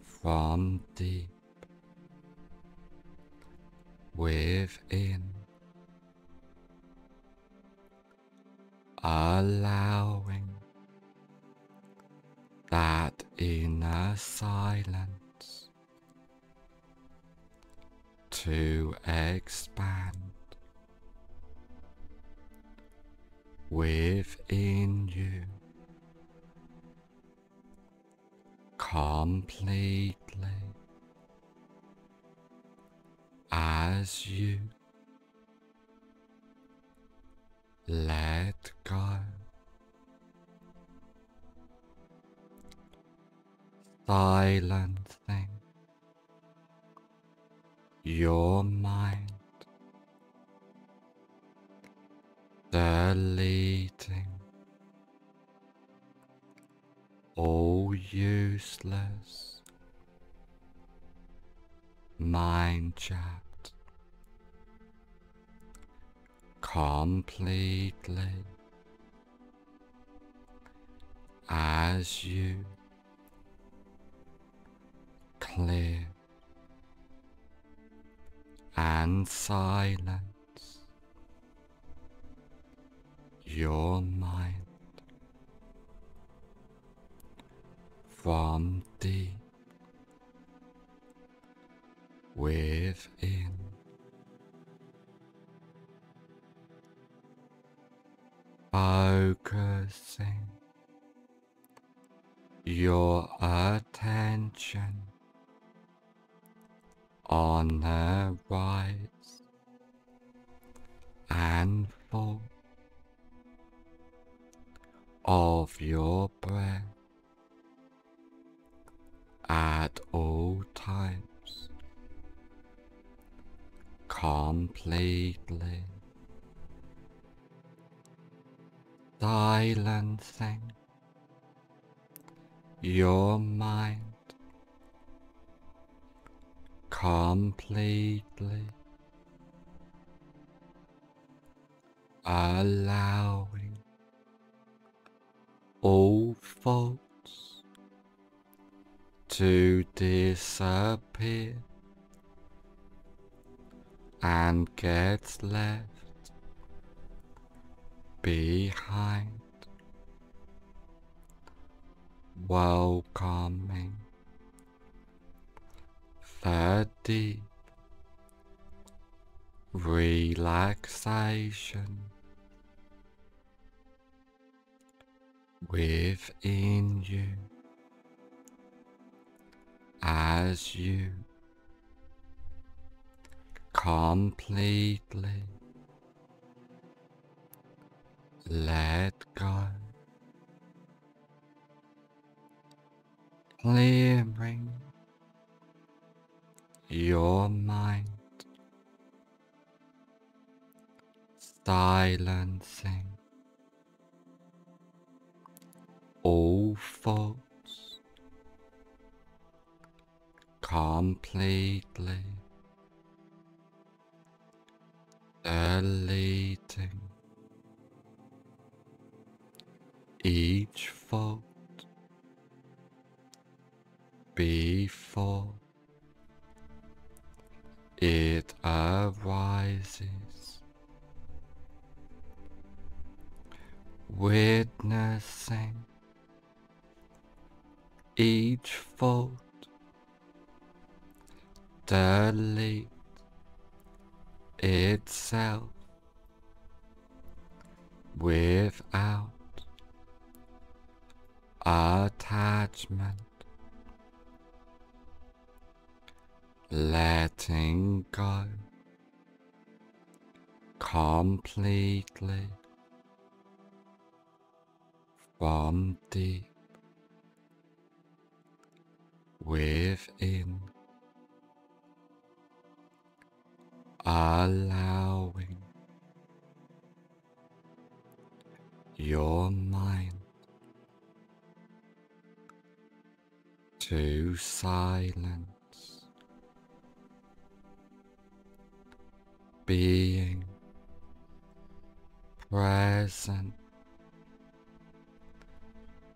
from deep within, allowing that inner silence to expand within you completely as you let go. Silencing your mind, deleting all useless. Mind chat completely. As you. Clear. And silence. Your mind deep within. Focusing your attention on the rise and fall of your breath at all times. Completely silencing your mind. Completely allowing all faults to disappear and get left behind, welcoming the deep relaxation within you as you completely let go, clearing your mind, silencing all thoughts completely deleting each fault before it arises. Witnessing each thought delete itself without attachment, letting go completely from deep within, allowing your mind to silence, being present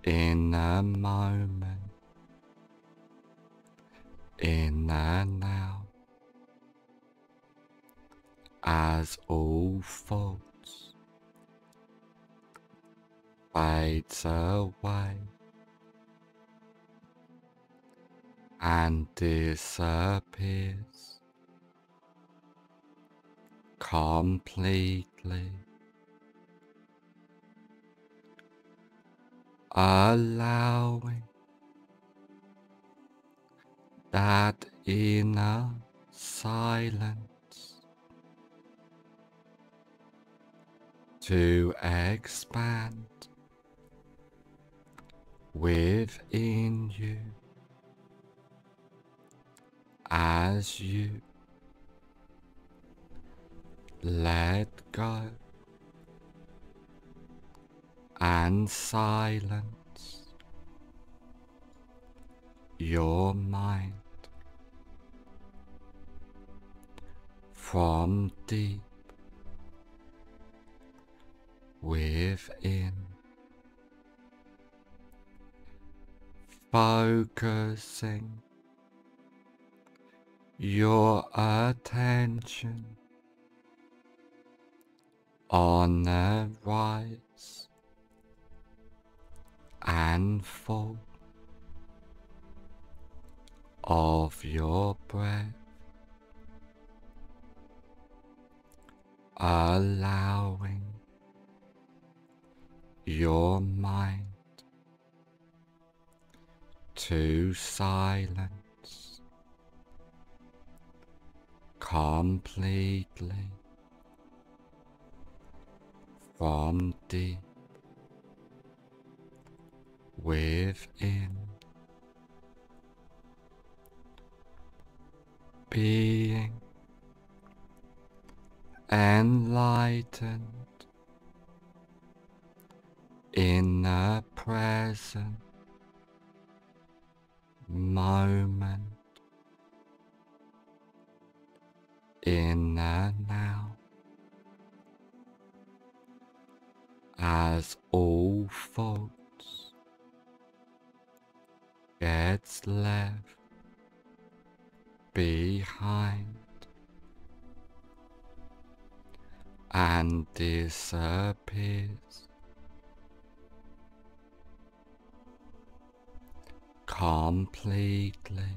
in a moment, in and out, as all thoughts fades away and disappears. Completely. allowing that inner silence to expand within you. As you let go and silence your mind from deep within, focusing your attention on the rise and fall of your breath, allowing your mind. To silence completely from deep within, being enlightened in the present moment in the now. As all faults gets left behind and disappears completely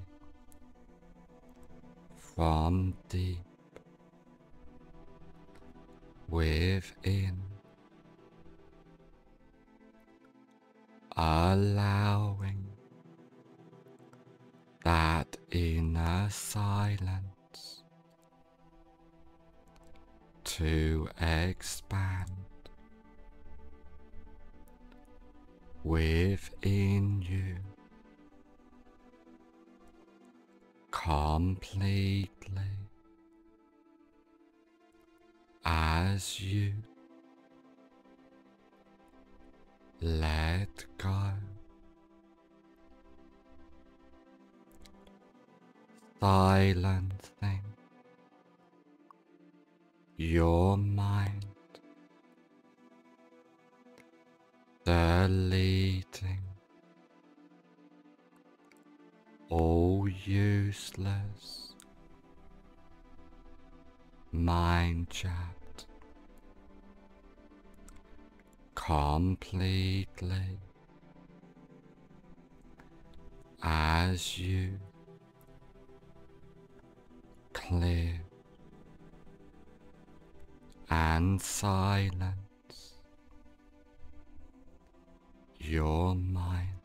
from deep within, allowing that inner silence to expand within you completely as you let go. Silencing your mind, deleting all useless mind chat completely as you clear and silence your mind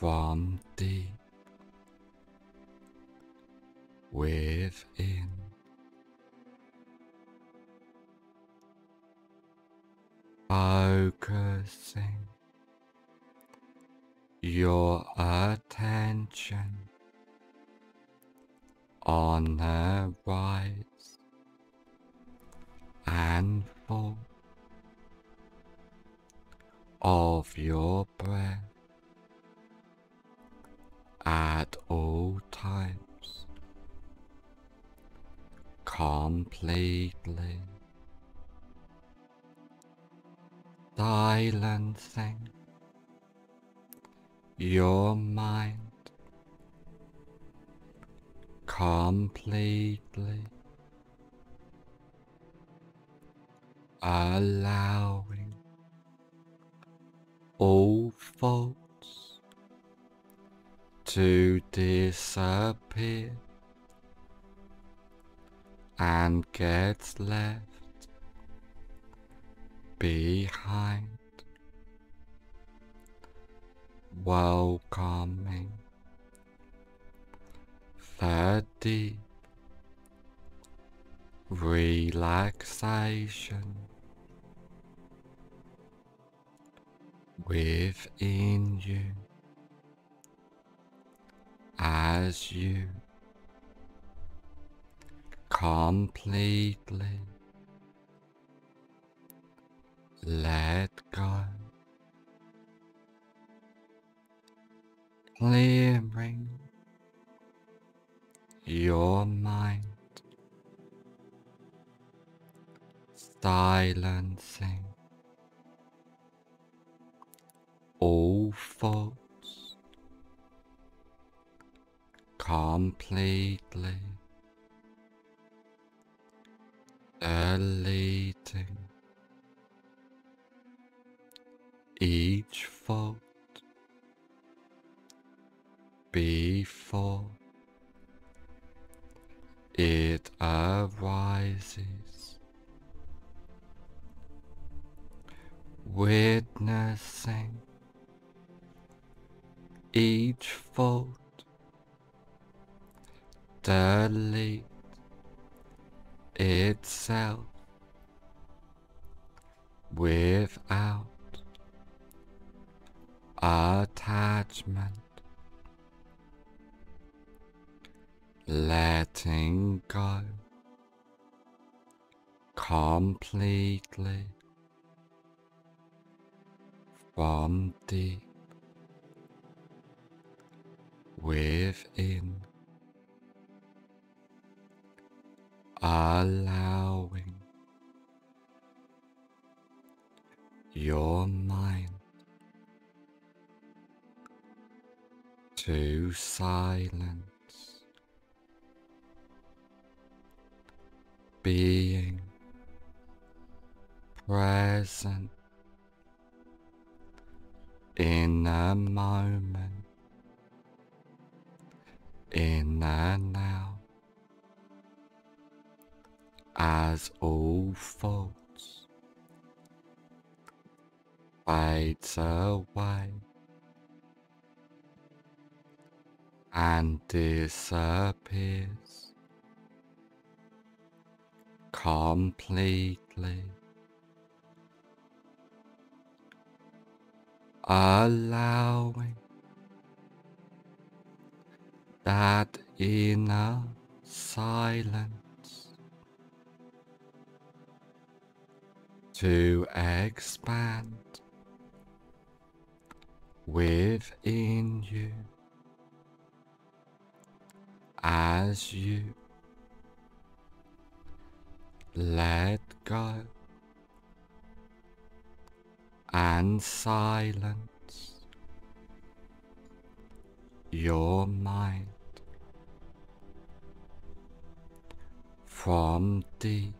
from deep within. Focusing your attention on the rise and fall of your breath at all times completely silencing your mind completely allowing all faults to disappear and get left behind welcoming deep relaxation within you as you. Completely let go, clearing your mind, silencing all thoughts completely deleting each fault before it arises, witnessing each fault delete itself without attachment, letting go completely from deep within, allowing your mind to silence, being present in a moment in and now as all faults fades away and disappears. Completely. Allowing that inner silence to expand within you. As you let go and silence your mind from deep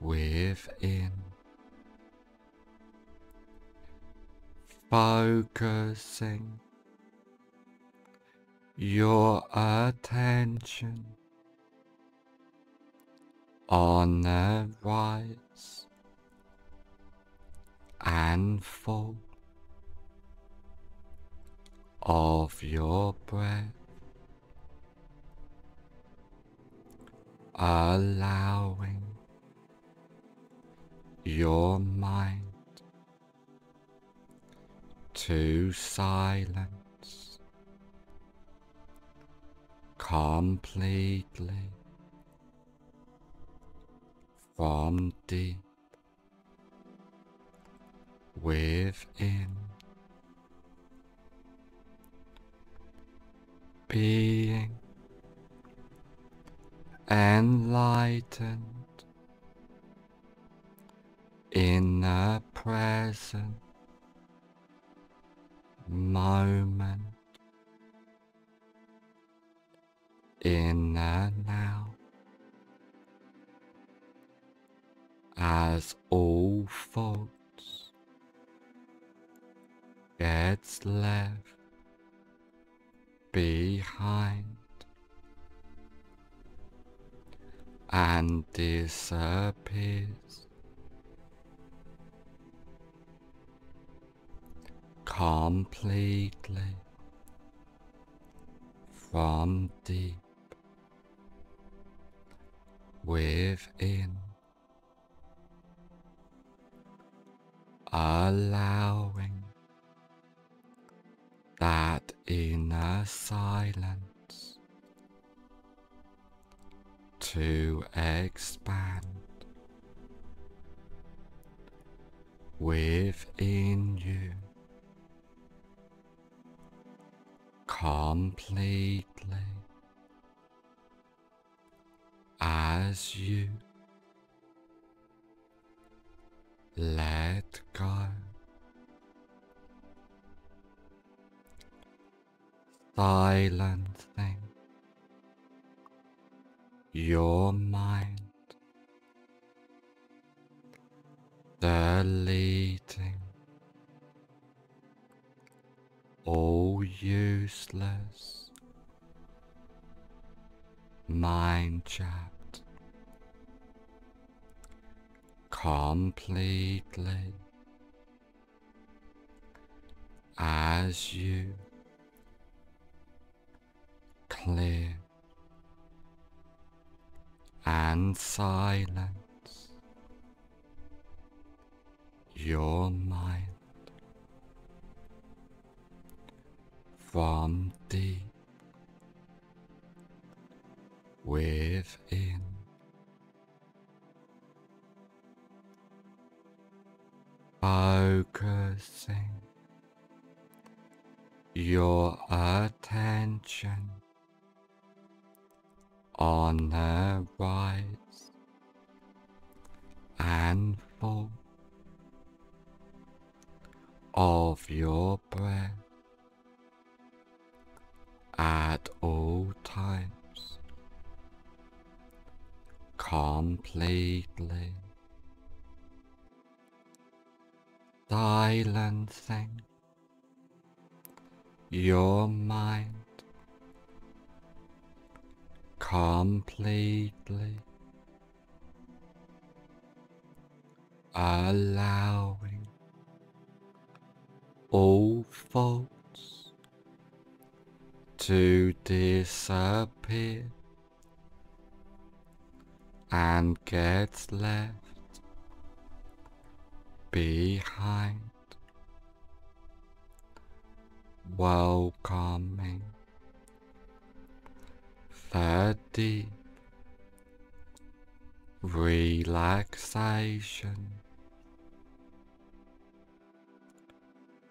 within, focusing your attention on the rise and fall of your breath, allowing your mind. To silence completely from deep within. Being enlightened in the present moment in the now as all faults gets left behind and disappears completely from deep within, allowing that inner silence to expand within you completely as you let go. Silencing your mind, deleting all useless. Mind chat completely. As you. Clear. And silence. Your mind from within. Focusing your attention on the rise and fall of your breath at all times completely silencing your mind completely allowing all faults to disappear and get left behind welcoming deep relaxation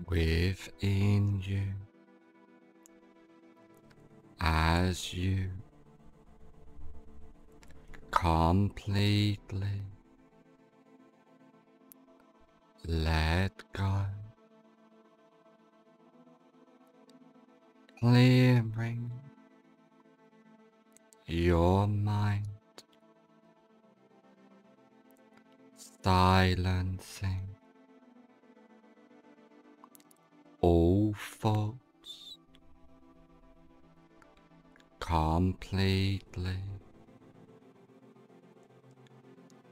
within you as you completely let go, clearing your mind. Silencing all thoughts completely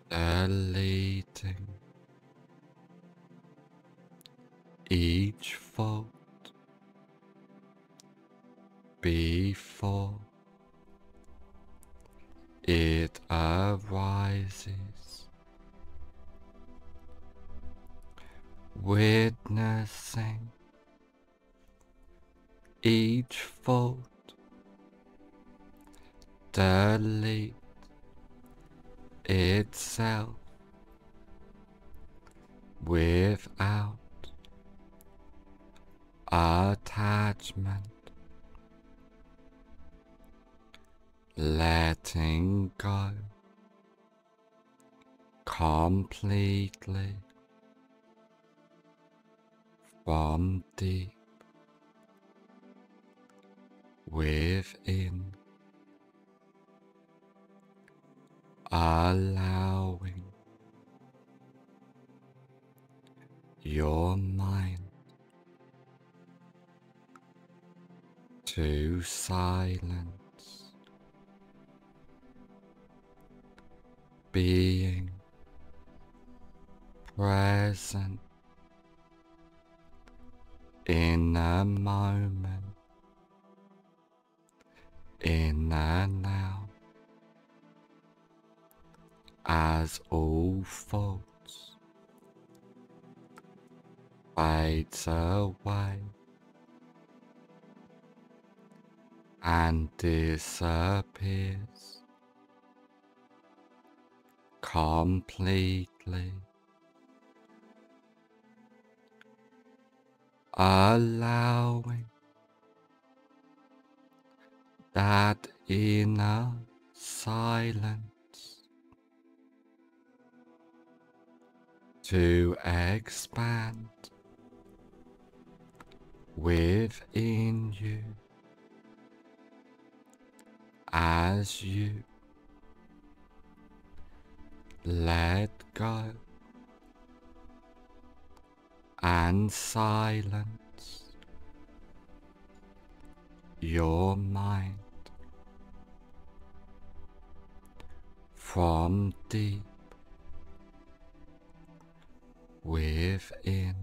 deleting each thought before it arises, witnessing each thought delete itself without attachment letting go completely from deep within, allowing your mind to silence being present in a moment, in and out, as all thoughts fades away and disappears completely. Allowing that inner silence to expand within you. As you let go and silence your mind from deep within.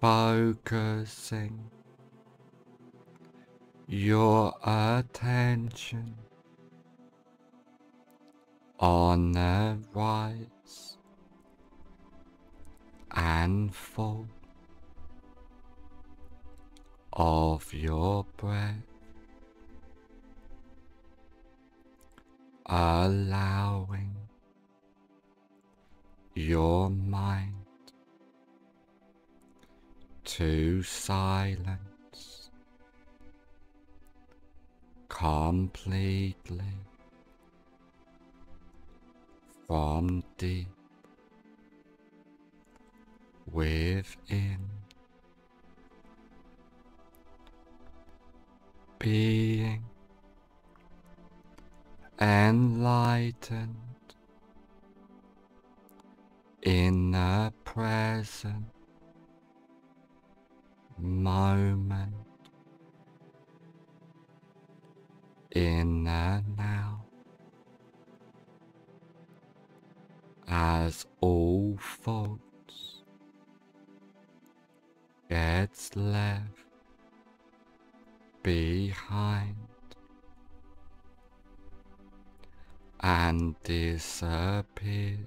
Focusing your attention on the rise and fall of your breath, allowing your mind. To silence completely from deep within. Being enlightened in the present moment in the now. as all faults gets left behind and disappears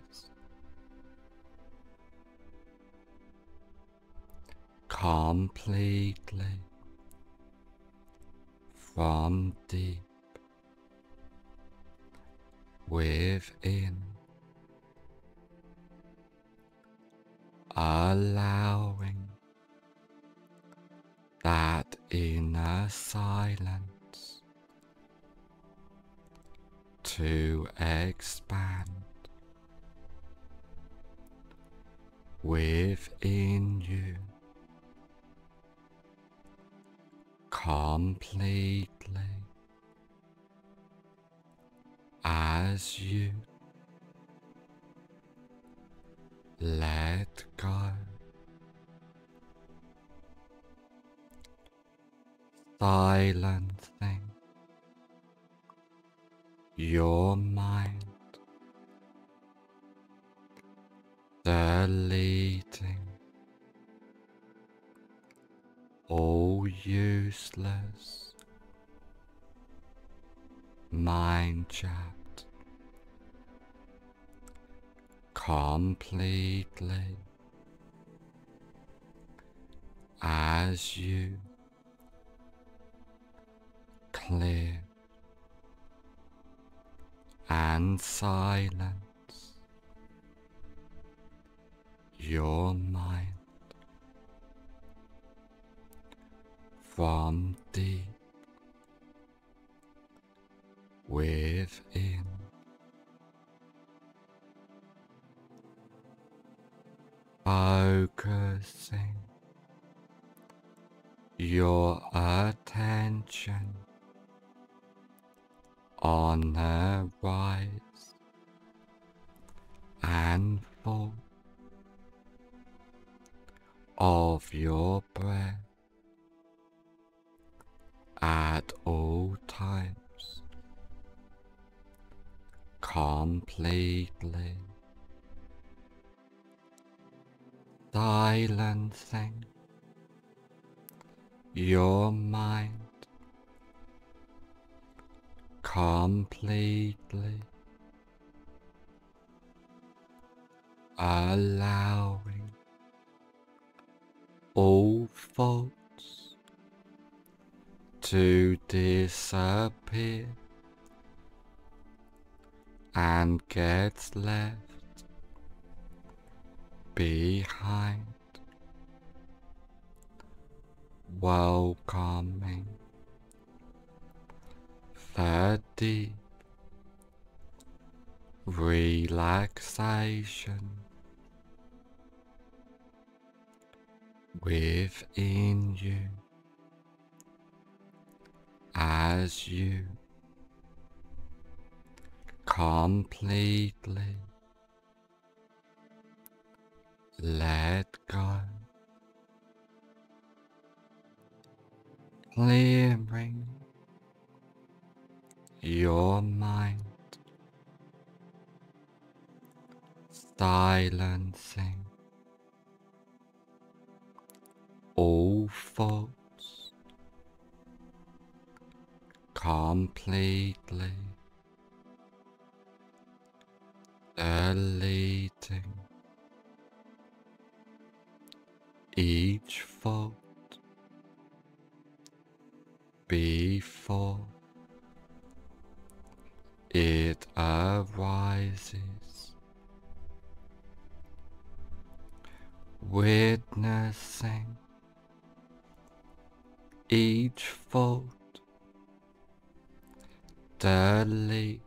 completely from deep within. allowing that inner silence to expand within you completely as you let go. Silencing your mind, deleting all useless. Mind chat completely. As you. Clear. And silence. Your mind from within. Focusing your attention on the rise and fall of your breath at all times. Completely silencing your mind. Completely allowing all faults to disappear and get left behind, welcoming deep relaxation within you as you completely let go, clearing your mind, silencing all thoughts completely deleting each fault before it arises, witnessing each thought delete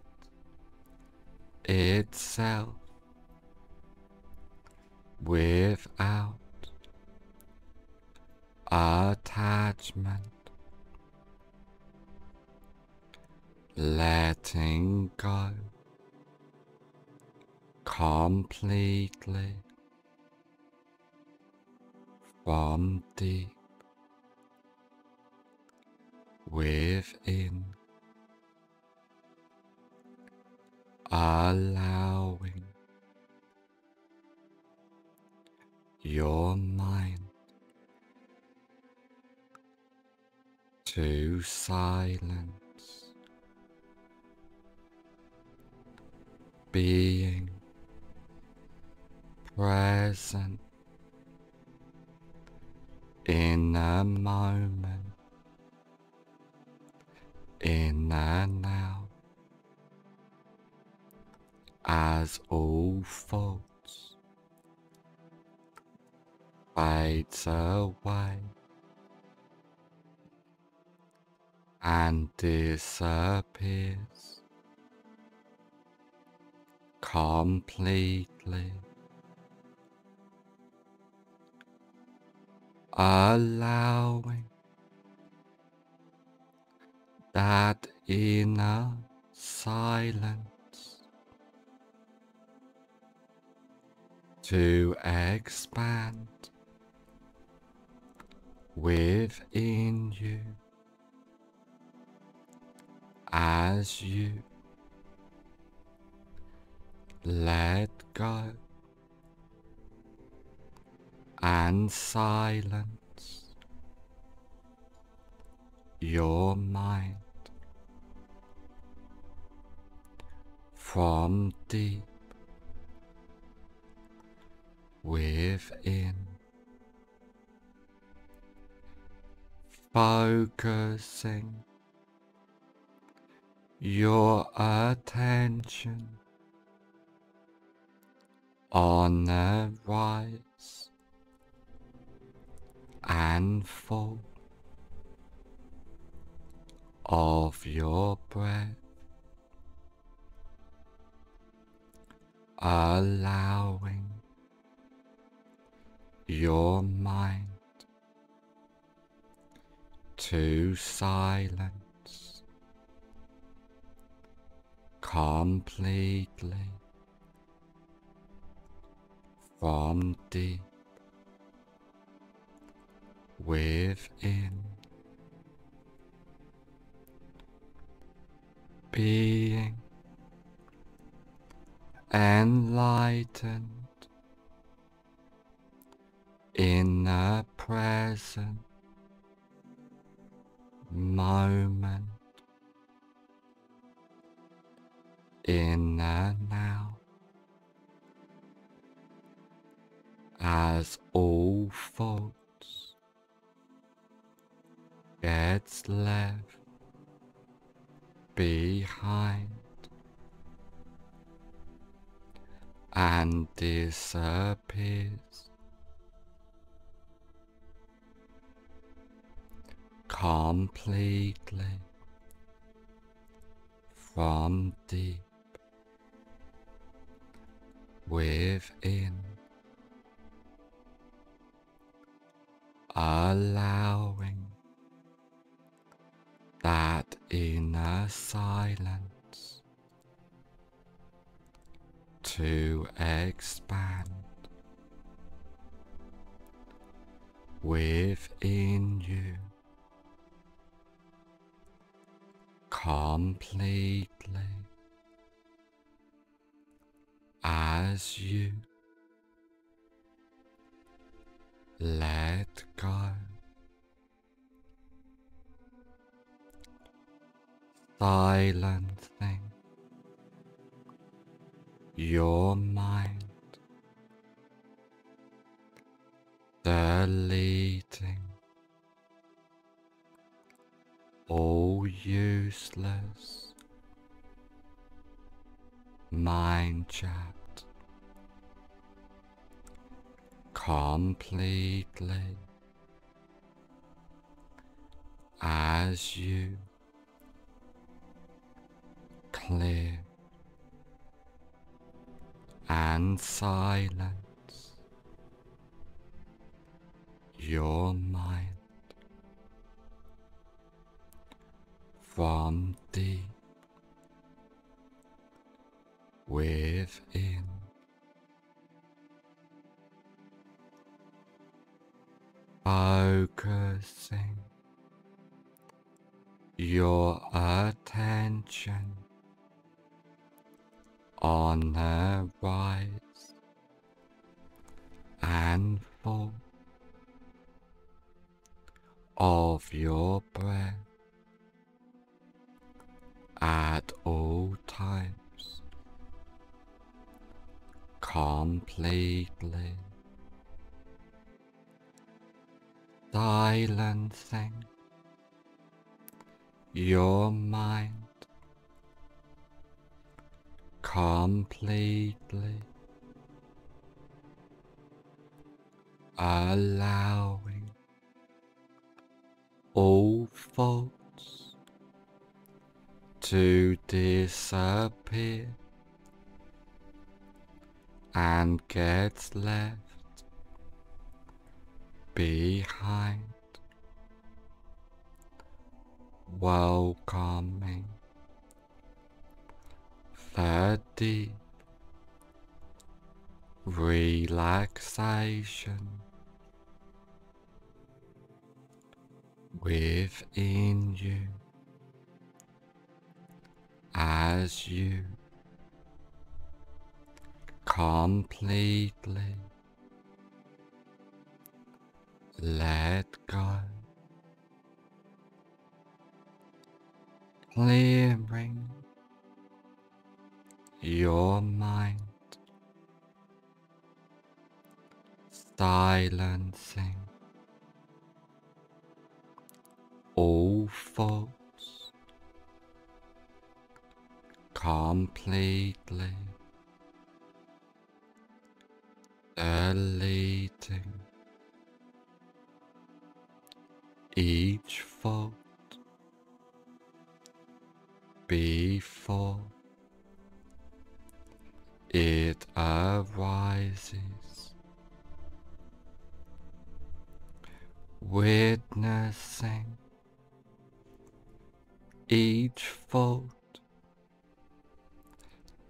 itself without attachment, letting go completely from deep within, allowing your mind to silence, being present in a moment, in and out, as all faults fades away and disappears. Completely, allowing that inner silence to expand within you. As you let go and silence your mind from deep within. Focusing your attention on the rise and fall of your breath, allowing your mind. To silence completely from deep within. Being enlightened in the present moment in the now. As all thoughts gets left behind and disappears completely from deep within, allowing that inner silence to expand within you completely as you. Let go. Silencing your mind, deleting all useless. Mind chat completely. As you. Clear. And silence. Your mind from deep within. Focusing your attention on the rise and fall of your breath at all times completely silencing your mind completely allowing all thoughts to disappear and gets left behind, welcoming the deep relaxation within you as you completely let go, clearing your mind, silencing all thoughts completely deleting each thought before it arises, witnessing each thought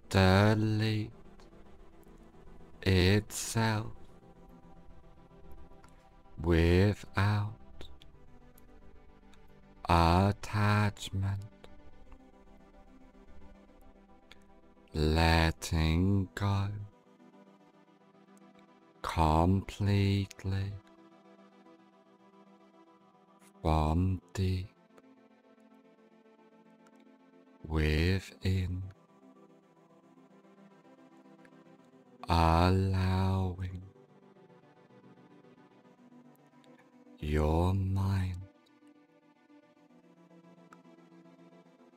delete itself without attachment, letting go completely from deep within, allowing your mind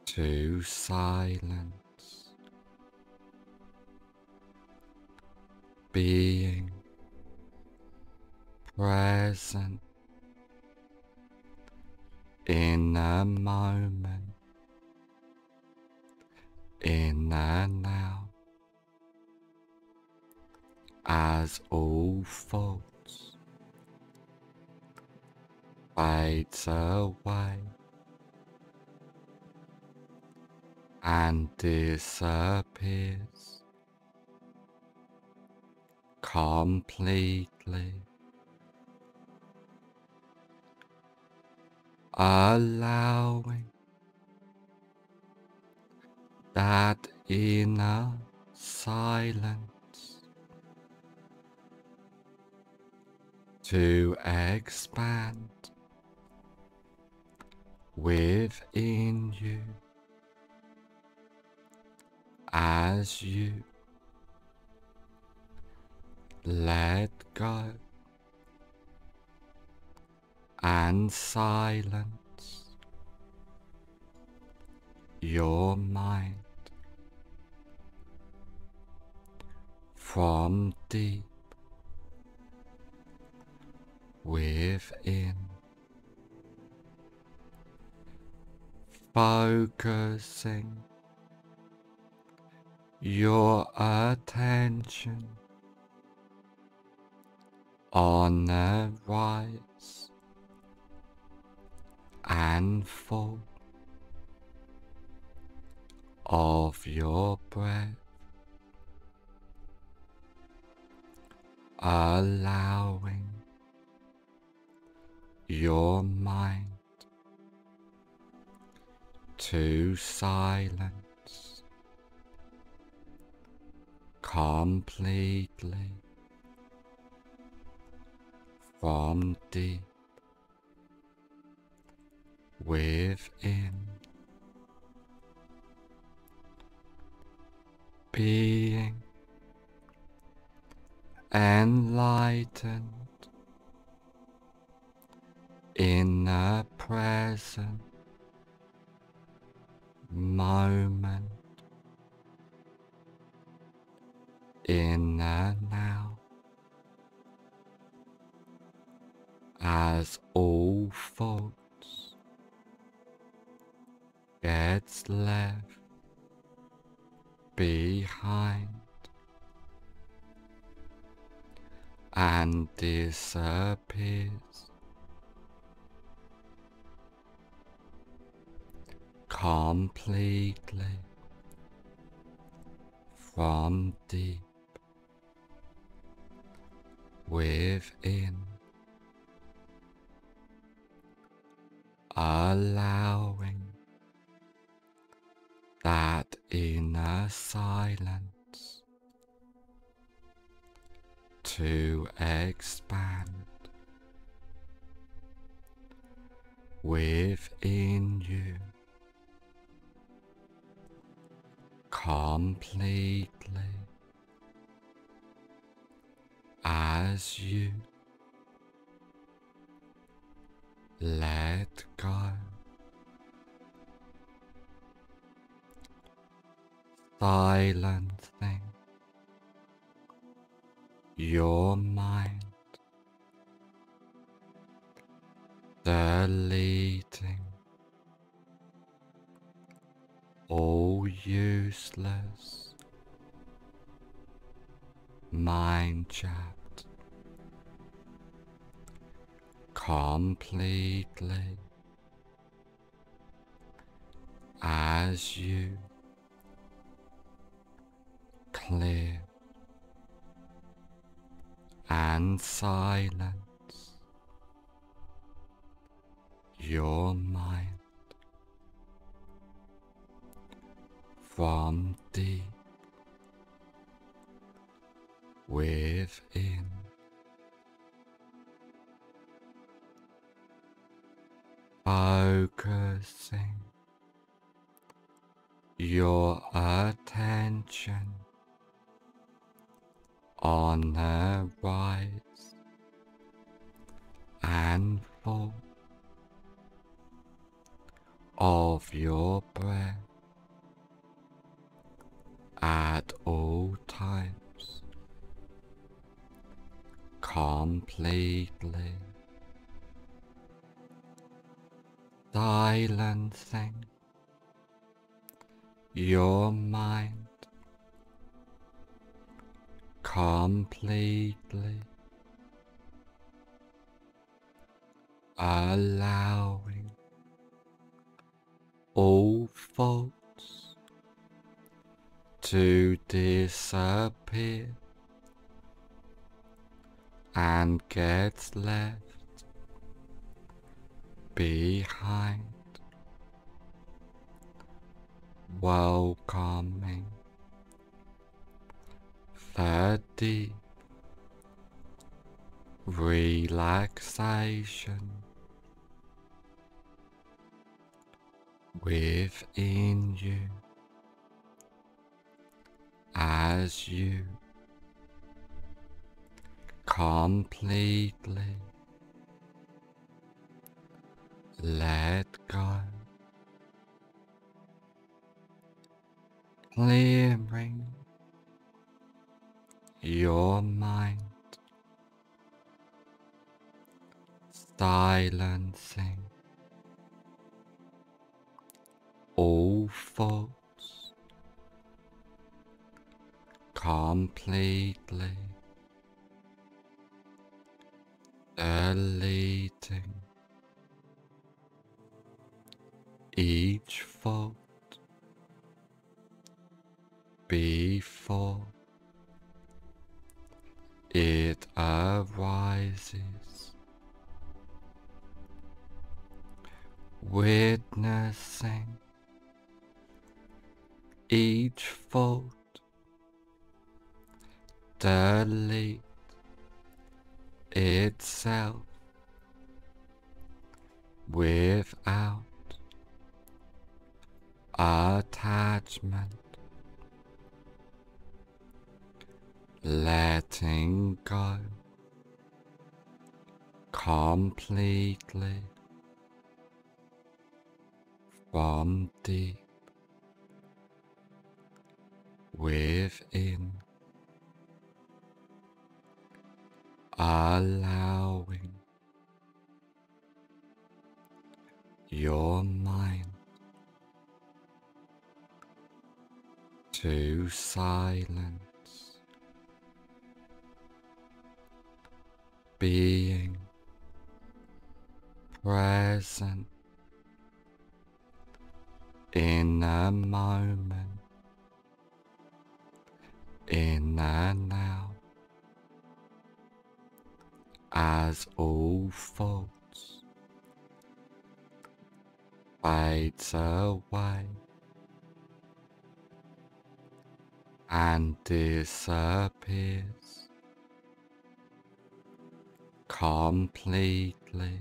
to silence, being present in a moment in and out as all faults fades away and disappears completely. Allowing that inner silence to expand within you. As you let go and silence your mind from deep within, focusing your attention on the rise and fall of your breath, allowing your mind. To silence completely from deep within. Being enlightened in the present moment in the now as all faults gets left behind and disappears completely from deep within, allowing that inner silence to expand within you completely as you. Let go. Silencing your mind, deleting all useless. Mind chat completely. As you. Clear. And silence. Your mind deep within. Focusing your attention on the rise and fall of your breath at all times. Completely silencing your mind. Completely allowing all faults to disappear and get left behind, welcoming the deep relaxation within you as you completely let go, clearing your mind, silencing all thoughts completely deleting each fault before it arises, witnessing each fault delete itself without attachment, letting go completely from deep within, allowing your mind to silence, being present in a moment, in and out, as all faults fades away and disappears. Completely.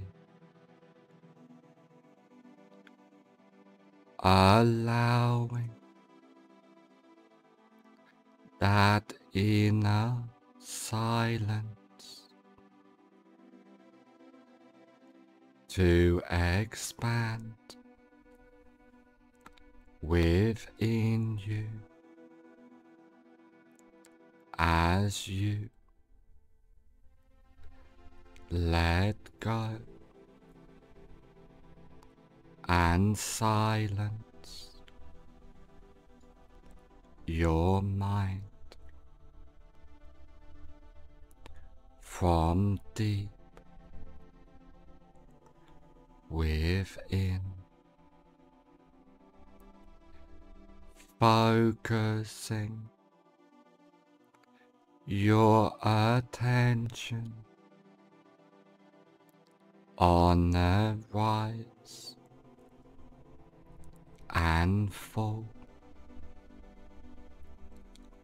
Allowing that inner silence to expand within you. As you let go and silence your mind from deep within. Focusing your attention on the rise and fall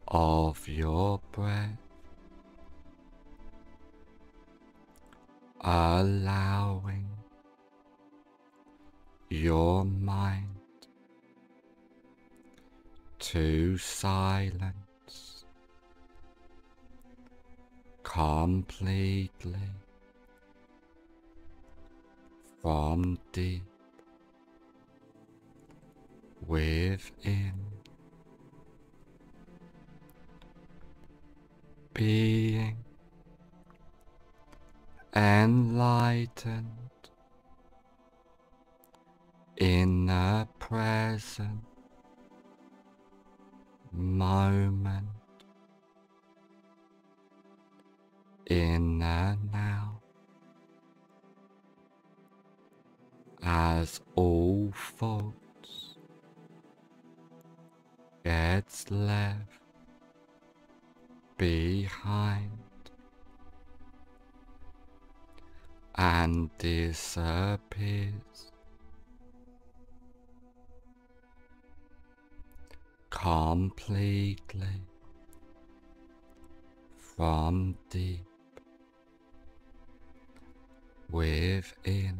of your breath, allowing your mind. To silence completely from deep within. Being enlightened in the present moment in the now as all faults gets left behind and disappears completely from deep within,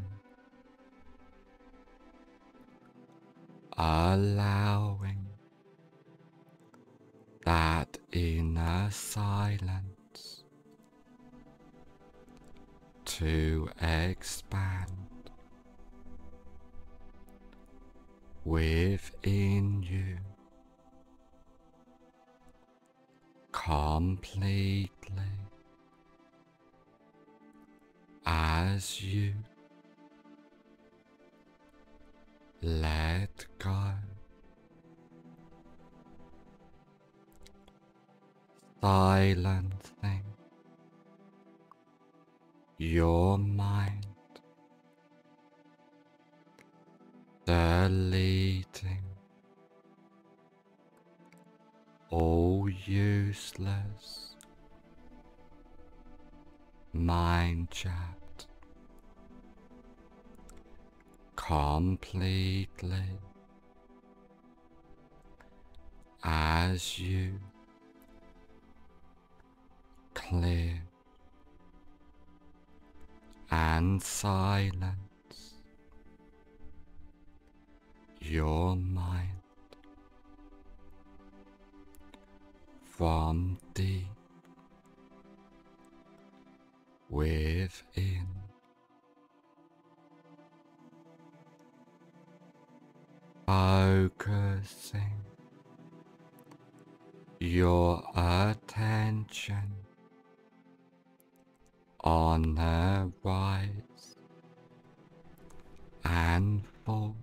allowing that inner silence to expand within you completely as you let go. Silencing your mind, deleting all useless. Mind chat completely. As you. Clear. And silence. Your mind deep within. Focusing your attention on the rise and fall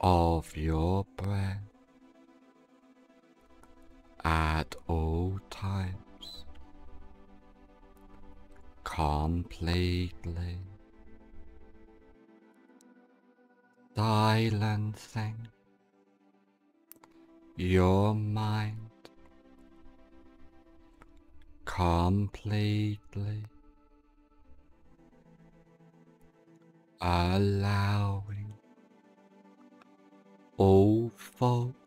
of your breath at all times. Completely silencing your mind. Completely allowing all faults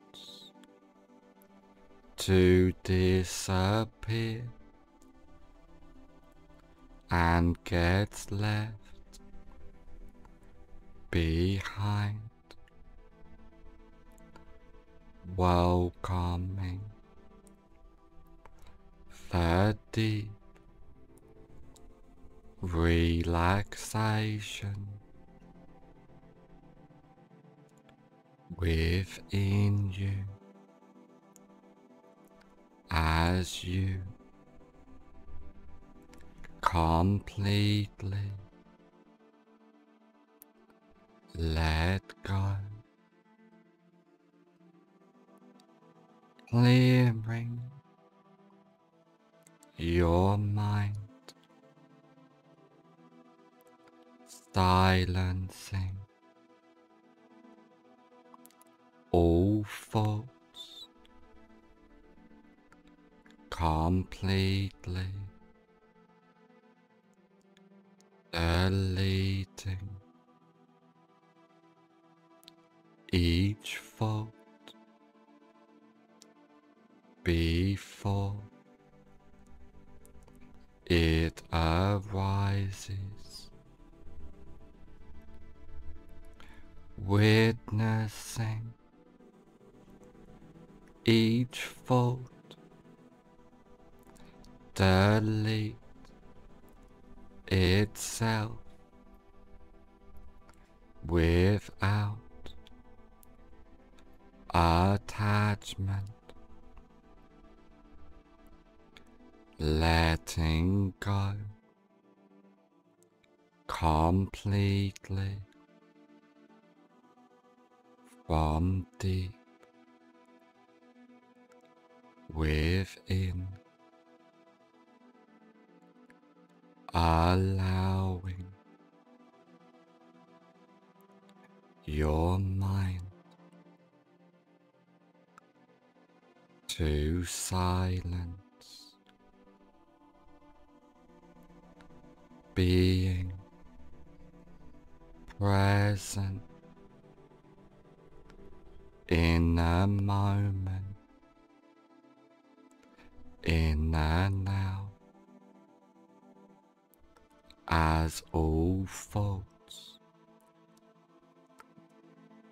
to disappear and get left behind, welcoming the deep relaxation within you as you completely let go, clearing your mind, silencing all thoughts completely deleting each thought before it arises, witnessing each thought delete itself without attachment, letting go completely from deep within, allowing your mind to silence, being present in a moment, in and out, as all faults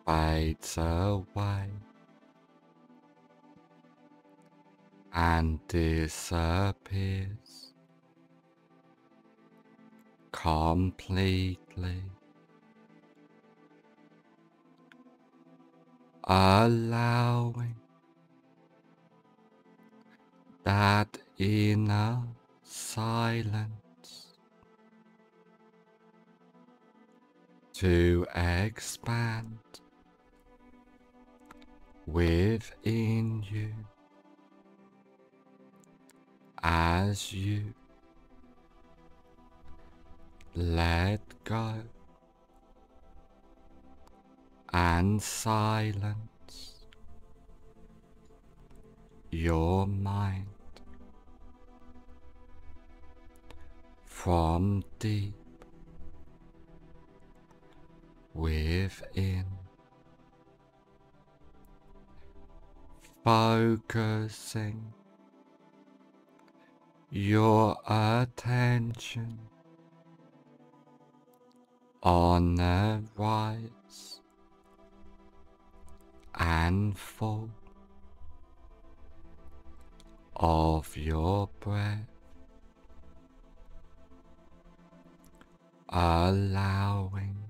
fades away and disappears. Completely. Allowing that inner silence to expand within you. As you let go and silence your mind from deep within. Focusing your attention on the rise and fall of your breath, allowing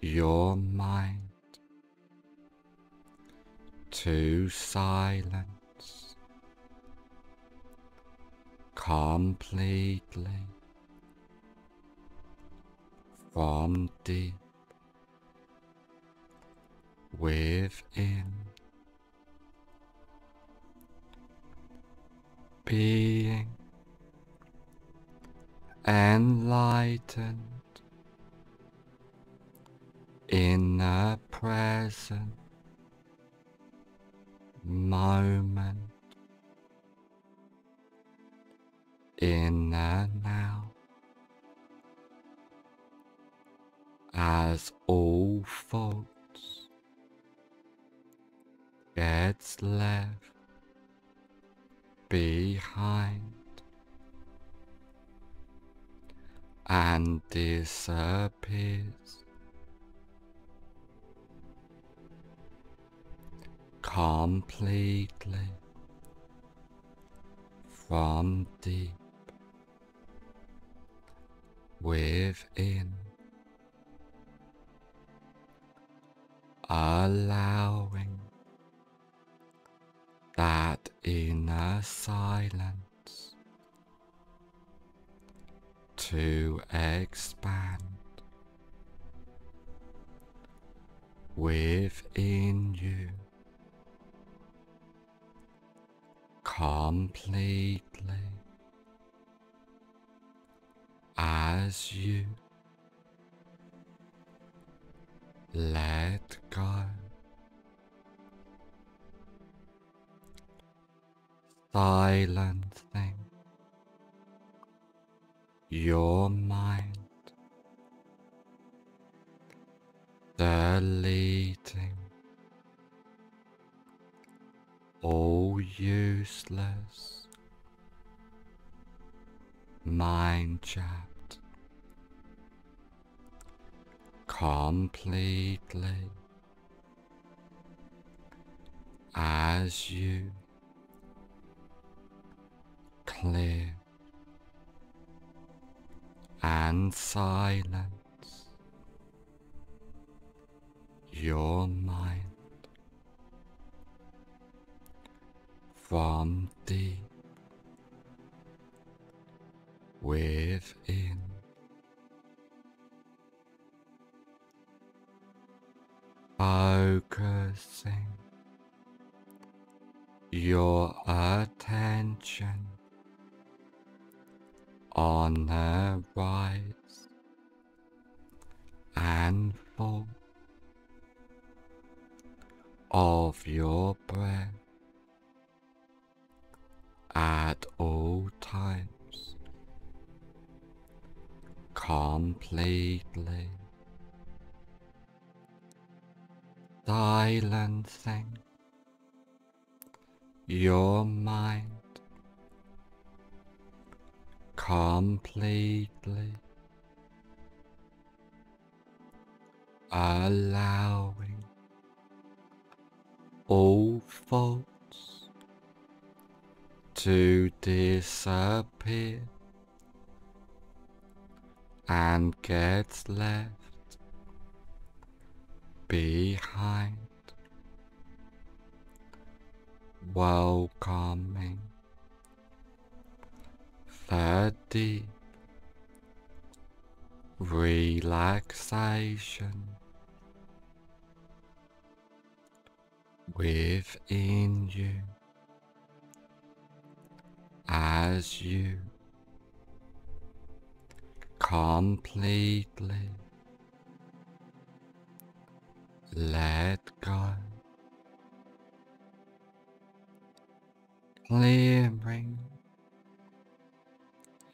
your mind. To silence completely from deep within. Being enlightened in the present moment in the now. As all faults gets left behind and disappears. Completely from deep within, allowing that inner silence to expand within you completely as you let go. Silencing your mind, deleting all useless. Mind chapped, completely. As you. Clear. And silence. Your mind from within. Focusing your attention on the rise and fall of your breath at all times. Completely. Silencing. Your mind. Completely. Allowing all faults to disappear and gets left behind welcoming deep relaxation within you as you. Completely let go, clearing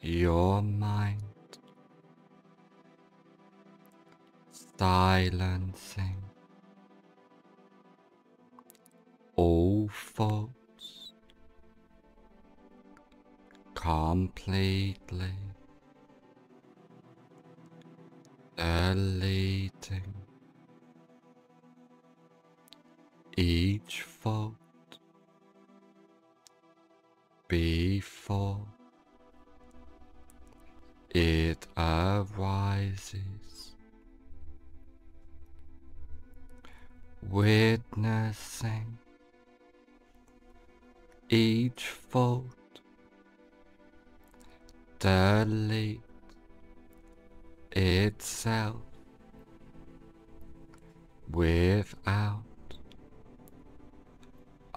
your mind, silencing all thoughts completely deleting each fault before it arises, witnessing each fault delete itself without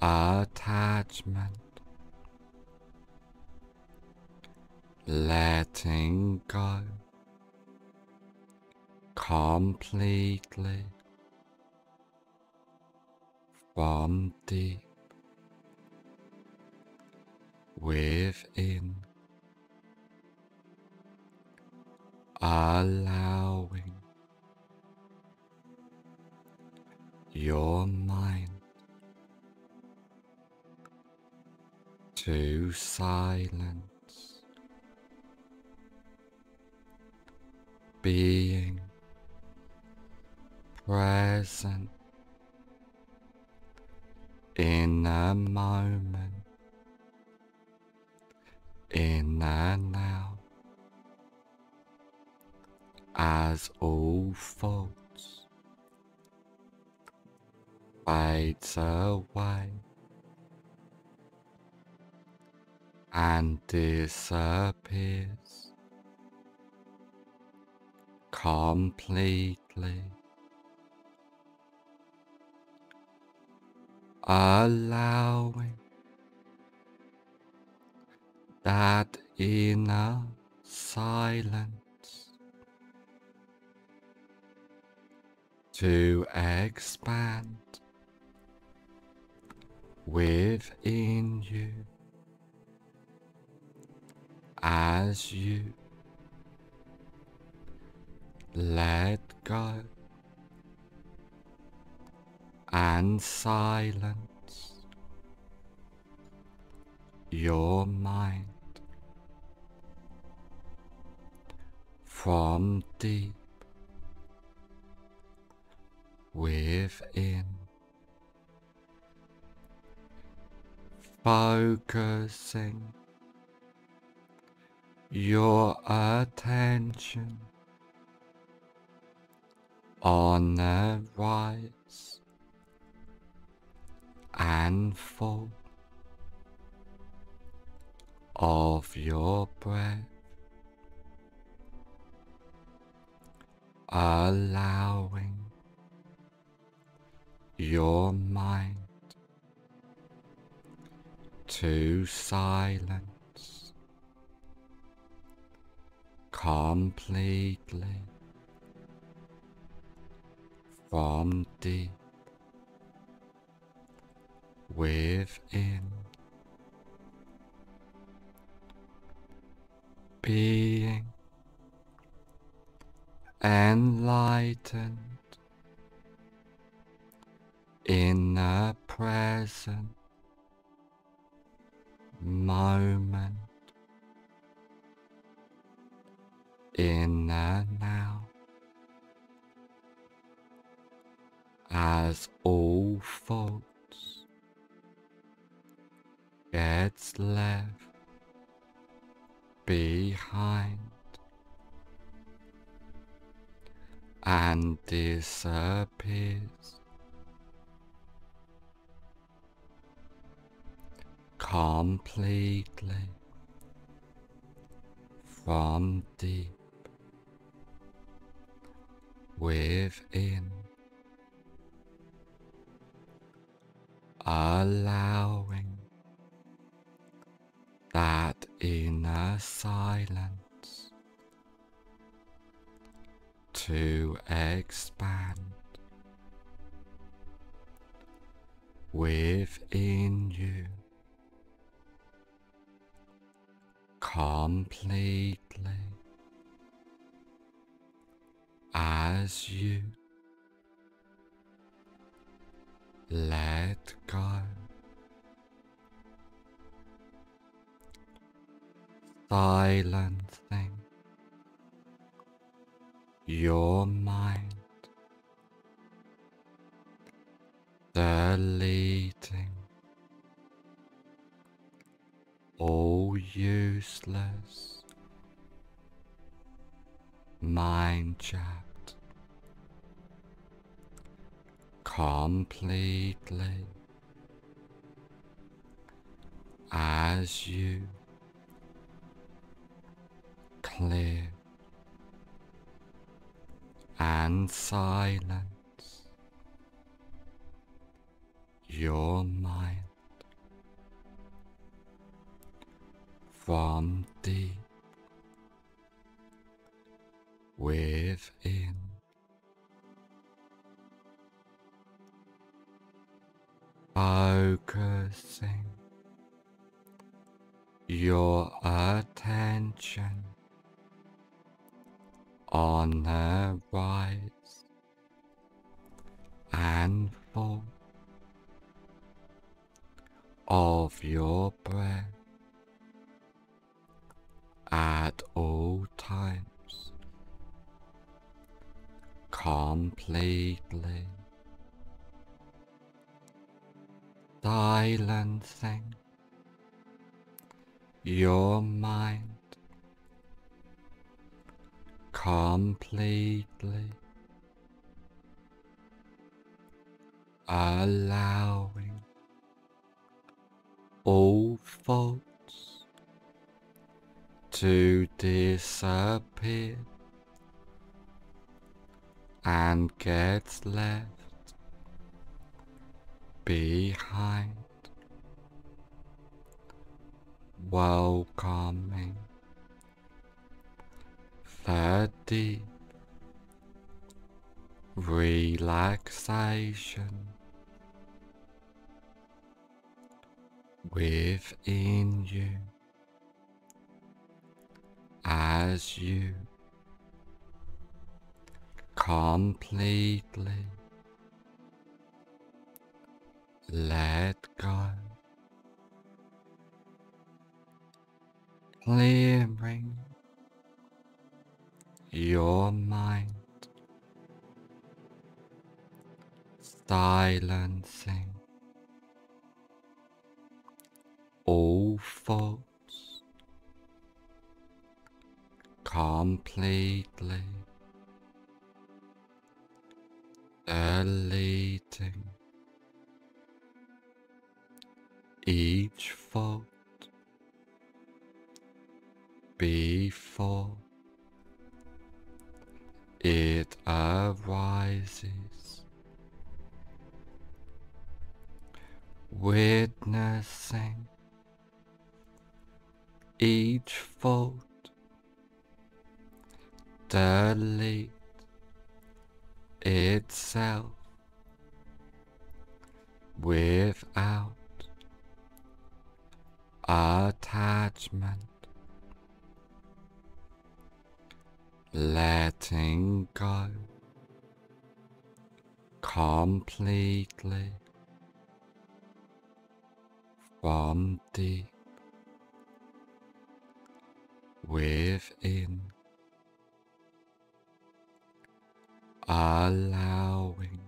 attachment, letting go completely from deep within, allowing your mind to silence, being present in a moment, in and out, as all thoughts fades away and disappears. Completely. allowing that inner silence to expand within you. As you let go and silence your mind from deep within, focusing your attention on the rise and fall of your breath, allowing your mind. To silence completely from deep within, being enlightened in the present moment in the now as all faults gets left behind and disappears completely from deep within, allowing that inner silence to expand within you completely as you let go. Silencing your mind, deleting all useless. Mind chat completely. As you. Clear. And silence. Your mind deep within. Focusing your attention on the rise and fall of your breath at all times. Completely. Silencing your mind. Completely. Allowing all faults to disappear and get left behind, welcoming the deep relaxation within you as you completely let go, clearing your mind, silencing all faults completely deleting each fault before it arises, witnessing each fault delete itself without attachment, letting go completely from deep within, allowing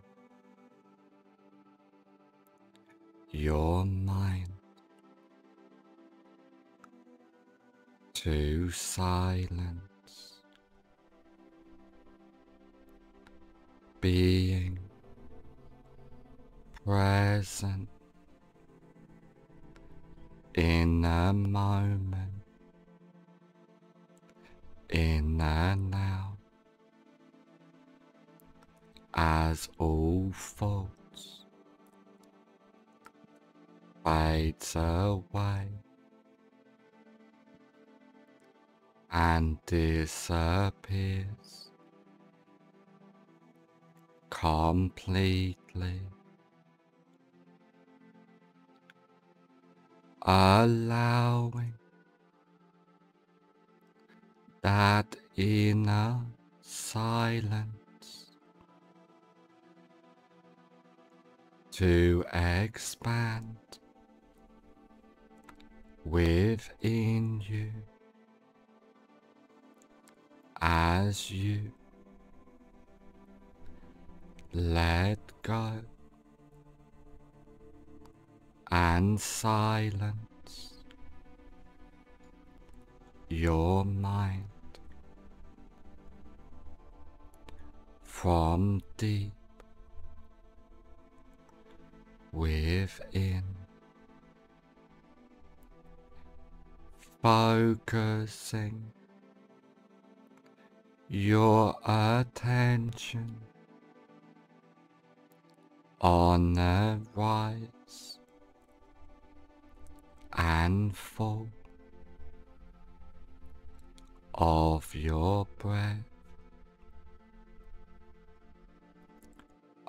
your mind to silence, being present in a moment in and now as all faults fades away and disappears. Completely. Allowing that inner silence to expand within you. As you let go and silence your mind from deep within, focusing your attention on the rise and fall of your breath.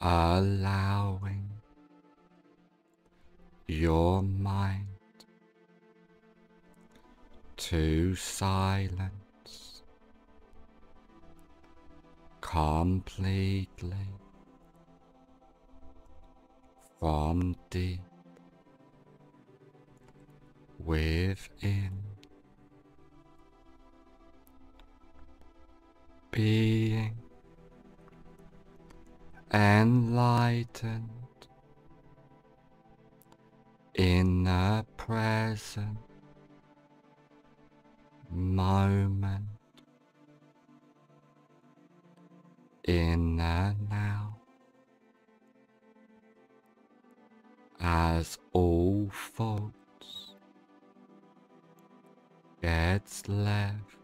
Allowing your mind. To silence completely from deep within. Being enlightened in the present moment in the now as all faults gets left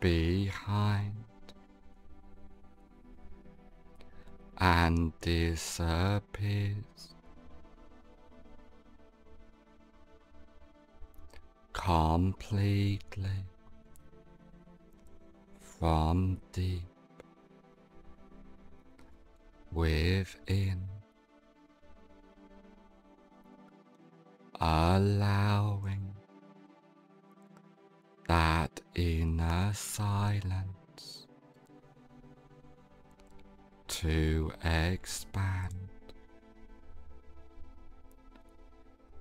behind and disappears completely from deep within, allowing that inner silence to expand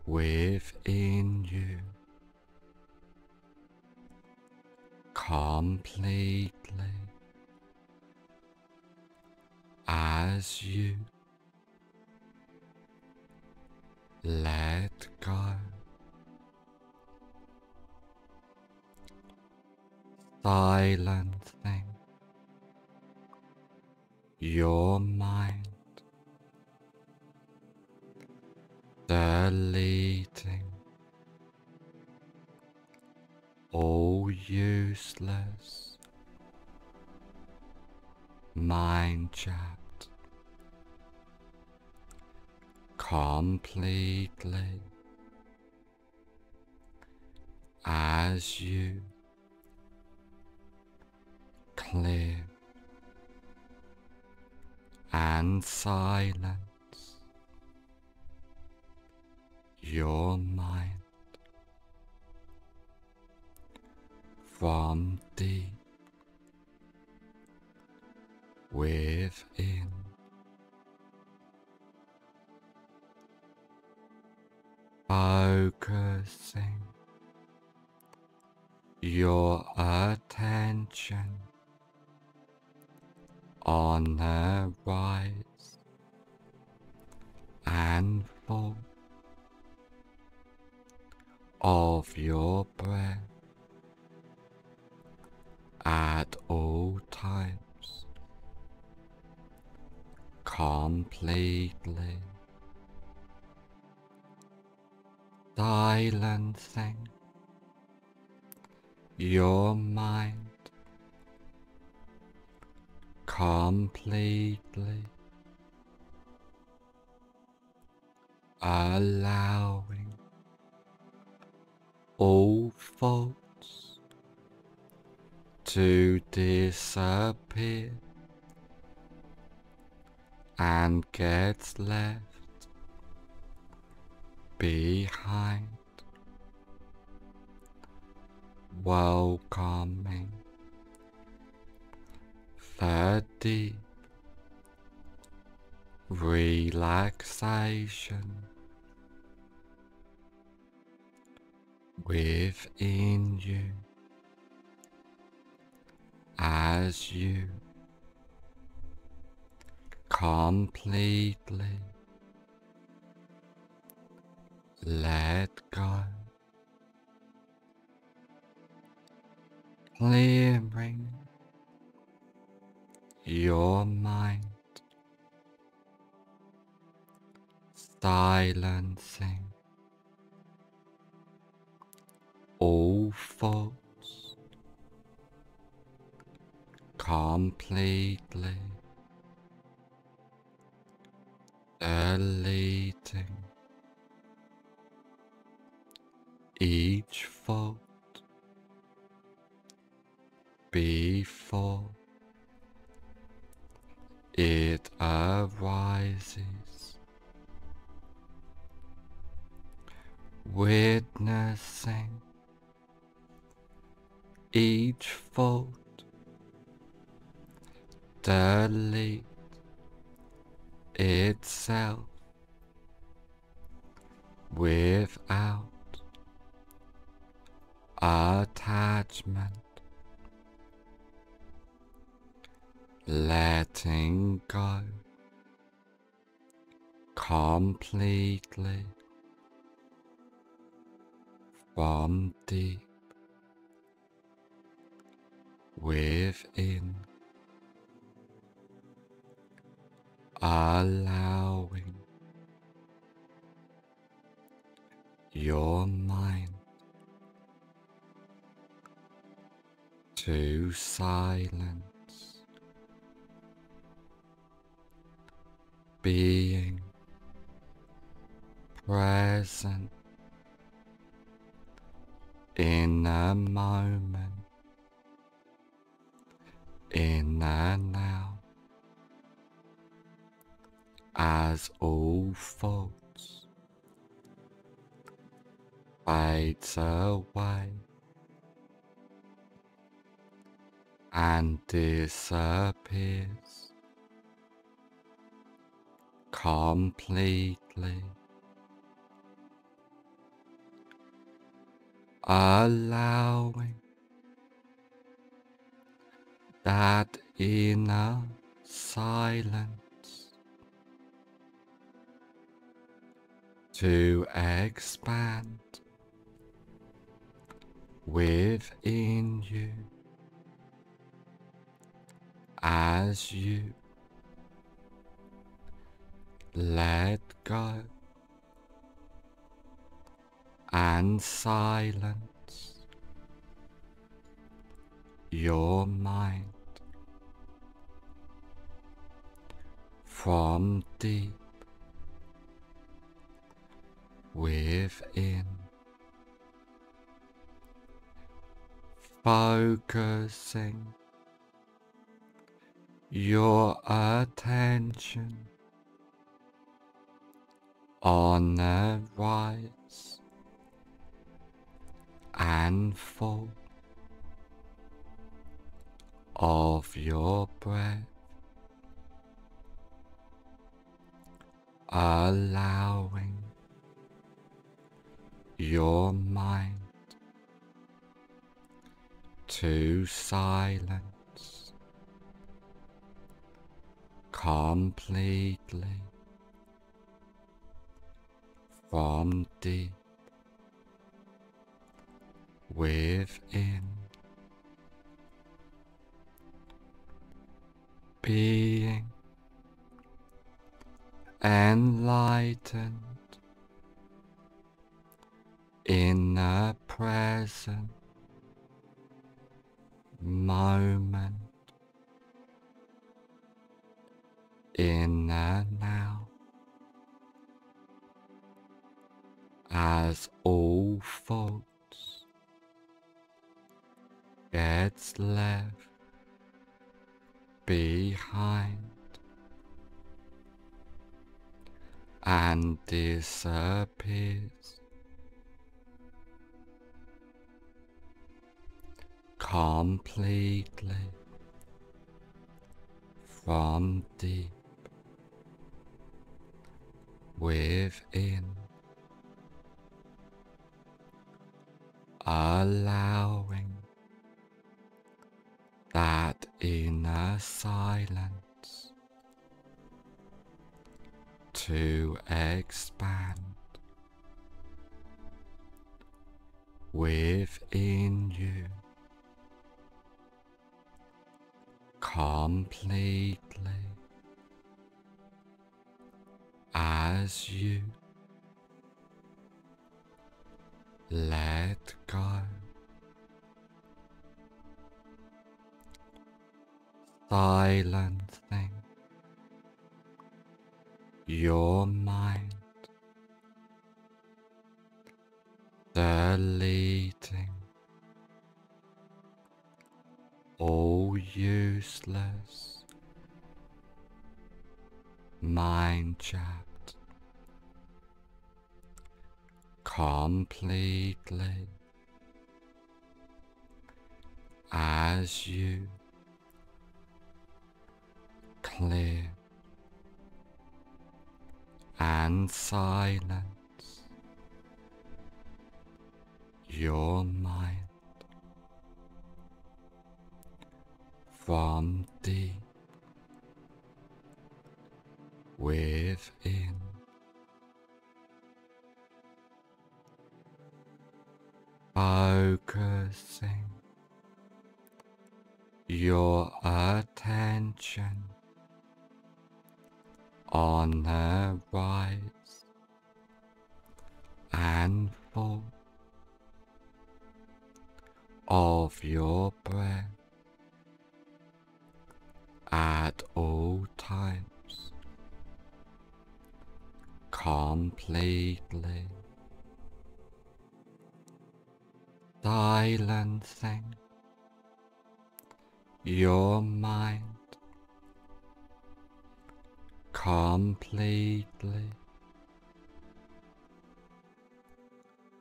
within you completely as you. Let go. Silencing your mind, deleting all useless. Mind chat completely. As you. Clear. And silence. Your mind from deep within. Focusing your attention on the rise and fall of your breath at all times. Completely silencing your mind. Completely allowing all thoughts to disappear and gets left behind, welcoming the deep relaxation within you as you completely let go, clearing your mind, silencing all thoughts completely deleting each fault before it arises, witnessing each fault delete itself without attachment, letting go completely from deep within, allowing your mind to silence, being present in a moment, in and out, as all thoughts fades away and disappears. Completely. allowing that inner silence to expand within you. As you let go and silence your mind from deep within, focusing your attention on the rise and fall of your breath, allowing your mind to silence completely from deep within, being enlightened in the present moment in the now as all thoughts gets left behind and disappears completely from deep within, allowing that inner silence to expand within you completely as you let go. Silencing your mind, deleting all useless. Mind chat completely. As you. Clear. And silence. Your mind from within. Focusing your attention on the rise and fall of your breath at all times completely silencing your mind completely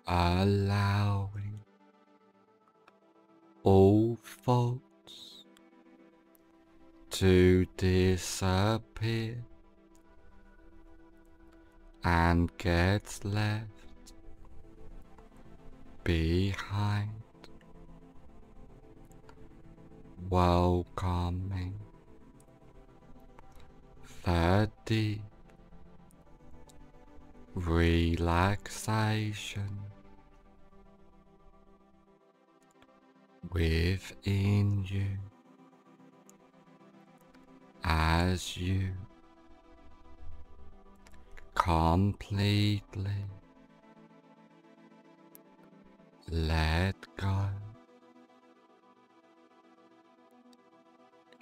allowing all faults to disappear and get left behind, welcoming deep relaxation within you as you completely let go,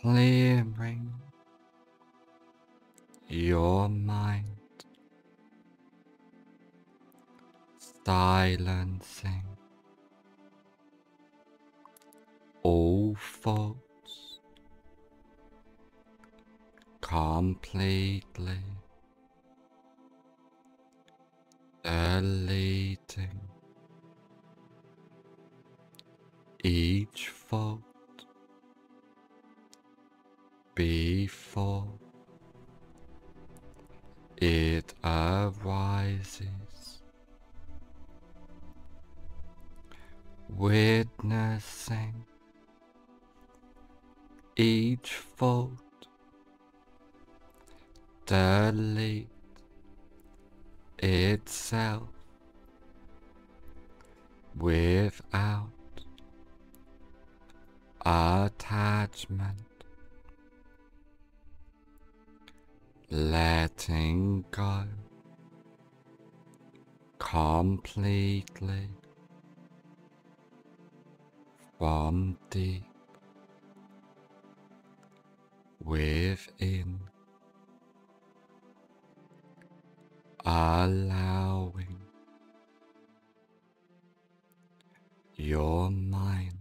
clearing your mind, silencing all thoughts completely deleting each fault before it arises, witnessing each fault delete itself without attachment, letting go completely from deep within, allowing your mind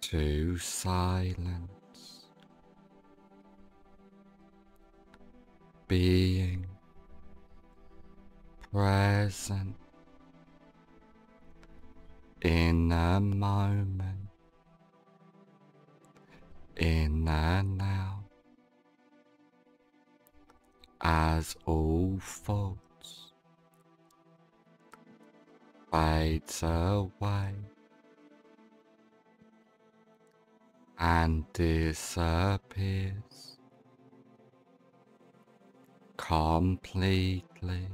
to silence, being present in a moment, in the now, as all faults fades away and disappears completely.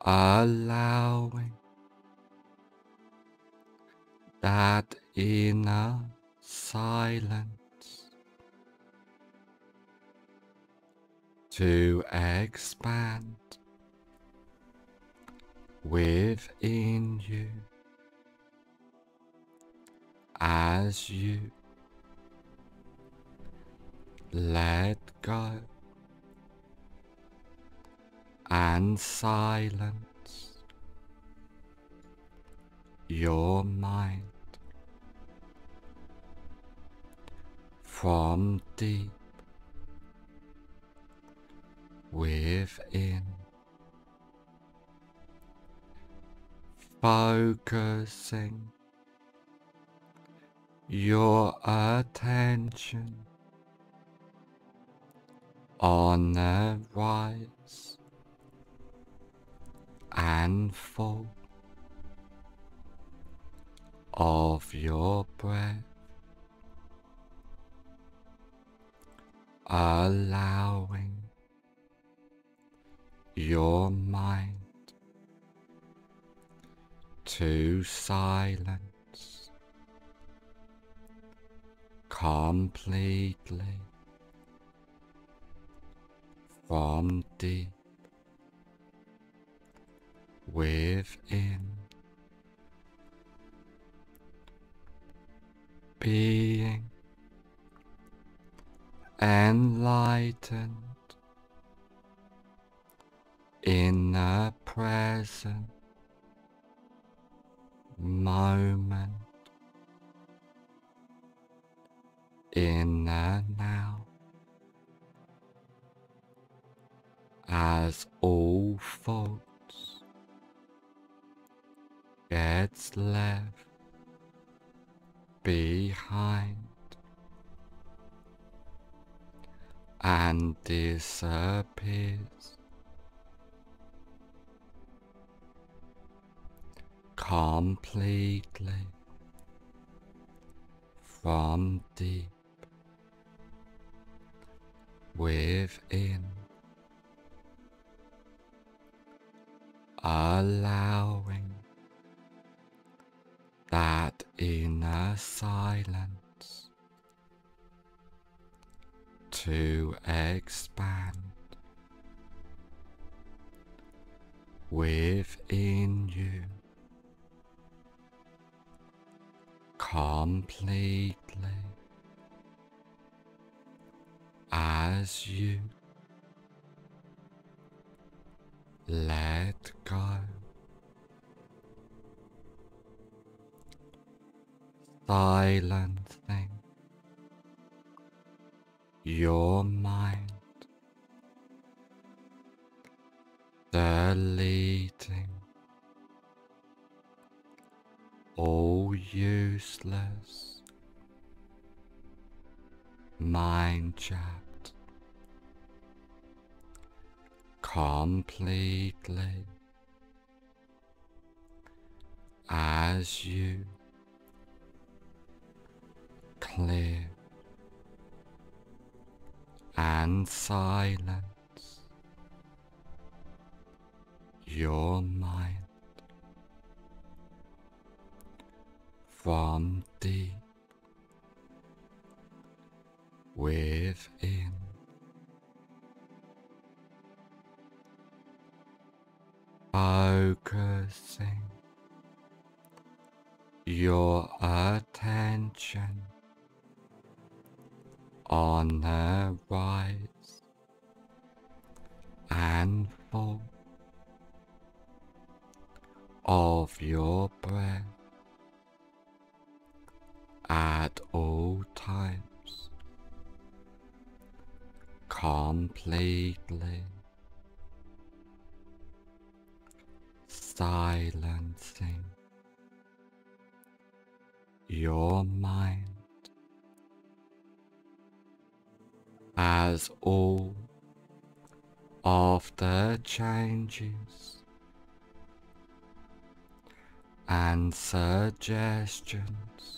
Allowing that inner silence to expand within you. As you let go and silence your mind from deep within. Focusing your attention on the rise and fall of your breath, allowing your mind. To silence completely from deep within. Being enlightened in the present moment in the now. As all faults gets left behind and disappears completely from deep within, allowing that inner silence to expand within you completely as you. Let go. Silencing your mind, deleting all useless. Mind chat completely. As you. Clear. And silence. Your mind from deep within. Focusing your attention on the rise and fall of your breath at all times. Completely silencing your mind. As all of the changes and suggestions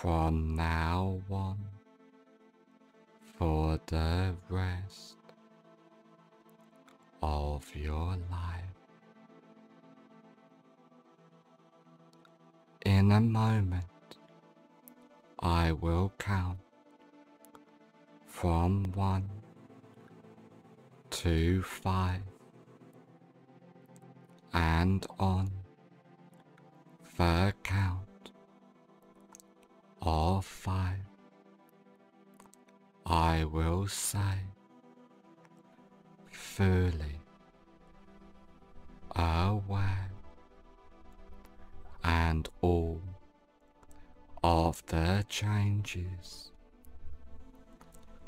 from now on for the rest of your life. In a moment, I will count from one to five and on the count of five, I will say fully aware and all of the changes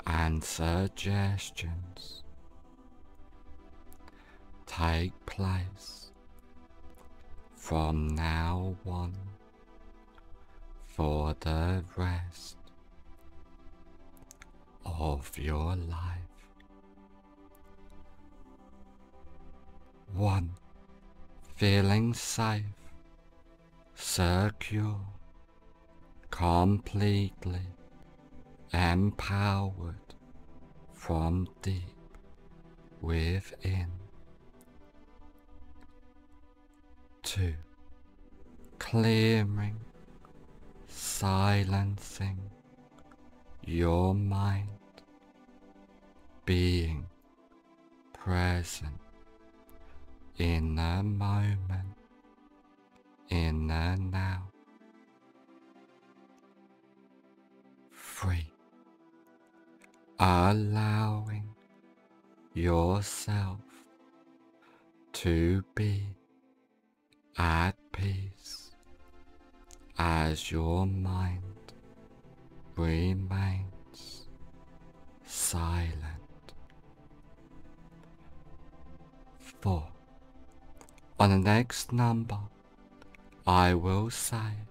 and suggestions take place from now on for the rest of your life. One, feeling safe, secure, completely empowered from deep within. Two, clearing, silencing your mind, being present in the moment, in the now. Free, allowing yourself to be at peace as your mind remains silent. Four. On the next number, I will say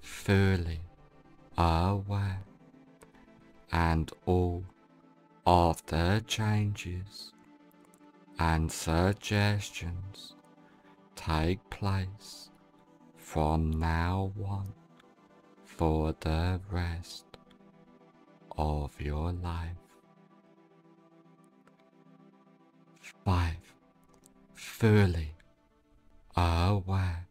fully aware and all of the changes and suggestions take place from now on for the rest of your life. 5. Fully aware